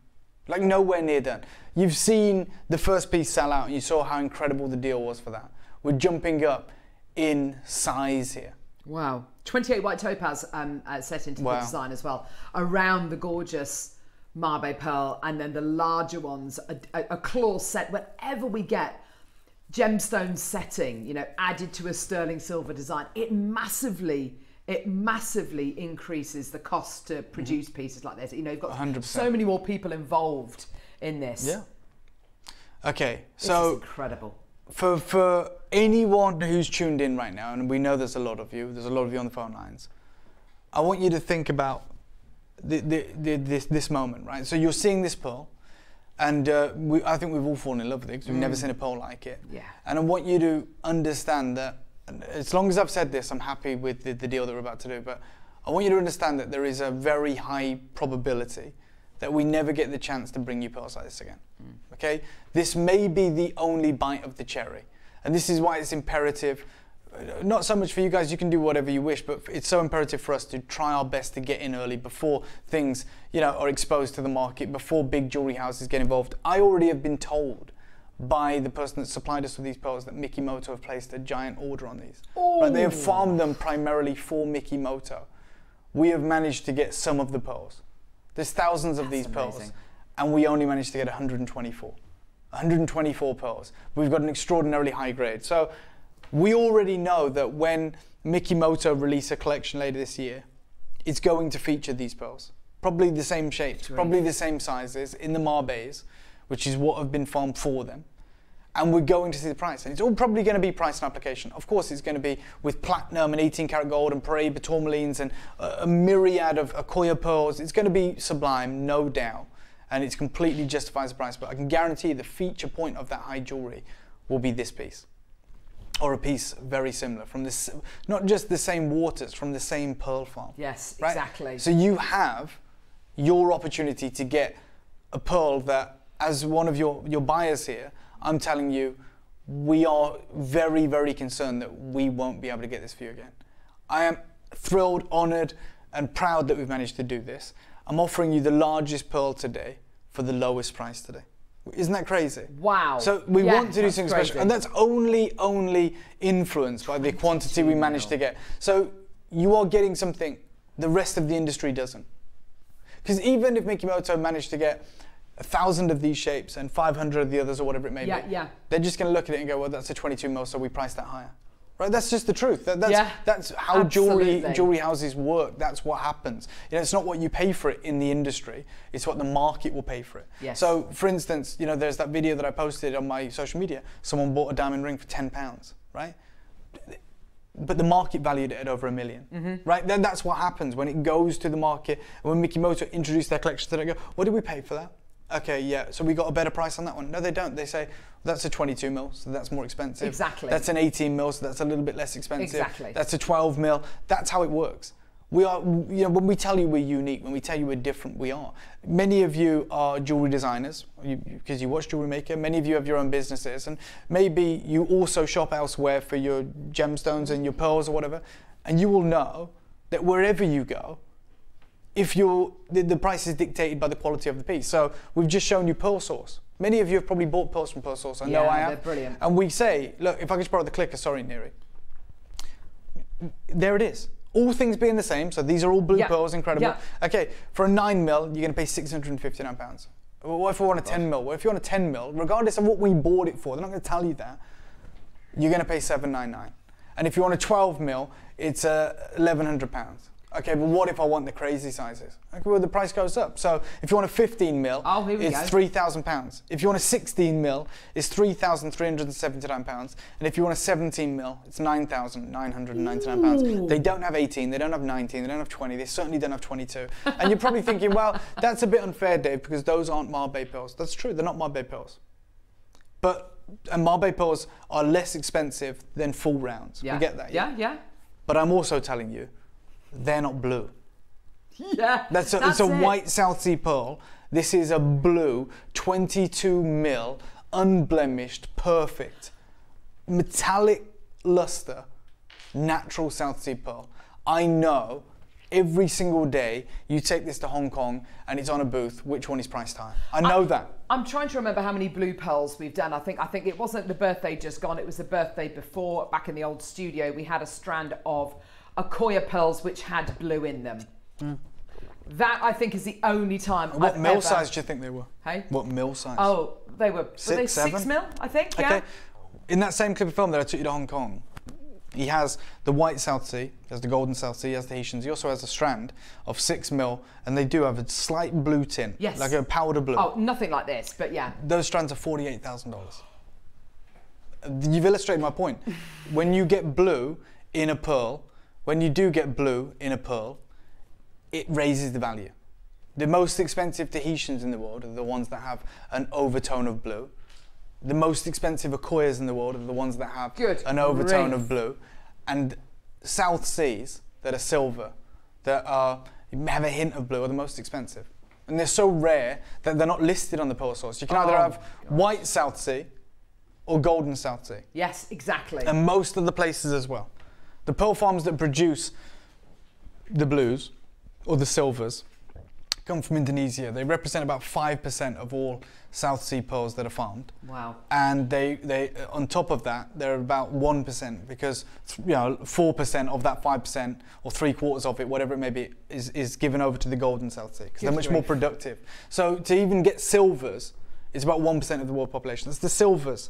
Like nowhere near done. You've seen the first piece sell out, and you saw how incredible the deal was for that. We're jumping up in size here. Wow. 28 white topaz um, uh, set into Wow. the design as well, around the gorgeous Mabe pearl, and then the larger ones, a, a, a claw set, wherever we get gemstone setting, you know, added to a sterling silver design, it massively, it massively increases the cost to mm-hmm. produce pieces like this. You know, you've got 100%. so many more people involved in this. Yeah. Okay, This is so incredible. for for anyone who's tuned in right now, and we know there's a lot of you, there's a lot of you on the phone lines. I want you to think about the, the, the, this this moment, right? So you're seeing this pearl, and uh, we, I think we've all fallen in love with it because we've never seen a pearl like it. Yeah. And I want you to understand that, as long as I've said this, I'm happy with the, the deal that we're about to do. But I want you to understand that there is a very high probability that we never get the chance to bring you pearls like this again. Okay? This may be the only bite of the cherry. And this is why it's imperative, not so much for you guys, you can do whatever you wish, but it's so imperative for us to try our best to get in early before things, you know, are exposed to the market, before big jewelry houses get involved. I already have been told by the person that supplied us with these pearls that Mikimoto have placed a giant order on these. Right, they have farmed them primarily for Mikimoto. we have managed to get some of the pearls. There's thousands of these pearls, and we only managed to get 124. 124 pearls. We've got an extraordinarily high grade. So we already know that when Mikimoto release a collection later this year, it's going to feature these pearls. Probably the same shapes, probably the same sizes in the Mabes, which is what have been farmed for them. And we're going to see the price. And it's all probably going to be price and application. Of course, it's going to be with platinum and 18 karat gold and Paraiba tourmalines and a, a myriad of Akoya pearls. It's going to be sublime, no doubt. And it's completely justifies the price. But I can guarantee the feature point of that high jewelry will be this piece or a piece very similar from this, not just the same waters, from the same pearl farm. Yes, right? exactly. So you have your opportunity to get a pearl that, as one of your, your buyers here, I'm telling you, we are very, very concerned that we won't be able to get this for you again. I am thrilled, honored, and proud that we've managed to do this. I'm offering you the largest pearl today for the lowest price today. Isn't that crazy? Wow. So we Yeah, want to do something crazy. special, and that's only only influenced by the quantity we managed to get. So you are getting something the rest of the industry doesn't. Because even if Mikimoto managed to get a thousand of these shapes and 500 of the others or whatever it may Yeah, be, yeah. they're just going to look at it and go, well, that's a 22 mil, so we priced that higher. Right? That's just the truth. That, that's, Yeah, that's how jewelry absolutely. jewelry houses work. That's what happens. You know, it's not what you pay for it in the industry. It's what the market will pay for it. Yes. So, for instance, you know, there's that video that I posted on my social media. Someone bought a diamond ring for 10 pounds, right? but the market valued it at over a 1000000 mm-hmm. right? Then that's what happens when it goes to the market. And when Mikimoto introduced their collection, they go, "What did we pay for that?" Okay, yeah. So we got a better price on that one. No, they don't. They say that's a 22 mil, so that's more expensive. Exactly. That's an 18 mil, so that's a little bit less expensive. Exactly. That's a 12 mil. That's how it works. We are, you know, when we tell you we're unique, when we tell you we're different, we are. Many of you are jewelry designers because you, watch Jewellery Maker. Many of you have your own businesses, and maybe you also shop elsewhere for your gemstones and your pearls or whatever. And you will know that wherever you go, if you're the, the price is dictated by the quality of the piece. So we've just shown you Pearl Source. Many of you have probably bought pearls from Pearl Source. I know I have. they're brilliant. And we say, look, if I could just borrow the clicker, sorry, Neri. There it is. All things being the same, so these are all blue Yeah. pearls, incredible. Yeah. Okay, for a nine mil, you're going to pay 659 pounds. What if we want a 10 mil? What if you want a 10 mil? Regardless of what we bought it for, they're not going to tell you that. You're going to pay 799. And if you want a 12 mil, it's uh, 1100 pounds. Okay, but what if I want the crazy sizes? Okay, well, the price goes up. So if you want a 15 mil, Oh, it's 3,000 pounds. If you want a 16 mil, it's 3,379 pounds. And if you want a 17 mil, it's 9,999 pounds. They don't have 18, they don't have 19, they don't have 20, they certainly don't have 22. And you're probably thinking, well, that's a bit unfair, Dave, because those aren't Mabe pills. That's true, they're not Mabe pills. But and Mabe pearls are less expensive than full rounds. Yeah. We get that. Yeah, yeah. But I'm also telling you, they're not blue. Yeah. That's a, that's it's a it. white South Sea pearl. This is a blue 22 mil, unblemished, perfect, metallic luster, natural South Sea pearl. I know every single day you take this to Hong Kong and it's on a booth, which one is priced higher? I know that. I'm trying to remember how many blue pearls we've done. I think I think it wasn't the birthday just gone. It was the birthday before. Back in the old studio, we had a strand of Akoya pearls which had blue in them. That I think is the only time. Hmm. What I've mil ever- size do you think they were? Hey? What mill size? Oh, they were. were they Six, six seven? mil? I think. Yeah. Okay. In that same clip of film that I took you to Hong Kong, he has the white South Sea, he has the golden South Sea, he has the Tahitians. He also has a strand of six mil, and they do have a slight blue tint, Yes. like a powder blue. Oh, nothing like this, but yeah. Those strands are forty-eight thousand dollars. You've illustrated my point. when you get blue in a pearl, when you do get blue in a pearl, it raises the value. The most expensive Tahitians in the world are the ones that have an overtone of blue. The most expensive Akoyas in the world are the ones that have Good an overtone grief. of blue. And South Seas that are silver, that are, have a hint of blue, are the most expensive. And they're so rare that they're not listed on the pearl source. You can either Oh, have white South Sea or golden South Sea Yes, exactly. and most of the places as well. The pearl farms that produce the blues or the silvers come from Indonesia. They represent about 5% of all South Sea pearls that are farmed. Wow. And they, they uh, on top of that, they're about 1% because you know 4% of that 5% or three quarters of it, whatever it may be, is, is given over to the golden South Sea because they're much more productive. So to even get silvers, it's about 1% of the world population. That's the silvers.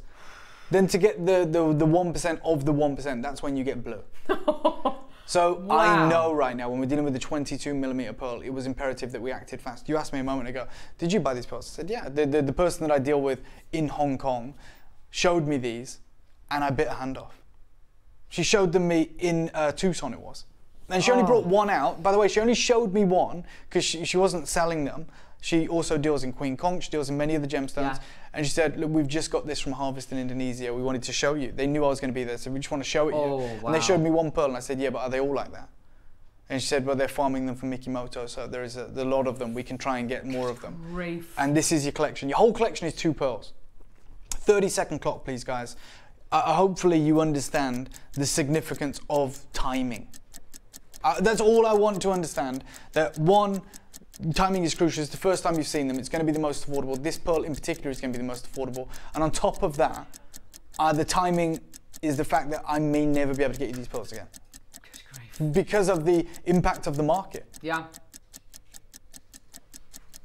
Then to get the, the, the 1% of the 1%, that's when you get blue. So Wow. I know right now when we're dealing with the 22 millimeter pearl, it was imperative that we acted fast. You asked me a moment ago, did you buy these pearls? I said, yeah. The, the, the person that I deal with in Hong Kong showed me these and I bit a hand off. She showed them me in uh, Tucson it was. And she only brought one out. By the way, she only showed me one because she, she wasn't selling them. She also deals in Queen Conch, she deals in many of the gemstones. Yeah. And she said, look, we've just got this from Harvest in Indonesia. We wanted to show you. They knew I was going to be there, so we just want to show it Oh, you. And they showed me one pearl, and I said, yeah, but are they all like that? And she said, well, they're farming them for Mikimoto, so there is a, a lot of them. We can try and get more of them. Grief. And this is your collection. Your whole collection is two pearls. 30 second clock, please, guys. Uh, hopefully, you understand the significance of timing. Uh, that's all I want to understand. That one, timing is crucial. It's the first time you've seen them. It's going to be the most affordable. This pearl in particular is going to be the most affordable. And on top of that, uh, the timing is the fact that I may never be able to get you these pearls again because of the impact of the market. Yeah.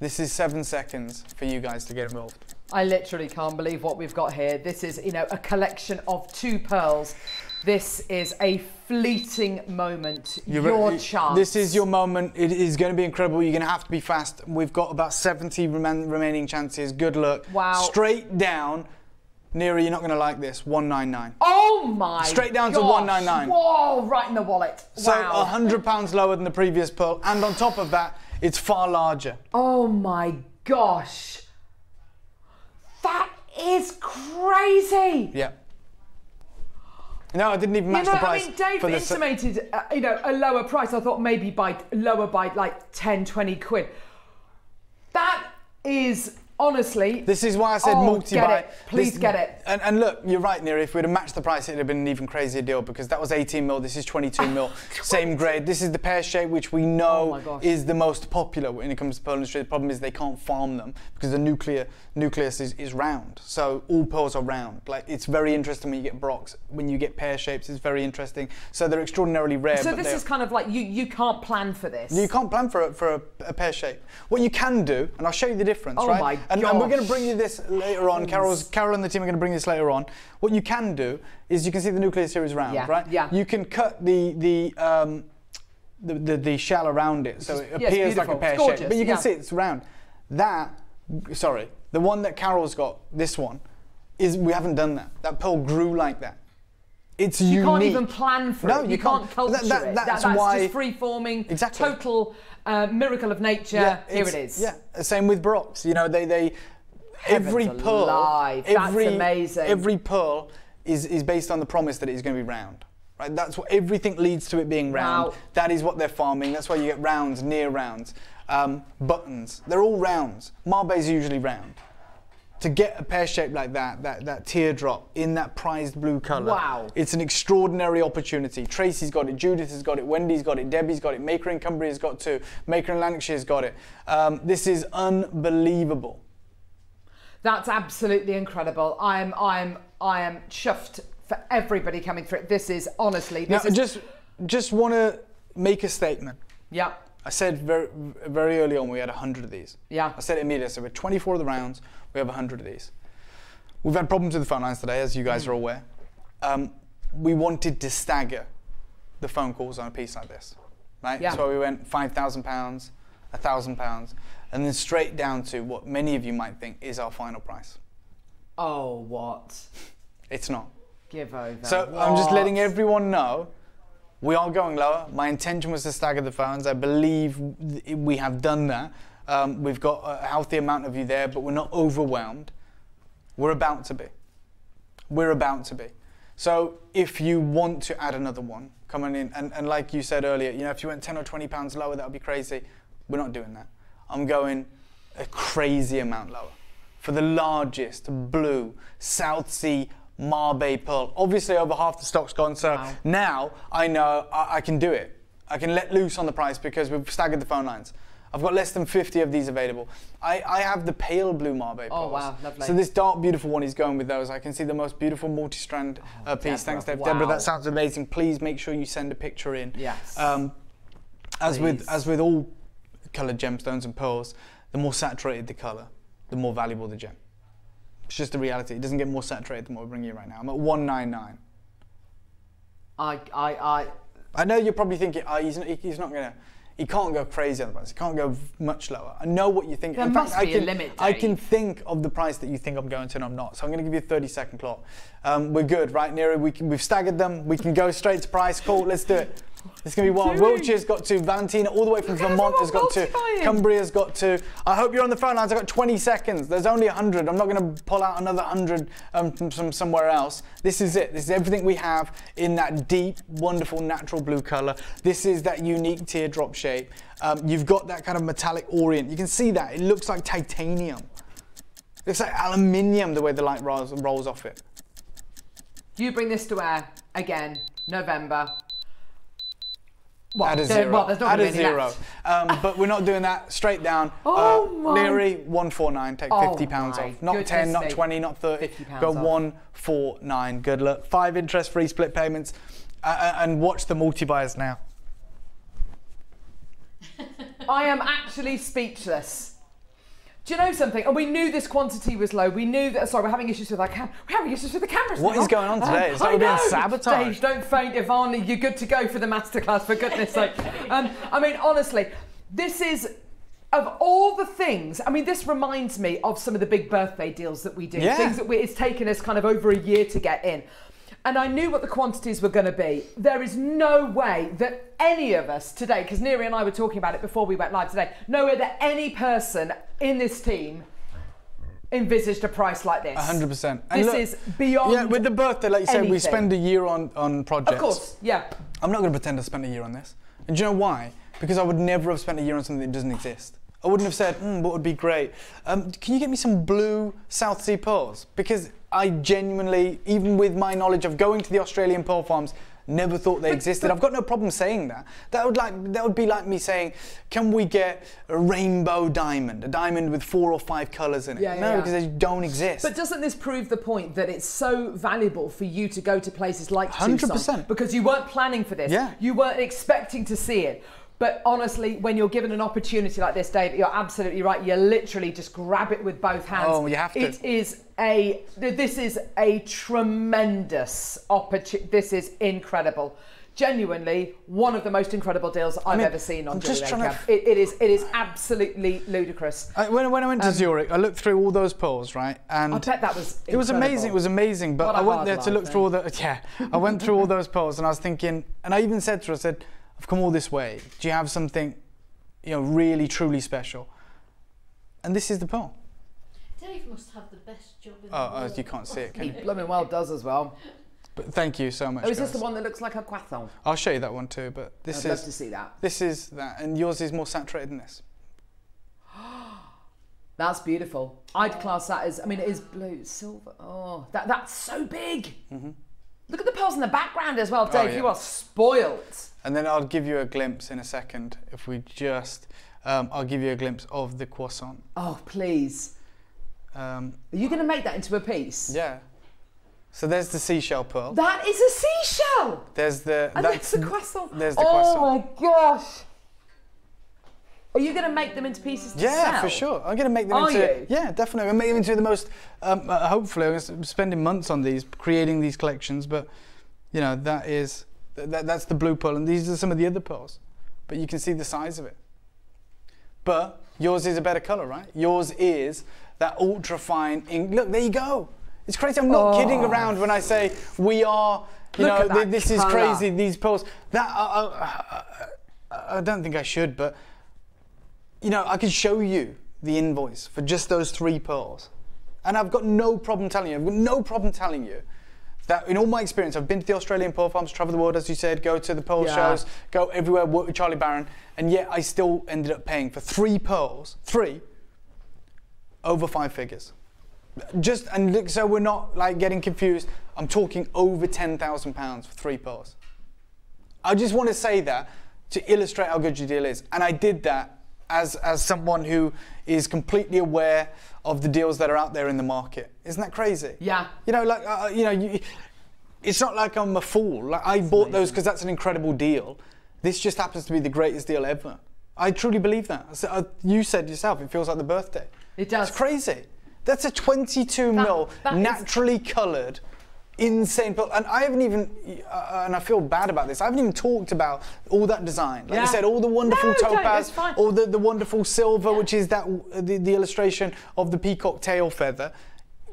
This is seven seconds for you guys to get involved. I literally can't believe what we've got here. This is, you know, a collection of two pearls. This is a fleeting moment. You're your chance. This is your moment. It is going to be incredible. You're going to have to be fast. We've got about 70 reman- remaining chances. Good luck. Wow. Straight down. Neri, you're not going to like this. 199. Oh my! Straight down to 199. Whoa! Right in the wallet. So wow. 100 pounds lower than the previous pearl, and on top of that, it's far larger. Oh my gosh! That is crazy. Yeah. No, I didn't even match you know, the price. I mean, Dave for intimated, uh, you know, a lower price. I thought maybe by lower by like 10, 20 quid. That is honestly. This is why I said Oh, multi-buy. Please This- get it. And, and look, you're right, Neri. If we'd have matched the price, it'd have been an even crazier deal because that was 18 mil. This is 22 mil. Oh, Same grade. This is the pear shape, which we Oh know gosh. is the most popular when it comes to pearl industry. The problem is they can't farm them because the nuclear nucleus is, is round. So all pearls are round. Like it's very interesting when you get baroques. When you get pear shapes, it's very interesting. So they're extraordinarily rare. So this is kind of like you. You can't plan for this. you can't plan for a, for a, a pear shape. What you can do, and I'll show you the difference, Oh right? my and, and we're going to bring you this later on. Carol's, Carol and the team are going to bring this later on. What you can do is you can see the nuclear series round, Yeah, right? yeah. You can cut the the um, the, the, the shell around it so it yeah, appears like a pear shape, but you can yeah. see it's round. That, sorry, the one that Carol's got, this one, is we haven't done that. That pearl grew like that. It's You unique. can't even plan for No, it. you You, can't, can't. culture That- that- it. that's that's why- just free forming. Exactly. Total uh, miracle of nature. Here it's- Yeah, same with Baroques. You know, they they every Heavens pearl, alive, that's amazing. every pearl is is based on the promise that it's going to be round. Right, that's what everything leads to it being round. Wow. That is what they're farming. That's why you get rounds, near rounds, um, buttons. They're all rounds. Mabe is usually round. To get a pear shape like that, that, that teardrop in that prized blue colour, Wow. it's an extraordinary opportunity. Tracy's got it, Judith has got it, Wendy's got it, Debbie's got it, Maker in Cumbria's got two, Maker in Lancashire's got it. Um, this is unbelievable. That's absolutely incredible. I'm I'm I am chuffed for everybody coming through. It. This is honestly Now, is just just want to make a statement. yeah. I said very very early on we had 100 of these. Yeah. I said it immediately. I said we're 24 of the rounds, we have 100 of these. We've had problems with the phone lines today, as you guys are aware. Um, we wanted to stagger the phone calls on a piece like this, right? Yeah. So we went 5,000 pounds, 1,000 pounds, and then straight down to what many of you might think is our final price. Oh what? It's not. Give over. So I'm just letting everyone know we are going lower. My intention was to stagger the phones. I believe we have done that. Um, we've got a healthy amount of you there, but we're not overwhelmed. We're about to be. We're about to be. So if you want to add another one, come on in. And, and like you said earlier, you know, if you went 10 or 20 pounds lower, that would be crazy. We're not doing that. I'm going a crazy amount lower for the largest blue South Sea Mabe pearl. Obviously, over half the stock's gone. So Wow. now I know I, I can do it. I can let loose on the price because we've staggered the phone lines. I've got less than 50 of these available. I, I have the pale blue Mabe Oh, wow, lovely. So this dark beautiful one is going with those. I can see the most beautiful multi-strand uh, piece. Thanks, Dave. Oh, Deborah, Deborah, that sounds amazing. Please make sure you send a picture in. Yes. Um, as with as with all coloured gemstones and pearls, the more saturated the colour, the more valuable the gem. It's just the reality. It doesn't get more saturated than what we're bringing you right now. I'm at 199. I, I, I, I know you're probably thinking, oh, he's, not, he's not gonna, he can't go crazy on the price. He can't go much lower. I know what you think. There In fact, must I be a can, limit, I can think of the price that you think I'm going to, and I'm not. So I'm going to give you a 30 second clock. Um, we're good, right, Neri? We can, we've staggered them. We can go straight to price. Cool, let's do it. It's going to be wild. Wiltshire's got to, Valentina all the way from Look Vermont has got to. Cumbria's got to. I hope you're on the phone lines. I've got 20 seconds. There's only 100. I'm not going to pull out another 100 um, from, from somewhere else. This is it. This is everything we have in that deep, wonderful, natural blue color. This is that unique teardrop shape. Um, you've got that kind of metallic orient. You can see that. It looks like titanium. It looks like aluminium the way the light rolls, rolls off it. you bring this to air again, November. Well, Add a zero. well, there's not Add a zero. Um, but we're not doing that. Straight down. Oh uh, my- Leary, 149. Take Oh 50 pounds off. Not goodness 10, not 20, not 30. 50 pounds Go off. 149. Good luck. Five interest free split payments. Uh, uh, and watch the multi buyers now. I am actually speechless. Do you know something? And we knew this quantity was low. We knew that. Sorry, we're having issues with our cam. We're having issues with the cameras. What now. is going on today? It's like I we're being sabotaged. Dave, don't faint, Ivana. You're good to go for the masterclass. For goodness' sake. Um, I mean, honestly, this is. Of all the things, I mean, this reminds me of some of the big birthday deals that we do. Yeah. Things that we, it's taken us kind of over a year to get in. And I knew what the quantities were going to be. There is no way that any of us today, because Neri and I were talking about it before we went live today, no way that any person in this team envisaged a price like this. 100%. This is beyond. Yeah, with the birthday, like you said, we spend a year on, on projects. Of course, yeah. I'm not going to pretend I spent a year on this. And do you know why? Because I would never have spent a year on something that doesn't exist. I wouldn't have said, hmm, what would be great? Um, can you get me some blue South Sea pearls? Because I genuinely, even with my knowledge of going to the Australian pearl farms, never thought they existed. I've got no problem saying that. That would like that would be like me saying, can we get a rainbow diamond, a diamond with four or five colours in it? Yeah, yeah, no, yeah. because they don't exist. But doesn't this prove the point that it's so valuable for you to go to places like 100%. Tucson? Because you weren't planning for this. Yeah. You weren't expecting to see it. But honestly, when you're given an opportunity like this, Dave, you're absolutely right. You literally just grab it with both hands. Oh, you have to. It is a. This is a tremendous opportunity. This is incredible. Genuinely, one of the most incredible deals I've mean, ever seen on I'm just Jewelry trying to- It, it is. It is absolutely ludicrous. I, when, when I went to Zurich, I looked through all those polls, right? And Um, I bet that was. It was amazing. It was amazing. But I went there to life, look through eh? all the yeah. I went through all those polls, and I was thinking, and I even said to her, I said, "I've come all this way. Do you have something, you know, really truly special?" And this is the poll. Dave must have the best job in Oh, oh, you can't see it, can He you? blooming well does as well. But thank you so much. Oh, is this the one that looks like a croissant? I'll show you that one too. But this I'd love is to see that. this is that, and yours is more saturated than this. That's beautiful. I'd class that as. I mean, it is blue, silver. Oh, that that's so big. Mhm. Look at the pearls in the background as well, Dave. Mm-hmm. Oh, yeah. You are spoiled. And then I'll give you a glimpse in a second. If we just, um, I'll give you a glimpse of the croissant. Oh, please. Um, Are you going to make that into a piece? yeah. So there's the seashell pearl. That is a seashell. There's the And that's a croissant. there's the oh croissant. my gosh. Are you going to make them into pieces to Yeah, sell? for sure. I'm going to make them Are into you? yeah, definitely. I'm making them into the most. Um, uh, hopefully, I'm spending months on these, creating these collections. But you know, that is that, that's the blue pearl, and these are some of the other pearls. But you can see the size of it. But yours is a better color, right? Yours is that ultra fine ink. Look, there you go. It's crazy. I'm not kidding around when I say we are. You Oh. Look know, th- this is crazy. These pearls. That uh, uh, uh, I don't think I should, but you know, I could show you the invoice for just those three pearls. And I've got no problem telling you, I've got no problem telling you that in all my experience, I've been to the Australian pearl farms, travel the world, as you said, go to the pearl Yeah. shows, go everywhere, work with Charlie Barron, and yet I still ended up paying for three pearls, three, over five figures. Just, and look, so we're not like getting confused, I'm talking over £10,000 for three pearls. I just want to say that to illustrate how good your deal is. And I did that as as someone who is completely aware of the deals that are out there in the market. Isn't that crazy? Yeah. You know, like uh, you know, you, it's not like I'm a fool. Like I bought those because that's an incredible deal. This just happens to be the greatest deal ever. I truly believe that. Uh, you said yourself, it feels like the birthday. It does. It's crazy. That's a 22 mil that is- naturally coloured, insane bill. And I haven't even, uh, and I feel bad about this. I haven't even talked about all that design. Like Yeah. I said, all the wonderful No, topaz, it's all the, the wonderful silver, which is that the, the illustration of the peacock tail feather.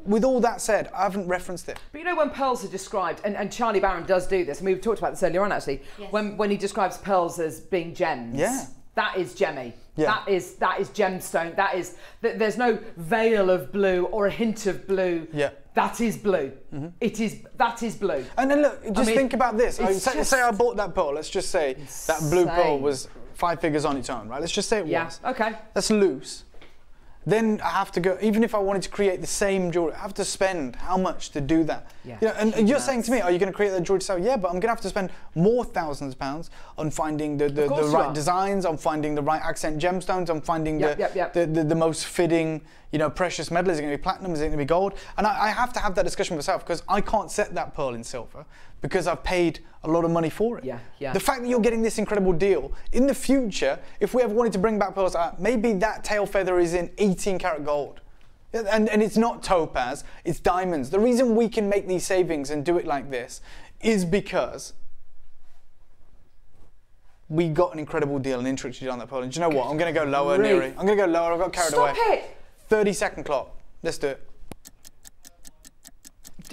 With all that said, I haven't referenced it. But you know when pearls are described, and, and Charlie Barron does do this, and we've talked about this earlier on actually, yes. when, when he describes pearls as being gems. Yeah. That is gemmy. Yeah. That is that is gemstone. That is th- there's no veil of blue or a hint of blue. Yeah. That is blue. Mm-hmm. It is that is blue. And then look, just mean, think about this. I, say, say I bought that pearl. Let's just say that blue pearl was five figures on its own, right? Let's just say it Yeah. was. Okay. That's loose. Then I have to go. Even if I wanted to create the same jewelry, I have to spend how much to do that? Yeah, You know, and you're saying to me, are you going to create that jewelry to sell? Yeah, but I'm going to have to spend more thousands of pounds on finding the, the, the right are. designs, on finding the right accent gemstones, on finding Yep, the, yep, yep. The, the the most fitting, you know, precious metal. Is it going to be platinum? Is it going to be gold? And I, I have to have that discussion myself because I can't set that pearl in silver because I've paid a lot of money for it. Yeah, yeah. The fact that you're getting this incredible deal in the future, if we ever wanted to bring back pearls, uh, maybe that tail feather is in 18 karat gold. And, and it's not topaz, it's diamonds. The reason we can make these savings and do it like this is because we got an incredible deal and introduced you on that pearl. And do you know what? I'm going to go lower. Neri. I'm going to go lower. I've got carried Stop away. it. 30 second clock. Let's do it.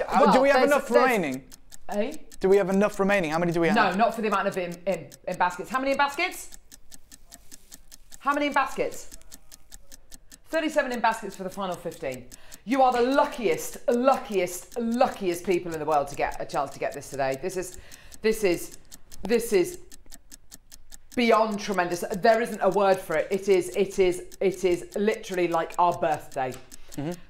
Uh, do we have enough remaining? Eh? Do we have enough remaining? How many do we have? No, not for the amount of in, in, in baskets. How many in baskets? How many in baskets? 37 in baskets for the final 15. You are the luckiest, luckiest, luckiest people in the world to get a chance to get this today. This is, this is, this is beyond tremendous. There isn't a word for it. It is, it is, it is literally like our birthday.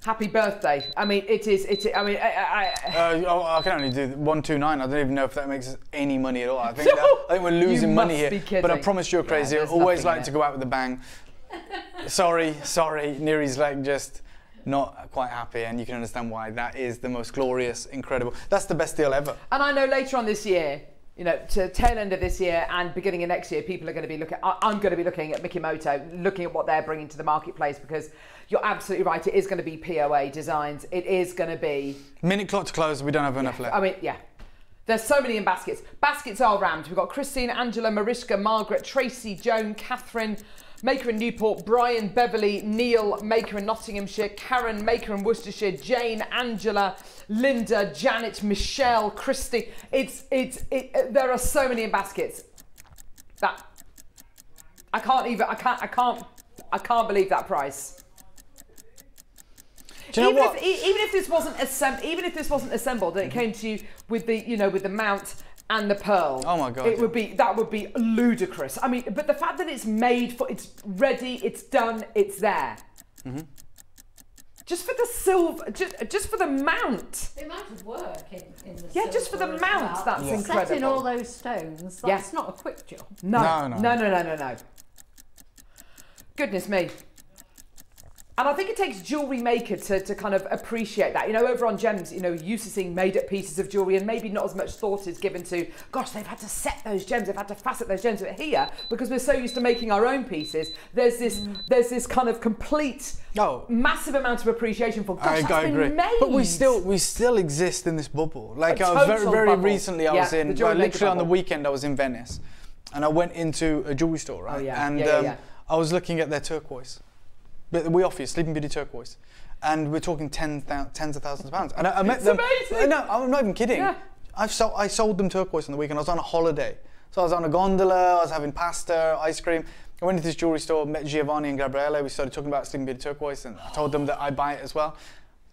Happy birthday. I mean, it is, it is, I mean, I, I, Uh, oh, I can only do 129. I don't even know if that makes any money at all. I think, that, I think we're losing You money must here. be kidding. But I promise you're Yeah, crazy. I always like to go out with a bang. sorry, sorry. Neri's like just not quite happy, and you can understand why. That is the most glorious, incredible. That's the best deal ever. And I know later on this year, you know, to tail end of this year and beginning of next year, people are going to be looking. I'm going to be looking at Mikimoto, looking at what they're bringing to the marketplace because you're absolutely right. It is going to be POA designs. It is going to be. Minute clock to close. We don't have enough left. I mean, yeah. There's so many in baskets. Baskets are rammed. We've got Christine, Angela, Mariska, Margaret, Tracy, Joan, Catherine, Maker in Newport, Brian, Beverly, Neil, Maker in Nottinghamshire, Karen, Maker in Worcestershire, Jane, Angela, Linda, Janet, Michelle, Christy. It's it's it, uh, there are so many in baskets. That I can't even I can't I can't I can't believe that price. Do you know even what? If, even if this wasn't assembled, even if this wasn't assembled, and it came to you with the, you know, with the mount and the pearl. Oh my God, It would be that would be ludicrous. I mean, but the fact that it's made for, it's ready, it's done, it's there. Mm-hmm. Just for the silver, just, just for the mount. The amount of work in, in the Yeah, just for the silver as mount, well. that's Setting incredible. all those stones, Yeah. that's not a quick job. No, No, no, no. no, no, no, no. Goodness me. And I think it takes jewellery maker to, to kind of appreciate that. You know, over on gems, you know, used to seeing made up pieces of jewellery and maybe not as much thought is given to, gosh, they've had to set those gems, they've had to facet those gems. But here, because we're so used to making our own pieces, there's this there's this kind of complete Oh. massive amount of appreciation for gosh, I, that's I been agree. made. But we still we still exist in this bubble. Like A I was very very bubble. recently I Yeah, was in well, maker literally on the weekend I was in Venice, and I went into a jewelry store right, Oh, yeah. and Yeah, yeah, um, yeah. I was looking at their turquoise. But we offer you Sleeping Beauty turquoise, and we're talking ten thou- tens of thousands of pounds. And I, I met It's them. amazing. No, I'm not even kidding. Yeah. I've sold I sold them turquoise on the weekend. I was on a holiday, so I was on a gondola. I was having pasta, ice cream. I went into this jewelry store, met Giovanni and Gabriele. We started talking about Sleeping Beauty turquoise, and I told them that I buy it as well.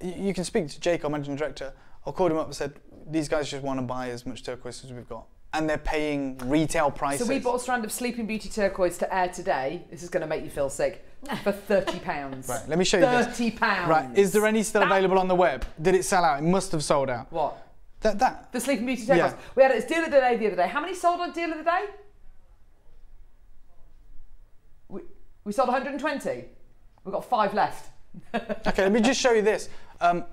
Y- You can speak to Jake, our managing director. I called him up and said, "These guys just want to buy as much turquoise as we've got." And they're paying retail prices. So we bought a strand of Sleeping Beauty turquoise to air today. This is going to make you feel sick. For thirty pounds. Right, let me show you this. Thirty pounds. Right, is there any still That- available on the web? Did it sell out? It must have sold out. What? That that. The Sleeping Beauty turquoise. Yeah. We had it as deal of the day the other day. How many sold on deal of the day? We, We sold 120. We've got five left. Okay, let me just show you this. Um,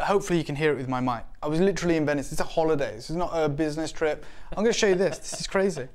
hopefully you can hear it with my mic. I was literally in Venice. It's a holiday. This is not a business trip. I'm going to show you this. This is crazy.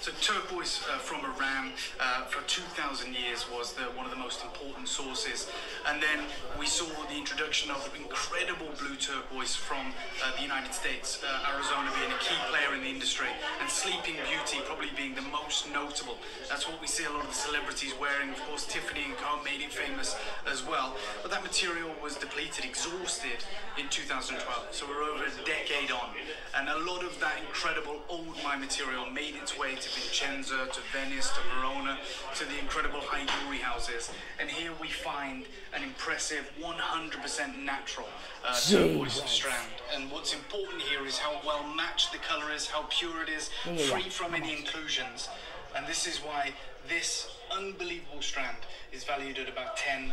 So turquoise uh, from Iran uh, for 2,000 years was the, one of the most important sources. And then we saw the of incredible blue turquoise from uh, the United States, uh, Arizona being a key player in the industry, and Sleeping Beauty probably being the most notable. That's what we see a lot of the celebrities wearing. Of course, Tiffany & Co. made it famous as well. But that material was depleted, exhausted in 2012. So we're over a decade on. And a lot of that incredible old mine material made its way to Vincenza, to Venice, to Verona, to the incredible high jewelry houses. And here we find an impressive 100% natural uh, turquoise strand. And what's important here is how well matched the color is, how pure it is, yeah. free from any inclusions. And this is why this unbelievable strand is valued at about $10,000.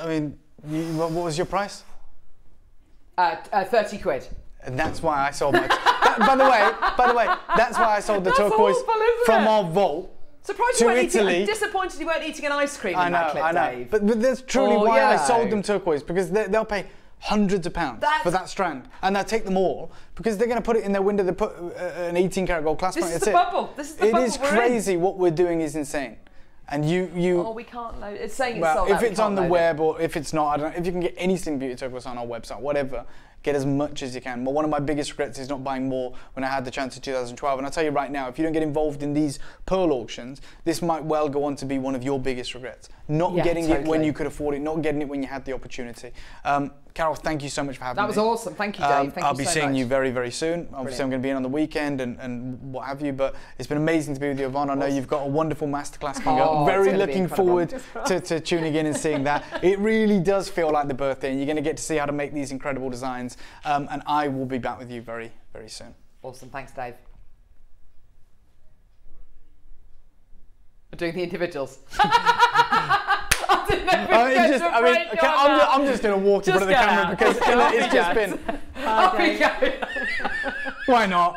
I mean, you, what what was your price? Uh, uh, 30 quid. And that's why I sold my. that, by the way, by the way, that's why I sold the That's turquoise awful, from it? our vault. Surprised To you weren't eating. Italy. I'm disappointed you weren't eating an ice cream I in know, clip, I know. Dave. But, but that's truly Oh, why I sold them turquoise because they, they'll pay hundreds of pounds That's- for that strand, and they'll take them all because they're going to put it in their window. They put uh, an 18 karat gold clasp This it. is That's the it. bubble. This is the It bubble is we're in. crazy. What we're doing is insane, and you you. oh, we can't load. It's saying it's well, sold if out. it's on the load it. web or if it's not, I don't know. If you can get any Sleeping Beauty turquoise on our website, whatever, get as much as you can. But one of my biggest regrets is not buying more when I had the chance in 2012. And I'll tell you right now, if you don't get involved in these pearl auctions, this might well go on to be one of your biggest regrets. Not Yeah, getting it when you could afford it, not getting it when you had the opportunity. Um, Carol, thank you so much for having me. That me. was awesome. Thank you, Dave. Um, Thank I'll you be so seeing much. you very, very soon. Obviously, Brilliant. I'm going to be in on the weekend and, and what have you. But it's been amazing to be with you, Yvonne. I know you've got a wonderful masterclass coming Oh, up. Very looking forward to, to tuning in and seeing that. It really does feel like the birthday, and you're going to get to see how to make these incredible designs. Um, and I will be back with you very, very soon. Awesome. Thanks, Dave. We're doing the individuals. I didn't know if we were it going just, to I mean, break okay, your I'm, just, I'm just going to walk in Just front of the camera out. because you know, it's just go. been. Off. Why not?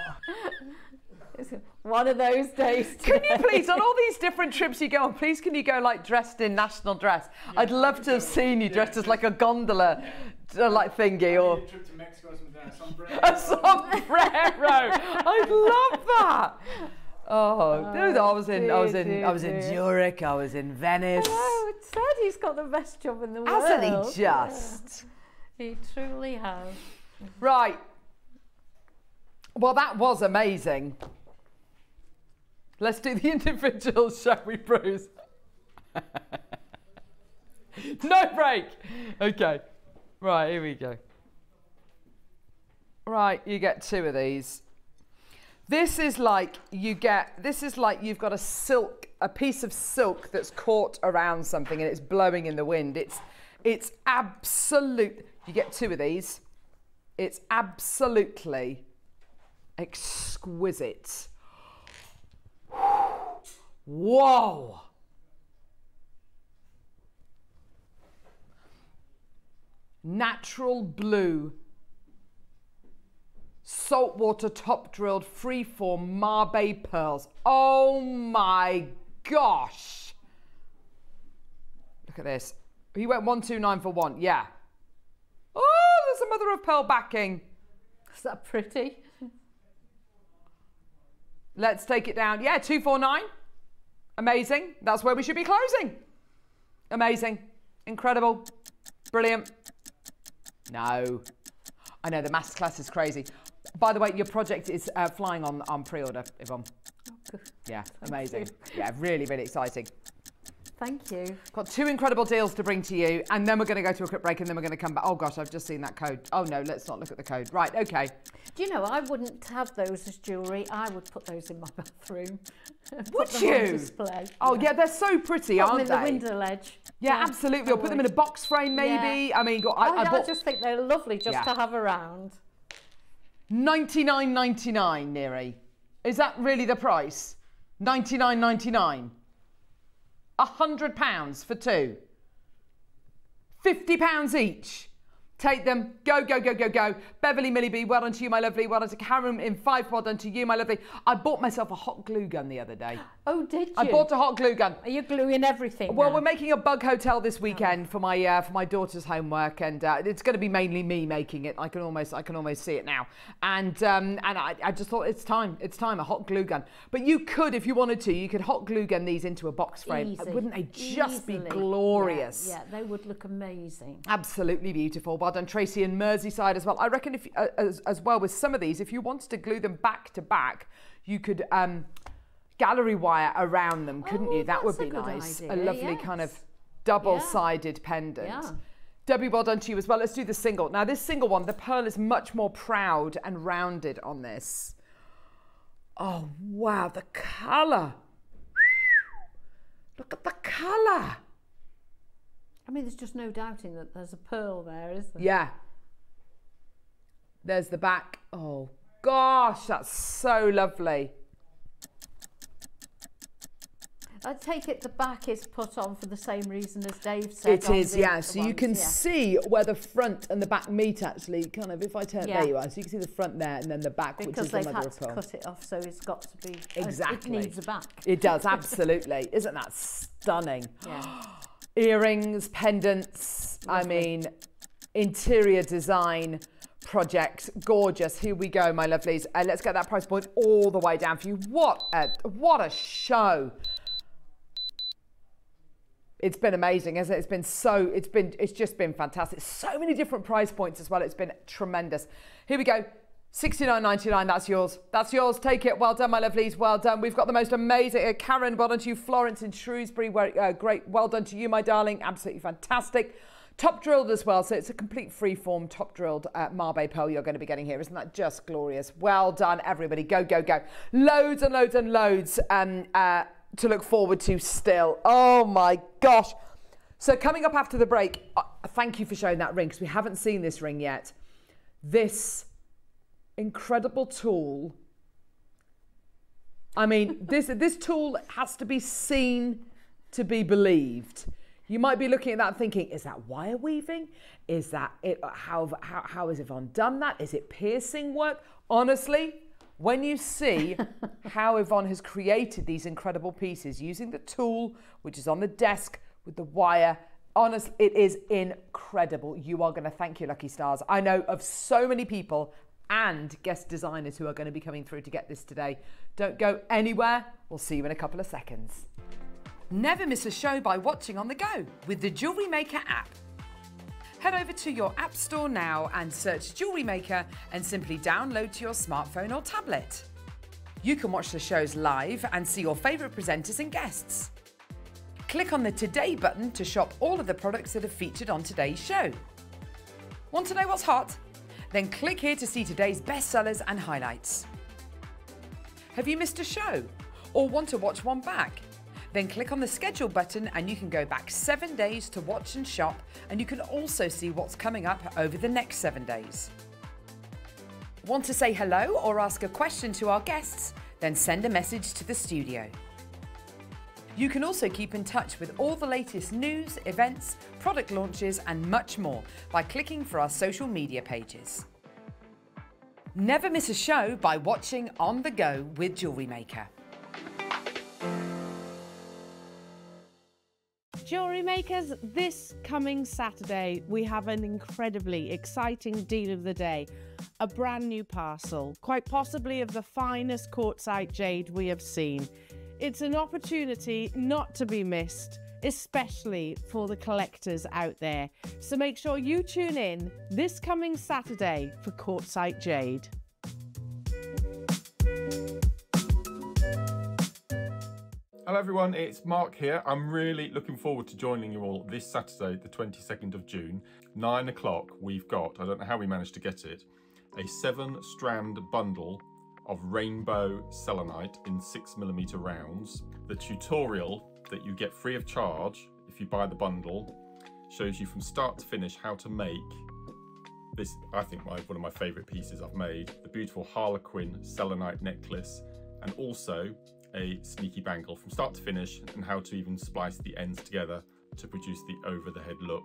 One of those days. Can you please, on all these different trips you go on, please can you go like dressed in national dress? I'd love to have seen you dressed as like a gondola, uh, like thingy or trip to Mexico, a sombrero. I'd love that. Oh, oh, dude, I was in, I was dear, in, I was in dear. Zurich, I was in Venice. Oh, it said he's got the best job in the world. Hasn't he just? He truly has. Right. Well, that was amazing. Let's do the individuals, shall we, Bruce? no break. Okay. Right, here we go. Right, you get two of these. This is like you get, this is like you've got a silk, a piece of silk that's caught around something and it's blowing in the wind. It's, it's absolute, you get two of these. It's absolutely exquisite. Whoa! Natural blue, saltwater top drilled freeform Mabe pearls. Oh my gosh! Look at this. He went 129 for one, yeah. Oh, there's a mother of pearl backing. Is that pretty? Let's take it down. Yeah, 249. Amazing. That's where we should be closing. Amazing. Incredible. Brilliant. No. I know the masterclass is crazy. By the way, your project is uh, flying on, on pre-order, Yvonne. Yeah, amazing. Yeah, really, really exciting. Thank you. Got two incredible deals to bring to you, and then we're going to go to a quick break, and then we're going to come back. Oh gosh, I've just seen that code. Oh no, let's not look at the code. Right, okay. Do you know, I wouldn't have those as jewellery. I would put those in my bathroom. Would them you? display. Oh yeah, they're so pretty, Put them aren't in they? the window ledge. Yeah, absolutely. Or put them in a box frame, maybe. Yeah. I mean, got, I, oh, I, I I just think they're lovely just Yeah. to have around. ninety nine ninety nine, Neri. Is that really the price? Ninety nine ninety nine. A hundred pounds for two. Fifty pounds each. Take them. Go, go, go, go, go. Beverly Millie B, well done to you, my lovely. Well done to Karen in five. Well done to you, my lovely. I bought myself a hot glue gun the other day. Oh, did you? I bought a hot glue gun. Are you gluing everything? Well, now? we're making a bug hotel this weekend for my uh, for my daughter's homework, and uh, it's going to be mainly me making it. I can almost I can almost see it now, and um, and I, I just thought it's time it's time a hot glue gun. But you could, if you wanted to, you could hot glue gun these into a box frame. Easy. Wouldn't they just Easily. be glorious? Yeah, yeah, they would look amazing. Absolutely beautiful. Well done, Tracy and Merseyside as well. I reckon if uh, as, as well with some of these, if you wanted to glue them back to back, you could um, gallery wire around them, couldn't Oh, you? That would a be good nice. A idea, lovely kind of double-sided pendant. Yeah. Debbie, well done to you as well. Let's do the single. Now, this single one, the pearl is much more proud and rounded on this. Oh, wow, the colour. Look at the colour. I mean, there's just no doubting that there's a pearl there, is there? Yeah. There's the back. Oh, gosh, that's so lovely. I take it the back is put on for the same reason as Dave said. It is, yeah. So you can yeah. see where the front and the back meet actually, kind of, if I turn, Yeah. there you are. So you can see the front there and then the back, which because is the they've had to cut it off, so it's got to be. Exactly. It needs a back. It does, absolutely. Isn't that stunning? Yeah. Earrings, pendants, I mean, interior design projects, gorgeous. Here we go, my lovelies. Uh, let's get that price point all the way down for you. What a, what a show. It's been amazing, hasn't it? It's been so, it's been, it's just been fantastic. So many different price points as well. It's been tremendous. Here we go. 69.99, that's yours. That's yours. Take it. Well done, my lovelies. Well done. We've got the most amazing. Uh, Karen, well done to you. Florence in Shrewsbury, where, uh, great. Well done to you, my darling. Absolutely fantastic. Top drilled as well, so it's a complete free-form top drilled uh, Mabe pearl you're going to be getting here. Isn't that just glorious? Well done, everybody. Go, go, go. Loads and loads and loads um, uh, to look forward to still. Oh my gosh. So coming up after the break, uh, thank you for showing that ring because we haven't seen this ring yet. This incredible tool. I mean, this this tool has to be seen to be believed. You might be looking at that thinking, is that wire weaving? Is that it? How, how, how has Yvonne done that? Is it piercing work? Honestly, when you see how Yvonne has created these incredible pieces using the tool, which is on the desk with the wire, honestly, it is incredible. You are going to thank your lucky stars. I know of so many people and guest designers who are going to be coming through to get this today. Don't go anywhere. We'll see you in a couple of seconds. Never miss a show by watching on the go with the Jewelry Maker app. Head over to your app store now and search Jewelry Maker and simply download to your smartphone or tablet. You can watch the shows live and see your favourite presenters and guests. Click on the Today button to shop all of the products that are featured on today's show. Want to know what's hot? Then click here to see today's bestsellers and highlights. Have you missed a show or want to watch one back? Then click on the schedule button and you can go back seven days to watch and shop, and you can also see what's coming up over the next seven days. Want to say hello or ask a question to our guests? Then send a message to the studio. You can also keep in touch with all the latest news, events, product launches, and much more by clicking for our social media pages. Never miss a show by watching On the Go with Jewelry Maker. Jewelry makers, this coming Saturday, we have an incredibly exciting deal of the day. A brand new parcel, quite possibly of the finest quartzite jade we have seen. It's an opportunity not to be missed, especially for the collectors out there. So make sure you tune in this coming Saturday for Quartzite Jade. Hello everyone, it's Mark here. I'm really looking forward to joining you all this Saturday, the 22nd of June. Nine o'clock, we've got, I don't know how we managed to get it, a seven strand bundle of rainbow selenite in six millimeter rounds. The tutorial that you get free of charge if you buy the bundle shows you from start to finish how to make this, I think, my, one of my favorite pieces I've made, the beautiful Harlequin selenite necklace, and also a sneaky bangle from start to finish and how to even splice the ends together to produce the over the head look.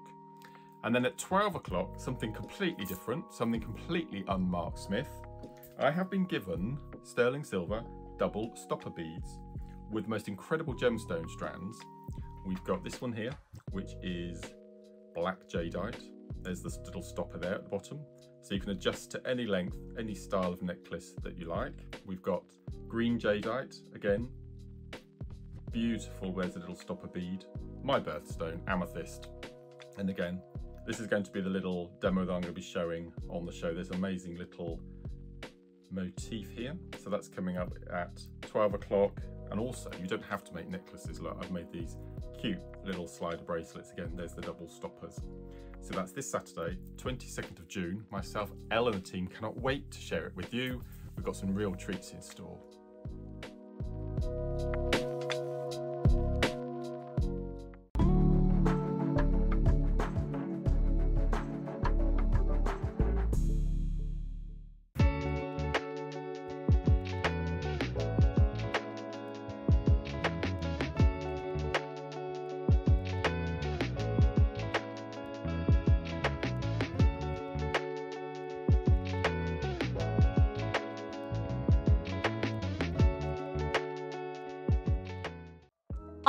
And then at 12 o'clock, something completely different, something completely unmarked Smith. I have been given sterling silver double stopper beads with the most incredible gemstone strands. We've got this one here, which is black jadeite. There's this little stopper there at the bottom. So you can adjust to any length, any style of necklace that you like. We've got green jadeite, again, beautiful, there's a little stopper bead. My birthstone, amethyst. And again, this is going to be the little demo that I'm going to be showing on the show. There's amazing little motif here. So that's coming up at 12 o'clock. And also, you don't have to make necklaces. Look, I've made these cute little slider bracelets. Again, there's the double stoppers. So that's this Saturday, 22nd of June. Myself, Elle and the team cannot wait to share it with you. We've got some real treats in store.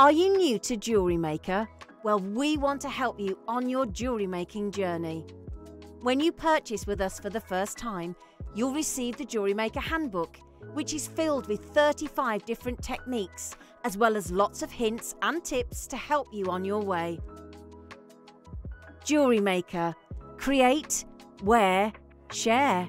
Are you new to Jewellery Maker? Well, we want to help you on your jewellery making journey. When you purchase with us for the first time, you'll receive the Jewellery Maker Handbook, which is filled with 35 different techniques, as well as lots of hints and tips to help you on your way. Jewellery Maker Create, Wear, Share.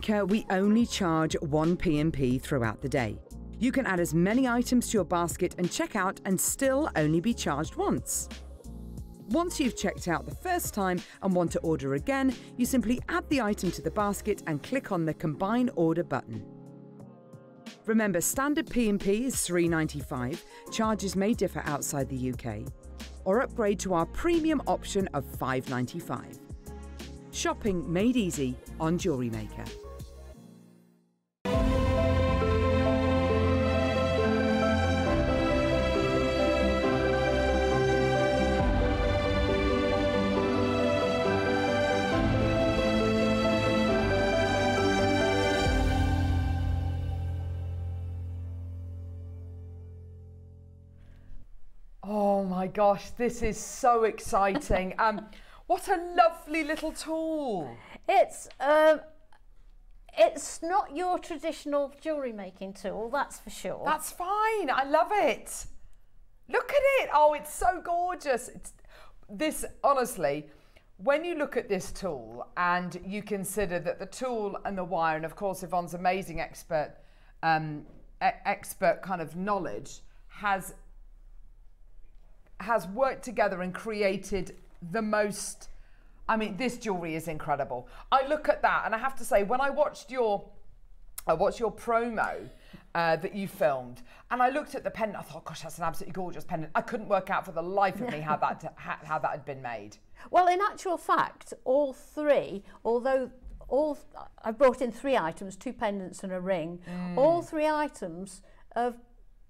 Maker, we only charge one P&P throughout the day. You can add as many items to your basket and check out and still only be charged once. Once you've checked out the first time and want to order again, you simply add the item to the basket and click on the Combine Order button. Remember, standard P&P is $3.95. Charges may differ outside the UK. Or upgrade to our premium option of $5.95. Shopping made easy on Jewellery Maker. Gosh, this is so exciting. um, what a lovely little tool. It's um, it's not your traditional jewellery making tool, that's for sure. That's fine. I love it. Look at it. Oh, it's so gorgeous. It's this honestly, when you look at this tool and you consider that the tool and the wire, and of course Yvonne's amazing expert, um, expert kind of knowledge has has worked together and created the most. I mean, this jewelry is incredible. I look at that and I have to say, when I watched your, I watched your promo uh, that you filmed, and I looked at the pendant, I thought, gosh, that's an absolutely gorgeous pendant. I couldn't work out for the life of me how that how, how that had been made. Well, in actual fact, all three, although all I brought in three items, two pendants and a ring, all three items have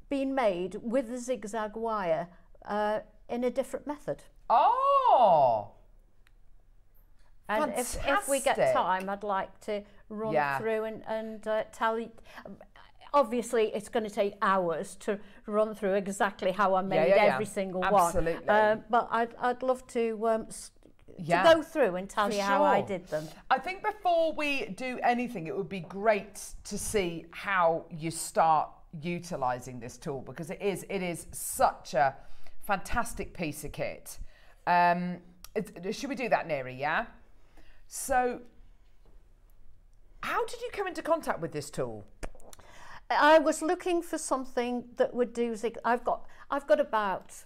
been made with the zigzag wire uh, in a different method. Oh, And if, if we get time, I'd like to run Yeah. through and, and uh, tell you. Obviously, it's going to take hours to run through exactly how I made yeah, yeah. every single Absolutely. one. Uh, but I'd, I'd love to um, Yeah. to go through and tell For you how I did them. I think before we do anything, it would be great to see how you start utilizing this tool because it is it is such a fantastic piece of kit. Um, it- should we do that, Neri? Yeah. So, how did you come into contact with this tool? I was looking for something that would do. I've got I've got about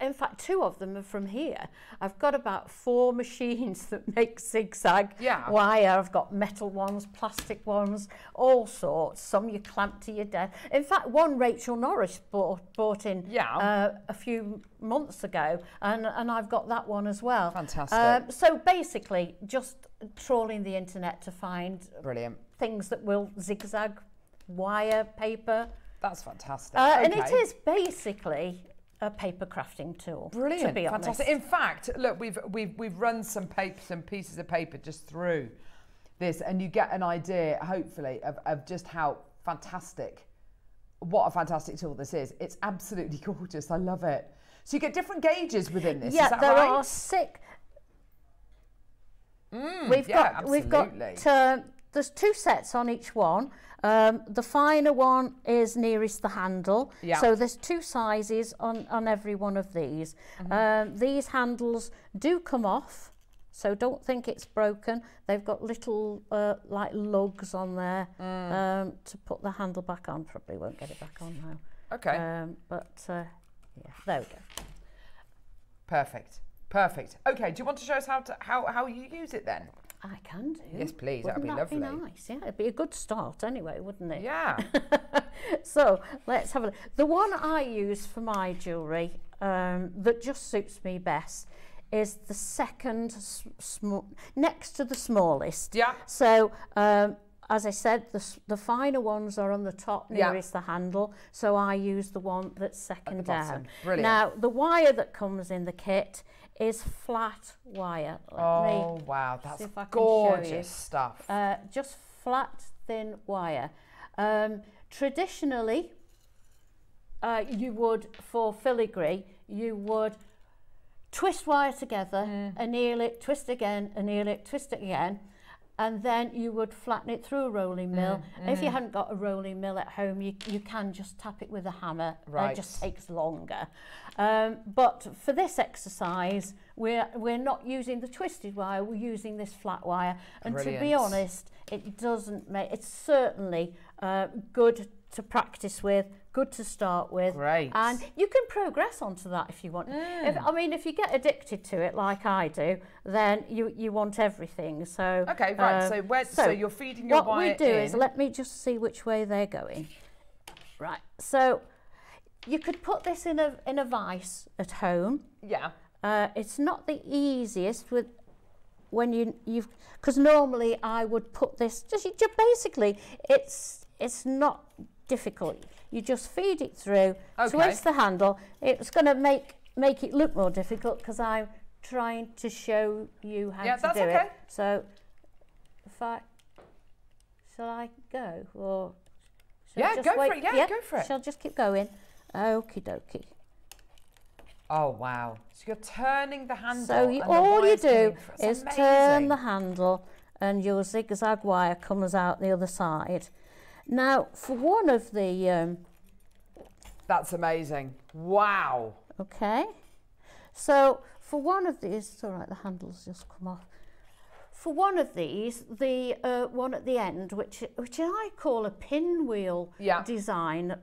in fact two of them are from here. I've got about four machines that make zigzag Yeah. wire. I've got metal ones, plastic ones, all sorts. Some you clamp to your desk. In fact, one Rachel Norris bought bought in Yeah. uh, a few months ago, and and I've got that one as well. Fantastic. Um, so basically, just trawling the internet to find Brilliant. things that will zigzag wire paper. That's fantastic. Uh, And it is basically a paper crafting tool. Brilliant, To be fantastic. honest. In fact, look, we've we've we've run some paper, some pieces of paper just through this, and you get an idea, hopefully, of, of just how fantastic, what a fantastic tool this is. It's absolutely gorgeous. I love it. So you get different gauges within this. yeah, is that there right? are six. Mm, We've yeah, got we've got uh, there's two sets on each one. Um, the finer one is nearest the handle. Yeah. So there's two sizes on, on every one of these. Mm-hmm. Um, these handles do come off, so don't think it's broken. They've got little uh, like lugs on there Mm. um, to put the handle back on. Probably won't get it back on now. Okay. Um, but uh, yeah, there we go. Perfect. Perfect. Okay. Do you want to show us how to how how you use it then? I can do. Yes, please, that'd be that lovely. Be nice. Yeah, it'd be a good start anyway, wouldn't it? Yeah. so let's have a look. The one I use for my jewellery um, that just suits me best is the second next to the smallest. Yeah. So um, as I said, the, the finer ones are on the top Yeah. nearest the handle. So I use the one that's second down. Brilliant. Now the wire that comes in the kit is flat wire. Let me Oh wow, that's see if I can show you. gorgeous stuff. uh, just flat, thin wire. Um, traditionally, uh, you would, for filigree, you would twist wire together, anneal it, twist again, anneal it, twist it again, and then you would flatten it through a rolling mill. If you hadn't got a rolling mill at home, you, you can just tap it with a hammer. Right. It just takes longer. Um, but for this exercise, we're, we're not using the twisted wire, we're using this flat wire. And to be honest, it doesn't make, it's certainly uh, good to practice with, good to start with. Great. And you can progress onto that if you want. If, I mean, if you get addicted to it like I do, then you, you want everything. So Okay, right, um, so where- so you're feeding your what we do is let me just see which way they're going. Right. So you could put this in a in a vise at home. Yeah. Uh, it's not the easiest with when you you've because normally I would put this just, just basically it's it's not difficult. You just feed it through, Okay. twist the handle. It's going to make make it look more difficult because I'm trying to show you how Yeah, to that's do okay. it. So if I shall I go or Yeah, just go for it. Yeah, go for it. Shall just keep going? Okie dokie. Oh wow. So you're turning the handle. So you, all you do coming through. It's is turn the handle and your zigzag wire comes out the other side. Now, for one of the, um, That's amazing. Wow. okay, so for one of these, it's all right, the handle's just come off. For one of these, the uh, one at the end, which which I call a pinwheel Yeah. design,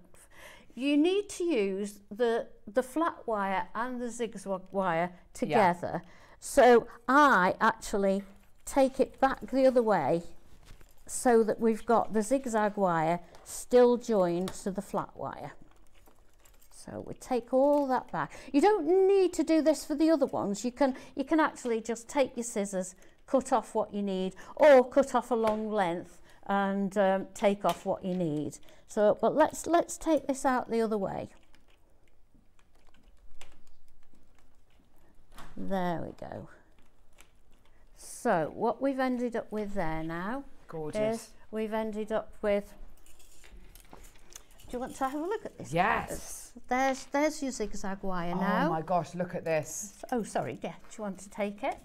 you need to use the the flat wire and the zigzag wire together. So I actually take it back the other way so that we've got the zigzag wire still joined to the flat wire. So we take all that back. You don't need to do this for the other ones. You can you can actually just take your scissors, cut off what you need, or cut off a long length and um, take off what you need. So, but let's let's take this out the other way. There we go. So what we've ended up with there now Gorgeous. is we've ended up with. Do you want to have a look at this? Yes. There's there's your zigzag wire oh now. Oh my gosh, look at this. Oh, sorry, yeah. Do you want to take it?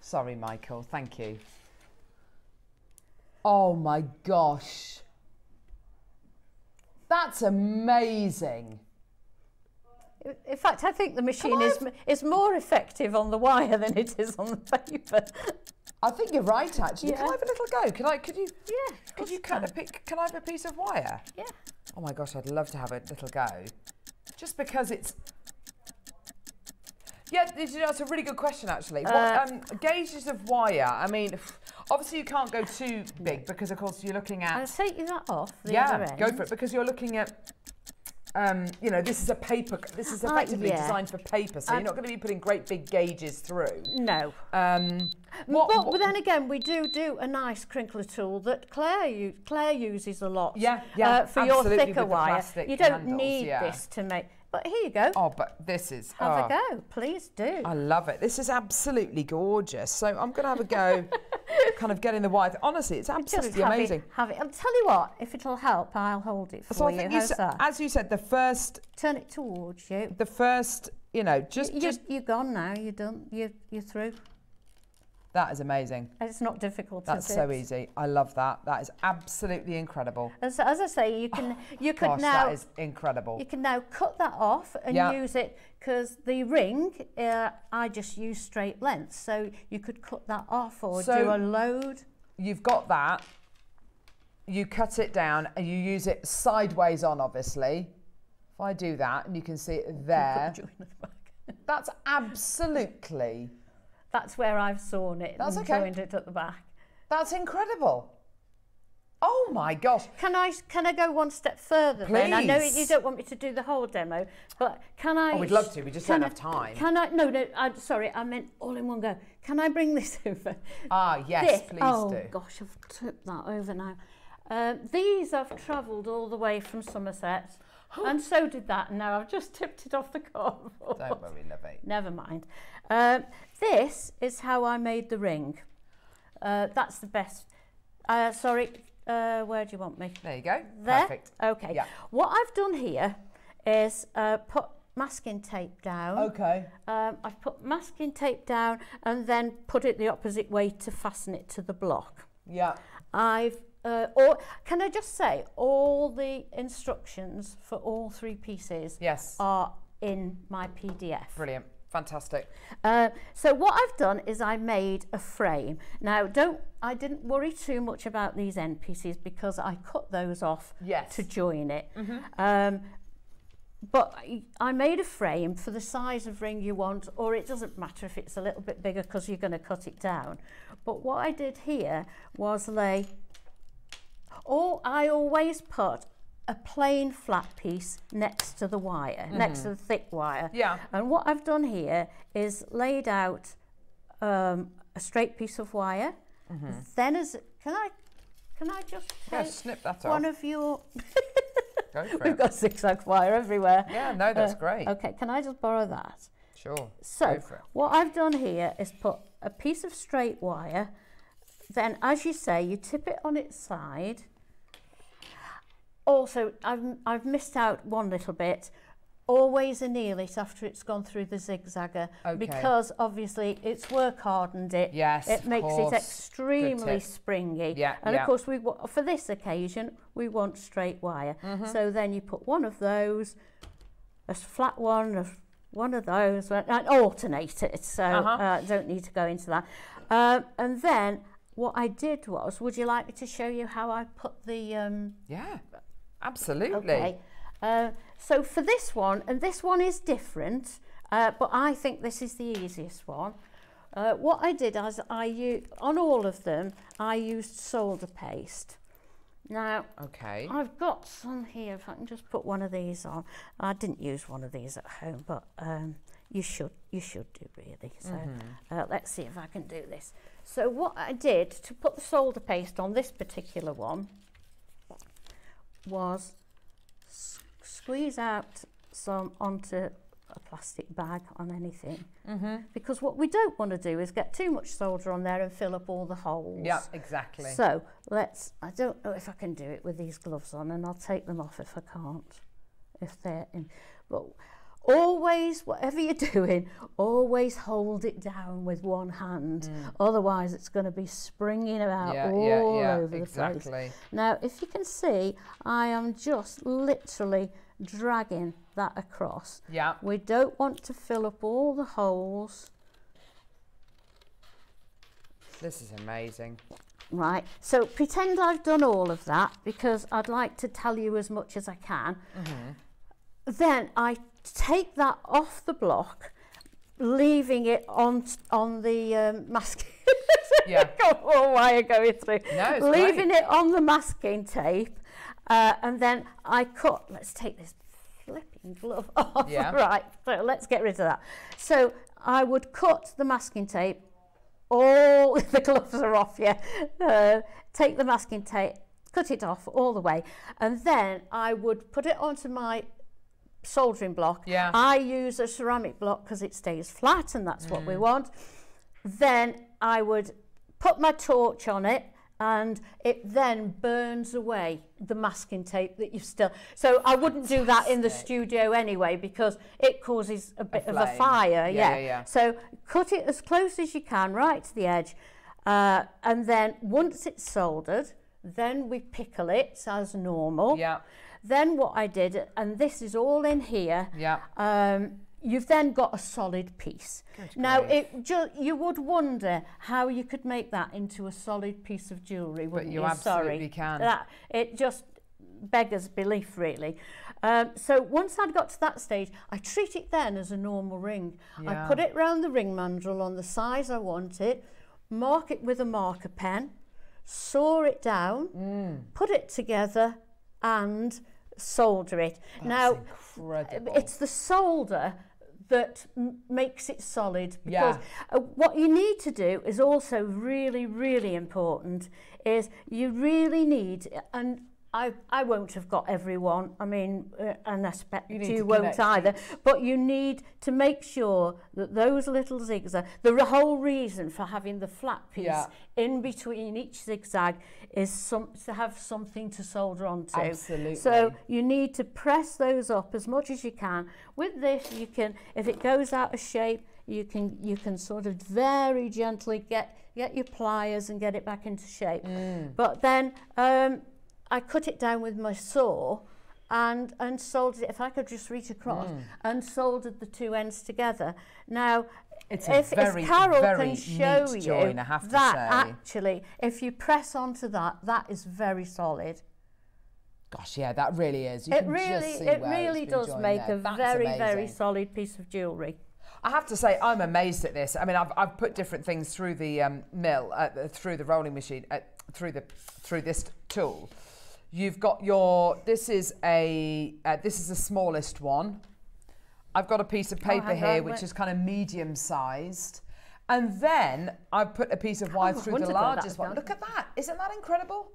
Sorry, Michael. Thank you. Oh my gosh. That's amazing. In fact, I think the machine is, is more effective on the wire than it is on the paper. I think you're right, actually. Can I have a little go? Can I? Could you? Yeah. Could you cut a pic? Can I have a piece of wire? Yeah. Oh my gosh, I'd love to have a little go. Just because it's. Yeah, you know, it's a really good question actually. Uh, what um, gauges of wire? I mean, obviously you can't go too big because of course you're looking at. I'll take you that off the yeah, go for it because you're looking at. Um, you know, this is a paper. This is Uh, effectively yeah. designed for paper, so you're Um, not going to be putting great big gauges through. No. Um, But, what, but then again, we do do a nice crinkler tool that Claire Claire uses a lot. Yeah, yeah, uh, for your thicker wire. You don't handles, need yeah. this to make. But here you go. Oh, but this is. Have oh. a go, please do. I love it. This is absolutely gorgeous. So I'm going to have a go, kind of getting the wire. Honestly, it's absolutely have amazing. It, have it. I'll tell you what. If it'll help, I'll hold it for So I you. think you, sa- as you said, the first, Turn it towards you. the first, you know, just, you, just you're gone now. You're done. You you're through. That is amazing. It's not difficult. That's so easy. I love that. That is absolutely incredible. As, as I say, you can you could Gosh, now that is incredible. You can now cut that off and Yeah. use it because the ring, uh, I just use straight length. So you could cut that off or So- do a load. You've got that. You cut it down and you use it sideways on, obviously. If I do that, and you can see it there. Join at the back. That's absolutely. That's where I've sewn it That's and okay. joined it at the back. That's incredible. Oh my gosh. Can I can I go one step further then? I know you don't want me to do the whole demo, but can I? Oh, we'd love to, we just don't I- have time. Can I? No, no. I'm sorry. I meant all in one go. Can I bring this over? Ah, yes, This- please oh, do. gosh, I've tipped that over now. Um, these I've travelled all the way from Somerset, and so did that. And now I've just tipped it off the cardboard. Don't worry, lovey. Never mind. Um, this is how I made the ring. Uh, that's the best. Uh, sorry, uh, where do you want me? There you go. There? Perfect. Okay. Yeah. What I've done here is uh, put masking tape down. Okay. Um, I've put masking tape down and then put it the opposite way to fasten it to the block. Yeah. I've uh, or can I just say all the instructions for all three pieces Yes. are in my PDF. Brilliant. Fantastic. Uh, so what I've done is I made a frame. Now don't I didn't worry too much about these end pieces because I cut those off Yes. to join it. Um, but I- I made a frame for the size of ring you want, or it doesn't matter if it's a little bit bigger because you're going to cut it down. But what I did here was lay, or I always put a plain flat piece next to the wire, next to the thick wire. Yeah. And what I've done here is laid out um, a straight piece of wire. Then as can I can I just Yeah, snip that off? one off. of your Go for We've it. got zigzag wire everywhere. Yeah, no, that's Uh, great. Okay, can I just borrow that? Sure. So, Go for it. what I've done here is put a piece of straight wire. Then, as you say, you tip it on its side. Also, I've, I've missed out one little bit. Always anneal it after it's gone through the zigzagger Okay. because obviously it's work hardened it. Yes, it makes course. it extremely springy. Yeah, and yeah. of course, we for this occasion we want straight wire. Mm-hmm. So then you put one of those, a flat one, a, one of those, and and alternate it. So Uh-huh. uh, don't need to go into that. Um, and then what I did was, would you like me to show you how I put the? Um, Yeah. Absolutely. okay. Uh, so for this one, and this one is different, uh, but I think this is the easiest one. Uh, what I did is I on all of them I used solder paste. Now Okay. I've got some here. If I can just put one of these on. I didn't use one of these at home, but um, you should you should do really. So uh, let's see if I can do this. So what I did to put the solder paste on this particular one was squeeze out some onto a plastic bag on anything. Mm-hmm. Because what we don't want to do is get too much solder on there and fill up all the holes. Yeah, exactly. So let's, I don't know if I can do it with these gloves on and I'll take them off if I can't, if they're in. But always, whatever you're doing, always hold it down with one hand. Otherwise, it's going to be springing about Mm. Yeah, all yeah, yeah, over the place. Now, if you can see, I am just literally dragging that across. Yeah. We don't want to fill up all the holes. This is amazing. Right, so pretend I've done all of that because I'd like to tell you as much as I can. Then I take that off the block, leaving it on on the um, masking. Yeah. Got all wire going through. No, it's leaving great. it on the masking tape, uh, and then I cut. Let's take this flipping glove off. Yeah. right, so let's get rid of that. So I would cut the masking tape all the gloves are off yeah uh, take the masking tape cut it off all the way and then I would put it onto my soldering block Yeah. I use a ceramic block because it stays flat and that's what we Mm. want then I would put my torch on it and it then burns away the masking tape that you've still so I wouldn't do that in the studio anyway because it causes a bit of a fire Yeah, yeah, yeah, yeah. so cut it as close as you can, right to the edge. Uh, and then once it's soldered, then we pickle it as normal. Yeah. Then what I did, and this is all in here. Yeah. Um, you've then got a solid piece. now, it ju- you would wonder how you could make that into a solid piece of jewellery, wouldn't you you? Sorry. absolutely can. That, it just beggars belief, really. Um, so once I'd got to that stage, I treat it then as a normal ring. Yeah. I put it round the ring mandrel on the size I want it, mark it with a marker pen, saw it down, Mm. put it together, and solder it. That's now, uh, incredible. it's the solder that makes it solid because yeah. uh, what you need to do is also really really important is you really need and I, I won't have got everyone, I mean, uh, and I expect You you, won't either, but you need to make sure that those little zigzags, the whole reason for having the flat piece Yeah. in between each zigzag is some, to have something to solder onto. Absolutely. So you need to press those up as much as you can. With this, you can, if it goes out of shape, you can you can sort of very gently get get your pliers and get it back into shape. Mm. But then um, I cut it down with my saw and and soldered it. If I could just reach across Mm. and soldered the two ends together. Now. It's if, very, if Carol can show you join, I have to that say. actually, if you press onto that, that is very solid. Gosh, yeah, that really is. You it can really, just see it really does make there. a That's very, very solid piece of jewellery. I have to say, I'm amazed at this. I mean, I've, I've put different things through the um, mill, uh, through the rolling machine, uh, through the through this tool. You've got your. This is a. Uh, this is the smallest one. I've got a piece of paper hang here, which is kind of medium sized, and then I've put a piece of wire Oh, through the wondered where that largest one. Look at that! Isn't that incredible?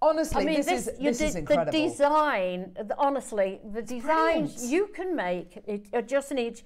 Honestly, I mean, this, this, is this is incredible. The design, the, honestly, the designs you can make, it, it just needs,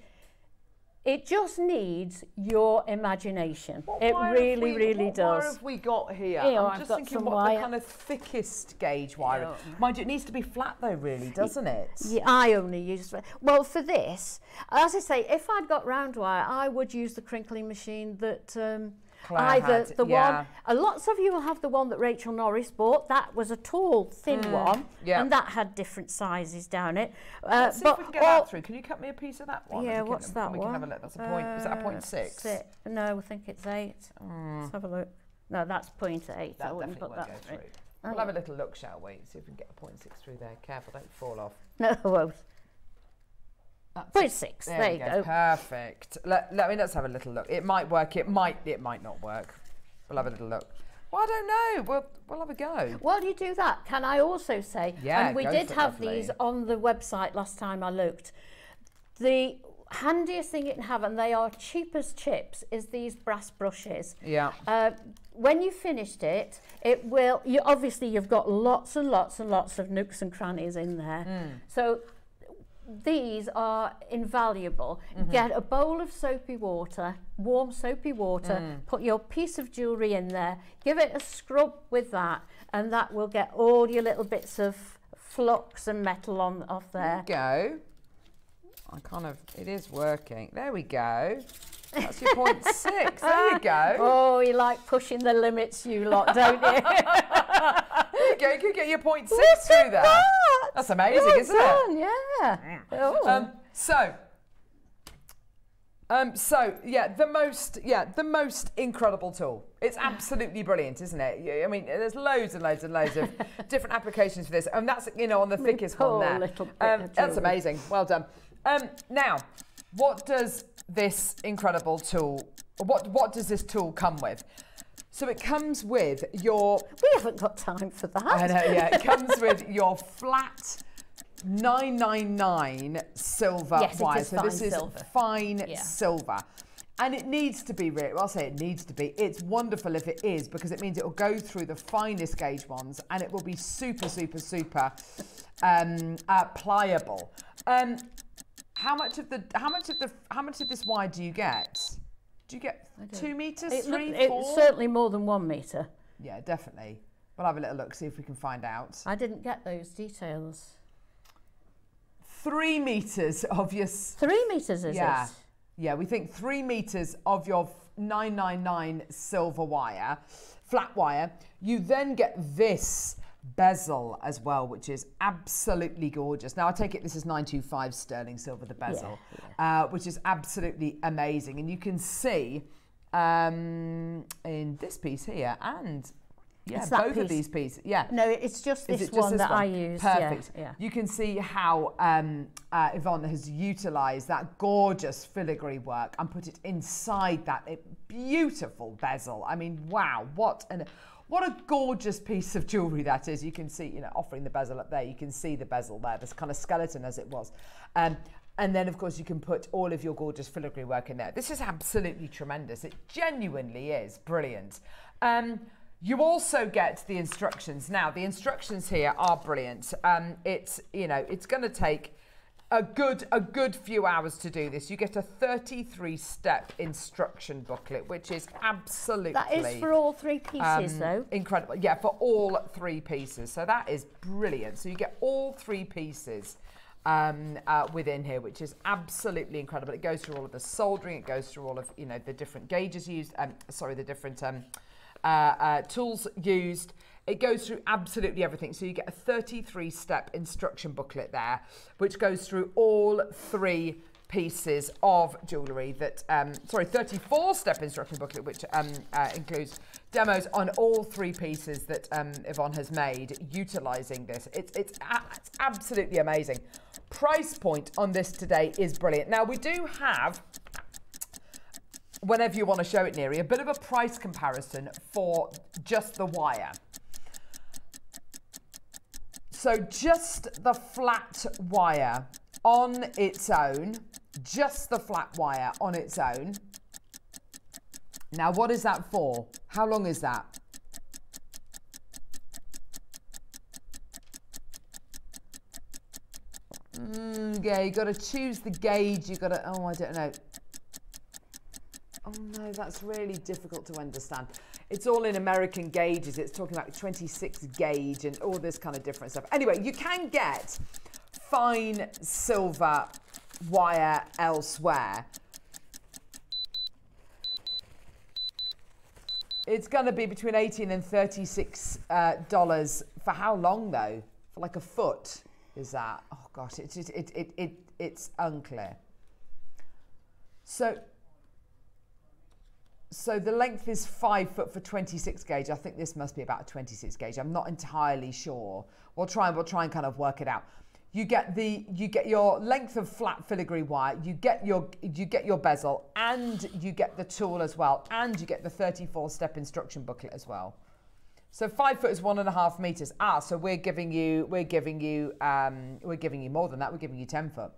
it just needs your imagination. it really, we- really what does. have we got here? Here, I'm I've just thinking what wire. the kind of thickest gauge wire. is. Mind you, it needs to be flat though, really, doesn't it? Yeah, I only use well for this. As I say, if I'd got round wire, I would use the crinkling machine that um, Claire either had, the yeah. one. Uh, lots of you will have the one that Rachel Norris bought. That was a tall, thin Mm, one, yeah. and that had different sizes down it. Uh, Let's see but if we can get all- that through. Can you cut me a piece of that one? Yeah, We can- what's that we one? can have a look. That's a point. is that a Uh, point six? No, I think it's eight. Let's have a look. No, that's point eight. I wouldn't definitely put that through. through. Oh, We'll have a little look, shall we? See if we can get a point six through there. Careful, don't fall off. No, I won't. That's Point six. There, There, you go. go. Perfect. Let, let me let's have a little look. It might work. It might. It might not work. We'll have a little look. Well, I don't know. We'll we'll have a go. While you do that, can I also say, Yeah, and we go did for have lovely. these on the website last time I looked. The handiest thing you can have, and they are cheap as chips, is these brass brushes. Yeah. Uh, when you finished it, it will. You obviously you've got lots and lots and lots of nooks and crannies in there. Mm. So these are invaluable. Mm-hmm. Get a bowl of soapy water, warm soapy water, Mm. put your piece of jewellery in there, give it a scrub with that, and that will get all your little bits of flux and metal on off there. Go. I kind of, it is working. There we go. That's your point six. There you go. Oh, you like pushing the limits, you lot, don't you? There you go. You could get your point six through there. that. That's amazing, Well isn't it? Yeah. Oh. Um, so, um, so yeah, the most, yeah, the most incredible tool. It's absolutely brilliant, isn't it? I mean, there's loads and loads and loads of different applications for this, and that's you know on the thickest one there. little bit Um, that's amazing. Well done. Um, now, what does this incredible tool? What what does this tool come with? So it comes with your we haven't got time for that. I know, yeah. It comes with your flat 999 silver Yes, wire. so this is silver. fine Yeah. silver. And it needs to be real. I'll say it needs to be. It's wonderful if it is because it means it will go through the finest gauge ones and it will be super, super, super um, uh, pliable. Um, how much of the how much of the how much of this wire do you get? Do you get two meters, It three, it's four? certainly more than one metre. Yeah, definitely. We'll have a little look, see if we can find out. I didn't get those details. three meters of your Three metres is yeah it? yeah we think three meters of your 999 silver wire flat wire you then get this bezel as well which is absolutely gorgeous now i take it this is 925 sterling silver the bezel Uh, which is absolutely amazing and you can see um, in this piece here and yeah It's both of these pieces yeah No, it's just this it just one this that I one? used. yeah, Perfect. Yeah. You can see how um, uh, Yvonne has utilised that gorgeous filigree work and put it inside that beautiful bezel. I mean, wow, what an what a gorgeous piece of jewellery that is. You can see, you know, offering the bezel up there. You can see the bezel there, this kind of skeleton as it was. Um, and then, of course, you can put all of your gorgeous filigree work in there. This is absolutely tremendous. It genuinely is brilliant. Um, you also get the instructions. Now, the instructions here are brilliant. Um, it's, you know, it's going to take a good a good few hours to do this. You get a 33 step instruction booklet, which is absolutely That is for all three pieces, um, though. Incredible. Yeah, for all three pieces. So that is brilliant. So you get all three pieces um, uh, within here, which is absolutely incredible. It goes through all of the soldering. It goes through all of you know the different gauges used. Um, sorry, the different um, uh, uh, tools used. It goes through absolutely everything. So you get a 33 step instruction booklet there, which goes through all three pieces of jewellery that, um, sorry, 34 step instruction booklet, which um, uh, includes demos on all three pieces that um, Yvonne has made utilising this. It's, it's, it's absolutely amazing. Price point on this today is brilliant. Now, we do have whenever you want to show it, Neri, a bit of a price comparison for just the wire. So just the flat wire on its own, just the flat wire on its own. Now, what is that for? How long is that? Mm, yeah, you got to choose the gauge. You got to. Oh, I don't know. Oh no, that's really difficult to understand. It's all in American gauges. It's talking about 26 gauge and all this kind of different stuff. Anyway, you can get fine silver wire elsewhere. It's going to be between 18 and 36 uh, dollars for how long though? For like a foot, is that? Oh gosh, it's just, it, it, it it's unclear. So so the length is five foot for 26 gauge. I think this must be about a 26 gauge. I'm not entirely sure. We'll try and we'll try and kind of work it out. You get the you get your length of flat filigree wire. You get your you get your bezel and you get the tool as well, and you get the 34 step instruction booklet as well. So five foot is one and a half meters. Ah, so we're giving you we're giving you um, we're giving you more than that. We're giving you 10 foot.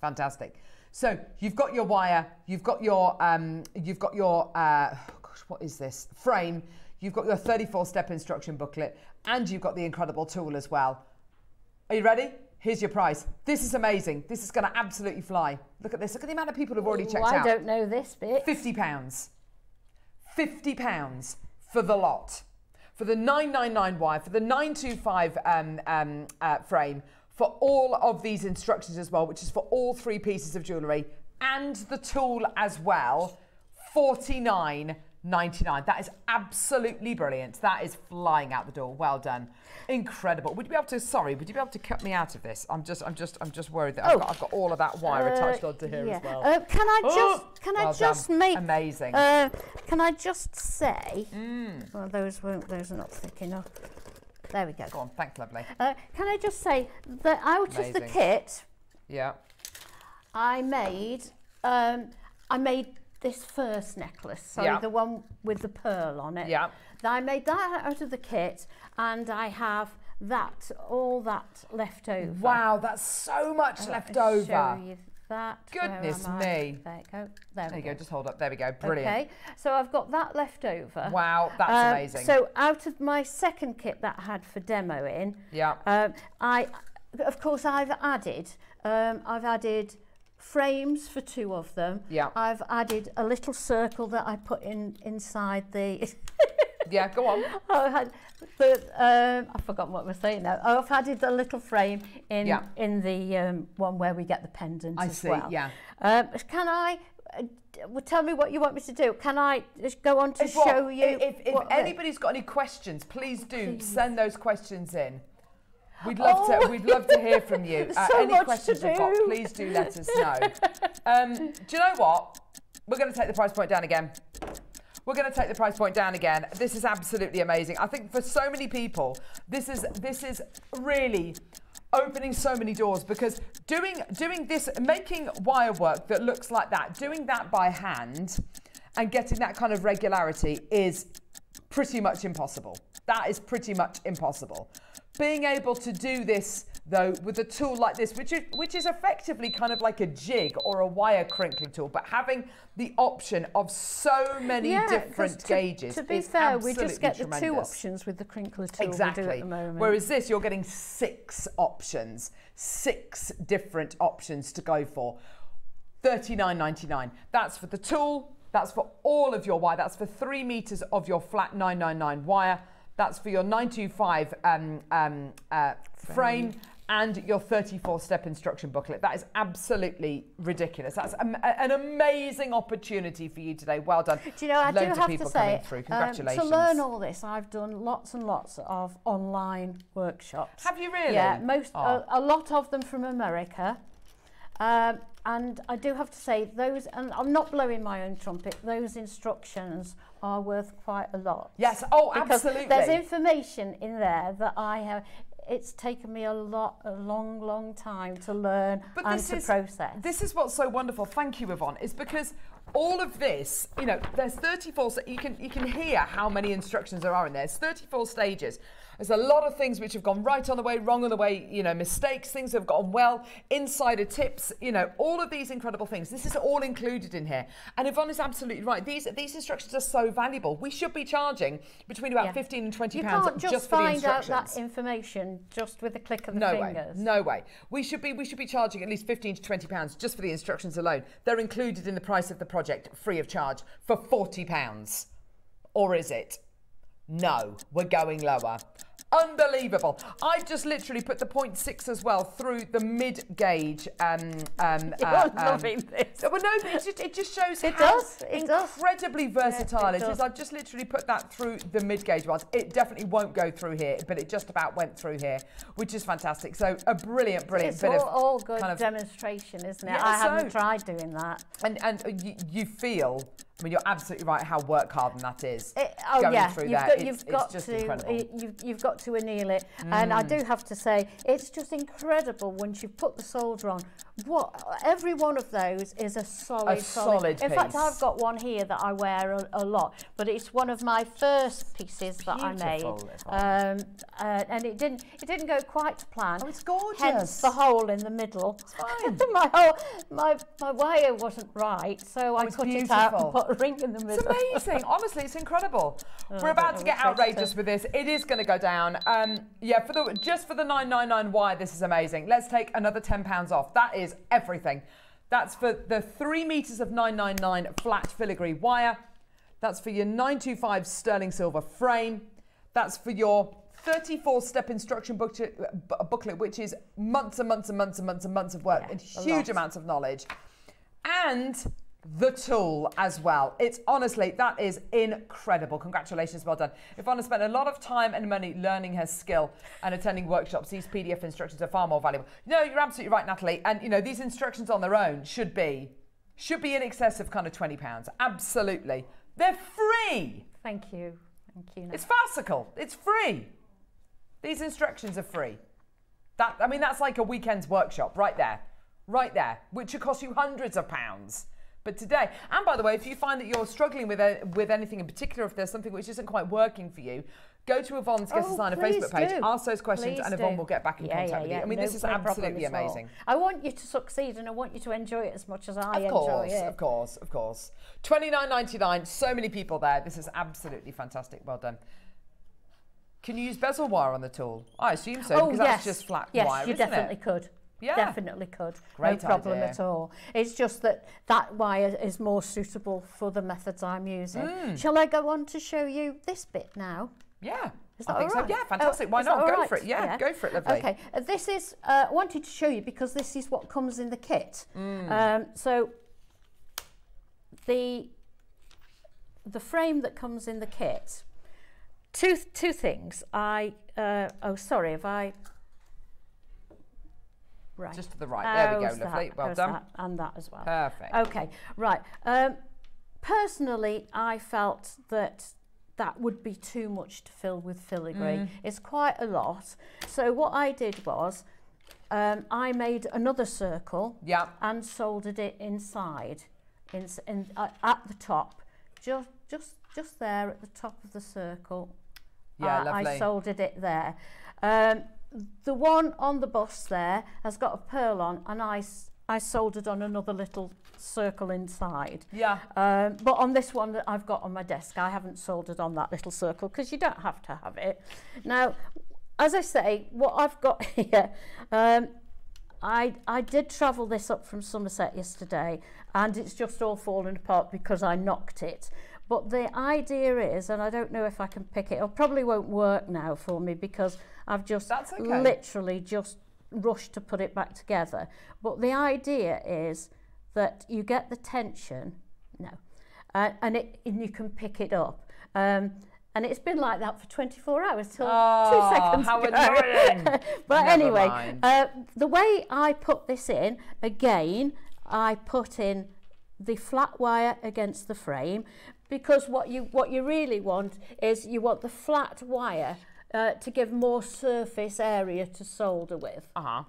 Fantastic. So you've got your wire, you've got your, um, you've got your, uh, gosh, what is this? Frame. You've got your 34 step instruction booklet and you've got the incredible tool as well. Are you ready? Here's your price. This is amazing. This is going to absolutely fly. Look at this. Look at the amount of people who've already checked Oh, I out. don't know this bit. Fifty pounds. Fifty pounds for the lot. For the 999 wire, for the 925 um, um, uh, frame, for all of these instructions as well, which is for all three pieces of jewellery and the tool as well. 49.99. That is absolutely brilliant. That is flying out the door. Well done. Incredible. Would you be able to sorry, would you be able to cut me out of this? I'm just I'm just I'm just worried that I've, Oh. got, I've got all of that wire attached Uh, onto here yeah. as well. Uh, can I just Oh, can I well just done. make Amazing. Uh, can I just say? Mm. Well, those won't. Those are not thick enough. There we go. Go on, thanks, lovely. Uh, can I just say that out of the kit, Yeah. I made um, I made this first necklace. Sorry, Yeah. the one with the pearl on it. Yeah. I made that out of the kit, and I have that all that left over. Wow, that's so much I'll left over. That. Goodness me. There you go. There, There we you go, just hold up. There we go. Brilliant. Okay, so I've got that left over. Wow, that's Um, amazing. So out of my second kit that I had for demoing, Yeah. um, I, of course, I've added, um, I've added frames for two of them. Yeah. I've added a little circle that I put in inside the. Yeah, go on. I had the um, I've forgotten what we're saying now. Oh, I've added a little frame in Yeah. in the um, one where we get the pendant I as see, well. yeah. Um, can I? Uh, well, tell me what you want me to do. Can I just go on to If what- show you? If, if what- anybody's got any questions, please do send those questions in. We'd love to. Oh. We'd love to hear from you. Uh, so any much to questions you've got, please do let us know. Um, do you know what? We're going to take the price point down again. We're going to take the price point down again. This is absolutely amazing. I think for so many people, this is this is really opening so many doors because doing doing this making wire work that looks like that, doing that by hand and getting that kind of regularity is pretty much impossible. That is pretty much impossible. Being able to do this though with a tool like this, which is, which is effectively kind of like a jig or a wire crinkling tool, but having the option of so many Yeah, different to, gauges. To be fair, we just get the two options with the crinkler tool Exactly. at the moment. Whereas this, you're getting six options, six different options to go for. $39.99. That's for the tool. That's for all of your wire. That's for three meters of your flat 999 wire. That's for your 925 um, um, uh, frame. And your 34 step instruction booklet. That is absolutely ridiculous. That's a- an amazing opportunity for you today. Well done. Do you know, I Loads do of have to say, um, Congratulations. to learn all this, I've done lots and lots of online workshops. Have you really? Yeah, most Oh. a, a lot of them from America. Um, and I do have to say, those, and I'm not blowing my own trumpet, those instructions are worth quite a lot. Yes, oh, because absolutely. There's information in there that I have. It's taken me a lot, a long, long time to learn But and to is, process. This is what's so wonderful. Thank you, Yvonne. Is because all of this, you know, there's 34. sta- You can you can hear how many instructions there are in there. There's 34 stages. There's a lot of things which have gone right on the way, wrong on the way. You know, mistakes, things have gone well, insider tips. You know, all of these incredible things. This is all included in here. And Yvonne is absolutely right. These these instructions are so valuable. We should be charging between about Yeah. 15 and 20 you pounds can't just, just for the find out that information just with a click of the No fingers. way. No way. We should be we should be charging at least 15 to 20 pounds just for the instructions alone. They're included in the price of the project free of charge for 40 pounds. Or is it? No, we're going lower. Unbelievable. I've just literally put the 0.6 as well through the mid gauge. Um, um, You're uh, um, loving this. Well, no, it just, it just shows It how does, it does. incredibly versatile it it is. I've just literally put that through the mid gauge ones. It definitely won't go through here, but it just about went through here, which is fantastic. So a brilliant, brilliant It's bit all, of all good kind of demonstration, isn't it? Yeah, I haven't tried doing that. and and you, you feel. I mean, you're absolutely right. How work hard and that is. It, oh going yeah, through you've that. got, you've it's got just to incredible. Mm. you've, you've got to anneal it, and I do have to say it's just incredible once you've put the solder on. What every one of those is a solid, solid In fact. I've got one here that I wear a, a lot, but it's one of my first pieces that I made, um, uh, and it didn't it didn't go quite to plan. Oh, it's gorgeous. Hence the hole in the middle. It's fine. my whole my my wire wasn't right, so I it's cut it out and put a ring in the middle. It's amazing. Honestly, it's incredible. Oh, We're about to get way to outrageous with this. It is going to go down. Um, yeah, for the just for the 999 wire, this is amazing. Let's take another 10 pounds off. That is everything. That's for the three meters of 999 flat filigree wire. That's for your 925 sterling silver frame. That's for your 34 step instruction booklet, uh, bu- booklet, which is months and months and months and months and months of work Yeah, and huge lot. amounts of knowledge. And the tool as well. It's honestly, that is incredible. Congratulations, well done. If Anna spent a lot of time and money learning her skill and attending workshops, these PDF instructions are far more valuable. No, you're absolutely right, Natalie. And you know, these instructions on their own should be should be in excess of kind of £20. Absolutely. They're free. Thank you. Thank you. It's farcical. It's free. These instructions are free. That I mean, that's like a weekend's workshop right there, right there, which would cost you hundreds of pounds. But today, and by the way, if you find that you're struggling with a, with anything in particular, if there's something which isn't quite working for you, go to Yvonne's Guest Oh, Designer Facebook page, do. ask those questions, Please and Yvonne do. will get back in Yeah, contact yeah, with yeah. you. I mean, No- this is absolutely amazing. I want you to succeed and I want you to enjoy it as much as I Of course, enjoy it. of course, of course. Twenty nine ninety nine. So many people there. This is absolutely fantastic. Well done. Can you use bezel wire on the tool? I assume so oh, because yes. that's just flat yes, wire, you isn't definitely it? could. Yeah. Definitely could. Great no problem idea. at all. It's just that that wire is more suitable for the methods I'm using. Mm. Shall I go on to show you this bit now? Yeah. Is I that think all so. Yeah, fantastic. Oh, Why not? Go right? for it. Yeah, go for it, lovely. Okay, uh, this is, uh, I wanted to show you because this is what comes in the kit. Mm. Um, so the, the frame that comes in the kit, two, two things. I, uh, oh, sorry, have I, right. Just to the right. There we go, lovely. that? Well done. that? And that as well. Perfect. Okay, right. Um, personally, I felt that that would be too much to fill with filigree. Mm. It's quite a lot. So what I did was um, I made another circle Yeah. and soldered it inside, in, in, uh, at the top, just, just, just there at the top of the circle. Yeah, uh, I soldered it there. Um, the one on the bus there has got a pearl on and I, I soldered on another little circle inside. Yeah. Um, but on this one that I've got on my desk, I haven't soldered on that little circle because you don't have to have it. Now, as I say, what I've got here, um, I, I did travel this up from Somerset yesterday and it's just all fallen apart because I knocked it. But the idea is, and I don't know if I can pick it, it probably won't work now for me because I've just okay. literally just rushed to put it back together. But the idea is that you get the tension, no, uh, and, it, and you can pick it up. Um, and it's been like that for 24 hours till Oh, two seconds how ago. but Never anyway, uh, the way I put this in, again, I put in the flat wire against the frame because what you what you really want is you want the flat wire uh, to give more surface area to solder with. Uh-huh.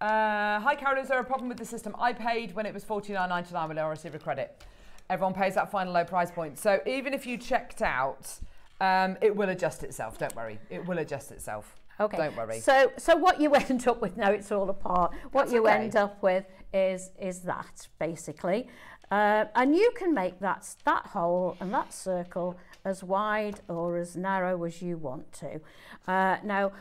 Uh, hi, Carol. Is there a problem with the system? I paid when it was forty nine ninety nine when I received a credit. Everyone pays that final low price point. So even if you checked out, um, it will adjust itself. Don't worry. It will adjust itself. Okay. Don't worry. So, so what you end up with now, it's all apart. What That's you okay. end up with is is that basically, uh, and you can make that that hole and that circle as wide or as narrow as you want to. Uh, now,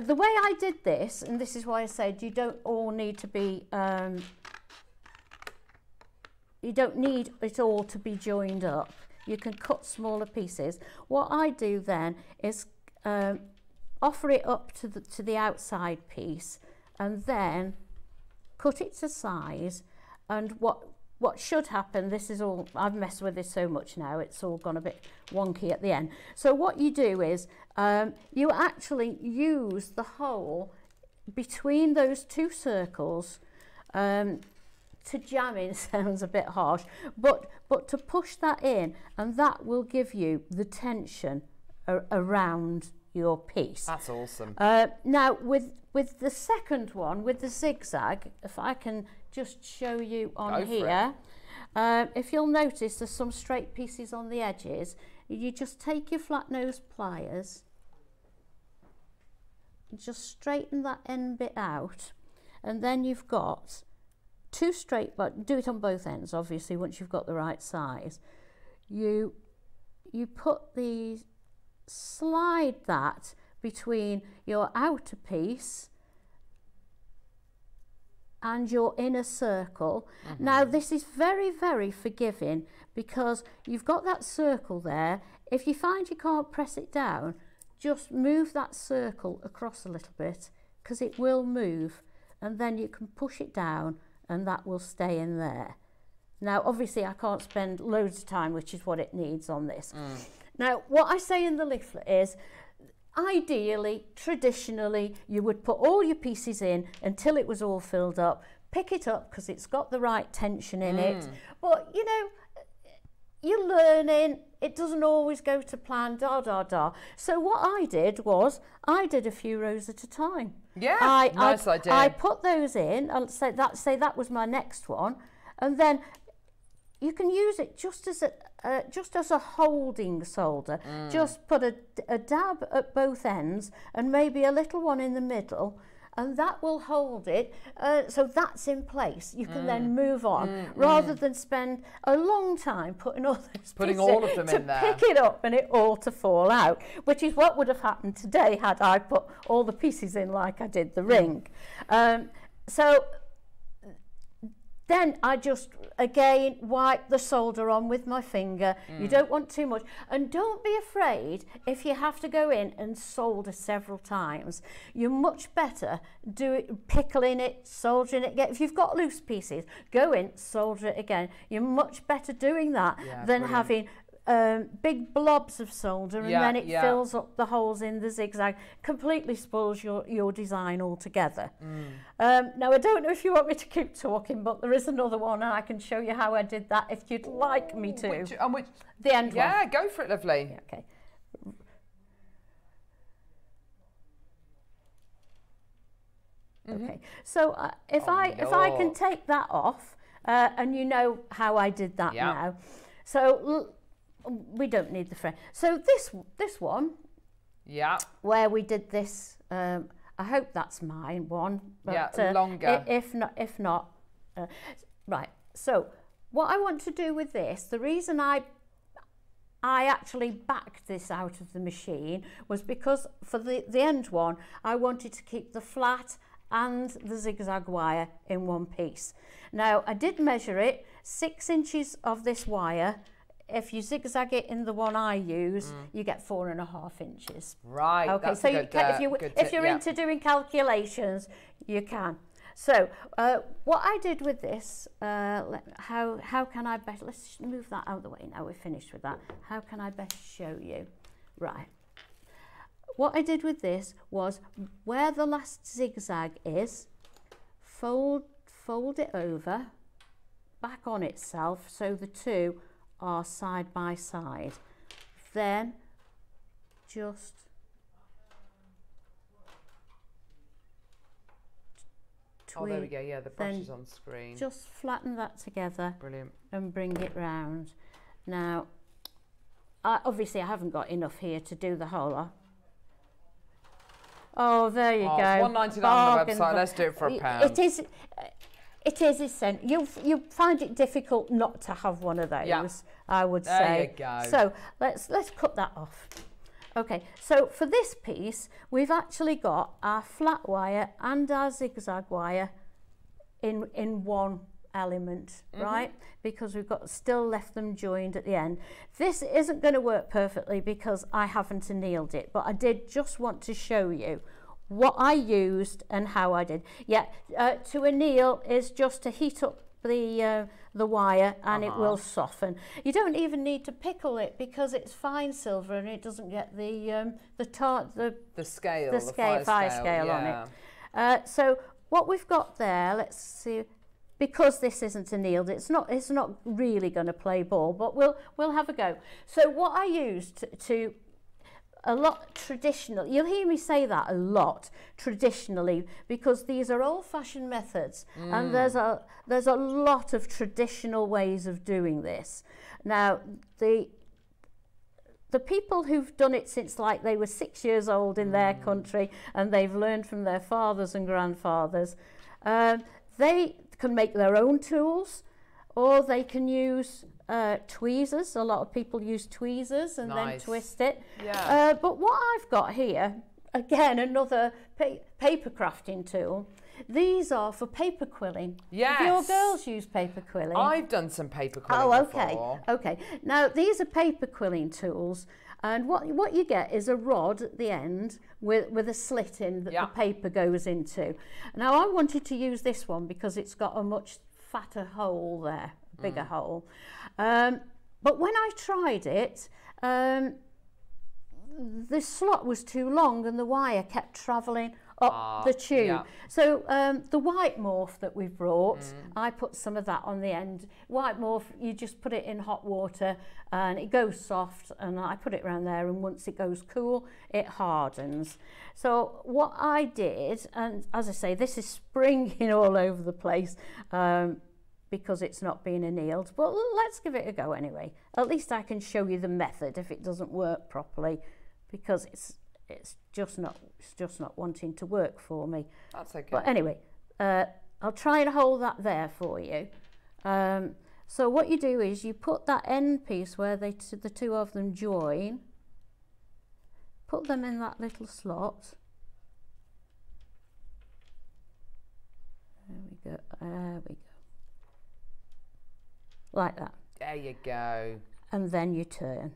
the way I did this, and this is why I said you don't all need to be. Um, you don't need it all to be joined up. You can cut smaller pieces. What I do then is um, offer it up to the, to the outside piece and then cut it to size and what what should happen this is all I've messed with this so much now it's all gone a bit wonky at the end so what you do is um, you actually use the hole between those two circles um, to jam in sounds a bit harsh but but to push that in and that will give you the tension around your piece That's awesome. uh, now, with with the second one, with the zigzag, if I can just show you on Go here, um, if you'll notice there's some straight pieces on the edges, you just take your flat nose pliers, just straighten that end bit out, and then you've got two straight, but do it on both ends, obviously, once you've got the right size. You you put the slide that between your outer piece and your inner circle. Mm-hmm. Now, this is very, very forgiving because you've got that circle there. If you find you can't press it down, just move that circle across a little bit because it will move and then you can push it down and that will stay in there. Now, obviously, I can't spend loads of time, which is what it needs on this. Mm. Now, what I say in the leaflet is, ideally, traditionally, you would put all your pieces in until it was all filled up, pick it up because it's got the right tension in it. Mm. But, you know, you're learning, it doesn't always go to plan, da da da. So what I did was, I did a few rows at a time. Yeah, I, nice I, idea. I put those in, I'll say that, say that was my next one, and then you can use it just as a uh, just as a holding solder. Mm. Just put a, a dab at both ends and maybe a little one in the middle. And that will hold it, uh, so that's in place. You can Mm. then move on, rather than spend a long time putting all those Putting all of them to in there. pick it up and it all to fall out, which is what would have happened today had I put all the pieces in like I did the Mm. ring. Um, so then I just again wipe the solder on with my finger. You Mm. don't want too much. And don't be afraid if you have to go in and solder several times. You're much better do it, pickling it, soldering it. If you've got loose pieces, go in, solder it again. You're much better doing that Yeah, than brilliant. having um, big blobs of solder and Yeah, then it yeah. fills up the holes in the zigzag. Completely spoils your, your design altogether. Mm. Um, now, I don't know if you want me to keep talking, but there is another one, and I can show you how I did that if you'd like me to. Which, and which, the end yeah, one. go for it, lovely. Yeah, okay. Okay, so uh, if Oh, I if I can take that off, uh, and you know how I did that now, so we don't need the frame. So this this one Yeah. where we did this. Um, I hope that's mine one. But, Yeah, uh, longer. i- If not, if not, uh, right. So what I want to do with this, the reason I I actually backed this out of the machine was because for the, the end one, I wanted to keep the flat and the zigzag wire in one piece. Now, I did measure it, six inches of this wire. If you zigzag it in the one I use, you get four and a half inches. Right. Okay, so good, can, uh, if you if you're yeah. into doing calculations, you can. So uh, what I did with this, uh, let, how how can I best? Let's move that out of the way now. We're finished with that. How can I best show you? Right. What I did with this was where the last zigzag is, fold fold it over, back on itself, so the two are side by side. Then just Oh, there we go. Yeah, the brush is on screen. Just flatten that together Brilliant. and bring it round. Now, I, obviously I haven't got enough here to do the whole lot. Oh, there you Oh, go. it's $1.99 on the website. Let's do it for a pound. It is. It is essential. You you find it difficult not to have one of those. Yeah. I would There say. you go. So let's let's cut that off. Okay, so for this piece, we've actually got our flat wire and our zigzag wire in in one element, mm-hmm. right? Because we've got still left them joined at the end. This isn't going to work perfectly because I haven't annealed it, but I did just want to show you what I used and how I did. Yeah, uh, to anneal is just to heat up the uh, the wire and it will soften. You don't even need to pickle it because it's fine silver and it doesn't get the um, the tar the The scale, the the, scale, fire, fire scale on yeah. it. Uh, so what we've got there, let's see, because this isn't annealed, it's not it's not really going to play ball, but we'll we'll have a go. So what I used to, to a lot traditional, you'll hear me say that a lot traditionally because these are old-fashioned methods and there's a there's a lot of traditional ways of doing this. Now the the people who've done it since like they were six years old in their country and they've learned from their fathers and grandfathers, um, they can make their own tools or they can use uh, tweezers. A lot of people use tweezers and then twist it. Yeah. Uh, but what I've got here, again, another pa- paper crafting tool, These are for paper quilling. Yes. your girls use paper quilling? I've done some paper quilling Oh, okay, before. okay. Now these are paper quilling tools, and what what you get is a rod at the end with with a slit in that Yeah. the paper goes into. Now I wanted to use this one because it's got a much fatter hole there, a bigger Mm. hole. Um, but when I tried it, um, the slot was too long and the wire kept travelling up Ah, the tube. yeah. So um, the white morph that we brought, Mm. I put some of that on the end. White morph, you just put it in hot water and it goes soft and I put it around there and once it goes cool, it hardens. So what I did, and as I say, this is springing all over the place um, because it's not been annealed, but let's give it a go anyway. At least I can show you the method if it doesn't work properly because it's it's just not it's just not wanting to work for me. That's okay. But anyway, uh, I'll try and hold that there for you. Um, so what you do is you put that end piece where they the two of them join, put them in that little slot. There we go. There we go. Like that There you go. and then you turn.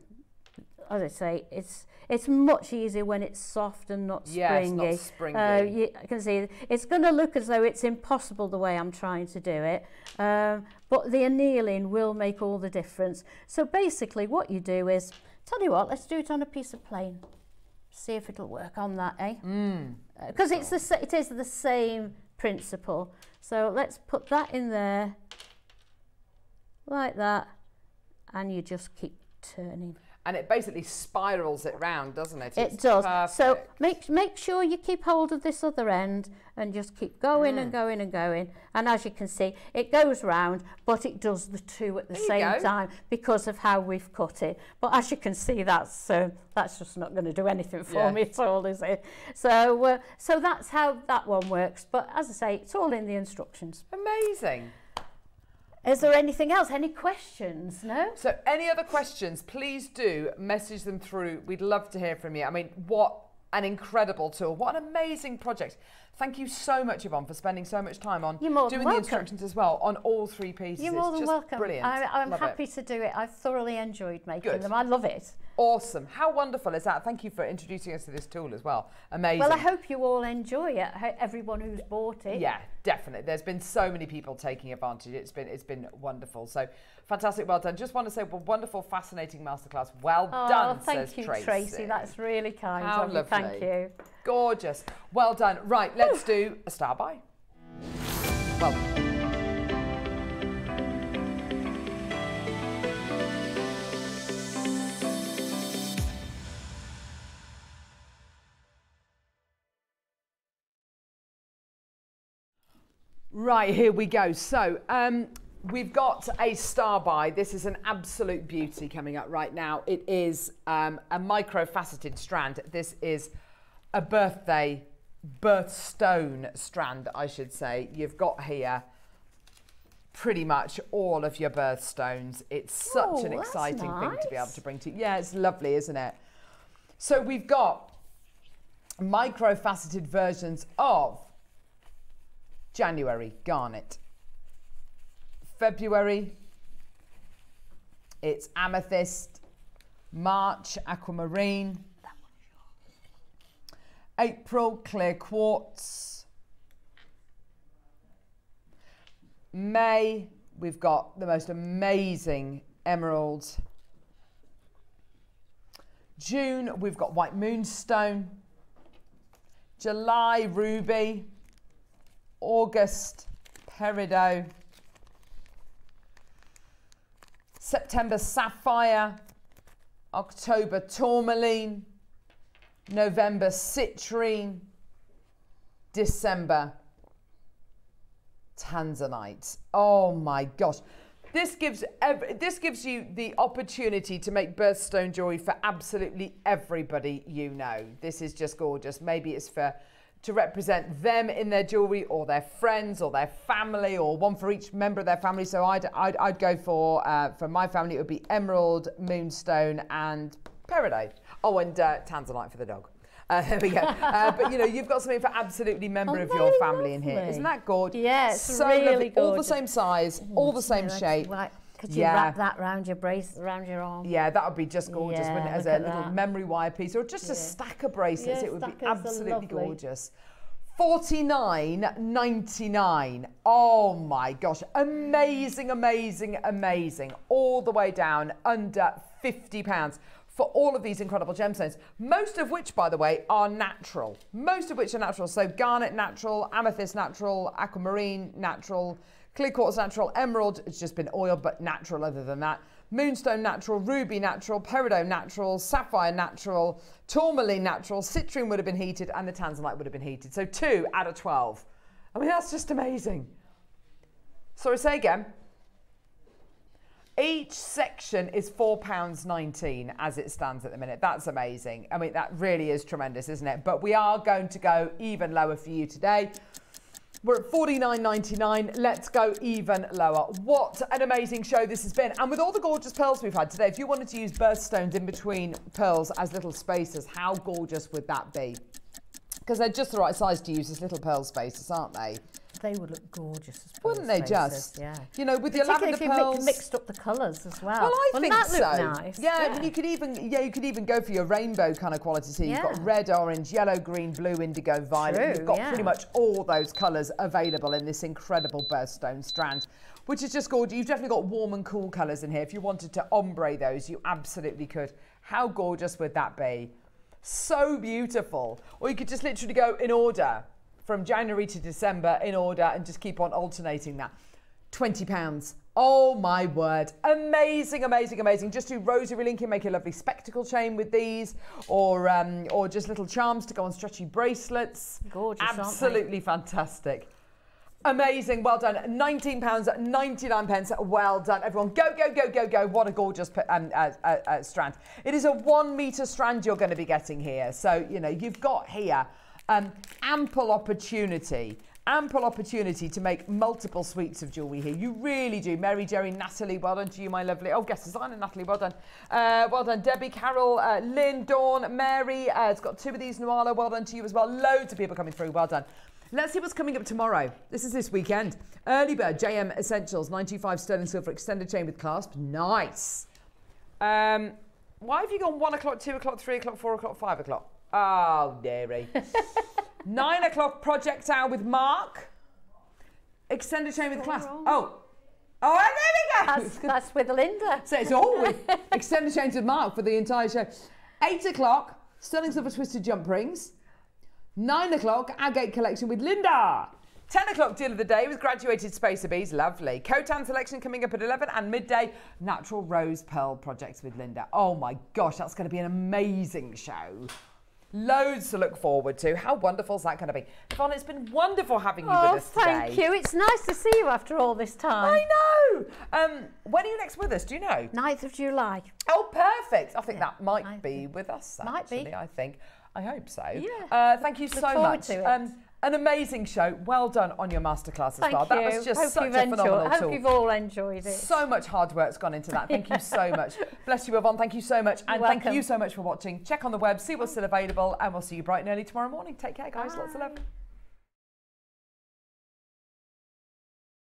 As I say, it's it's much easier when it's soft and not Yeah, it's springy. not springy. Uh, you can see it's going to look as though it's impossible the way I'm trying to do it, um, but the annealing will make all the difference. So basically, what you do is, tell you what, let's do it on a piece of plain. See if it'll work on that, eh? Because it's the it is the same principle. So let's put that in there, like that, and you just keep turning. And it basically spirals it round, doesn't it? It It's does. So make make sure you keep hold of this other end and just keep going Mm. and going and going. And as you can see, it goes round, but it does the two at the There same time because of how we've cut it. But as you can see, that's uh, that's just not going to do anything for Yeah. me at all, is it? So uh, so that's how that one works. But as I say, it's all in the instructions. Amazing. Is there anything else? Any questions? No. So, any other questions, please do message them through. We'd love to hear from you. I mean, what an incredible tool. What an amazing project. Thank you so much, Yvonne, for spending so much time on You're more than doing the instructions as well on all three pieces. You're more than just welcome. Brilliant. I, I'm Love happy It. to do it. I've thoroughly enjoyed making Good. them. I love it. Awesome. How wonderful is that? Thank you for introducing us to this tool as well. Amazing. Well, I hope you all enjoy it. Everyone who's bought it. Yeah, definitely. There's been so many people taking advantage. It's been it's been wonderful. So fantastic, well done. Just want to say, well, wonderful, fascinating masterclass. Well Oh, done, thank says you, Tracy. That's really kind How of you. Thank you. Gorgeous. Well done. Right, let's do a Star Buy. Well, Right, here we go. So, um, we've got a Star Buy. This is an absolute beauty coming up right now. It is um, a micro-faceted strand. This is a birthday, birthstone strand, I should say. You've got here pretty much all of your birthstones. It's such Oh, an exciting thing to be able to bring to you. Yeah, it's lovely, isn't it? So we've got micro-faceted versions of January, garnet. February, it's amethyst. March, aquamarine. April, clear quartz. May, we've got the most amazing emeralds. June, we've got white moonstone. July, ruby. August, peridot. September, sapphire. October, tourmaline. November, citrine. December, tanzanite. Oh my gosh. This gives ev- this gives you the opportunity to make birthstone jewelry for absolutely everybody you know. This is just gorgeous. Maybe it's for to represent them in their jewelry or their friends or their family or one for each member of their family. So I'd, I'd, I'd go for, uh, for my family, it would be emerald, moonstone and peridot. Oh, and uh, tanzanite for the dog. Uh, there we go. Uh, but you know, you've got something for absolutely member Oh, of your family in here. lovely. Isn't that gorgeous? Yes, so really lovely. All the same size, all the same Like, shape. Could you Yeah. wrap that round your brace, around your arm? Yeah, that would be just gorgeous, Yeah, wouldn't it? As a little that. memory wire piece or just a stack of bracelets. Yeah, it would be absolutely gorgeous. $49.99. Oh my gosh. Amazing, amazing, amazing. All the way down under £50 for all of these incredible gemstones. Most of which, by the way, are natural. Most of which are natural. So garnet natural, amethyst natural, aquamarine natural, clear quartz natural, emerald, it's just been oil, but natural other than that. Moonstone natural, ruby natural, peridot natural, sapphire natural, tourmaline natural, citrine would have been heated, and the tanzanite would have been heated. So two out of 12. I mean, that's just amazing. Sorry, say again. Each section is £4.19 as it stands at the minute. That's amazing. I mean, that really is tremendous, isn't it? But we are going to go even lower for you today. We're at $49.99. Let's go even lower. What an amazing show this has been. And with all the gorgeous pearls we've had today, if you wanted to use birthstones in between pearls as little spacers, how gorgeous would that be? Because they're just the right size to use as little pearl spacers, aren't they? They would look gorgeous as Wouldn't they spacers, just? Yeah. You know, with your lavender if you pearls. mixed up the colours as well. Well, I Wouldn't think that so. look nice? Yeah, but you could even yeah you could even go for your rainbow kind of quality. So you've got red, orange, yellow, green, blue, indigo, violet. True, you've got yeah. pretty much all those colours available in this incredible birthstone strand, which is just gorgeous. You've definitely got warm and cool colours in here. If you wanted to ombre those, you absolutely could. How gorgeous would that be? So beautiful. Or you could just literally go in order from January to December in order and just keep on alternating that. 20 pounds. Oh my word. Amazing, amazing, amazing. Just do rosary linking, make a lovely spectacle chain with these, or um, or just little charms to go on stretchy bracelets. Gorgeous? Absolutely fantastic. Amazing, well done. £19, 99 pence. Well done, everyone. Go, go, go, go, go. What a gorgeous um, uh, uh, uh, strand. It is a one metre strand you're going to be getting here. So, you know, you've got here um, ample opportunity. Ample opportunity to make multiple suites of jewellery here. You really do. Mary, Jerry, Natalie, well done to you, my lovely. Oh, guest designer, Natalie, well done. Uh, well done, Debbie, Carol, uh, Lynn, Dawn, Mary. Uh, it's got two of these, Nuala, well done to you as well. Loads of people coming through, well done. Let's see what's coming up tomorrow. This is this weekend. Early bird, JM Essentials, 925 sterling silver extended chain with clasp. Nice. Um, why have you gone one o'clock, two o'clock, three o'clock, four o'clock, five o'clock? Oh, dearie. Nine o'clock project hour with Mark. Extended chain with clasp. Oh. Oh, there we go. That's, that's with Linda. So it's all with extended chains with Mark for the entire show. Eight o'clock, Sterling Silver Twisted Jump Rings. Nine o'clock, Agate Collection with Linda. 10 o'clock deal of the day with graduated Spacer Bees, lovely. Cotan selection coming up at 11 and midday, Natural Rose Pearl projects with Linda. Oh my gosh, that's going to be an amazing show. Loads to look forward to. How wonderful is that going to be? Yvonne, it's been wonderful having you Oh, with us today. Oh thank you. It's nice to see you after all this time. I know. Um, when are you next with us? Do you know? 9th of July. Oh, perfect. I think Yeah, that might be with us. Might be. Actually, I think. I hope so. Yeah. Uh, thank you Look so much. to it. Um, an amazing show. Well done on your masterclass as Thank well. you. That was just hope such you've a enjoyed, phenomenal hope you've all enjoyed it. So much hard work's gone into that. Thank you so much. Bless you, Yvonne. Thank you so much. And thank welcome. you so much for watching. Check on the web, see what's still available, and we'll see you bright and early tomorrow morning. Take care, guys. Lots of love.